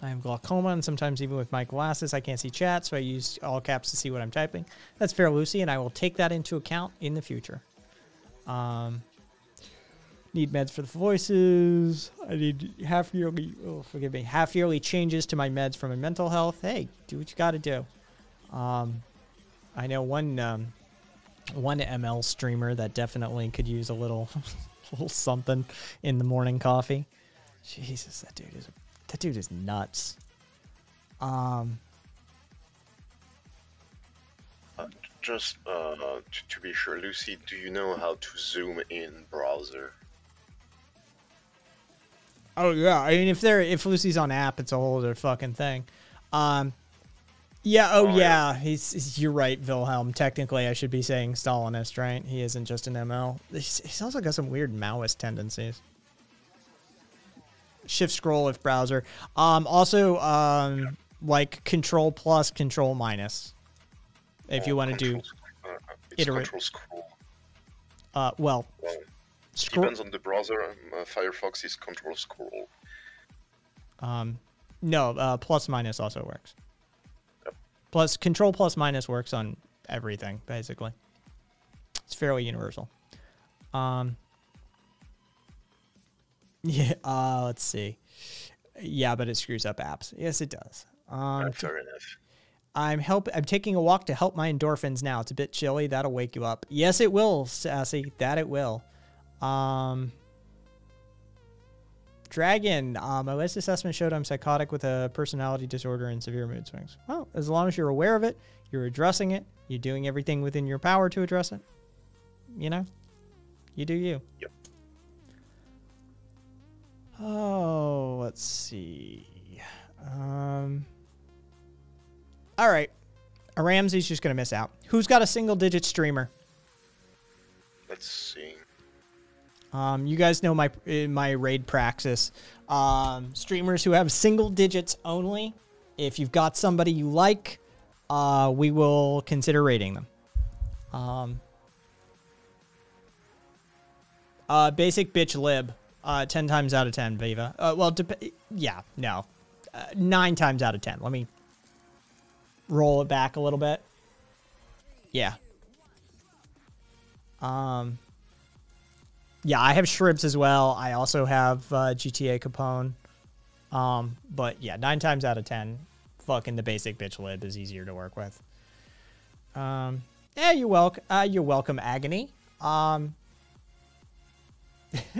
I have glaucoma, and sometimes even with my glasses, I can't see chat, so I use all caps to see what I'm typing. That's fair, Lucy, and I will take that into account in the future. Um, Need meds for the voices. I need half yearly. Oh, forgive me. Half yearly changes to my meds for my mental health. Hey, do what you got to do. Um, I know one um, one ML streamer that definitely could use a little little something in the morning coffee. Jesus, that dude is that dude is nuts. Um, Uh, just uh, to, to be sure, Lucy, do you know how to zoom in browser? Oh yeah, I mean if they're if Lucy's on app, it's a whole other fucking thing. Um, yeah. Oh, Oh, yeah. He's, he's- you're right, Wilhelm. Technically, I should be saying Stalinist, right? He isn't just an ML. He's, he's also got some weird Maoist tendencies. Shift scroll if browser. Um, also, um, like control plus, control minus. If you Oh, want to do, control sc- it's iterate- control scroll. uh, well, Well, scroll. depends on the browser. Um, uh, Firefox is control scroll. Um, no, uh, plus minus also works. Plus control plus minus works on everything basically. It's fairly universal. Um, yeah. Uh, let's see. Yeah, but it screws up apps. Yes, it does. Um, Uh, fair enough. I'm help. I'm taking a walk to help my endorphins now. It's a bit chilly. That'll wake you up. Yes, it will, Sassy. That it will. Um, Dragon. Uh, my latest assessment showed I'm psychotic with a personality disorder and severe mood swings. Well, as long as you're aware of it, you're addressing it, you're doing everything within your power to address it. You know, you do you. Yep. Oh, let's see. Um. All right. A Ramsey's just gonna miss out. Who's got a single digit streamer? Let's see. Um, you guys know my my raid praxis. Um, streamers who have single digits only. If you've got somebody you like, uh, we will consider rating them. Um, uh, basic bitch lib. Uh, ten times out of ten, Viva. Uh, well, yeah, no, uh, nine times out of ten. Let me roll it back a little bit. Yeah. Um. Yeah, I have shrimps as well. I also have uh, GTA Capone. Um, but yeah, nine times out of ten, fucking the basic bitch lib is easier to work with. Um, yeah, you're welcome. Uh, you're welcome, agony. Um,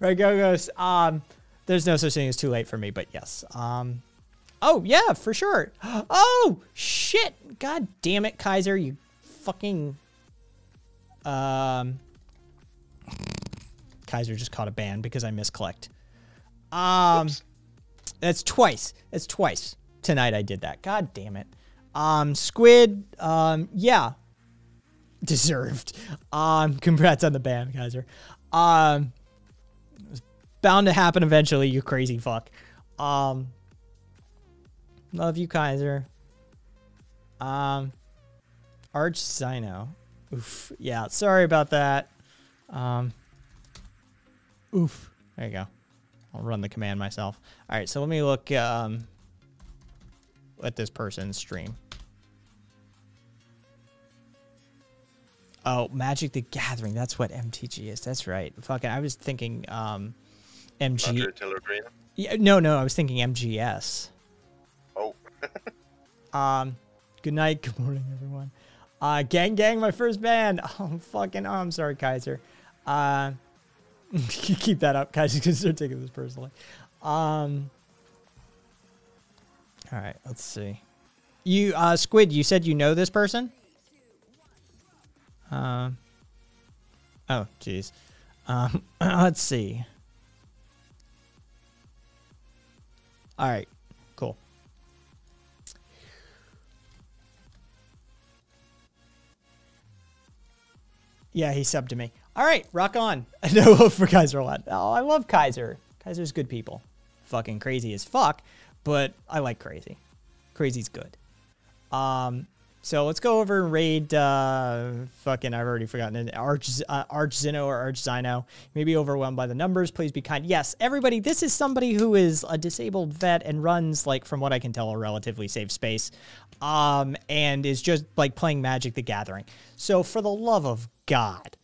right, go goes. Um, there's no such thing as too late for me, but yes. Um, oh yeah, for sure. Oh shit! God damn it, Kaiser, you fucking. Um. Kaiser just caught a ban because I misclicked. Um, that's twice. That's twice tonight. I did that. God damn it. Um, Squid. Um, yeah, deserved. Um, congrats on the ban, Kaiser. Um, it was bound to happen eventually. You crazy fuck. Um, love you, Kaiser. Um, Arch Sino. Oof. Yeah. Sorry about that. Um. Oof. There you go. I'll run the command myself. All right, so let me look um, at this person's stream. Oh, Magic the Gathering. That's what MTG is. That's right. Fucking, I was thinking um, MG. Marjorie Taylor Greene. Yeah, no, no, I was thinking MGS. Oh. Um, good night, good morning, everyone. Uh, gang, gang, my first band. Oh, fucking, oh, I'm sorry, Kaiser. Uh, keep that up, guys. because they're taking this personally. Um, all right, let's see. You, uh, Squid, you said you know this person? Um, oh, jeez. Um, let's see. All right, cool. Yeah, he subbed to me. All right, rock on. no hope for Kaiser lot. Oh, I love Kaiser. Kaiser's good people. Fucking crazy as fuck, but I like crazy. Crazy's good. Um, so let's go over and raid. Uh, fucking, I've already forgotten it. Arch, uh, Arch Zeno or Arch Zino. Maybe overwhelmed by the numbers. Please be kind. Yes, everybody. This is somebody who is a disabled vet and runs, like, from what I can tell, a relatively safe space. Um, and is just like playing Magic: The Gathering. So for the love of God,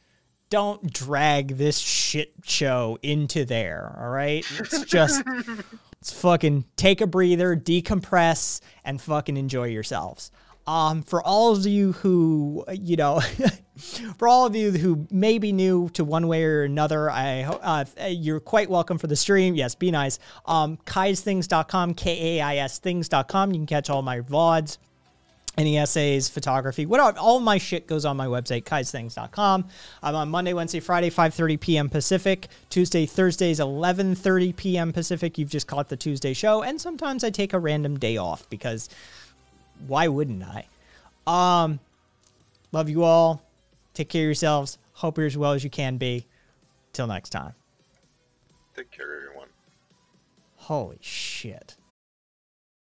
don't drag this shit show into there. All right, it's just let's fucking take a breather, decompress, and fucking enjoy yourselves. Um, for all of you who, you know, for all of you who may be new to one way or another, I uh, you're quite welcome for the stream. Yes, be nice. Um, kaisthings.com, K A I S things.com. You can catch all my VODs, any essays, photography, whatever. All my shit goes on my website, kaisthings.com. I'm on Monday, Wednesday, Friday, 5.30 p.m. Pacific. Tuesday, Thursdays, 11.30 p.m. Pacific. You've just caught the Tuesday show. And sometimes I take a random day off because why wouldn't I? Um, love you all. Take care of yourselves. Hope you're as well as you can be. Till next time. Take care, everyone. Holy shit.